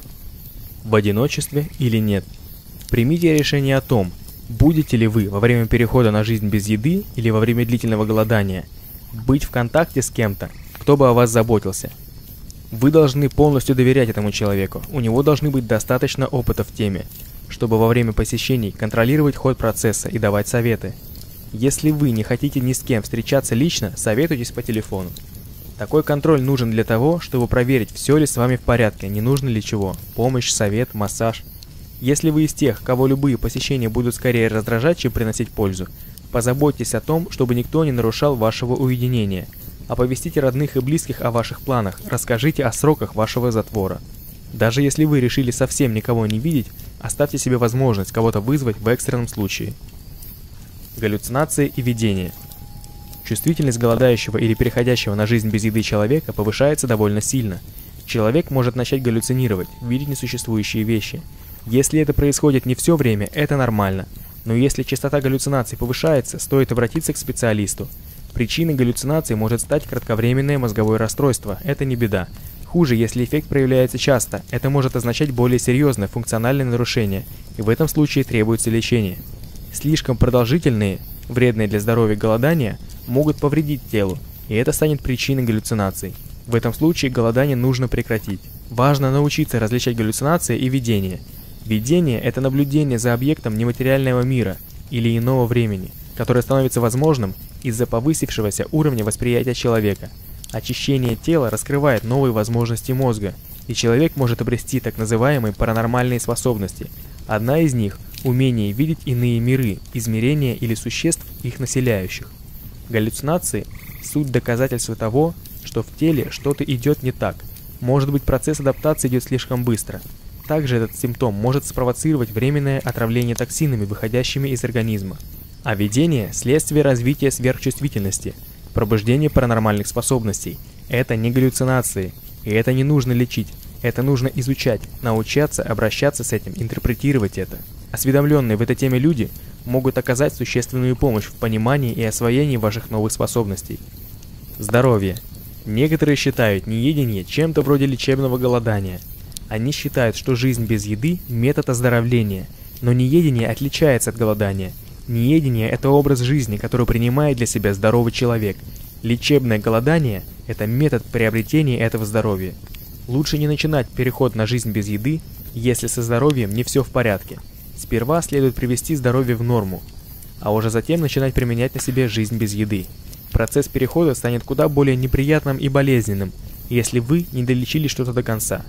В одиночестве или нет. Примите решение о том, будете ли вы во время перехода на жизнь без еды или во время длительного голодания быть в контакте с кем-то, кто бы о вас заботился. Вы должны полностью доверять этому человеку, у него должны быть достаточно опыта в теме, чтобы во время посещений контролировать ход процесса и давать советы. Если вы не хотите ни с кем встречаться лично, советуйтесь по телефону. Такой контроль нужен для того, чтобы проверить, все ли с вами в порядке, не нужно ли чего, помощь, совет, массаж. Если вы из тех, кого любые посещения будут скорее раздражать, чем приносить пользу, позаботьтесь о том, чтобы никто не нарушал вашего уединения – Оповестите родных и близких о ваших планах, расскажите о сроках вашего затвора. Даже если вы решили совсем никого не видеть, оставьте себе возможность кого-то вызвать в экстренном случае. Галлюцинации и видения. Чувствительность голодающего или переходящего на жизнь без еды человека повышается довольно сильно. Человек может начать галлюцинировать, видеть несуществующие вещи. Если это происходит не все время, это нормально. Но если частота галлюцинаций повышается, стоит обратиться к специалисту. Причиной галлюцинации может стать кратковременное мозговое расстройство, это не беда. Хуже, если эффект проявляется часто, это может означать более серьезное функциональное нарушение, и в этом случае требуется лечение. Слишком продолжительные, вредные для здоровья голодания могут повредить телу, и это станет причиной галлюцинаций. В этом случае голодание нужно прекратить. Важно научиться различать галлюцинации и видение. Видение – это наблюдение за объектом нематериального мира или иного времени, которое становится возможным из-за повысившегося уровня восприятия человека. Очищение тела раскрывает новые возможности мозга, и человек может обрести так называемые паранормальные способности. Одна из них – умение видеть иные миры, измерения или существ, их населяющих. Галлюцинации – суть доказательства того, что в теле что-то идет не так. Может быть, процесс адаптации идет слишком быстро. Также этот симптом может спровоцировать временное отравление токсинами, выходящими из организма. А видение – следствие развития сверхчувствительности, пробуждение паранормальных способностей. Это не галлюцинации, и это не нужно лечить, это нужно изучать, научаться обращаться с этим, интерпретировать это. Осведомленные в этой теме люди могут оказать существенную помощь в понимании и освоении ваших новых способностей. Здоровье. Некоторые считают неедение чем-то вроде лечебного голодания. Они считают, что жизнь без еды – метод оздоровления, но неедение отличается от голодания – Неедение – это образ жизни, который принимает для себя здоровый человек. Лечебное голодание – это метод приобретения этого здоровья. Лучше не начинать переход на жизнь без еды, если со здоровьем не все в порядке. Сперва следует привести здоровье в норму, а уже затем начинать применять на себе жизнь без еды. Процесс перехода станет куда более неприятным и болезненным, если вы не долечили что-то до конца.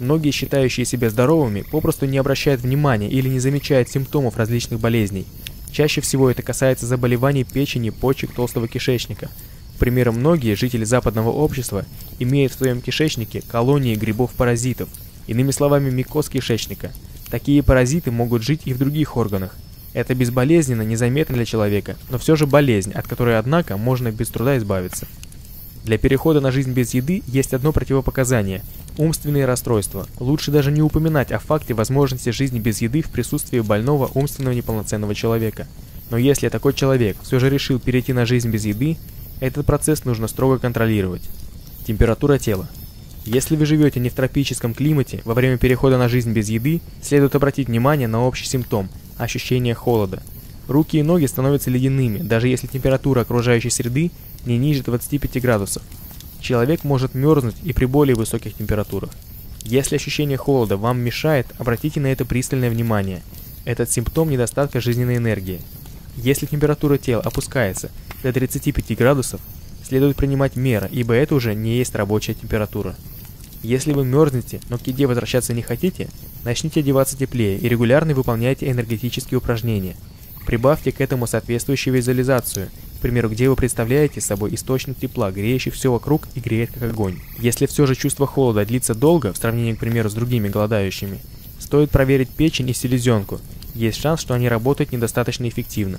Многие, считающие себя здоровыми, попросту не обращают внимания или не замечают симптомов различных болезней – Чаще всего это касается заболеваний печени, почек, толстого кишечника. К примеру, многие жители западного общества имеют в своем кишечнике колонии грибов-паразитов, иными словами микоз кишечника. Такие паразиты могут жить и в других органах. Это безболезненно, незаметно для человека, но все же болезнь, от которой, однако, можно без труда избавиться. Для перехода на жизнь без еды есть одно противопоказание – умственные расстройства. Лучше даже не упоминать о факте возможности жизни без еды в присутствии больного умственного неполноценного человека. Но если такой человек все же решил перейти на жизнь без еды, этот процесс нужно строго контролировать. Температура тела. Если вы живете не в тропическом климате, во время перехода на жизнь без еды следует обратить внимание на общий симптом – ощущение холода. Руки и ноги становятся ледяными, даже если температура окружающей среды не ниже 25 градусов. Человек может мерзнуть и при более высоких температурах. Если ощущение холода вам мешает, обратите на это пристальное внимание. Этот симптом недостатка жизненной энергии. Если температура тела опускается до 35 градусов, следует принимать меры, ибо это уже не есть рабочая температура. Если вы мерзнете, но к еде возвращаться не хотите, начните одеваться теплее и регулярно выполняйте энергетические упражнения. Прибавьте к этому соответствующую визуализацию к примеру, где вы представляете собой источник тепла, греющий все вокруг и греет как огонь. Если все же чувство холода длится долго, в сравнении, к примеру, с другими голодающими, стоит проверить печень и селезенку. Есть шанс, что они работают недостаточно эффективно.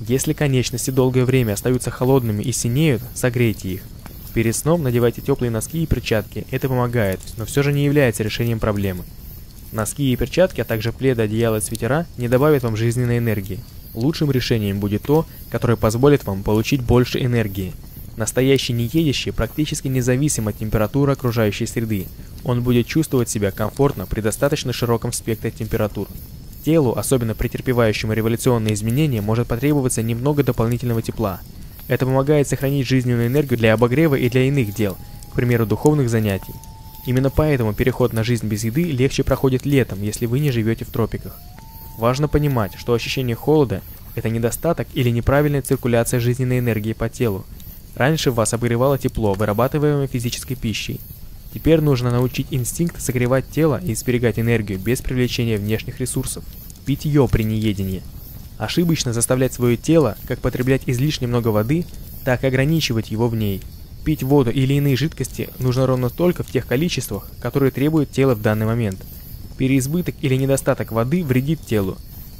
Если конечности долгое время остаются холодными и синеют, согрейте их. Перед сном надевайте теплые носки и перчатки, это помогает, но все же не является решением проблемы. Носки и перчатки, а также пледы, одеяла и свитера не добавят вам жизненной энергии. Лучшим решением будет то, которое позволит вам получить больше энергии. Настоящий неедящий практически независим от температуры окружающей среды. Он будет чувствовать себя комфортно при достаточно широком спектре температур. Телу, особенно претерпевающему революционные изменения, может потребоваться немного дополнительного тепла. Это помогает сохранить жизненную энергию для обогрева и для иных дел. К примеру, духовных занятий. Именно поэтому переход на жизнь без еды легче проходит летом, если вы не живете в тропиках. Важно понимать, что ощущение холода – это недостаток или неправильная циркуляция жизненной энергии по телу. Раньше вас обогревало тепло, вырабатываемое физической пищей. Теперь нужно научить инстинкт согревать тело и сберегать энергию без привлечения внешних ресурсов. Питье при неедении. Ошибочно заставлять свое тело как потреблять излишне много воды, так и ограничивать его в ней. Пить воду или иные жидкости нужно ровно только в тех количествах, которые требует тело в данный момент. Переизбыток или недостаток воды вредит телу.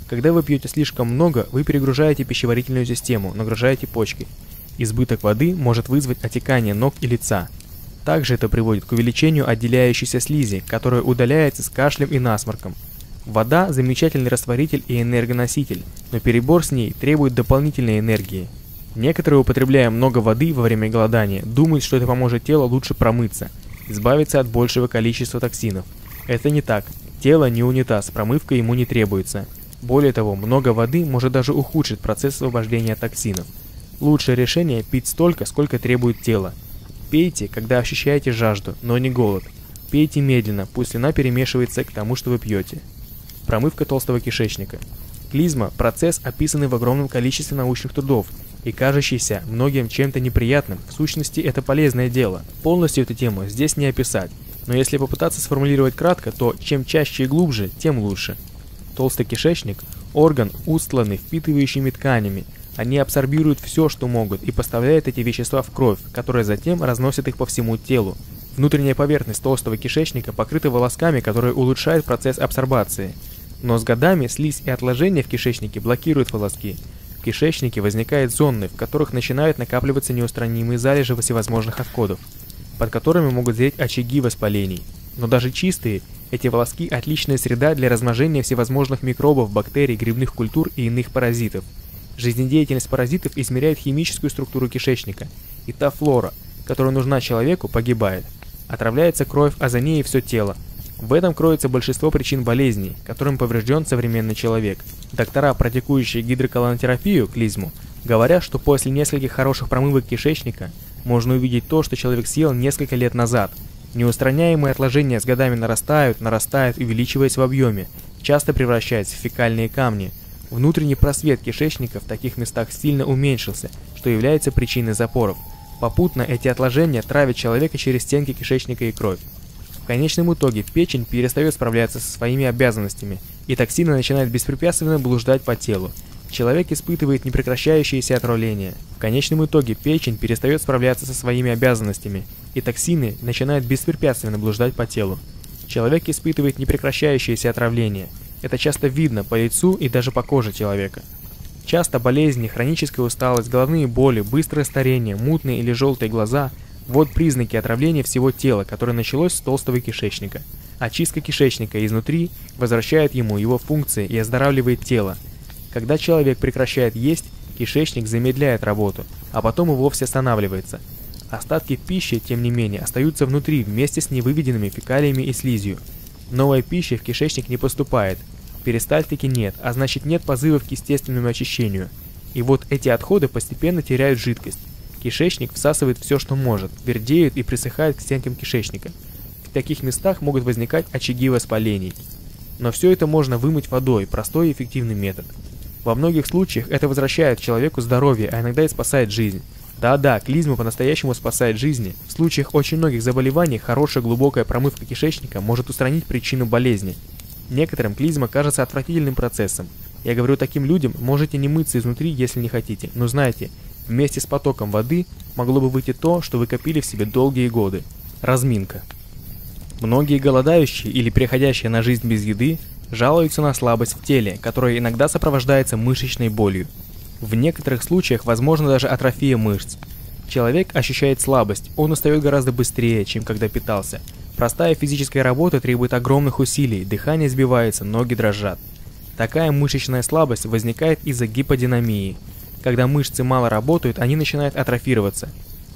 Когда вы пьете слишком много, вы перегружаете пищеварительную систему, нагружаете почки. Избыток воды может вызвать отекание ног и лица. Также это приводит к увеличению отделяющейся слизи, которая удаляется с кашлем и насморком. Вода – замечательный растворитель и энергоноситель, но перебор с ней требует дополнительной энергии. Некоторые, употребляя много воды во время голодания, думают, что это поможет телу лучше промыться, избавиться от большего количества токсинов. Это не так. Тело не унитаз, промывка ему не требуется. Более того, много воды может даже ухудшить процесс освобождения токсинов. Лучшее решение – пить столько, сколько требует тело. Пейте, когда ощущаете жажду, но не голод. Пейте медленно, пусть слюна перемешивается к тому, что вы пьете. Промывка толстого кишечника. Клизма – процесс, описанный в огромном количестве научных трудов, и кажущийся многим чем-то неприятным, в сущности это полезное дело. Полностью эту тему здесь не описать, но если попытаться сформулировать кратко, то чем чаще и глубже, тем лучше. Толстый кишечник – орган, устланный впитывающими тканями. Они абсорбируют все, что могут, и поставляют эти вещества в кровь, которая затем разносит их по всему телу. Внутренняя поверхность толстого кишечника покрыта волосками, которые улучшают процесс абсорбации. Но с годами слизь и отложения в кишечнике блокируют волоски, кишечнике возникают зоны, в которых начинают накапливаться неустранимые залежи всевозможных отходов, под которыми могут зреть очаги воспалений. Но даже чистые, эти волоски – отличная среда для размножения всевозможных микробов, бактерий, грибных культур и иных паразитов. Жизнедеятельность паразитов измеряет химическую структуру кишечника, и та флора, которая нужна человеку, погибает. Отравляется кровь, а за ней и все тело, в этом кроется большинство причин болезней, которым поврежден современный человек. Доктора, практикующие гидроколонотерапию, клизму, говорят, что после нескольких хороших промывок кишечника можно увидеть то, что человек съел несколько лет назад. Неустраняемые отложения с годами нарастают, нарастают, увеличиваясь в объеме, часто превращаясь в фекальные камни. Внутренний просвет кишечника в таких местах сильно уменьшился, что является причиной запоров. Попутно эти отложения травят человека через стенки кишечника и кровь. В конечном итоге печень перестает справляться со своими обязанностями, и токсины начинают беспрепятственно блуждать по телу. Человек испытывает непрекращающееся отравление. В конечном итоге печень перестает справляться со своими обязанностями, и токсины начинают беспрепятственно блуждать по телу. Человек испытывает непрекращающееся отравление. Это часто видно по лицу и даже по коже человека. Часто болезни, хроническая усталость, головные боли, быстрое старение, мутные или желтые глаза – вот признаки отравления всего тела, которое началось с толстого кишечника. Очистка кишечника изнутри возвращает ему его функции и оздоравливает тело. Когда человек прекращает есть, кишечник замедляет работу, а потом и вовсе останавливается. Остатки пищи, тем не менее, остаются внутри вместе с невыведенными фекалиями и слизью. Новая пища в кишечник не поступает, перистальтики нет, а значит нет позывов к естественному очищению. И вот эти отходы постепенно теряют жидкость. Кишечник всасывает все, что может, вердеет и присыхает к стенкам кишечника. В таких местах могут возникать очаги воспалений. Но все это можно вымыть водой, простой и эффективный метод. Во многих случаях это возвращает человеку здоровье, а иногда и спасает жизнь. Да-да, клизма по-настоящему спасает жизни. В случаях очень многих заболеваний хорошая глубокая промывка кишечника может устранить причину болезни. Некоторым клизма кажется отвратительным процессом. Я говорю таким людям, можете не мыться изнутри, если не хотите, но знайте, Вместе с потоком воды могло бы выйти то, что вы копили в себе долгие годы – разминка. Многие голодающие или переходящие на жизнь без еды жалуются на слабость в теле, которая иногда сопровождается мышечной болью. В некоторых случаях возможно даже атрофия мышц. Человек ощущает слабость, он устает гораздо быстрее, чем когда питался. Простая физическая работа требует огромных усилий, дыхание сбивается, ноги дрожат. Такая мышечная слабость возникает из-за гиподинамии – когда мышцы мало работают, они начинают атрофироваться.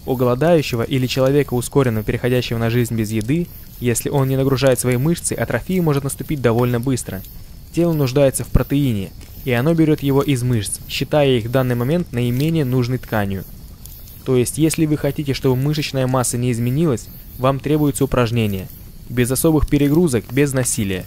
У голодающего или человека, ускоренно переходящего на жизнь без еды, если он не нагружает свои мышцы, атрофия может наступить довольно быстро. Тело нуждается в протеине, и оно берет его из мышц, считая их в данный момент наименее нужной тканью. То есть, если вы хотите, чтобы мышечная масса не изменилась, вам требуется упражнение. Без особых перегрузок, без насилия.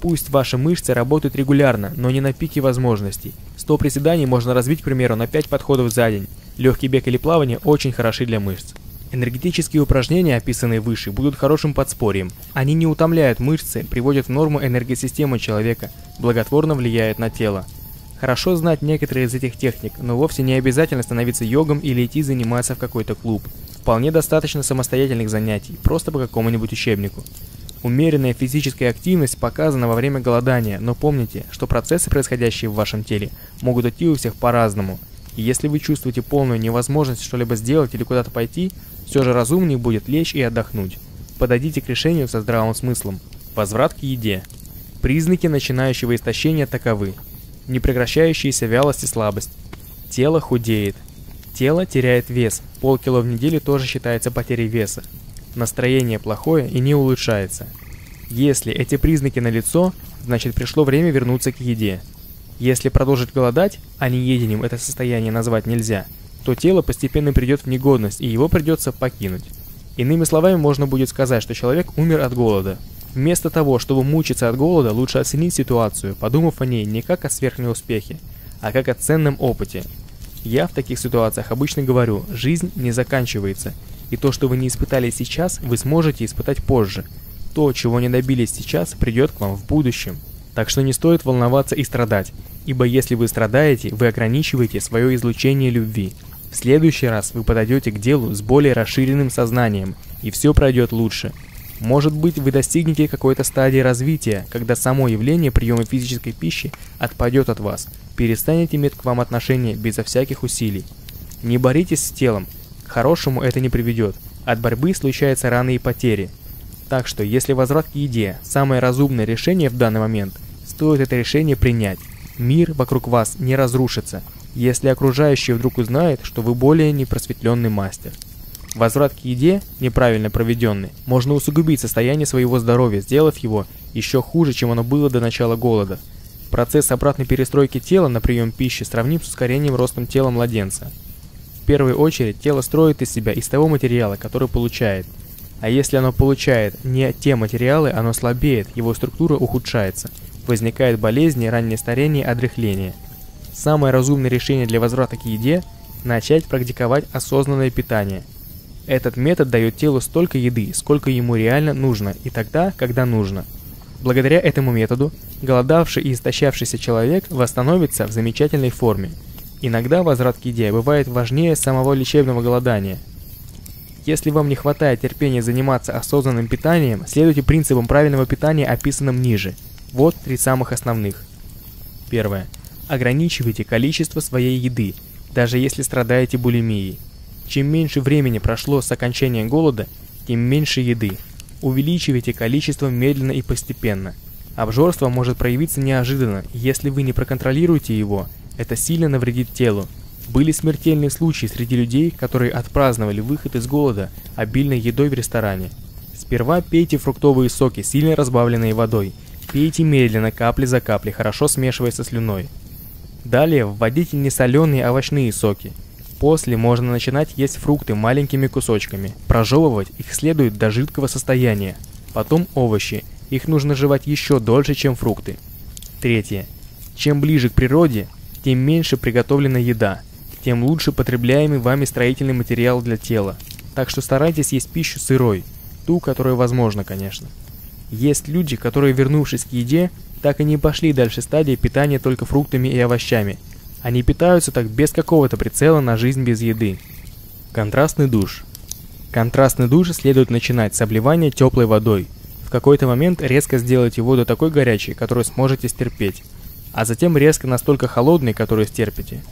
Пусть ваши мышцы работают регулярно, но не на пике возможностей. 100 приседаний можно развить, к примеру, на 5 подходов за день. Легкий бег или плавание очень хороши для мышц. Энергетические упражнения, описанные выше, будут хорошим подспорьем. Они не утомляют мышцы, приводят в норму энергосистему человека, благотворно влияют на тело. Хорошо знать некоторые из этих техник, но вовсе не обязательно становиться йогом или идти заниматься в какой-то клуб. Вполне достаточно самостоятельных занятий, просто по какому-нибудь учебнику. Умеренная физическая активность показана во время голодания, но помните, что процессы, происходящие в вашем теле, могут идти у всех по-разному. И если вы чувствуете полную невозможность что-либо сделать или куда-то пойти, все же разумнее будет лечь и отдохнуть. Подойдите к решению со здравым смыслом. Возврат к еде. Признаки начинающего истощения таковы. Непрекращающаяся вялость и слабость. Тело худеет. Тело теряет вес. Полкило в неделю тоже считается потерей веса настроение плохое и не улучшается. Если эти признаки налицо, значит пришло время вернуться к еде. Если продолжить голодать, а не едением это состояние назвать нельзя, то тело постепенно придет в негодность и его придется покинуть. Иными словами, можно будет сказать, что человек умер от голода. Вместо того, чтобы мучиться от голода, лучше оценить ситуацию, подумав о ней не как о сверхнем успехе, а как о ценном опыте. Я в таких ситуациях обычно говорю, жизнь не заканчивается, и то, что вы не испытали сейчас, вы сможете испытать позже. То, чего не добились сейчас, придет к вам в будущем. Так что не стоит волноваться и страдать, ибо если вы страдаете, вы ограничиваете свое излучение любви. В следующий раз вы подойдете к делу с более расширенным сознанием, и все пройдет лучше. Может быть, вы достигнете какой-то стадии развития, когда само явление приема физической пищи отпадет от вас, перестанет иметь к вам отношение безо всяких усилий. Не боритесь с телом, хорошему это не приведет. От борьбы случаются раны и потери. Так что, если возврат к еде – самое разумное решение в данный момент, стоит это решение принять. Мир вокруг вас не разрушится, если окружающие вдруг узнают, что вы более непросветленный мастер. Возврат к еде, неправильно проведенный, можно усугубить состояние своего здоровья, сделав его еще хуже, чем оно было до начала голода. Процесс обратной перестройки тела на прием пищи сравним с ускорением ростом тела младенца первую очередь тело строит из себя из того материала, который получает. А если оно получает не те материалы, оно слабеет, его структура ухудшается. Возникают болезни, раннее старение, отрыхление. Самое разумное решение для возврата к еде – начать практиковать осознанное питание. Этот метод дает телу столько еды, сколько ему реально нужно, и тогда, когда нужно. Благодаря этому методу, голодавший и истощавшийся человек восстановится в замечательной форме – Иногда возврат к еде бывает важнее самого лечебного голодания. Если вам не хватает терпения заниматься осознанным питанием, следуйте принципам правильного питания, описанным ниже. Вот три самых основных. Первое. Ограничивайте количество своей еды, даже если страдаете булимией. Чем меньше времени прошло с окончания голода, тем меньше еды. Увеличивайте количество медленно и постепенно. Обжорство может проявиться неожиданно, если вы не проконтролируете его – это сильно навредит телу. Были смертельные случаи среди людей, которые отпраздновали выход из голода обильной едой в ресторане. Сперва пейте фруктовые соки, сильно разбавленные водой. Пейте медленно, капли за каплей, хорошо смешивая со слюной. Далее вводите несоленые овощные соки. После можно начинать есть фрукты маленькими кусочками. Прожевывать их следует до жидкого состояния. Потом овощи. Их нужно жевать еще дольше, чем фрукты. Третье. Чем ближе к природе, тем меньше приготовлена еда, тем лучше потребляемый вами строительный материал для тела. Так что старайтесь есть пищу сырой, ту, которая возможна, конечно. Есть люди, которые, вернувшись к еде, так и не пошли дальше стадии питания только фруктами и овощами. Они питаются так без какого-то прицела на жизнь без еды. Контрастный душ. Контрастный душ следует начинать с обливания теплой водой. В какой-то момент резко сделайте воду такой горячей, которую сможете стерпеть а затем резко настолько холодный, который стерпите.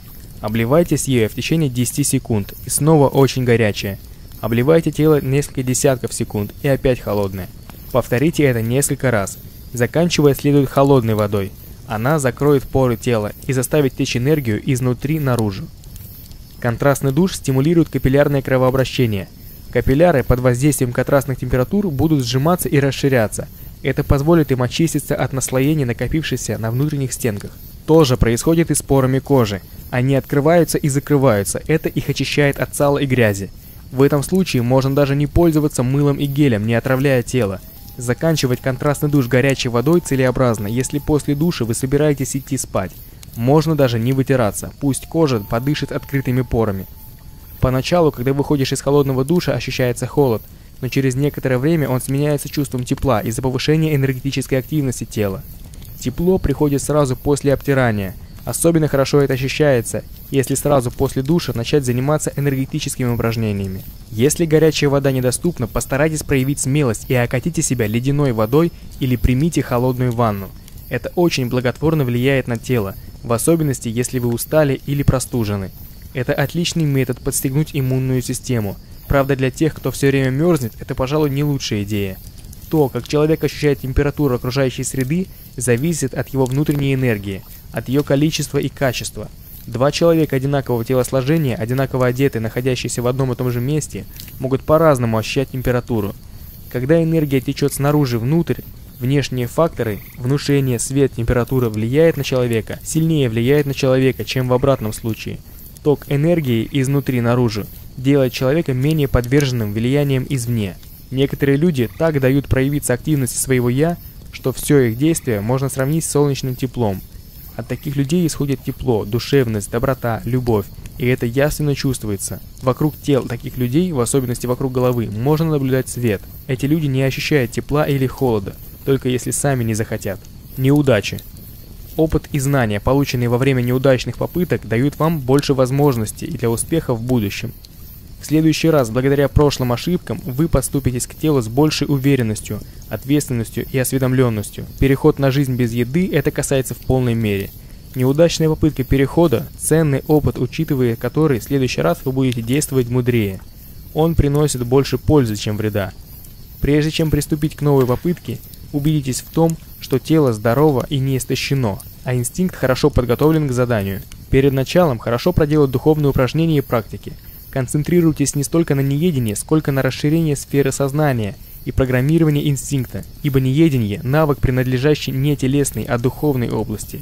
Обливайтесь ею в течение 10 секунд и снова очень горячее. Обливайте тело несколько десятков секунд и опять холодное. Повторите это несколько раз. Заканчивая следует холодной водой. Она закроет поры тела и заставит течь энергию изнутри наружу. Контрастный душ стимулирует капиллярное кровообращение. Капилляры под воздействием контрастных температур будут сжиматься и расширяться – это позволит им очиститься от наслоений, накопившихся на внутренних стенках. То же происходит и с порами кожи. Они открываются и закрываются, это их очищает от сала и грязи. В этом случае можно даже не пользоваться мылом и гелем, не отравляя тело. Заканчивать контрастный душ горячей водой целеобразно, если после душа вы собираетесь идти спать. Можно даже не вытираться, пусть кожа подышит открытыми порами. Поначалу, когда выходишь из холодного душа, ощущается холод, но через некоторое время он сменяется чувством тепла из-за повышения энергетической активности тела. Тепло приходит сразу после обтирания – Особенно хорошо это ощущается, если сразу после душа начать заниматься энергетическими упражнениями. Если горячая вода недоступна, постарайтесь проявить смелость и окатите себя ледяной водой или примите холодную ванну. Это очень благотворно влияет на тело, в особенности если вы устали или простужены. Это отличный метод подстегнуть иммунную систему. Правда, для тех, кто все время мерзнет, это, пожалуй, не лучшая идея. То, как человек ощущает температуру окружающей среды, зависит от его внутренней энергии – от ее количества и качества. Два человека одинакового телосложения, одинаково одетые, находящиеся в одном и том же месте, могут по-разному ощущать температуру. Когда энергия течет снаружи внутрь, внешние факторы, внушение, свет, температура влияет на человека, сильнее влияет на человека, чем в обратном случае. Ток энергии изнутри наружу делает человека менее подверженным влиянием извне. Некоторые люди так дают проявиться активности своего «я», что все их действие можно сравнить с солнечным теплом – от таких людей исходит тепло, душевность, доброта, любовь, и это ясно чувствуется. Вокруг тел таких людей, в особенности вокруг головы, можно наблюдать свет. Эти люди не ощущают тепла или холода, только если сами не захотят. Неудачи. Опыт и знания, полученные во время неудачных попыток, дают вам больше возможностей для успеха в будущем. В следующий раз, благодаря прошлым ошибкам, вы подступитесь к телу с большей уверенностью, ответственностью и осведомленностью. Переход на жизнь без еды это касается в полной мере. Неудачная попытка перехода – ценный опыт, учитывая который в следующий раз вы будете действовать мудрее. Он приносит больше пользы, чем вреда. Прежде чем приступить к новой попытке, убедитесь в том, что тело здорово и не истощено, а инстинкт хорошо подготовлен к заданию. Перед началом хорошо проделать духовные упражнения и практики – Концентрируйтесь не столько на неедении, сколько на расширении сферы сознания и программировании инстинкта, ибо неедение – навык, принадлежащий не телесной, а духовной области.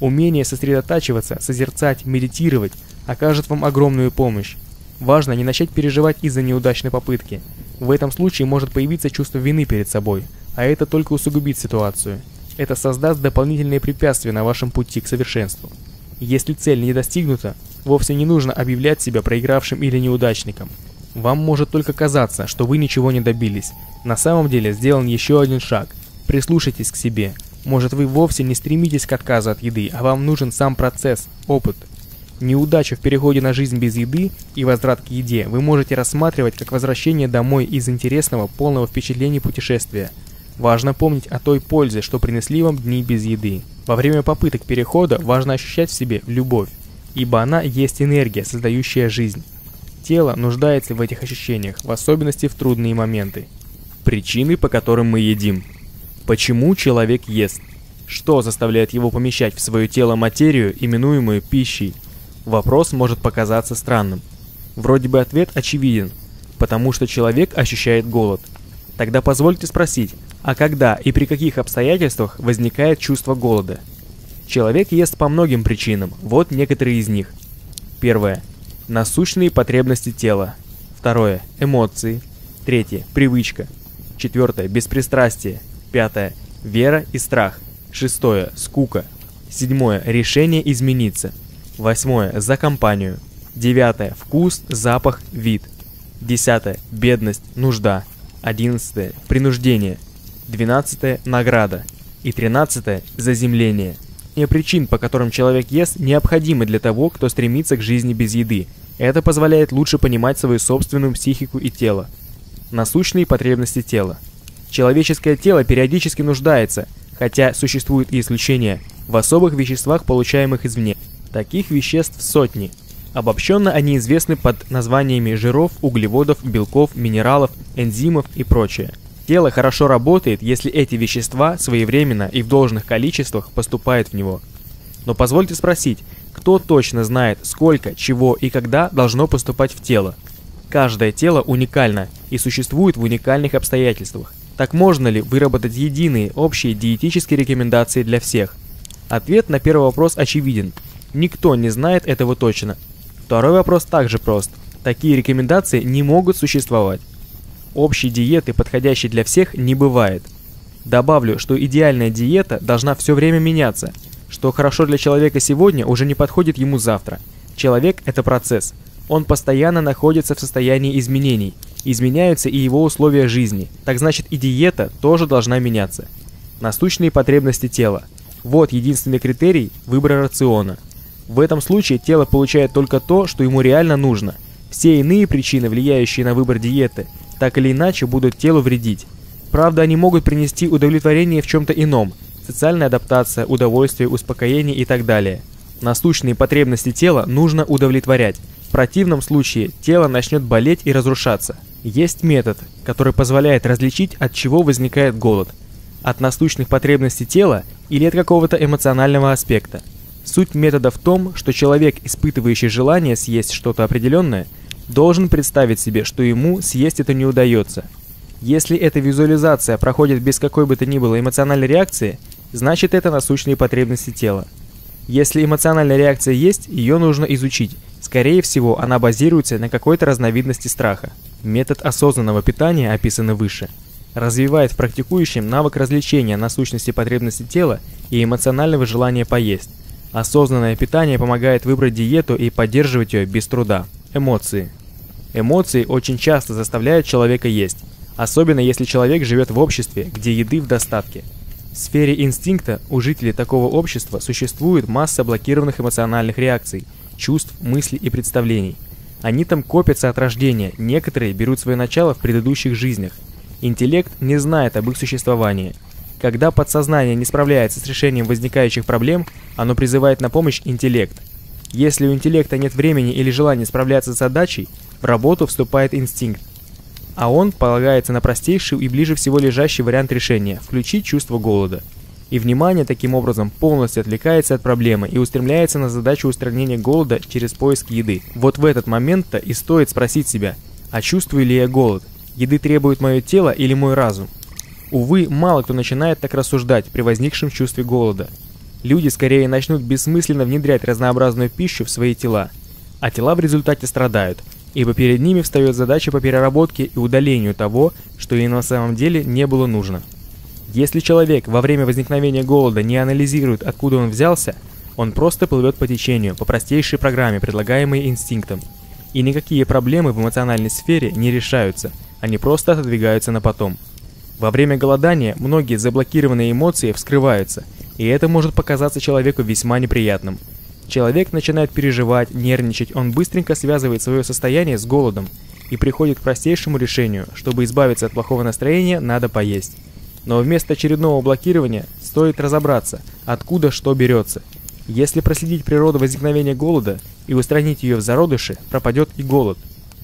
Умение сосредотачиваться, созерцать, медитировать окажет вам огромную помощь. Важно не начать переживать из-за неудачной попытки. В этом случае может появиться чувство вины перед собой, а это только усугубит ситуацию. Это создаст дополнительные препятствия на вашем пути к совершенству. Если цель не достигнута, вовсе не нужно объявлять себя проигравшим или неудачником. Вам может только казаться, что вы ничего не добились. На самом деле сделан еще один шаг. Прислушайтесь к себе. Может вы вовсе не стремитесь к отказу от еды, а вам нужен сам процесс, опыт. Неудача в переходе на жизнь без еды и возврат к еде вы можете рассматривать как возвращение домой из интересного, полного впечатлений путешествия. Важно помнить о той пользе, что принесли вам дни без еды. Во время попыток перехода важно ощущать в себе любовь, ибо она есть энергия, создающая жизнь. Тело нуждается в этих ощущениях, в особенности в трудные моменты. Причины, по которым мы едим. Почему человек ест? Что заставляет его помещать в свое тело материю, именуемую пищей? Вопрос может показаться странным. Вроде бы ответ очевиден, потому что человек ощущает голод. Тогда позвольте спросить, а когда и при каких обстоятельствах возникает чувство голода. Человек ест по многим причинам, вот некоторые из них. Первое. Насущные потребности тела. Второе. Эмоции. Третье. Привычка. Четвертое. Беспристрастие. Пятое. Вера и страх. Шестое. Скука. Седьмое. Решение измениться. Восьмое. За компанию. Девятое. Вкус, запах, вид. Десятое. Бедность, нужда. Одиннадцатое. Принуждение. 12 награда и 13 заземление. И причин, по которым человек ест, необходимы для того, кто стремится к жизни без еды. Это позволяет лучше понимать свою собственную психику и тело. Насущные потребности тела. Человеческое тело периодически нуждается, хотя существуют и исключения, в особых веществах, получаемых извне. Таких веществ сотни. Обобщенно они известны под названиями жиров, углеводов, белков, минералов, энзимов и прочее. Тело хорошо работает, если эти вещества своевременно и в должных количествах поступают в него. Но позвольте спросить, кто точно знает, сколько, чего и когда должно поступать в тело? Каждое тело уникально и существует в уникальных обстоятельствах. Так можно ли выработать единые общие диетические рекомендации для всех? Ответ на первый вопрос очевиден. Никто не знает этого точно. Второй вопрос также прост. Такие рекомендации не могут существовать. Общей диеты, подходящей для всех, не бывает. Добавлю, что идеальная диета должна все время меняться. Что хорошо для человека сегодня, уже не подходит ему завтра. Человек – это процесс. Он постоянно находится в состоянии изменений. Изменяются и его условия жизни. Так значит и диета тоже должна меняться. Насущные потребности тела. Вот единственный критерий выбора рациона. В этом случае тело получает только то, что ему реально нужно. Все иные причины, влияющие на выбор диеты, так или иначе будут телу вредить. Правда, они могут принести удовлетворение в чем-то ином – социальная адаптация, удовольствие, успокоение и так далее. Насущные потребности тела нужно удовлетворять. В противном случае тело начнет болеть и разрушаться. Есть метод, который позволяет различить, от чего возникает голод. От насущных потребностей тела или от какого-то эмоционального аспекта. Суть метода в том, что человек, испытывающий желание съесть что-то определенное, должен представить себе, что ему съесть это не удается. Если эта визуализация проходит без какой бы то ни было эмоциональной реакции, значит это насущные потребности тела. Если эмоциональная реакция есть, ее нужно изучить. Скорее всего, она базируется на какой-то разновидности страха. Метод осознанного питания, описанный выше, развивает в практикующем навык развлечения насущности потребностей тела и эмоционального желания поесть. Осознанное питание помогает выбрать диету и поддерживать ее без труда. Эмоции. Эмоции очень часто заставляют человека есть, особенно если человек живет в обществе, где еды в достатке. В сфере инстинкта у жителей такого общества существует масса блокированных эмоциональных реакций, чувств, мыслей и представлений. Они там копятся от рождения, некоторые берут свое начало в предыдущих жизнях. Интеллект не знает об их существовании. Когда подсознание не справляется с решением возникающих проблем, оно призывает на помощь интеллект – если у интеллекта нет времени или желания справляться с задачей, в работу вступает инстинкт. А он полагается на простейший и ближе всего лежащий вариант решения – включить чувство голода. И внимание таким образом полностью отвлекается от проблемы и устремляется на задачу устранения голода через поиск еды. Вот в этот момент-то и стоит спросить себя, а чувствую ли я голод? Еды требует мое тело или мой разум? Увы, мало кто начинает так рассуждать при возникшем чувстве голода – люди скорее начнут бессмысленно внедрять разнообразную пищу в свои тела, а тела в результате страдают, ибо перед ними встает задача по переработке и удалению того, что им на самом деле не было нужно. Если человек во время возникновения голода не анализирует, откуда он взялся, он просто плывет по течению, по простейшей программе, предлагаемой инстинктом. И никакие проблемы в эмоциональной сфере не решаются, они просто отодвигаются на потом. Во время голодания многие заблокированные эмоции вскрываются, и это может показаться человеку весьма неприятным. Человек начинает переживать, нервничать, он быстренько связывает свое состояние с голодом и приходит к простейшему решению, чтобы избавиться от плохого настроения, надо поесть. Но вместо очередного блокирования стоит разобраться, откуда что берется. Если проследить природу возникновения голода и устранить ее в зародыше, пропадет и голод.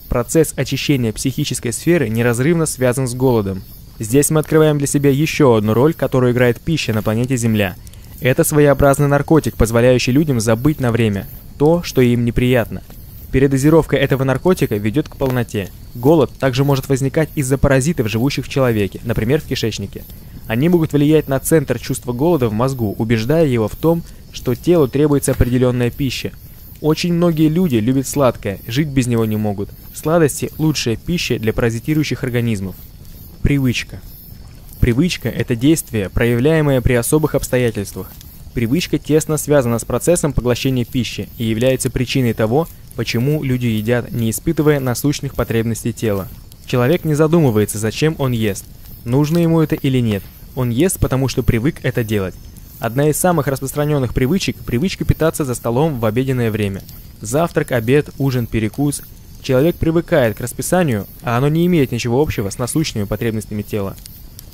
Процесс очищения психической сферы неразрывно связан с голодом. Здесь мы открываем для себя еще одну роль, которую играет пища на планете Земля. Это своеобразный наркотик, позволяющий людям забыть на время то, что им неприятно. Передозировка этого наркотика ведет к полноте. Голод также может возникать из-за паразитов, живущих в человеке, например, в кишечнике. Они могут влиять на центр чувства голода в мозгу, убеждая его в том, что телу требуется определенная пища. Очень многие люди любят сладкое, жить без него не могут. Сладости – лучшая пища для паразитирующих организмов. Привычка. Привычка – это действие, проявляемое при особых обстоятельствах. Привычка тесно связана с процессом поглощения пищи и является причиной того, почему люди едят, не испытывая насущных потребностей тела. Человек не задумывается, зачем он ест, нужно ему это или нет. Он ест, потому что привык это делать. Одна из самых распространенных привычек – привычка питаться за столом в обеденное время. Завтрак, обед, ужин, перекус – Человек привыкает к расписанию, а оно не имеет ничего общего с насущными потребностями тела.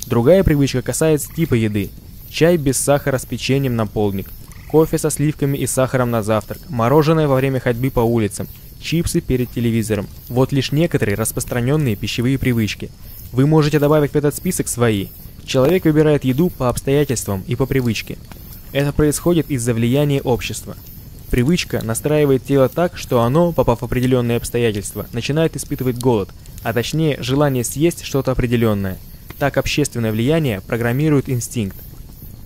Другая привычка касается типа еды. Чай без сахара с печеньем на полдник, кофе со сливками и сахаром на завтрак, мороженое во время ходьбы по улицам, чипсы перед телевизором. Вот лишь некоторые распространенные пищевые привычки. Вы можете добавить в этот список свои. Человек выбирает еду по обстоятельствам и по привычке. Это происходит из-за влияния общества. Привычка настраивает тело так, что оно, попав в определенные обстоятельства, начинает испытывать голод, а точнее желание съесть что-то определенное. Так общественное влияние программирует инстинкт.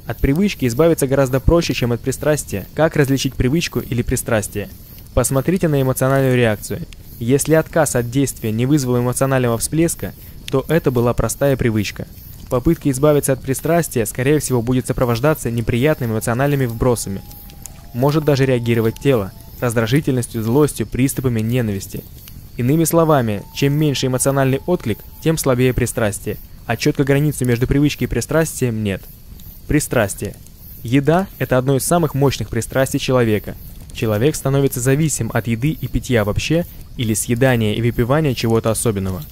От привычки избавиться гораздо проще, чем от пристрастия. Как различить привычку или пристрастие? Посмотрите на эмоциональную реакцию. Если отказ от действия не вызвал эмоционального всплеска, то это была простая привычка. Попытка избавиться от пристрастия, скорее всего, будет сопровождаться неприятными эмоциональными вбросами. Может даже реагировать тело, раздражительностью, злостью, приступами ненависти. Иными словами, чем меньше эмоциональный отклик, тем слабее пристрастие, а четко границу между привычкой и пристрастием нет. Пристрастие. Еда – это одно из самых мощных пристрастий человека. Человек становится зависим от еды и питья вообще, или съедания и выпивания чего-то особенного.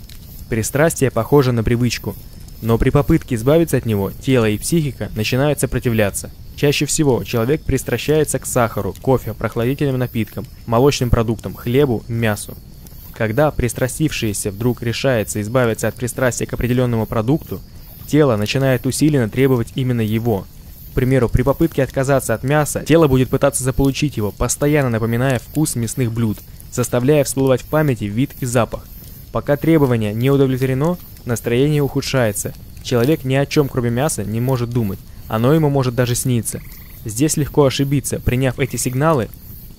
Пристрастие похоже на привычку, но при попытке избавиться от него, тело и психика начинают сопротивляться. Чаще всего человек пристращается к сахару, кофе, прохладительным напиткам, молочным продуктам, хлебу, мясу. Когда пристрастившийся вдруг решается избавиться от пристрастия к определенному продукту, тело начинает усиленно требовать именно его. К примеру, при попытке отказаться от мяса, тело будет пытаться заполучить его, постоянно напоминая вкус мясных блюд, заставляя всплывать в памяти вид и запах. Пока требование не удовлетворено, настроение ухудшается. Человек ни о чем кроме мяса не может думать, оно ему может даже сниться. Здесь легко ошибиться, приняв эти сигналы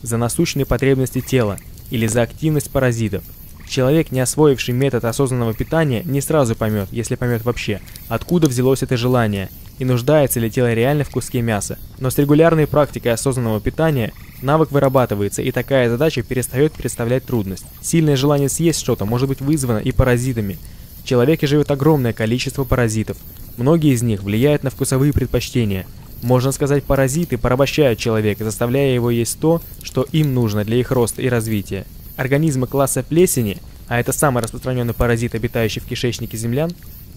за насущные потребности тела или за активность паразитов. Человек, не освоивший метод осознанного питания, не сразу поймет, если поймет вообще, откуда взялось это желание и нуждается ли тело реально в куске мяса. Но с регулярной практикой осознанного питания навык вырабатывается, и такая задача перестает представлять трудность. Сильное желание съесть что-то может быть вызвано и паразитами. В человеке живет огромное количество паразитов. Многие из них влияют на вкусовые предпочтения. Можно сказать, паразиты порабощают человека, заставляя его есть то, что им нужно для их роста и развития. Организмы класса плесени, а это самый распространенный паразит, обитающий в кишечнике землян,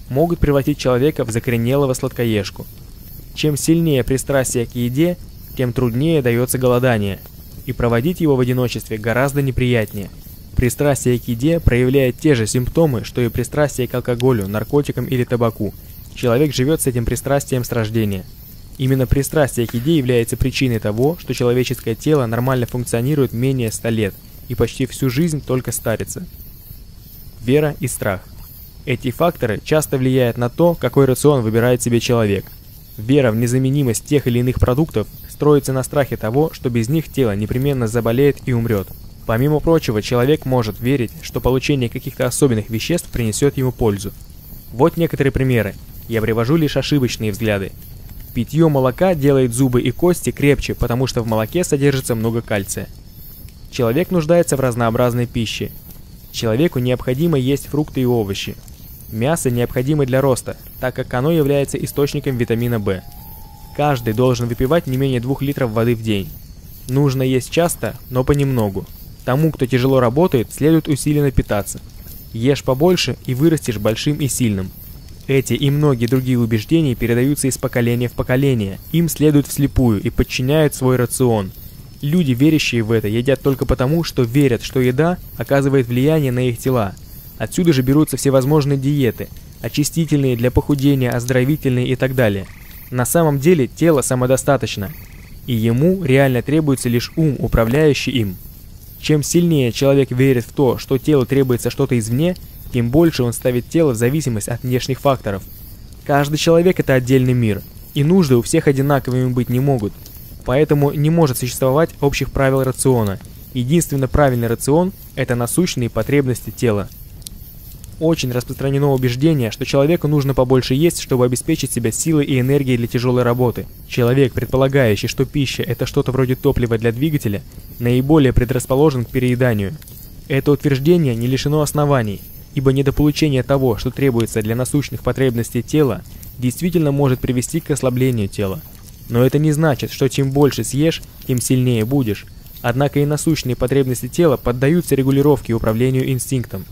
могут превратить человека в закоренелого сладкоежку. Чем сильнее пристрастие к еде, тем труднее дается голодание, и проводить его в одиночестве гораздо неприятнее. Пристрастие к еде проявляет те же симптомы, что и пристрастие к алкоголю, наркотикам или табаку. Человек живет с этим пристрастием с рождения. Именно пристрастие к еде является причиной того, что человеческое тело нормально функционирует менее 100 лет и почти всю жизнь только старится. Вера и страх. Эти факторы часто влияют на то, какой рацион выбирает себе человек. Вера в незаменимость тех или иных продуктов строится на страхе того, что без них тело непременно заболеет и умрет. Помимо прочего, человек может верить, что получение каких-то особенных веществ принесет ему пользу. Вот некоторые примеры. Я привожу лишь ошибочные взгляды. Питье молока делает зубы и кости крепче, потому что в молоке содержится много кальция. Человек нуждается в разнообразной пище. Человеку необходимо есть фрукты и овощи. Мясо необходимо для роста, так как оно является источником витамина В. Каждый должен выпивать не менее 2 литров воды в день. Нужно есть часто, но понемногу. Тому, кто тяжело работает, следует усиленно питаться. Ешь побольше и вырастешь большим и сильным. Эти и многие другие убеждения передаются из поколения в поколение. Им следуют вслепую и подчиняют свой рацион. Люди, верящие в это, едят только потому, что верят, что еда оказывает влияние на их тела. Отсюда же берутся всевозможные диеты, очистительные для похудения, оздоровительные и так далее. На самом деле тело самодостаточно, и ему реально требуется лишь ум, управляющий им. Чем сильнее человек верит в то, что телу требуется что-то извне, тем больше он ставит тело в зависимость от внешних факторов. Каждый человек – это отдельный мир, и нужды у всех одинаковыми быть не могут. Поэтому не может существовать общих правил рациона. Единственно правильный рацион – это насущные потребности тела. Очень распространено убеждение, что человеку нужно побольше есть, чтобы обеспечить себя силой и энергией для тяжелой работы. Человек, предполагающий, что пища – это что-то вроде топлива для двигателя, наиболее предрасположен к перееданию. Это утверждение не лишено оснований, ибо недополучение того, что требуется для насущных потребностей тела, действительно может привести к ослаблению тела. Но это не значит, что чем больше съешь, тем сильнее будешь. Однако и насущные потребности тела поддаются регулировке и управлению инстинктом.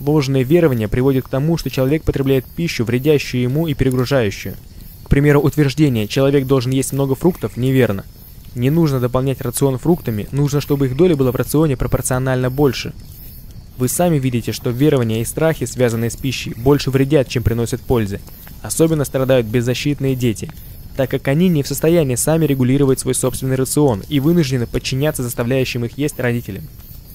Ложное верование приводит к тому, что человек потребляет пищу, вредящую ему и перегружающую. К примеру, утверждение «человек должен есть много фруктов» неверно. Не нужно дополнять рацион фруктами, нужно, чтобы их доля была в рационе пропорционально больше. Вы сами видите, что верования и страхи, связанные с пищей, больше вредят, чем приносят пользы. Особенно страдают беззащитные дети, так как они не в состоянии сами регулировать свой собственный рацион и вынуждены подчиняться заставляющим их есть родителям.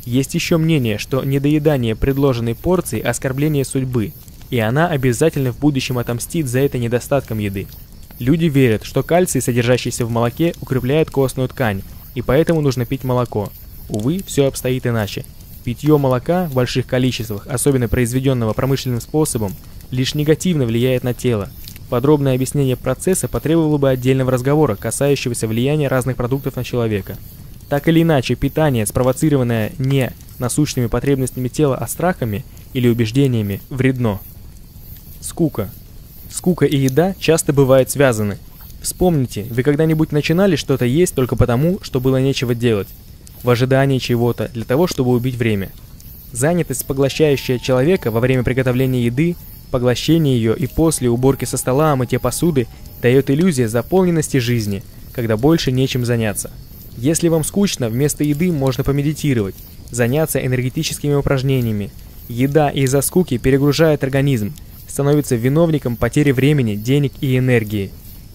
Есть еще мнение, что недоедание предложенной порции – оскорбление судьбы, и она обязательно в будущем отомстит за это недостатком еды. Люди верят, что кальций, содержащийся в молоке, укрепляет костную ткань, и поэтому нужно пить молоко. Увы, все обстоит иначе. Питье молока в больших количествах, особенно произведенного промышленным способом, лишь негативно влияет на тело. Подробное объяснение процесса потребовало бы отдельного разговора, касающегося влияния разных продуктов на человека. Так или иначе, питание, спровоцированное не насущными потребностями тела, а страхами или убеждениями, вредно. Скука. Скука и еда часто бывают связаны. Вспомните, вы когда-нибудь начинали что-то есть только потому, что было нечего делать, в ожидании чего-то, для того, чтобы убить время. Занятость, поглощающая человека во время приготовления еды, поглощение ее и после уборки со стола, мытья посуды, дает иллюзия заполненности жизни, когда больше нечем заняться. Если вам скучно, вместо еды можно помедитировать, заняться энергетическими упражнениями. Еда из-за скуки перегружает организм, становится виновником потери времени, денег и энергии.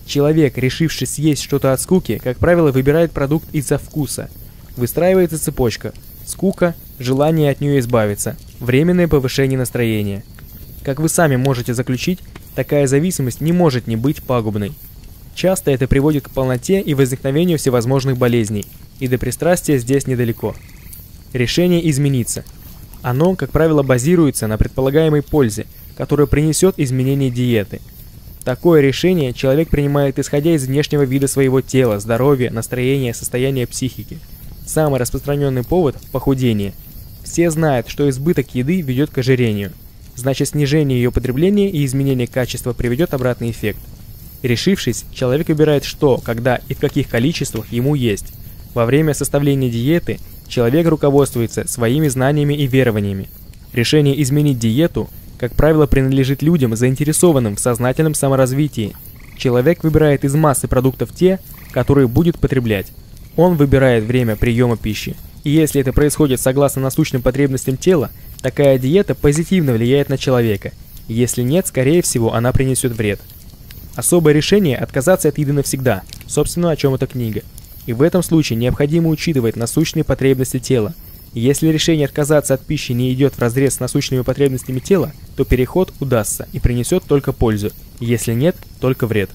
Человек, решивший съесть что-то от скуки, как правило, выбирает продукт из-за вкуса. Выстраивается цепочка. Скука, желание от нее избавиться, временное повышение настроения. Как вы сами можете заключить, такая зависимость не может не быть пагубной. Часто это приводит к полноте и возникновению всевозможных болезней, и до пристрастия здесь недалеко. Решение измениться. Оно, как правило, базируется на предполагаемой пользе – которое принесет изменение диеты. Такое решение человек принимает исходя из внешнего вида своего тела, здоровья, настроения, состояния психики. Самый распространенный повод – похудение. Все знают, что избыток еды ведет к ожирению. Значит, снижение ее потребления и изменение качества приведет обратный эффект. Решившись, человек выбирает что, когда и в каких количествах ему есть. Во время составления диеты человек руководствуется своими знаниями и верованиями. Решение изменить диету как правило, принадлежит людям, заинтересованным в сознательном саморазвитии. Человек выбирает из массы продуктов те, которые будет потреблять. Он выбирает время приема пищи. И если это происходит согласно насущным потребностям тела, такая диета позитивно влияет на человека. Если нет, скорее всего, она принесет вред. Особое решение – отказаться от еды навсегда. Собственно, о чем эта книга. И в этом случае необходимо учитывать насущные потребности тела – если решение отказаться от пищи не идет вразрез с насущными потребностями тела, то переход удастся и принесет только пользу, если нет, только вред.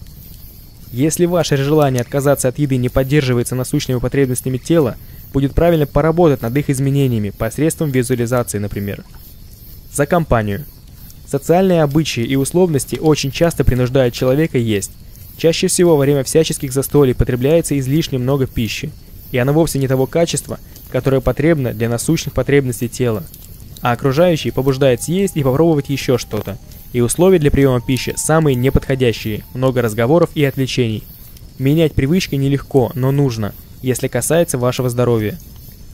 Если ваше желание отказаться от еды не поддерживается насущными потребностями тела, будет правильно поработать над их изменениями посредством визуализации, например. За компанию. Социальные обычаи и условности очень часто принуждают человека есть. Чаще всего во время всяческих застолий потребляется излишне много пищи, и она вовсе не того качества, которое потребно для насущных потребностей тела. А окружающий побуждает съесть и попробовать еще что-то. И условия для приема пищи самые неподходящие, много разговоров и отвлечений. Менять привычки нелегко, но нужно, если касается вашего здоровья.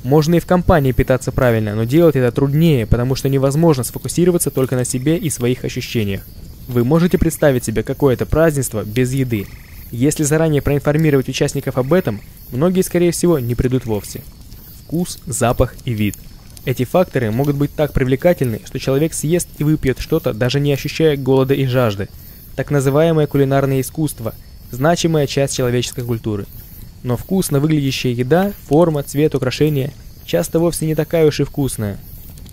Можно и в компании питаться правильно, но делать это труднее, потому что невозможно сфокусироваться только на себе и своих ощущениях. Вы можете представить себе какое-то празднество без еды. Если заранее проинформировать участников об этом, многие, скорее всего, не придут вовсе вкус, запах и вид. Эти факторы могут быть так привлекательны, что человек съест и выпьет что-то, даже не ощущая голода и жажды. Так называемое кулинарное искусство – значимая часть человеческой культуры. Но вкусно выглядящая еда, форма, цвет, украшения часто вовсе не такая уж и вкусная.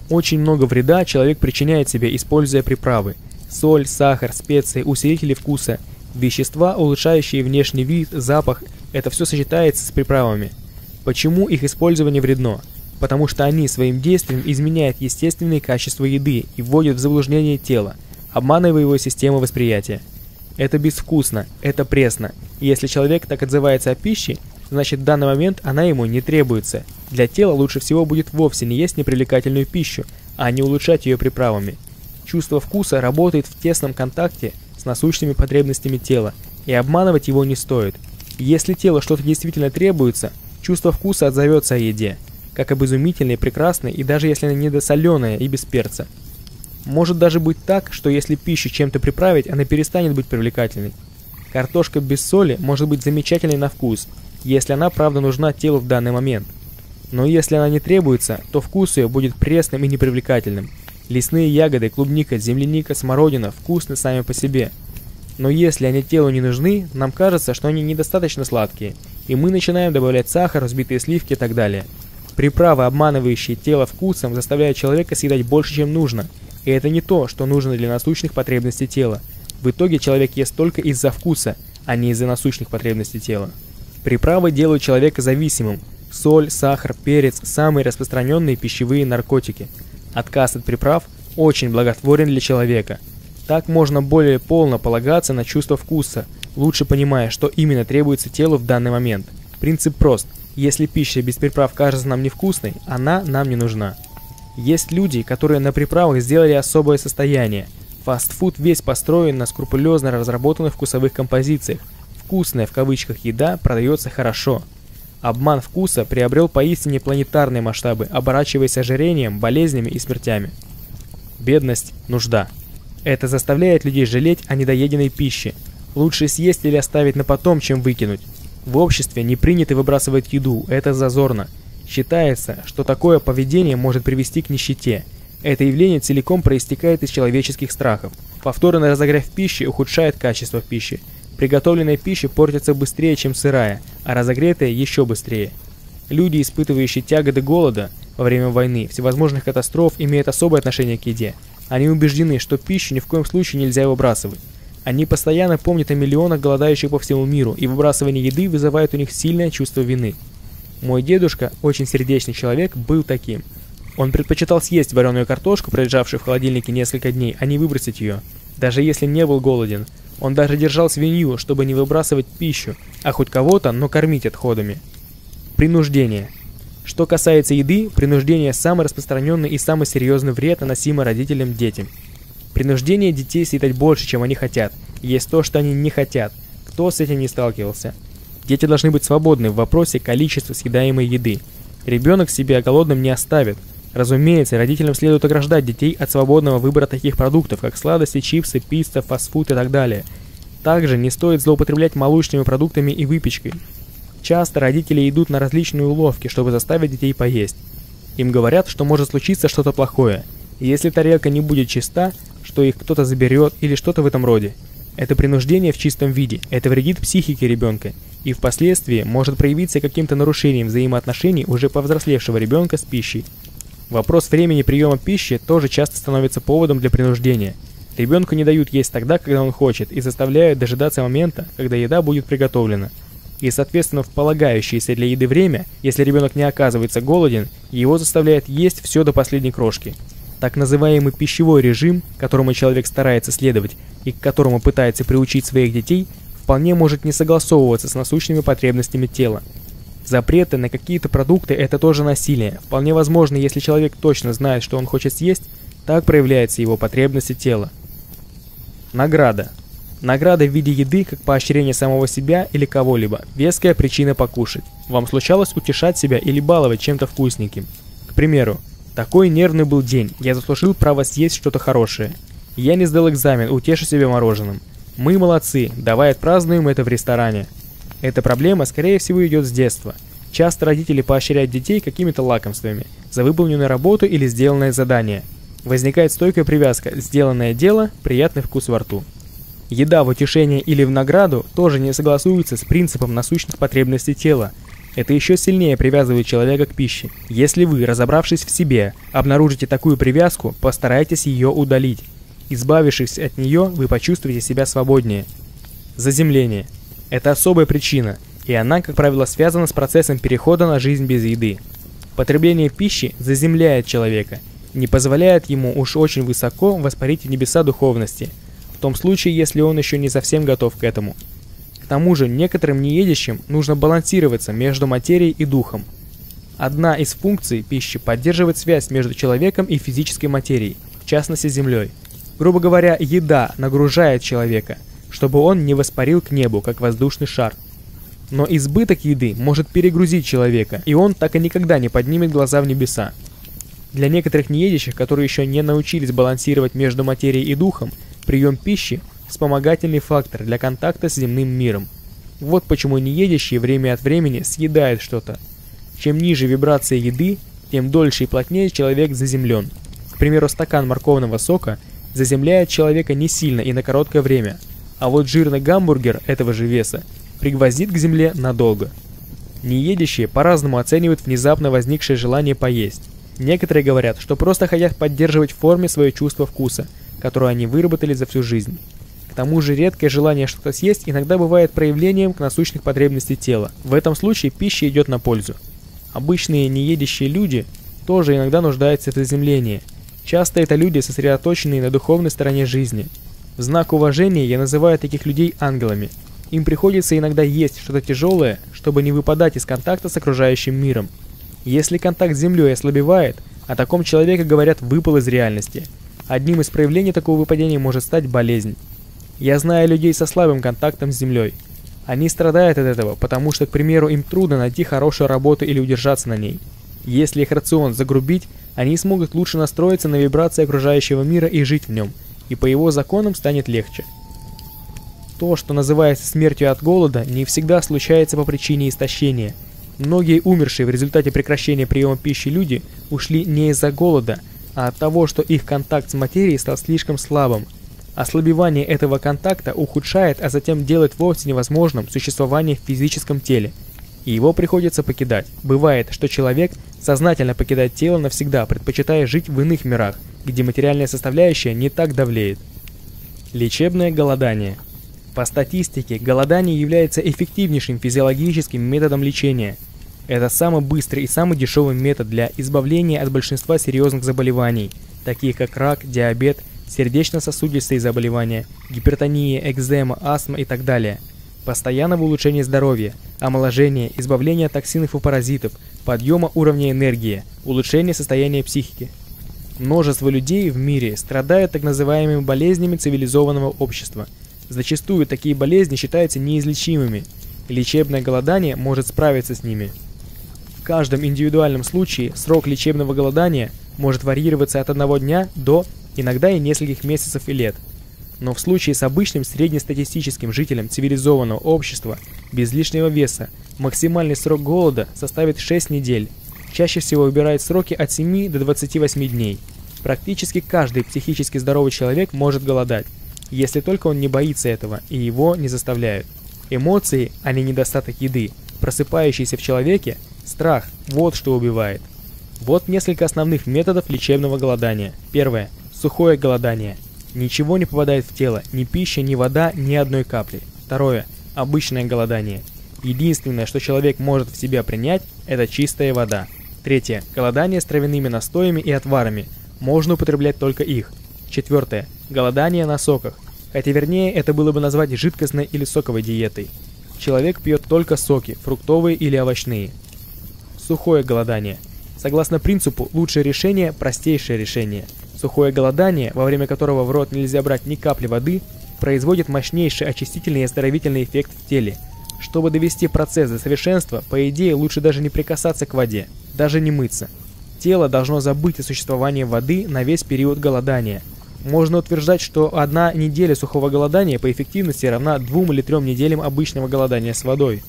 Очень много вреда человек причиняет себе, используя приправы. Соль, сахар, специи, усилители вкуса, вещества, улучшающие внешний вид, запах – это все сочетается с приправами – Почему их использование вредно? Потому что они своим действием изменяют естественные качества еды и вводят в заблуждение тело, обманывая его систему восприятия. Это безвкусно, это пресно. И если человек так отзывается о пище, значит в данный момент она ему не требуется. Для тела лучше всего будет вовсе не есть непривлекательную пищу, а не улучшать ее приправами. Чувство вкуса работает в тесном контакте с насущными потребностями тела, и обманывать его не стоит. Если телу что-то действительно требуется, Чувство вкуса отзовется о еде, как об изумительной, прекрасной и даже если она недосоленая и без перца. Может даже быть так, что если пищу чем-то приправить, она перестанет быть привлекательной. Картошка без соли может быть замечательной на вкус, если она правда нужна телу в данный момент. Но если она не требуется, то вкус ее будет пресным и непривлекательным. Лесные ягоды, клубника, земляника, смородина вкусны сами по себе. Но если они телу не нужны, нам кажется, что они недостаточно сладкие, и мы начинаем добавлять сахар, взбитые сливки и так далее. Приправы, обманывающие тело вкусом, заставляют человека съедать больше, чем нужно, и это не то, что нужно для насущных потребностей тела. В итоге человек ест только из-за вкуса, а не из-за насущных потребностей тела. Приправы делают человека зависимым. Соль, сахар, перец – самые распространенные пищевые наркотики. Отказ от приправ очень благотворен для человека. Так можно более полно полагаться на чувство вкуса, лучше понимая, что именно требуется телу в данный момент. Принцип прост. Если пища без приправ кажется нам невкусной, она нам не нужна. Есть люди, которые на приправах сделали особое состояние. Фастфуд весь построен на скрупулезно разработанных вкусовых композициях. Вкусная в кавычках еда продается хорошо. Обман вкуса приобрел поистине планетарные масштабы, оборачиваясь ожирением, болезнями и смертями. Бедность, нужда. Это заставляет людей жалеть о недоеденной пище. Лучше съесть или оставить на потом, чем выкинуть. В обществе не принято выбрасывать еду, это зазорно. Считается, что такое поведение может привести к нищете. Это явление целиком проистекает из человеческих страхов. Повторный разогрев пищи ухудшает качество пищи. Приготовленная пища портится быстрее, чем сырая, а разогретая еще быстрее. Люди, испытывающие тяготы голода во время войны, всевозможных катастроф, имеют особое отношение к еде. Они убеждены, что пищу ни в коем случае нельзя выбрасывать. Они постоянно помнят о миллионах голодающих по всему миру, и выбрасывание еды вызывает у них сильное чувство вины. Мой дедушка, очень сердечный человек, был таким. Он предпочитал съесть вареную картошку, пролежавшую в холодильнике несколько дней, а не выбросить ее. Даже если не был голоден. Он даже держал свинью, чтобы не выбрасывать пищу, а хоть кого-то, но кормить отходами. Принуждение. Что касается еды, принуждение – самый распространенный и самый серьезный вред, наносимый родителям детям. Принуждение детей съедать больше, чем они хотят. Есть то, что они не хотят. Кто с этим не сталкивался? Дети должны быть свободны в вопросе количества съедаемой еды. Ребенок себя голодным не оставит. Разумеется, родителям следует ограждать детей от свободного выбора таких продуктов, как сладости, чипсы, пицца, фастфуд и так далее. Также не стоит злоупотреблять молочными продуктами и выпечкой. Часто родители идут на различные уловки, чтобы заставить детей поесть. Им говорят, что может случиться что-то плохое. Если тарелка не будет чиста, что их кто-то заберет или что-то в этом роде. Это принуждение в чистом виде, это вредит психике ребенка и впоследствии может проявиться каким-то нарушением взаимоотношений уже повзрослевшего ребенка с пищей. Вопрос времени приема пищи тоже часто становится поводом для принуждения. Ребенку не дают есть тогда, когда он хочет, и заставляют дожидаться момента, когда еда будет приготовлена. И, соответственно, в полагающееся для еды время, если ребенок не оказывается голоден, его заставляют есть все до последней крошки. Так называемый пищевой режим, которому человек старается следовать и к которому пытается приучить своих детей, вполне может не согласовываться с насущными потребностями тела. Запреты на какие-то продукты – это тоже насилие. Вполне возможно, если человек точно знает, что он хочет съесть, так проявляется его потребности тела. Награда. Награда в виде еды, как поощрение самого себя или кого-либо. Веская причина покушать. Вам случалось утешать себя или баловать чем-то вкусненьким. К примеру, такой нервный был день, я заслужил право съесть что-то хорошее. Я не сдал экзамен, утешу себя мороженым. Мы молодцы, давай отпразднуем это в ресторане. Эта проблема, скорее всего, идет с детства. Часто родители поощряют детей какими-то лакомствами за выполненную работу или сделанное задание. Возникает стойкая привязка «сделанное дело – приятный вкус во рту». Еда в утешение или в награду тоже не согласуется с принципом насущных потребностей тела. Это еще сильнее привязывает человека к пище. Если вы, разобравшись в себе, обнаружите такую привязку, постарайтесь ее удалить. Избавившись от нее, вы почувствуете себя свободнее. Заземление. Это особая причина, и она, как правило, связана с процессом перехода на жизнь без еды. Потребление пищи заземляет человека, не позволяет ему уж очень высоко воспарить в небеса духовности, в том случае, если он еще не совсем готов к этому. Тому же, некоторым неедящим нужно балансироваться между материей и духом. Одна из функций пищи поддерживает связь между человеком и физической материей, в частности землей. Грубо говоря, еда нагружает человека, чтобы он не воспарил к небу, как воздушный шар. Но избыток еды может перегрузить человека, и он так и никогда не поднимет глаза в небеса. Для некоторых неедящих, которые еще не научились балансировать между материей и духом, прием пищи – вспомогательный фактор для контакта с земным миром. Вот почему неедящие время от времени съедают что-то. Чем ниже вибрация еды, тем дольше и плотнее человек заземлен. К примеру, стакан морковного сока – заземляет человека не сильно и на короткое время, а вот жирный гамбургер этого же веса пригвоздит к земле надолго. Неедящие по-разному оценивают внезапно возникшее желание поесть. Некоторые говорят, что просто хотят поддерживать в форме свое чувство вкуса, которое они выработали за всю жизнь. К тому же редкое желание что-то съесть иногда бывает проявлением к насущных потребностей тела. В этом случае пища идет на пользу. Обычные неедящие люди тоже иногда нуждаются в заземлении. Часто это люди, сосредоточенные на духовной стороне жизни. В знак уважения я называю таких людей ангелами. Им приходится иногда есть что-то тяжелое, чтобы не выпадать из контакта с окружающим миром. Если контакт с землей ослабевает, о таком человеке говорят «выпал из реальности». Одним из проявлений такого выпадения может стать болезнь. Я знаю людей со слабым контактом с землей. Они страдают от этого, потому что, к примеру, им трудно найти хорошую работу или удержаться на ней. Если их рацион загрубить, они смогут лучше настроиться на вибрации окружающего мира и жить в нем, и по его законам станет легче. То, что называется смертью от голода, не всегда случается по причине истощения – Многие умершие в результате прекращения приема пищи люди ушли не из-за голода, а от того, что их контакт с материей стал слишком слабым. Ослабевание этого контакта ухудшает, а затем делает вовсе невозможным существование в физическом теле. И его приходится покидать. Бывает, что человек сознательно покидает тело навсегда, предпочитая жить в иных мирах, где материальная составляющая не так давлеет. Лечебное голодание. По статистике, голодание является эффективнейшим физиологическим методом лечения – это самый быстрый и самый дешевый метод для избавления от большинства серьезных заболеваний, таких как рак, диабет, сердечно-сосудистые заболевания, гипертония, экзема, астма и так далее. Постоянного улучшения здоровья, омоложения, избавления от токсинов и паразитов, подъема уровня энергии, улучшения состояния психики. Множество людей в мире страдают так называемыми болезнями цивилизованного общества. Зачастую такие болезни считаются неизлечимыми. Лечебное голодание может справиться с ними каждом индивидуальном случае срок лечебного голодания может варьироваться от одного дня до, иногда и нескольких месяцев и лет. Но в случае с обычным среднестатистическим жителем цивилизованного общества без лишнего веса максимальный срок голода составит 6 недель. Чаще всего выбирают сроки от 7 до 28 дней. Практически каждый психически здоровый человек может голодать, если только он не боится этого и его не заставляют. Эмоции, а не недостаток еды, просыпающиеся в человеке, Страх – вот что убивает. Вот несколько основных методов лечебного голодания. Первое. Сухое голодание. Ничего не попадает в тело, ни пища, ни вода, ни одной капли. Второе. Обычное голодание. Единственное, что человек может в себя принять, это чистая вода. Третье. Голодание с травяными настоями и отварами. Можно употреблять только их. Четвертое. Голодание на соках. Хотя вернее это было бы назвать жидкостной или соковой диетой. Человек пьет только соки, фруктовые или овощные сухое голодание. Согласно принципу, лучшее решение – простейшее решение. Сухое голодание, во время которого в рот нельзя брать ни капли воды, производит мощнейший очистительный и оздоровительный эффект в теле. Чтобы довести процесс до совершенства, по идее лучше даже не прикасаться к воде, даже не мыться. Тело должно забыть о существовании воды на весь период голодания. Можно утверждать, что одна неделя сухого голодания по эффективности равна двум или трем неделям обычного голодания с водой.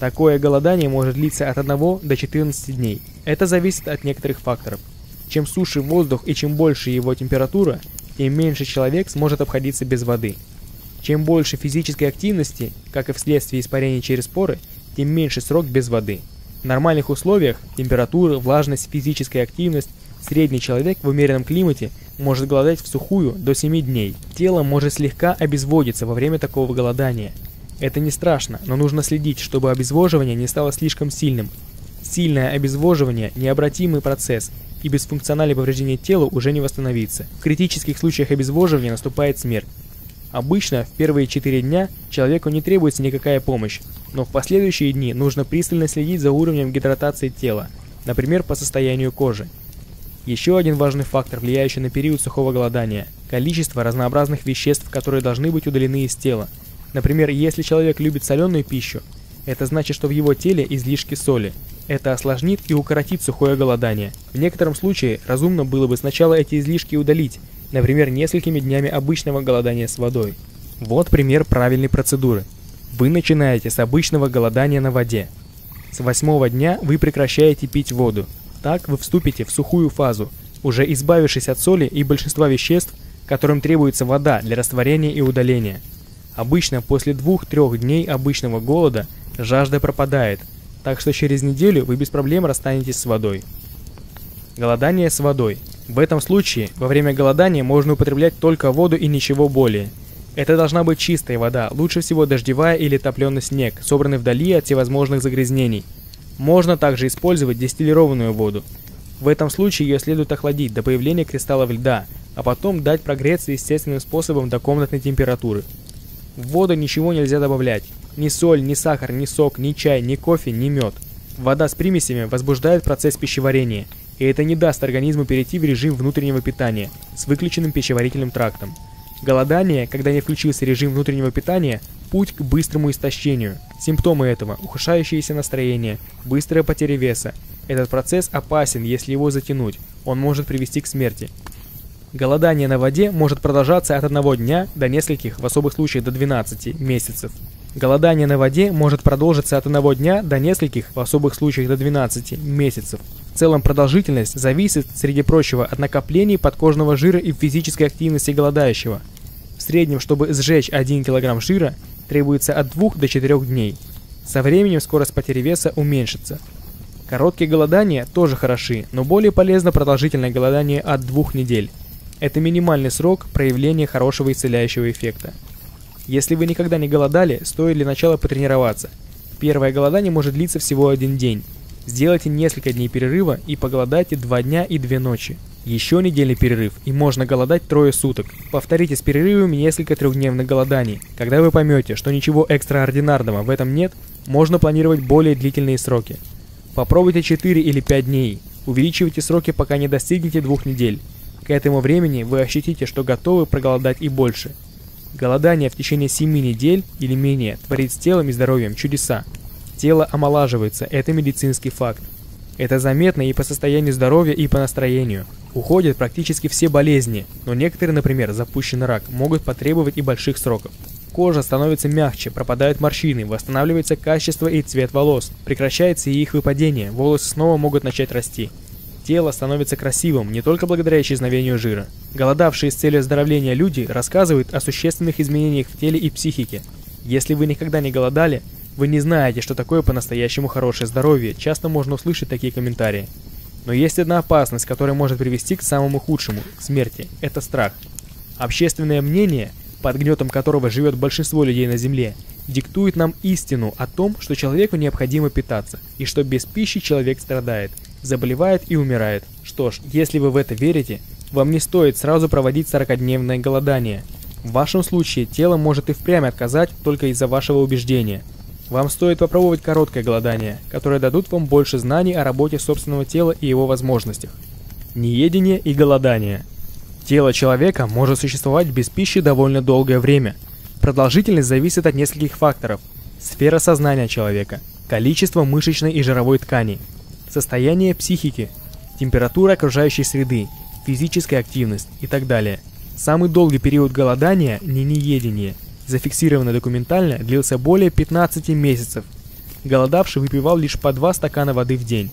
Такое голодание может длиться от 1 до 14 дней. Это зависит от некоторых факторов. Чем суше воздух и чем больше его температура, тем меньше человек сможет обходиться без воды. Чем больше физической активности, как и вследствие испарения через поры, тем меньше срок без воды. В нормальных условиях температура, влажность, физическая активность средний человек в умеренном климате может голодать в сухую до 7 дней. Тело может слегка обезводиться во время такого голодания – это не страшно, но нужно следить, чтобы обезвоживание не стало слишком сильным. Сильное обезвоживание – необратимый процесс, и без функционального повреждения тела уже не восстановиться. В критических случаях обезвоживания наступает смерть. Обычно в первые 4 дня человеку не требуется никакая помощь, но в последующие дни нужно пристально следить за уровнем гидратации тела, например, по состоянию кожи. Еще один важный фактор, влияющий на период сухого голодания – количество разнообразных веществ, которые должны быть удалены из тела – Например, если человек любит соленую пищу, это значит, что в его теле излишки соли. Это осложнит и укоротит сухое голодание. В некотором случае разумно было бы сначала эти излишки удалить, например, несколькими днями обычного голодания с водой. Вот пример правильной процедуры. Вы начинаете с обычного голодания на воде. С восьмого дня вы прекращаете пить воду. Так вы вступите в сухую фазу, уже избавившись от соли и большинства веществ, которым требуется вода для растворения и удаления. Обычно после двух-трех дней обычного голода жажда пропадает, так что через неделю вы без проблем расстанетесь с водой. Голодание с водой. В этом случае во время голодания можно употреблять только воду и ничего более. Это должна быть чистая вода, лучше всего дождевая или топленый снег, собранный вдали от всевозможных загрязнений. Можно также использовать дистиллированную воду. В этом случае ее следует охладить до появления кристаллов льда, а потом дать прогреться естественным способом до комнатной температуры. В воду ничего нельзя добавлять. Ни соль, ни сахар, ни сок, ни чай, ни кофе, ни мед. Вода с примесями возбуждает процесс пищеварения, и это не даст организму перейти в режим внутреннего питания с выключенным пищеварительным трактом. Голодание, когда не включился режим внутреннего питания, путь к быстрому истощению. Симптомы этого – ухудшающееся настроение, быстрая потеря веса. Этот процесс опасен, если его затянуть, он может привести к смерти. Голодание на воде может продолжаться от одного дня до нескольких, в особых случаях до 12 месяцев. Голодание на воде может продолжиться от одного дня до нескольких, в особых случаях до 12 месяцев. В целом продолжительность зависит, среди прочего, от накоплений подкожного жира и физической активности голодающего. В среднем, чтобы сжечь 1 кг жира, требуется от 2 до 4 дней. Со временем скорость потери веса уменьшится. Короткие голодания тоже хороши, но более полезно продолжительное голодание от 2 недель. Это минимальный срок проявления хорошего исцеляющего эффекта. Если вы никогда не голодали, стоит для начала потренироваться. Первое голодание может длиться всего один день. Сделайте несколько дней перерыва и поголодайте два дня и две ночи. Еще недельный перерыв, и можно голодать трое суток. Повторите с перерывами несколько трехдневных голоданий. Когда вы поймете, что ничего экстраординарного в этом нет, можно планировать более длительные сроки. Попробуйте 4 или 5 дней. Увеличивайте сроки, пока не достигнете двух недель. К этому времени вы ощутите, что готовы проголодать и больше. Голодание в течение 7 недель или менее творит с телом и здоровьем чудеса. Тело омолаживается, это медицинский факт. Это заметно и по состоянию здоровья, и по настроению. Уходят практически все болезни, но некоторые, например, запущенный рак, могут потребовать и больших сроков. Кожа становится мягче, пропадают морщины, восстанавливается качество и цвет волос, прекращается и их выпадение, волосы снова могут начать расти. Тело становится красивым не только благодаря исчезновению жира. Голодавшие с целью оздоровления люди рассказывают о существенных изменениях в теле и психике. Если вы никогда не голодали, вы не знаете, что такое по-настоящему хорошее здоровье, часто можно услышать такие комментарии. Но есть одна опасность, которая может привести к самому худшему – к смерти. Это страх. Общественное мнение, под гнетом которого живет большинство людей на Земле, диктует нам истину о том, что человеку необходимо питаться, и что без пищи человек страдает – заболевает и умирает. Что ж, если вы в это верите, вам не стоит сразу проводить 40-дневное голодание. В вашем случае тело может и впрямь отказать только из-за вашего убеждения. Вам стоит попробовать короткое голодание, которое дадут вам больше знаний о работе собственного тела и его возможностях. Неедение и голодание. Тело человека может существовать без пищи довольно долгое время. Продолжительность зависит от нескольких факторов. Сфера сознания человека, количество мышечной и жировой ткани, состояние психики, температура окружающей среды, физическая активность и так далее. Самый долгий период голодания, не неедения, зафиксированный документально, длился более 15 месяцев. Голодавший выпивал лишь по 2 стакана воды в день.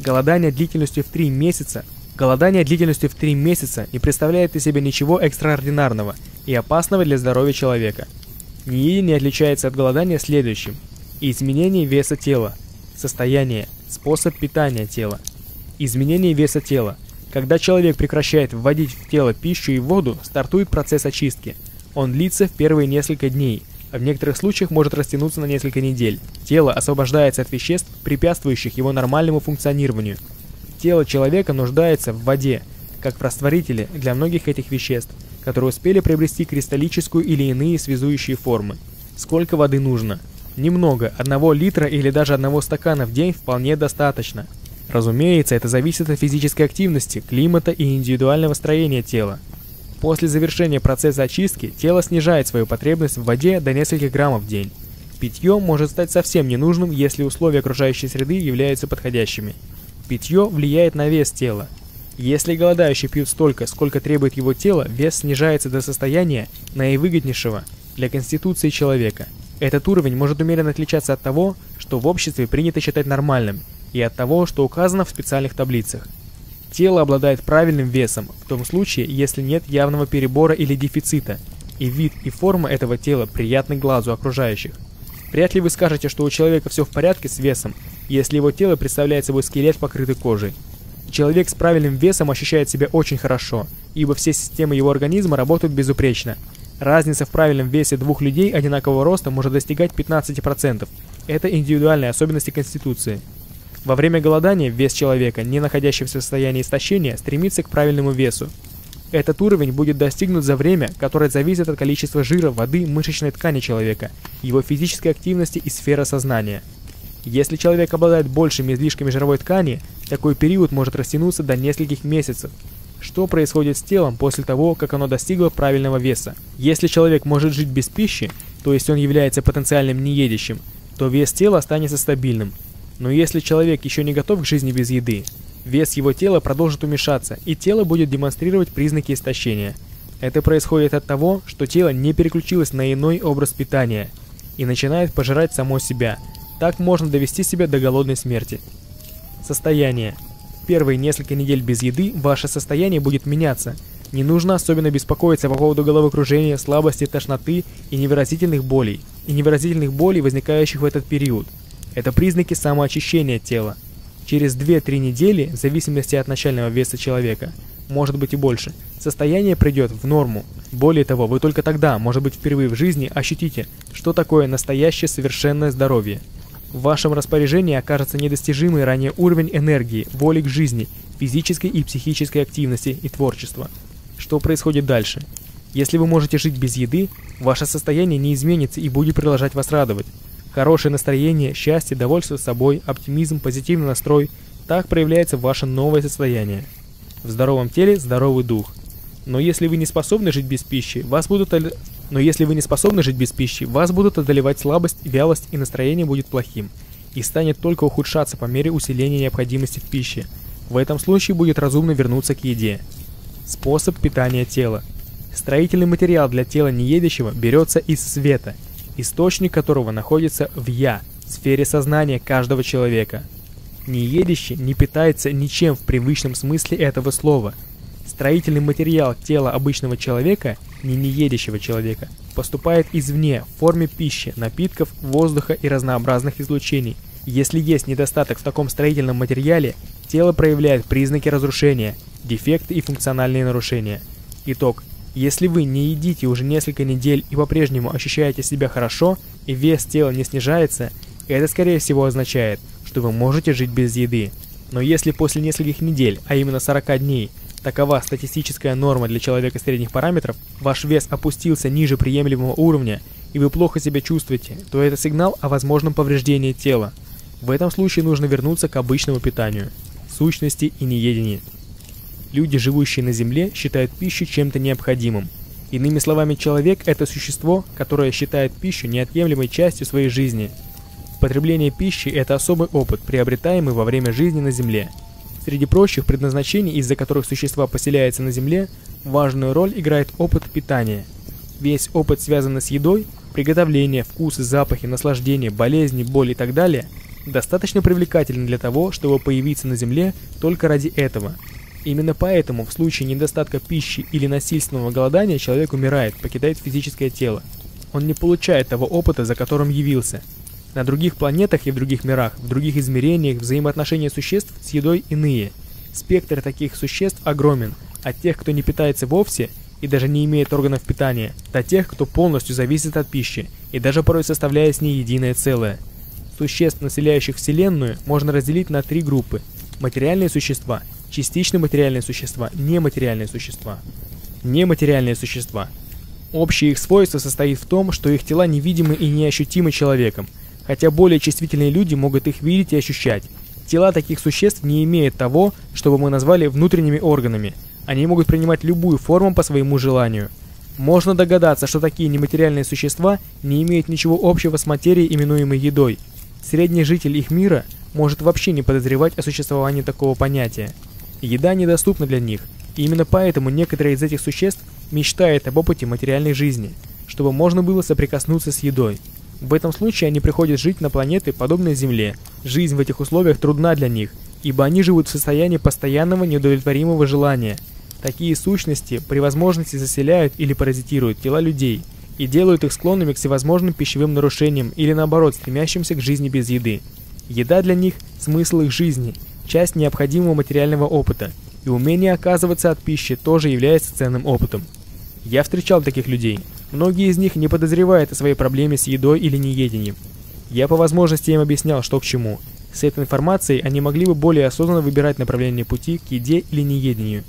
Голодание длительностью в 3 месяца Голодание длительностью в 3 месяца не представляет из себя ничего экстраординарного и опасного для здоровья человека. Неедение отличается от голодания следующим. Изменение веса тела, состояние, Способ питания тела. Изменение веса тела. Когда человек прекращает вводить в тело пищу и воду, стартует процесс очистки. Он длится в первые несколько дней, а в некоторых случаях может растянуться на несколько недель. Тело освобождается от веществ, препятствующих его нормальному функционированию. Тело человека нуждается в воде, как в растворителе для многих этих веществ, которые успели приобрести кристаллическую или иные связующие формы. Сколько воды нужно? Немного, одного литра или даже одного стакана в день вполне достаточно. Разумеется, это зависит от физической активности, климата и индивидуального строения тела. После завершения процесса очистки тело снижает свою потребность в воде до нескольких граммов в день. Питье может стать совсем ненужным, если условия окружающей среды являются подходящими. Питье влияет на вес тела. Если голодающий пьют столько, сколько требует его тело, вес снижается до состояния наивыгоднейшего для конституции человека – этот уровень может умеренно отличаться от того, что в обществе принято считать нормальным, и от того, что указано в специальных таблицах. Тело обладает правильным весом в том случае, если нет явного перебора или дефицита, и вид и форма этого тела приятны глазу окружающих. Вряд ли вы скажете, что у человека все в порядке с весом, если его тело представляет собой скелет, покрытый кожей. Человек с правильным весом ощущает себя очень хорошо, ибо все системы его организма работают безупречно. Разница в правильном весе двух людей одинакового роста может достигать 15%. Это индивидуальные особенности Конституции. Во время голодания вес человека, не находящегося в состоянии истощения, стремится к правильному весу. Этот уровень будет достигнут за время, которое зависит от количества жира, воды, мышечной ткани человека, его физической активности и сферы сознания. Если человек обладает большими излишками жировой ткани, такой период может растянуться до нескольких месяцев. Что происходит с телом после того, как оно достигло правильного веса? Если человек может жить без пищи, то есть он является потенциальным неедящим, то вес тела останется стабильным. Но если человек еще не готов к жизни без еды, вес его тела продолжит уменьшаться, и тело будет демонстрировать признаки истощения. Это происходит от того, что тело не переключилось на иной образ питания и начинает пожирать само себя – так можно довести себя до голодной смерти. Состояние. Первые несколько недель без еды ваше состояние будет меняться. Не нужно особенно беспокоиться по поводу головокружения, слабости, тошноты и невыразительных болей, и невыразительных болей, возникающих в этот период. Это признаки самоочищения тела. Через 2-3 недели, в зависимости от начального веса человека, может быть и больше, состояние придет в норму. Более того, вы только тогда, может быть впервые в жизни, ощутите, что такое настоящее совершенное здоровье. В вашем распоряжении окажется недостижимый ранее уровень энергии, воли к жизни, физической и психической активности и творчества. Что происходит дальше? Если вы можете жить без еды, ваше состояние не изменится и будет продолжать вас радовать. Хорошее настроение, счастье, довольство собой, оптимизм, позитивный настрой – так проявляется ваше новое состояние. В здоровом теле – здоровый дух. Но если вы не способны жить без пищи, вас будут но если вы не способны жить без пищи, вас будут одолевать слабость, вялость и настроение будет плохим, и станет только ухудшаться по мере усиления необходимости в пище. В этом случае будет разумно вернуться к еде. Способ питания тела. Строительный материал для тела неедящего берется из света, источник которого находится в «я», сфере сознания каждого человека. Неедящий не питается ничем в привычном смысле этого слова. Строительный материал тела обычного человека – не неедящего человека, поступает извне в форме пищи, напитков, воздуха и разнообразных излучений. Если есть недостаток в таком строительном материале, тело проявляет признаки разрушения, дефекты и функциональные нарушения. Итог. Если вы не едите уже несколько недель и по-прежнему ощущаете себя хорошо, и вес тела не снижается, это скорее всего означает, что вы можете жить без еды. Но если после нескольких недель, а именно 40 дней, такова статистическая норма для человека средних параметров, ваш вес опустился ниже приемлемого уровня, и вы плохо себя чувствуете, то это сигнал о возможном повреждении тела. В этом случае нужно вернуться к обычному питанию, сущности и неедению. Люди, живущие на Земле, считают пищу чем-то необходимым. Иными словами, человек – это существо, которое считает пищу неотъемлемой частью своей жизни. Потребление пищи – это особый опыт, приобретаемый во время жизни на Земле – Среди прочих предназначений, из-за которых существа поселяются на Земле, важную роль играет опыт питания. Весь опыт, связанный с едой, приготовление, вкусы, запахи, наслаждение, болезни, боль и так далее, достаточно привлекателен для того, чтобы появиться на Земле только ради этого. Именно поэтому в случае недостатка пищи или насильственного голодания человек умирает, покидает физическое тело. Он не получает того опыта, за которым явился – на других планетах и в других мирах, в других измерениях взаимоотношения существ с едой иные. Спектр таких существ огромен, от тех, кто не питается вовсе и даже не имеет органов питания, до тех, кто полностью зависит от пищи и даже порой составляет с ней единое целое. Существ, населяющих Вселенную, можно разделить на три группы. Материальные существа, частично материальные существа, нематериальные существа. Нематериальные существа. Общее их свойство состоит в том, что их тела невидимы и неощутимы человеком – хотя более чувствительные люди могут их видеть и ощущать. Тела таких существ не имеют того, что мы назвали внутренними органами. Они могут принимать любую форму по своему желанию. Можно догадаться, что такие нематериальные существа не имеют ничего общего с материей, именуемой едой. Средний житель их мира может вообще не подозревать о существовании такого понятия. Еда недоступна для них, и именно поэтому некоторые из этих существ мечтают об опыте материальной жизни, чтобы можно было соприкоснуться с едой. В этом случае они приходят жить на планеты, подобные Земле. Жизнь в этих условиях трудна для них, ибо они живут в состоянии постоянного неудовлетворимого желания. Такие сущности при возможности заселяют или паразитируют тела людей и делают их склонными к всевозможным пищевым нарушениям или наоборот стремящимся к жизни без еды. Еда для них – смысл их жизни, часть необходимого материального опыта, и умение оказываться от пищи тоже является ценным опытом. Я встречал таких людей – Многие из них не подозревают о своей проблеме с едой или неедением. Я по возможности им объяснял, что к чему. С этой информацией они могли бы более осознанно выбирать направление пути к еде или неедению.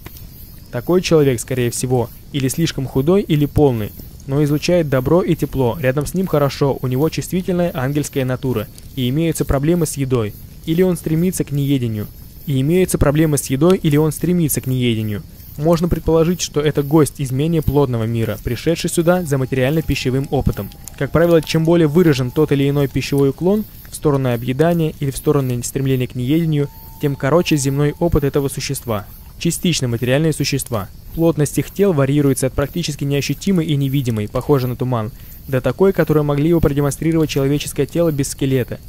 Такой человек, скорее всего, или слишком худой, или полный, но излучает добро и тепло, рядом с ним хорошо, у него чувствительная ангельская натура, и имеются проблемы с едой, или он стремится к неедению, и имеются проблемы с едой, или он стремится к неедению. Можно предположить, что это гость из менее плотного мира, пришедший сюда за материально-пищевым опытом. Как правило, чем более выражен тот или иной пищевой уклон в сторону объедания или в сторону стремления к неедению, тем короче земной опыт этого существа. Частично материальные существа. Плотность их тел варьируется от практически неощутимой и невидимой, похожей на туман, до такой, которую могли бы продемонстрировать человеческое тело без скелета.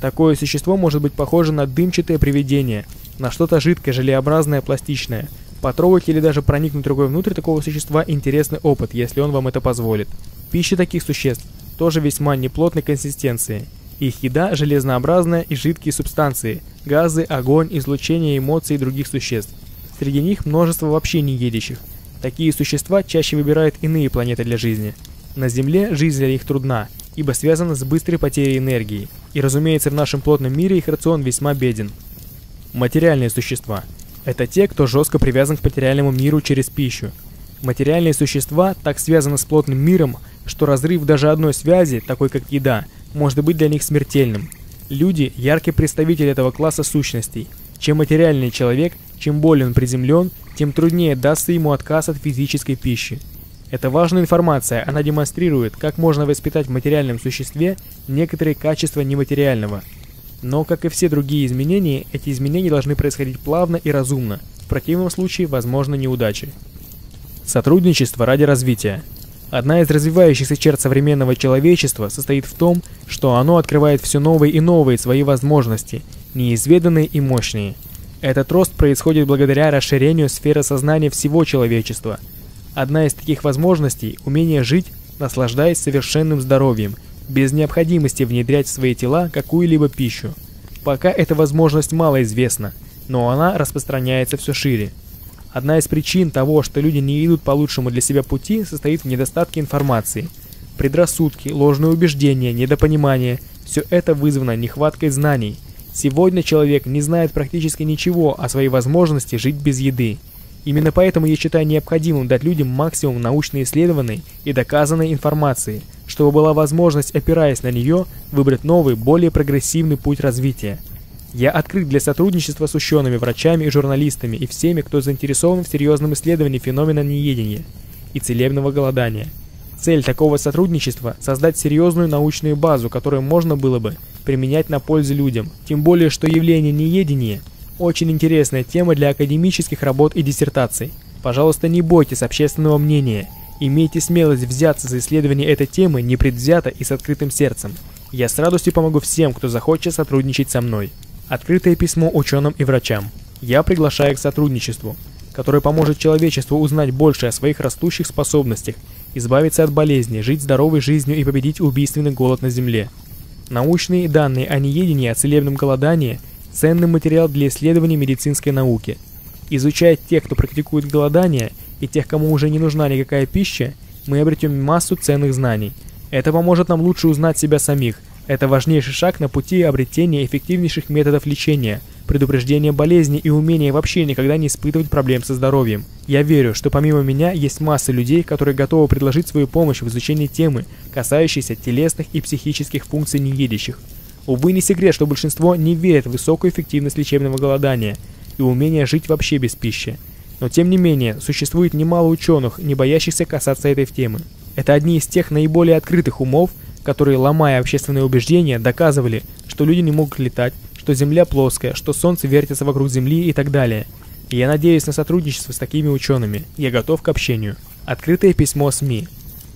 Такое существо может быть похоже на дымчатое привидение, на что-то жидкое, желеобразное, пластичное – Потрогать или даже проникнуть рукой внутрь такого существа – интересный опыт, если он вам это позволит. Пища таких существ тоже весьма неплотной консистенции. Их еда – железнообразная и жидкие субстанции, газы, огонь, излучение эмоций других существ. Среди них множество вообще не едящих. Такие существа чаще выбирают иные планеты для жизни. На Земле жизнь для них трудна, ибо связана с быстрой потерей энергии. И разумеется, в нашем плотном мире их рацион весьма беден. Материальные существа – это те, кто жестко привязан к материальному миру через пищу. Материальные существа так связаны с плотным миром, что разрыв даже одной связи, такой как еда, может быть для них смертельным. Люди – яркий представитель этого класса сущностей. Чем материальный человек, чем более он приземлен, тем труднее дастся ему отказ от физической пищи. Это важная информация, она демонстрирует, как можно воспитать в материальном существе некоторые качества нематериального – но, как и все другие изменения, эти изменения должны происходить плавно и разумно, в противном случае возможны неудачи. Сотрудничество ради развития. Одна из развивающихся черт современного человечества состоит в том, что оно открывает все новые и новые свои возможности, неизведанные и мощные. Этот рост происходит благодаря расширению сферы сознания всего человечества. Одна из таких возможностей – умение жить, наслаждаясь совершенным здоровьем без необходимости внедрять в свои тела какую-либо пищу. Пока эта возможность мало известна, но она распространяется все шире. Одна из причин того, что люди не идут по лучшему для себя пути, состоит в недостатке информации. Предрассудки, ложные убеждения, недопонимание – все это вызвано нехваткой знаний. Сегодня человек не знает практически ничего о своей возможности жить без еды. Именно поэтому я считаю необходимым дать людям максимум научно исследованной и доказанной информации, чтобы была возможность, опираясь на нее, выбрать новый, более прогрессивный путь развития. Я открыт для сотрудничества с учеными, врачами и журналистами и всеми, кто заинтересован в серьезном исследовании феномена неедения и целебного голодания. Цель такого сотрудничества – создать серьезную научную базу, которую можно было бы применять на пользу людям, тем более, что явление неедения – очень интересная тема для академических работ и диссертаций. Пожалуйста, не бойтесь общественного мнения. Имейте смелость взяться за исследование этой темы непредвзято и с открытым сердцем. Я с радостью помогу всем, кто захочет сотрудничать со мной. Открытое письмо ученым и врачам. Я приглашаю к сотрудничеству, которое поможет человечеству узнать больше о своих растущих способностях, избавиться от болезней, жить здоровой жизнью и победить убийственный голод на Земле. Научные данные о неедении, о целебном голодании – ценный материал для исследований медицинской науки. Изучая тех, кто практикует голодание, и тех, кому уже не нужна никакая пища, мы обретем массу ценных знаний. Это поможет нам лучше узнать себя самих. Это важнейший шаг на пути обретения эффективнейших методов лечения, предупреждения болезней и умения вообще никогда не испытывать проблем со здоровьем. Я верю, что помимо меня есть масса людей, которые готовы предложить свою помощь в изучении темы, касающейся телесных и психических функций неедящих. Увы, не секрет, что большинство не верит в высокую эффективность лечебного голодания и умение жить вообще без пищи. Но тем не менее, существует немало ученых, не боящихся касаться этой темы. Это одни из тех наиболее открытых умов, которые, ломая общественные убеждения, доказывали, что люди не могут летать, что Земля плоская, что Солнце вертится вокруг Земли и так далее. Я надеюсь на сотрудничество с такими учеными. Я готов к общению. Открытое письмо СМИ.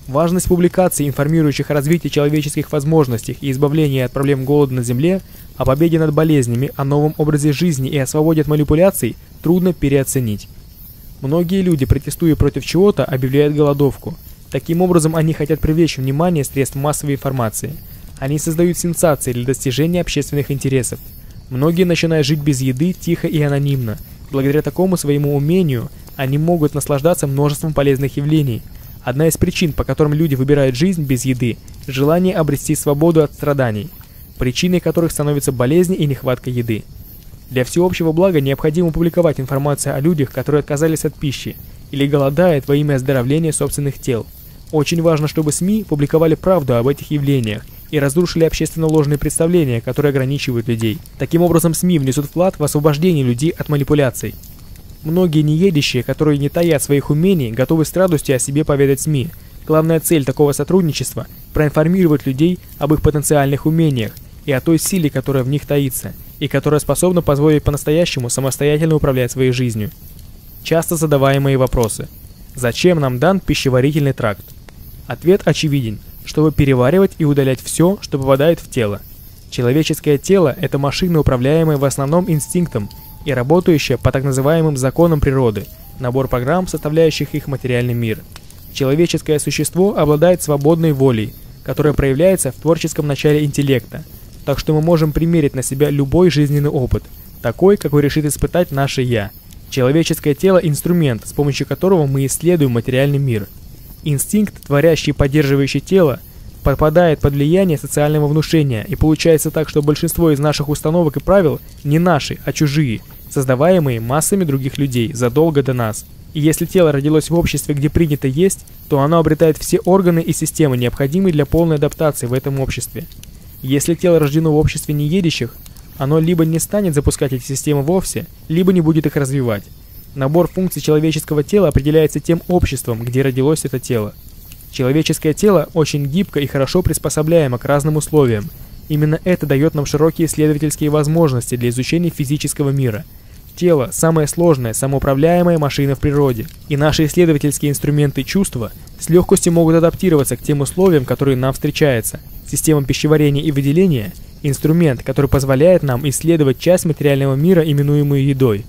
Важность публикаций, информирующих о развитии человеческих возможностей и избавлении от проблем голода на Земле, о победе над болезнями, о новом образе жизни и о свободе от манипуляций, трудно переоценить. Многие люди, протестуя против чего-то, объявляют голодовку. Таким образом, они хотят привлечь внимание средств массовой информации. Они создают сенсации для достижения общественных интересов. Многие начинают жить без еды, тихо и анонимно. Благодаря такому своему умению, они могут наслаждаться множеством полезных явлений – Одна из причин, по которым люди выбирают жизнь без еды – желание обрести свободу от страданий, причиной которых становятся болезни и нехватка еды. Для всеобщего блага необходимо публиковать информацию о людях, которые отказались от пищи или голодают во имя оздоровления собственных тел. Очень важно, чтобы СМИ публиковали правду об этих явлениях и разрушили общественно ложные представления, которые ограничивают людей. Таким образом, СМИ внесут вклад в освобождение людей от манипуляций. Многие неедящие, которые не таят своих умений, готовы с радостью о себе поведать СМИ. Главная цель такого сотрудничества – проинформировать людей об их потенциальных умениях и о той силе, которая в них таится – и которая способна позволить по-настоящему самостоятельно управлять своей жизнью. Часто задаваемые вопросы. Зачем нам дан пищеварительный тракт? Ответ очевиден, чтобы переваривать и удалять все, что попадает в тело. Человеческое тело – это машина, управляемая в основном инстинктом и работающая по так называемым законам природы, набор программ, составляющих их материальный мир. Человеческое существо обладает свободной волей, которая проявляется в творческом начале интеллекта – так что мы можем примерить на себя любой жизненный опыт, такой, какой решит испытать наше «я». Человеческое тело – инструмент, с помощью которого мы исследуем материальный мир. Инстинкт, творящий и поддерживающий тело, попадает под влияние социального внушения, и получается так, что большинство из наших установок и правил не наши, а чужие, создаваемые массами других людей задолго до нас. И если тело родилось в обществе, где принято есть, то оно обретает все органы и системы, необходимые для полной адаптации в этом обществе. Если тело рождено в обществе неедящих, оно либо не станет запускать эти системы вовсе, либо не будет их развивать. Набор функций человеческого тела определяется тем обществом, где родилось это тело. Человеческое тело очень гибко и хорошо приспособляемо к разным условиям. Именно это дает нам широкие исследовательские возможности для изучения физического мира. Тело – самая сложная, самоуправляемая машина в природе, и наши исследовательские инструменты чувства с легкостью могут адаптироваться к тем условиям, которые нам встречаются – Система пищеварения и выделения – инструмент, который позволяет нам исследовать часть материального мира, именуемую едой.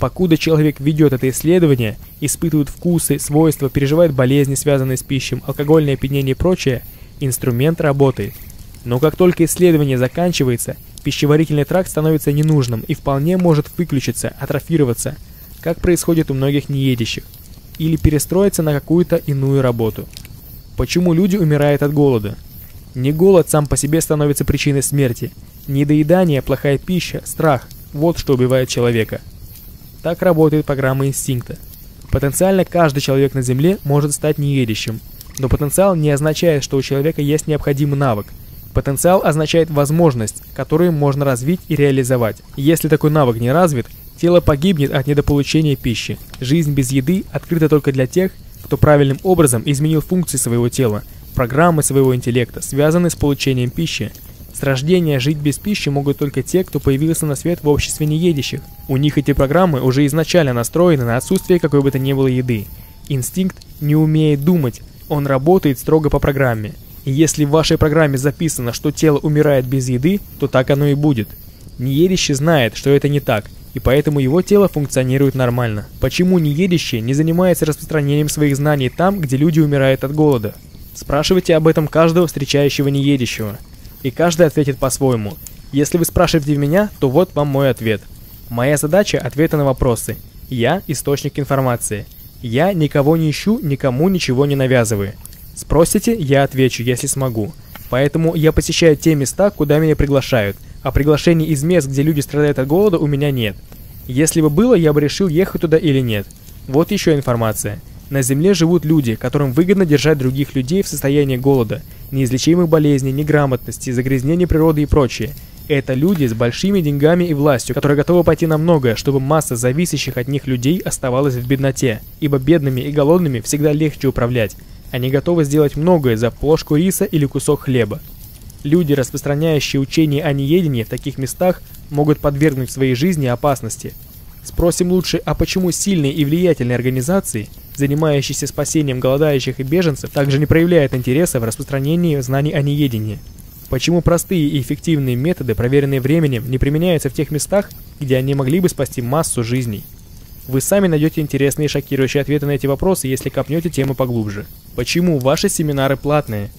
Покуда человек ведет это исследование, испытывает вкусы, свойства, переживает болезни, связанные с пищей, алкогольное опьянение и прочее, инструмент работает. Но как только исследование заканчивается, пищеварительный тракт становится ненужным и вполне может выключиться, атрофироваться, как происходит у многих неедящих, или перестроиться на какую-то иную работу. Почему люди умирают от голода? Не голод сам по себе становится причиной смерти. Недоедание, плохая пища, страх – вот что убивает человека. Так работает программа инстинкта. Потенциально каждый человек на Земле может стать неедящим, но потенциал не означает, что у человека есть необходимый навык. Потенциал означает возможность, которую можно развить и реализовать. Если такой навык не развит, тело погибнет от недополучения пищи. Жизнь без еды открыта только для тех, кто правильным образом изменил функции своего тела, программы своего интеллекта, связанные с получением пищи. С рождения жить без пищи могут только те, кто появился на свет в обществе неедящих. У них эти программы уже изначально настроены на отсутствие какой бы то ни было еды. Инстинкт не умеет думать, он работает строго по программе. Если в вашей программе записано, что тело умирает без еды, то так оно и будет. Неедящий знает, что это не так, и поэтому его тело функционирует нормально. Почему неедящий не занимается распространением своих знаний там, где люди умирают от голода? Спрашивайте об этом каждого встречающего неедящего. И каждый ответит по-своему. Если вы спрашиваете меня, то вот вам мой ответ. Моя задача – ответы на вопросы. Я – источник информации. Я никого не ищу, никому ничего не навязываю. Спросите, я отвечу, если смогу. Поэтому я посещаю те места, куда меня приглашают, а приглашений из мест, где люди страдают от голода, у меня нет. Если бы было, я бы решил, ехать туда или нет. Вот еще информация. На Земле живут люди, которым выгодно держать других людей в состоянии голода, неизлечимых болезней, неграмотности, загрязнения природы и прочее. Это люди с большими деньгами и властью, которые готовы пойти на многое, чтобы масса зависящих от них людей оставалась в бедноте, ибо бедными и голодными всегда легче управлять. Они готовы сделать многое за плошку риса или кусок хлеба. Люди, распространяющие учение о неедении в таких местах, могут подвергнуть своей жизни опасности. Спросим лучше, а почему сильные и влиятельные организации – занимающийся спасением голодающих и беженцев, также не проявляет интереса в распространении знаний о неедении. Почему простые и эффективные методы, проверенные временем, не применяются в тех местах, где они могли бы спасти массу жизней? Вы сами найдете интересные и шокирующие ответы на эти вопросы, если копнете тему поглубже. Почему ваши семинары платные?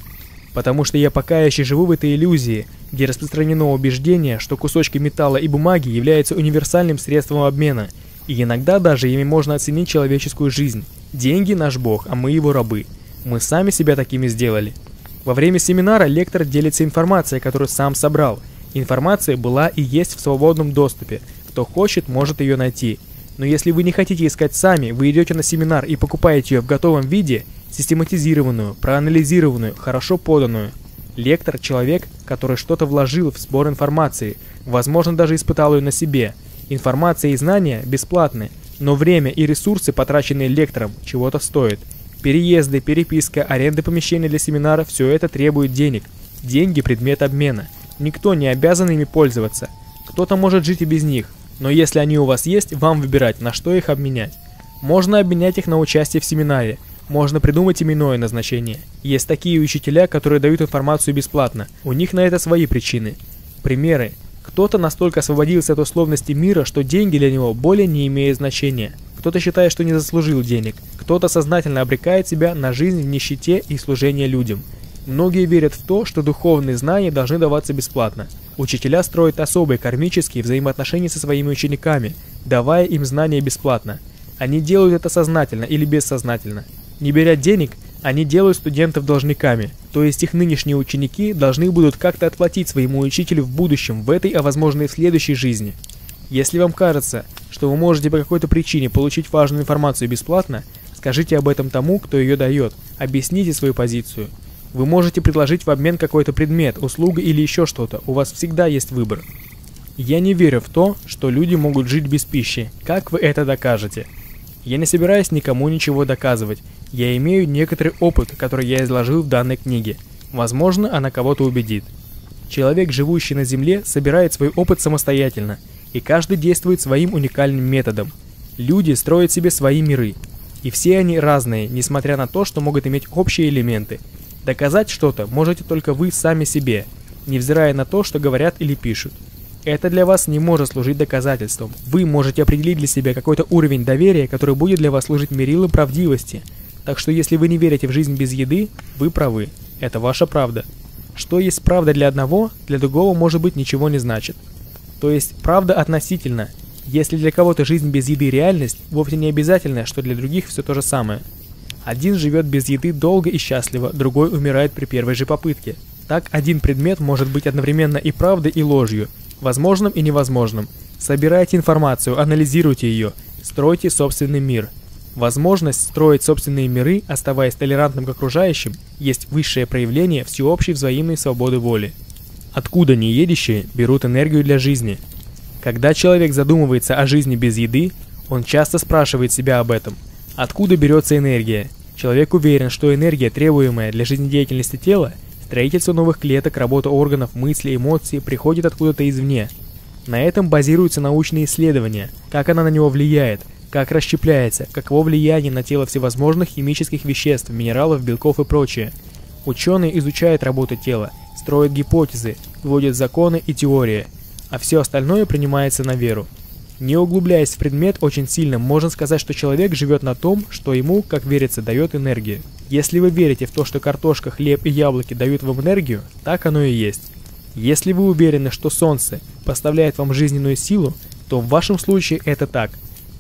Потому что я пока еще живу в этой иллюзии, где распространено убеждение, что кусочки металла и бумаги являются универсальным средством обмена, и иногда даже ими можно оценить человеческую жизнь. Деньги – наш бог, а мы его рабы. Мы сами себя такими сделали. Во время семинара лектор делится информацией, которую сам собрал. Информация была и есть в свободном доступе. Кто хочет, может ее найти. Но если вы не хотите искать сами, вы идете на семинар и покупаете ее в готовом виде, систематизированную, проанализированную, хорошо поданную. Лектор – человек, который что-то вложил в сбор информации, возможно, даже испытал ее на себе. Информация и знания бесплатны, но время и ресурсы, потраченные лектором, чего-то стоят – Переезды, переписка, аренда помещения для семинара – все это требует денег. Деньги – предмет обмена. Никто не обязан ими пользоваться. Кто-то может жить и без них, но если они у вас есть, вам выбирать, на что их обменять. Можно обменять их на участие в семинаре, можно придумать именное назначение. Есть такие учителя, которые дают информацию бесплатно, у них на это свои причины. Примеры. Кто-то настолько освободился от условности мира, что деньги для него более не имеют значения. Кто-то считает, что не заслужил денег. Кто-то сознательно обрекает себя на жизнь в нищете и служение людям. Многие верят в то, что духовные знания должны даваться бесплатно. Учителя строят особые кармические взаимоотношения со своими учениками, давая им знания бесплатно. Они делают это сознательно или бессознательно. Не беря денег, они делают студентов должниками, то есть их нынешние ученики должны будут как-то отплатить своему учителю в будущем, в этой, а возможно и в следующей жизни. Если вам кажется, что вы можете по какой-то причине получить важную информацию бесплатно, скажите об этом тому, кто ее дает, объясните свою позицию. Вы можете предложить в обмен какой-то предмет, услугу или еще что-то, у вас всегда есть выбор. Я не верю в то, что люди могут жить без пищи. Как вы это докажете? Я не собираюсь никому ничего доказывать. Я имею некоторый опыт, который я изложил в данной книге. Возможно, она кого-то убедит. Человек, живущий на Земле, собирает свой опыт самостоятельно – и каждый действует своим уникальным методом. Люди строят себе свои миры, и все они разные, несмотря на то, что могут иметь общие элементы. Доказать что-то можете только вы сами себе, невзирая на то, что говорят или пишут. Это для вас не может служить доказательством. Вы можете определить для себя какой-то уровень доверия, который будет для вас служить мерилом правдивости. Так что если вы не верите в жизнь без еды, вы правы. Это ваша правда. Что есть правда для одного, для другого может быть ничего не значит. То есть правда относительно. Если для кого-то жизнь без еды реальность, вовсе не обязательно, что для других все то же самое. Один живет без еды долго и счастливо, другой умирает при первой же попытке. Так один предмет может быть одновременно и правдой, и ложью, возможным и невозможным. Собирайте информацию, анализируйте ее, стройте собственный мир. Возможность строить собственные миры, оставаясь толерантным к окружающим, есть высшее проявление всеобщей взаимной свободы воли. Откуда неедящие берут энергию для жизни? Когда человек задумывается о жизни без еды, он часто спрашивает себя об этом. Откуда берется энергия? Человек уверен, что энергия, требуемая для жизнедеятельности тела, строительство новых клеток, работа органов, мысли, эмоции, приходит откуда-то извне. На этом базируются научные исследования, как она на него влияет, как расщепляется, каково влияние на тело всевозможных химических веществ, минералов, белков и прочее. Ученые изучают работу тела, строят гипотезы, вводят законы и теории, а все остальное принимается на веру. Не углубляясь в предмет очень сильно, можно сказать, что человек живет на том, что ему, как верится, дает энергию. Если вы верите в то, что картошка, хлеб и яблоки дают вам энергию, так оно и есть. Если вы уверены, что солнце поставляет вам жизненную силу, то в вашем случае это так.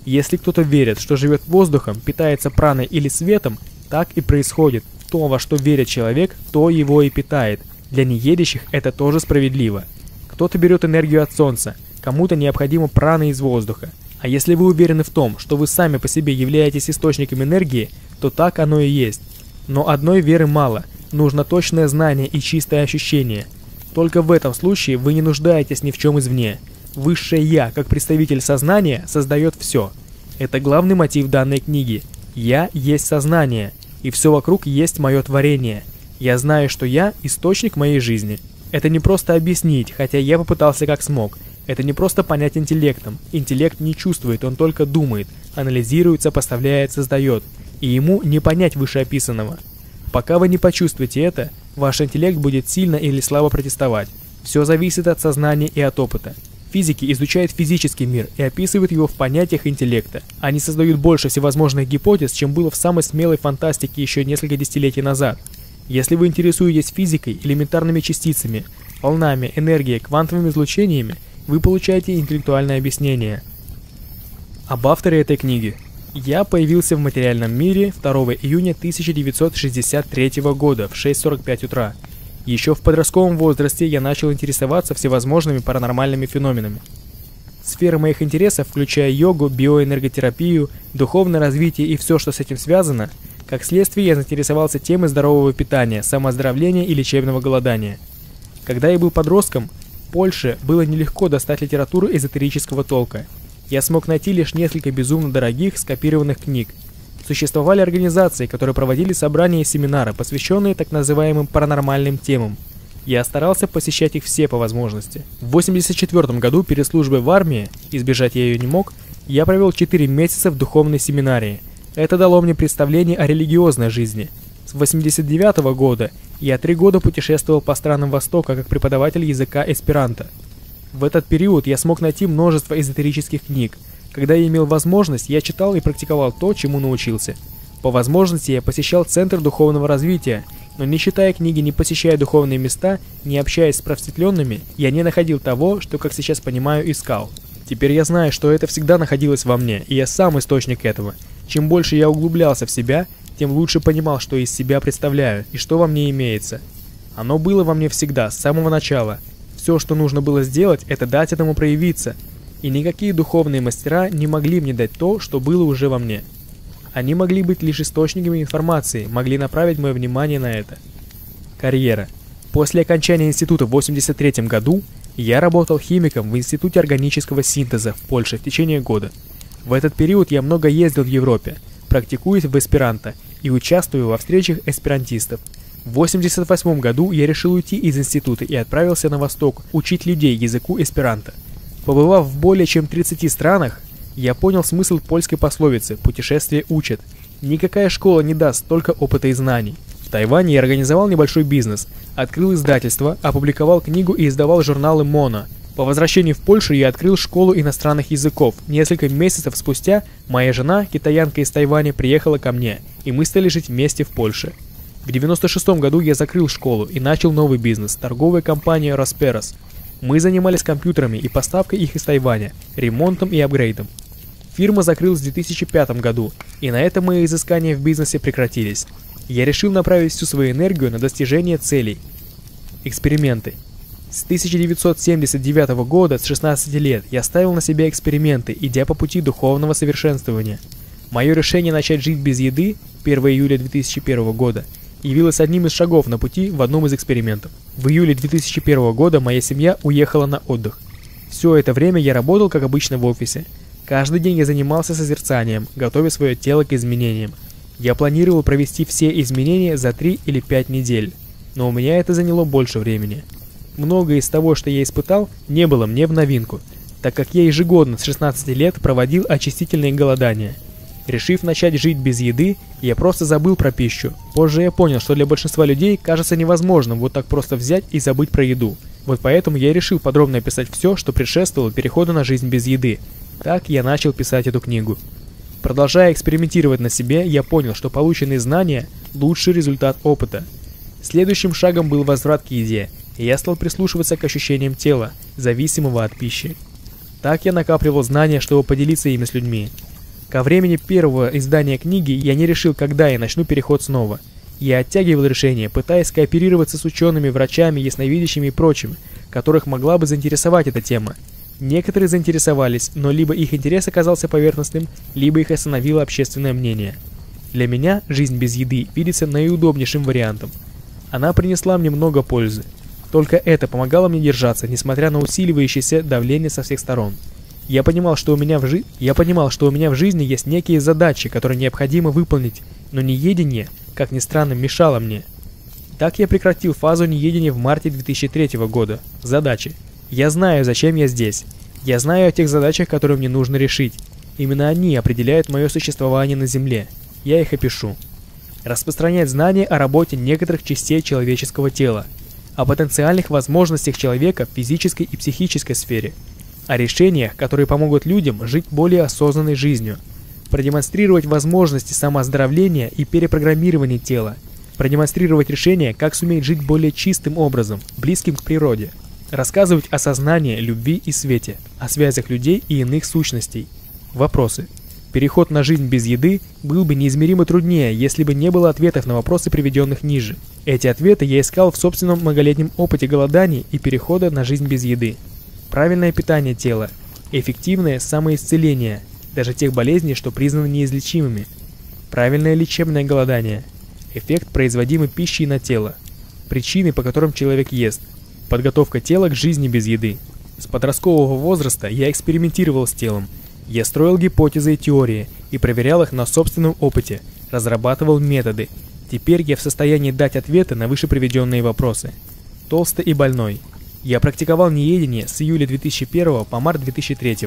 Если кто-то верит, что живет воздухом, питается праной или светом, так и происходит. То, во что верит человек, то его и питает – для неедящих это тоже справедливо. Кто-то берет энергию от солнца, кому-то необходимо прана из воздуха. А если вы уверены в том, что вы сами по себе являетесь источником энергии, то так оно и есть. Но одной веры мало, нужно точное знание и чистое ощущение. Только в этом случае вы не нуждаетесь ни в чем извне. Высшее Я, как представитель сознания, создает все. Это главный мотив данной книги. Я есть сознание, и все вокруг есть мое творение – я знаю, что я – источник моей жизни. Это не просто объяснить, хотя я попытался как смог. Это не просто понять интеллектом. Интеллект не чувствует, он только думает, анализирует, сопоставляет, создает. И ему не понять вышеописанного. Пока вы не почувствуете это, ваш интеллект будет сильно или слабо протестовать. Все зависит от сознания и от опыта. Физики изучают физический мир и описывают его в понятиях интеллекта. Они создают больше всевозможных гипотез, чем было в самой смелой фантастике еще несколько десятилетий назад. Если вы интересуетесь физикой, элементарными частицами, волнами, энергией, квантовыми излучениями, вы получаете интеллектуальное объяснение. Об авторе этой книги. Я появился в материальном мире 2 июня 1963 года в 6.45 утра. Еще в подростковом возрасте я начал интересоваться всевозможными паранормальными феноменами. Сфера моих интересов, включая йогу, биоэнерготерапию, духовное развитие и все, что с этим связано, как следствие я заинтересовался темой здорового питания, самооздоровления и лечебного голодания. Когда я был подростком, Польше было нелегко достать литературу эзотерического толка. Я смог найти лишь несколько безумно дорогих скопированных книг. Существовали организации, которые проводили собрания и семинары, посвященные так называемым паранормальным темам – я старался посещать их все по возможности. В 84 году перед службой в армии, избежать я ее не мог, я провел 4 месяца в духовной семинарии. Это дало мне представление о религиозной жизни. С 89 года я три года путешествовал по странам Востока как преподаватель языка эсперанто. В этот период я смог найти множество эзотерических книг. Когда я имел возможность, я читал и практиковал то, чему научился. По возможности я посещал Центр духовного развития но не читая книги, не посещая духовные места, не общаясь с просветленными, я не находил того, что, как сейчас понимаю, искал. Теперь я знаю, что это всегда находилось во мне, и я сам источник этого. Чем больше я углублялся в себя, тем лучше понимал, что из себя представляю и что во мне имеется. Оно было во мне всегда, с самого начала. Все, что нужно было сделать, это дать этому проявиться. И никакие духовные мастера не могли мне дать то, что было уже во мне. Они могли быть лишь источниками информации, могли направить мое внимание на это. Карьера. После окончания института в 83 году я работал химиком в Институте органического синтеза в Польше в течение года. В этот период я много ездил в Европе, практикуюсь в эсперанто и участвую во встречах эсперантистов. В 88 году я решил уйти из института и отправился на восток учить людей языку эсперанто. Побывав в более чем 30 странах, я понял смысл польской пословицы «путешествие учит». Никакая школа не даст столько опыта и знаний. В Тайване я организовал небольшой бизнес, открыл издательство, опубликовал книгу и издавал журналы «Моно». По возвращении в Польшу я открыл школу иностранных языков. Несколько месяцев спустя моя жена, китаянка из Тайваня, приехала ко мне, и мы стали жить вместе в Польше. В 96 году я закрыл школу и начал новый бизнес – торговая компания «Росперос». Мы занимались компьютерами и поставкой их из Тайваня, ремонтом и апгрейдом. Фирма закрылась в 2005 году, и на этом мои изыскания в бизнесе прекратились. Я решил направить всю свою энергию на достижение целей. Эксперименты. С 1979 года, с 16 лет, я ставил на себя эксперименты, идя по пути духовного совершенствования. Мое решение начать жить без еды 1 июля 2001 года явилось одним из шагов на пути в одном из экспериментов. В июле 2001 года моя семья уехала на отдых. Все это время я работал, как обычно, в офисе. Каждый день я занимался созерцанием, готовя свое тело к изменениям. Я планировал провести все изменения за 3 или 5 недель, но у меня это заняло больше времени. Многое из того, что я испытал, не было мне в новинку, так как я ежегодно с 16 лет проводил очистительные голодания. Решив начать жить без еды, я просто забыл про пищу. Позже я понял, что для большинства людей кажется невозможным вот так просто взять и забыть про еду. Вот поэтому я решил подробно описать все, что предшествовало переходу на жизнь без еды, так я начал писать эту книгу. Продолжая экспериментировать на себе, я понял, что полученные знания – лучший результат опыта. Следующим шагом был возврат к еде, я стал прислушиваться к ощущениям тела, зависимого от пищи. Так я накапливал знания, чтобы поделиться ими с людьми. Ко времени первого издания книги я не решил, когда я начну переход снова. Я оттягивал решение, пытаясь кооперироваться с учеными, врачами, ясновидящими и прочими, которых могла бы заинтересовать эта тема, Некоторые заинтересовались, но либо их интерес оказался поверхностным, либо их остановило общественное мнение. Для меня жизнь без еды видится наиудобнейшим вариантом. Она принесла мне много пользы. Только это помогало мне держаться, несмотря на усиливающееся давление со всех сторон. Я понимал, что у меня в, жи... Я понимал, что у меня в жизни есть некие задачи, которые необходимо выполнить, но неедение, как ни странно, мешало мне. Так я прекратил фазу неедения в марте 2003 года. Задачи. Я знаю, зачем я здесь. Я знаю о тех задачах, которые мне нужно решить. Именно они определяют мое существование на Земле. Я их опишу. Распространять знания о работе некоторых частей человеческого тела, о потенциальных возможностях человека в физической и психической сфере, о решениях, которые помогут людям жить более осознанной жизнью, продемонстрировать возможности самооздоровления и перепрограммирования тела, продемонстрировать решения, как суметь жить более чистым образом, близким к природе – Рассказывать о сознании, любви и свете, о связях людей и иных сущностей. Вопросы. Переход на жизнь без еды был бы неизмеримо труднее, если бы не было ответов на вопросы, приведенных ниже. Эти ответы я искал в собственном многолетнем опыте голоданий и перехода на жизнь без еды. Правильное питание тела, эффективное самоисцеление, даже тех болезней, что признаны неизлечимыми. Правильное лечебное голодание, эффект производимой пищи на тело, причины, по которым человек ест, подготовка тела к жизни без еды. С подросткового возраста я экспериментировал с телом, я строил гипотезы и теории и проверял их на собственном опыте, разрабатывал методы. Теперь я в состоянии дать ответы на выше приведенные вопросы. Толстый и больной. Я практиковал неедение с июля 2001 по март 2003.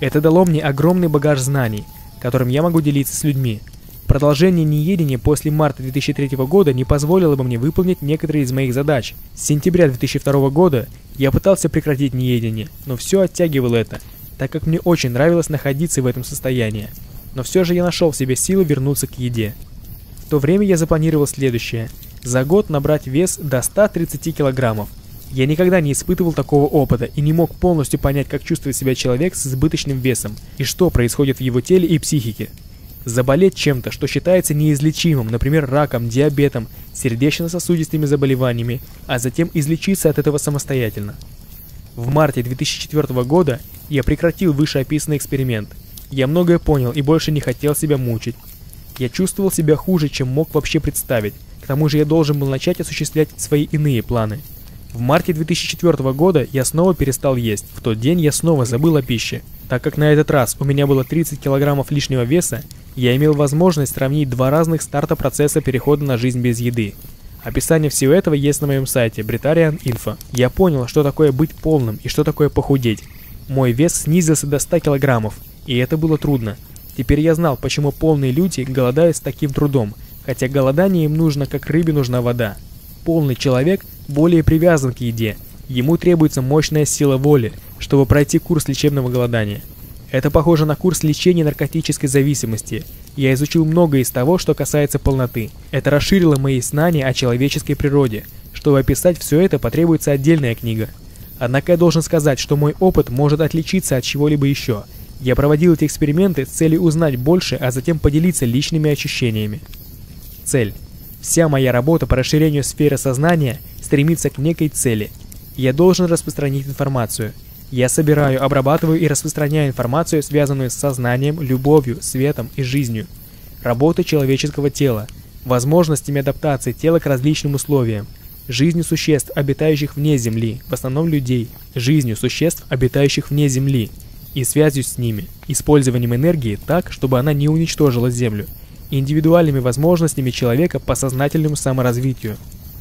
Это дало мне огромный багаж знаний, которым я могу делиться с людьми. Продолжение неедения после марта 2003 года не позволило бы мне выполнить некоторые из моих задач. С сентября 2002 года я пытался прекратить неедение, но все оттягивало это, так как мне очень нравилось находиться в этом состоянии. Но все же я нашел в себе силы вернуться к еде. В то время я запланировал следующее. За год набрать вес до 130 килограммов. Я никогда не испытывал такого опыта и не мог полностью понять, как чувствует себя человек с избыточным весом и что происходит в его теле и психике. Заболеть чем-то, что считается неизлечимым, например, раком, диабетом, сердечно-сосудистыми заболеваниями, а затем излечиться от этого самостоятельно. В марте 2004 года я прекратил вышеописанный эксперимент. Я многое понял и больше не хотел себя мучить. Я чувствовал себя хуже, чем мог вообще представить. К тому же я должен был начать осуществлять свои иные планы. В марте 2004 года я снова перестал есть. В тот день я снова забыл о пище. Так как на этот раз у меня было 30 килограммов лишнего веса, я имел возможность сравнить два разных старта процесса перехода на жизнь без еды. Описание всего этого есть на моем сайте Britarian Info. Я понял, что такое быть полным и что такое похудеть. Мой вес снизился до 100 килограммов, и это было трудно. Теперь я знал, почему полные люди голодают с таким трудом, хотя голодание им нужно, как рыбе нужна вода. Полный человек более привязан к еде, ему требуется мощная сила воли, чтобы пройти курс лечебного голодания. Это похоже на курс лечения наркотической зависимости. Я изучил многое из того, что касается полноты. Это расширило мои знания о человеческой природе. Чтобы описать все это, потребуется отдельная книга. Однако я должен сказать, что мой опыт может отличиться от чего-либо еще. Я проводил эти эксперименты с целью узнать больше, а затем поделиться личными ощущениями. Цель. Вся моя работа по расширению сферы сознания стремится к некой цели. Я должен распространить информацию – я собираю, обрабатываю и распространяю информацию, связанную с сознанием, любовью, светом и жизнью, работой человеческого тела, возможностями адаптации тела к различным условиям, жизнью существ, обитающих вне Земли, в основном людей, жизнью существ, обитающих вне Земли, и связью с ними, использованием энергии так, чтобы она не уничтожила Землю, индивидуальными возможностями человека по сознательному саморазвитию.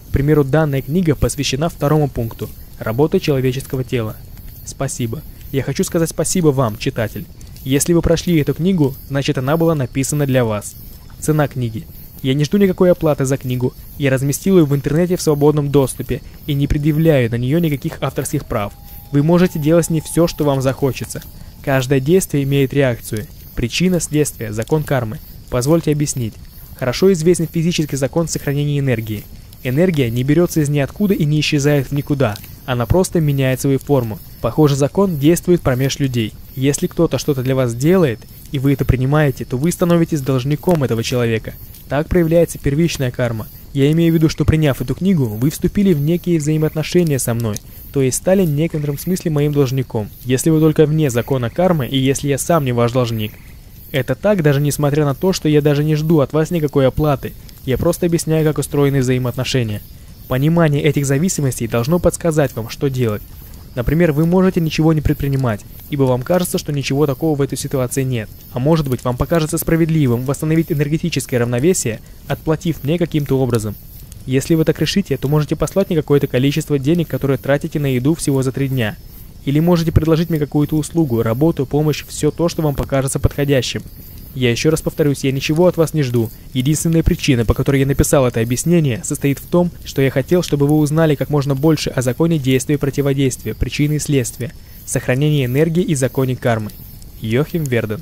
К примеру, данная книга посвящена второму пункту – работа человеческого тела. Спасибо. Я хочу сказать спасибо вам, читатель. Если вы прошли эту книгу, значит она была написана для вас. Цена книги. Я не жду никакой оплаты за книгу. Я разместил ее в интернете в свободном доступе и не предъявляю на нее никаких авторских прав. Вы можете делать с ней все, что вам захочется. Каждое действие имеет реакцию. Причина, следствие, закон кармы. Позвольте объяснить. Хорошо известен физический закон сохранения энергии. Энергия не берется из ниоткуда и не исчезает в никуда – она просто меняет свою форму. Похоже, закон действует промеж людей. Если кто-то что-то для вас делает, и вы это принимаете, то вы становитесь должником этого человека. Так проявляется первичная карма. Я имею в виду, что приняв эту книгу, вы вступили в некие взаимоотношения со мной, то есть стали в некотором смысле моим должником, если вы только вне закона кармы и если я сам не ваш должник. Это так, даже несмотря на то, что я даже не жду от вас никакой оплаты, я просто объясняю, как устроены взаимоотношения. Понимание этих зависимостей должно подсказать вам, что делать. Например, вы можете ничего не предпринимать, ибо вам кажется, что ничего такого в этой ситуации нет. А может быть, вам покажется справедливым восстановить энергетическое равновесие, отплатив мне каким-то образом. Если вы так решите, то можете послать мне какое-то количество денег, которое тратите на еду всего за три дня. Или можете предложить мне какую-то услугу, работу, помощь, все то, что вам покажется подходящим. Я еще раз повторюсь, я ничего от вас не жду. Единственная причина, по которой я написал это объяснение, состоит в том, что я хотел, чтобы вы узнали как можно больше о законе действия и противодействия, причины и следствия, сохранении энергии и законе кармы. Йохим Верден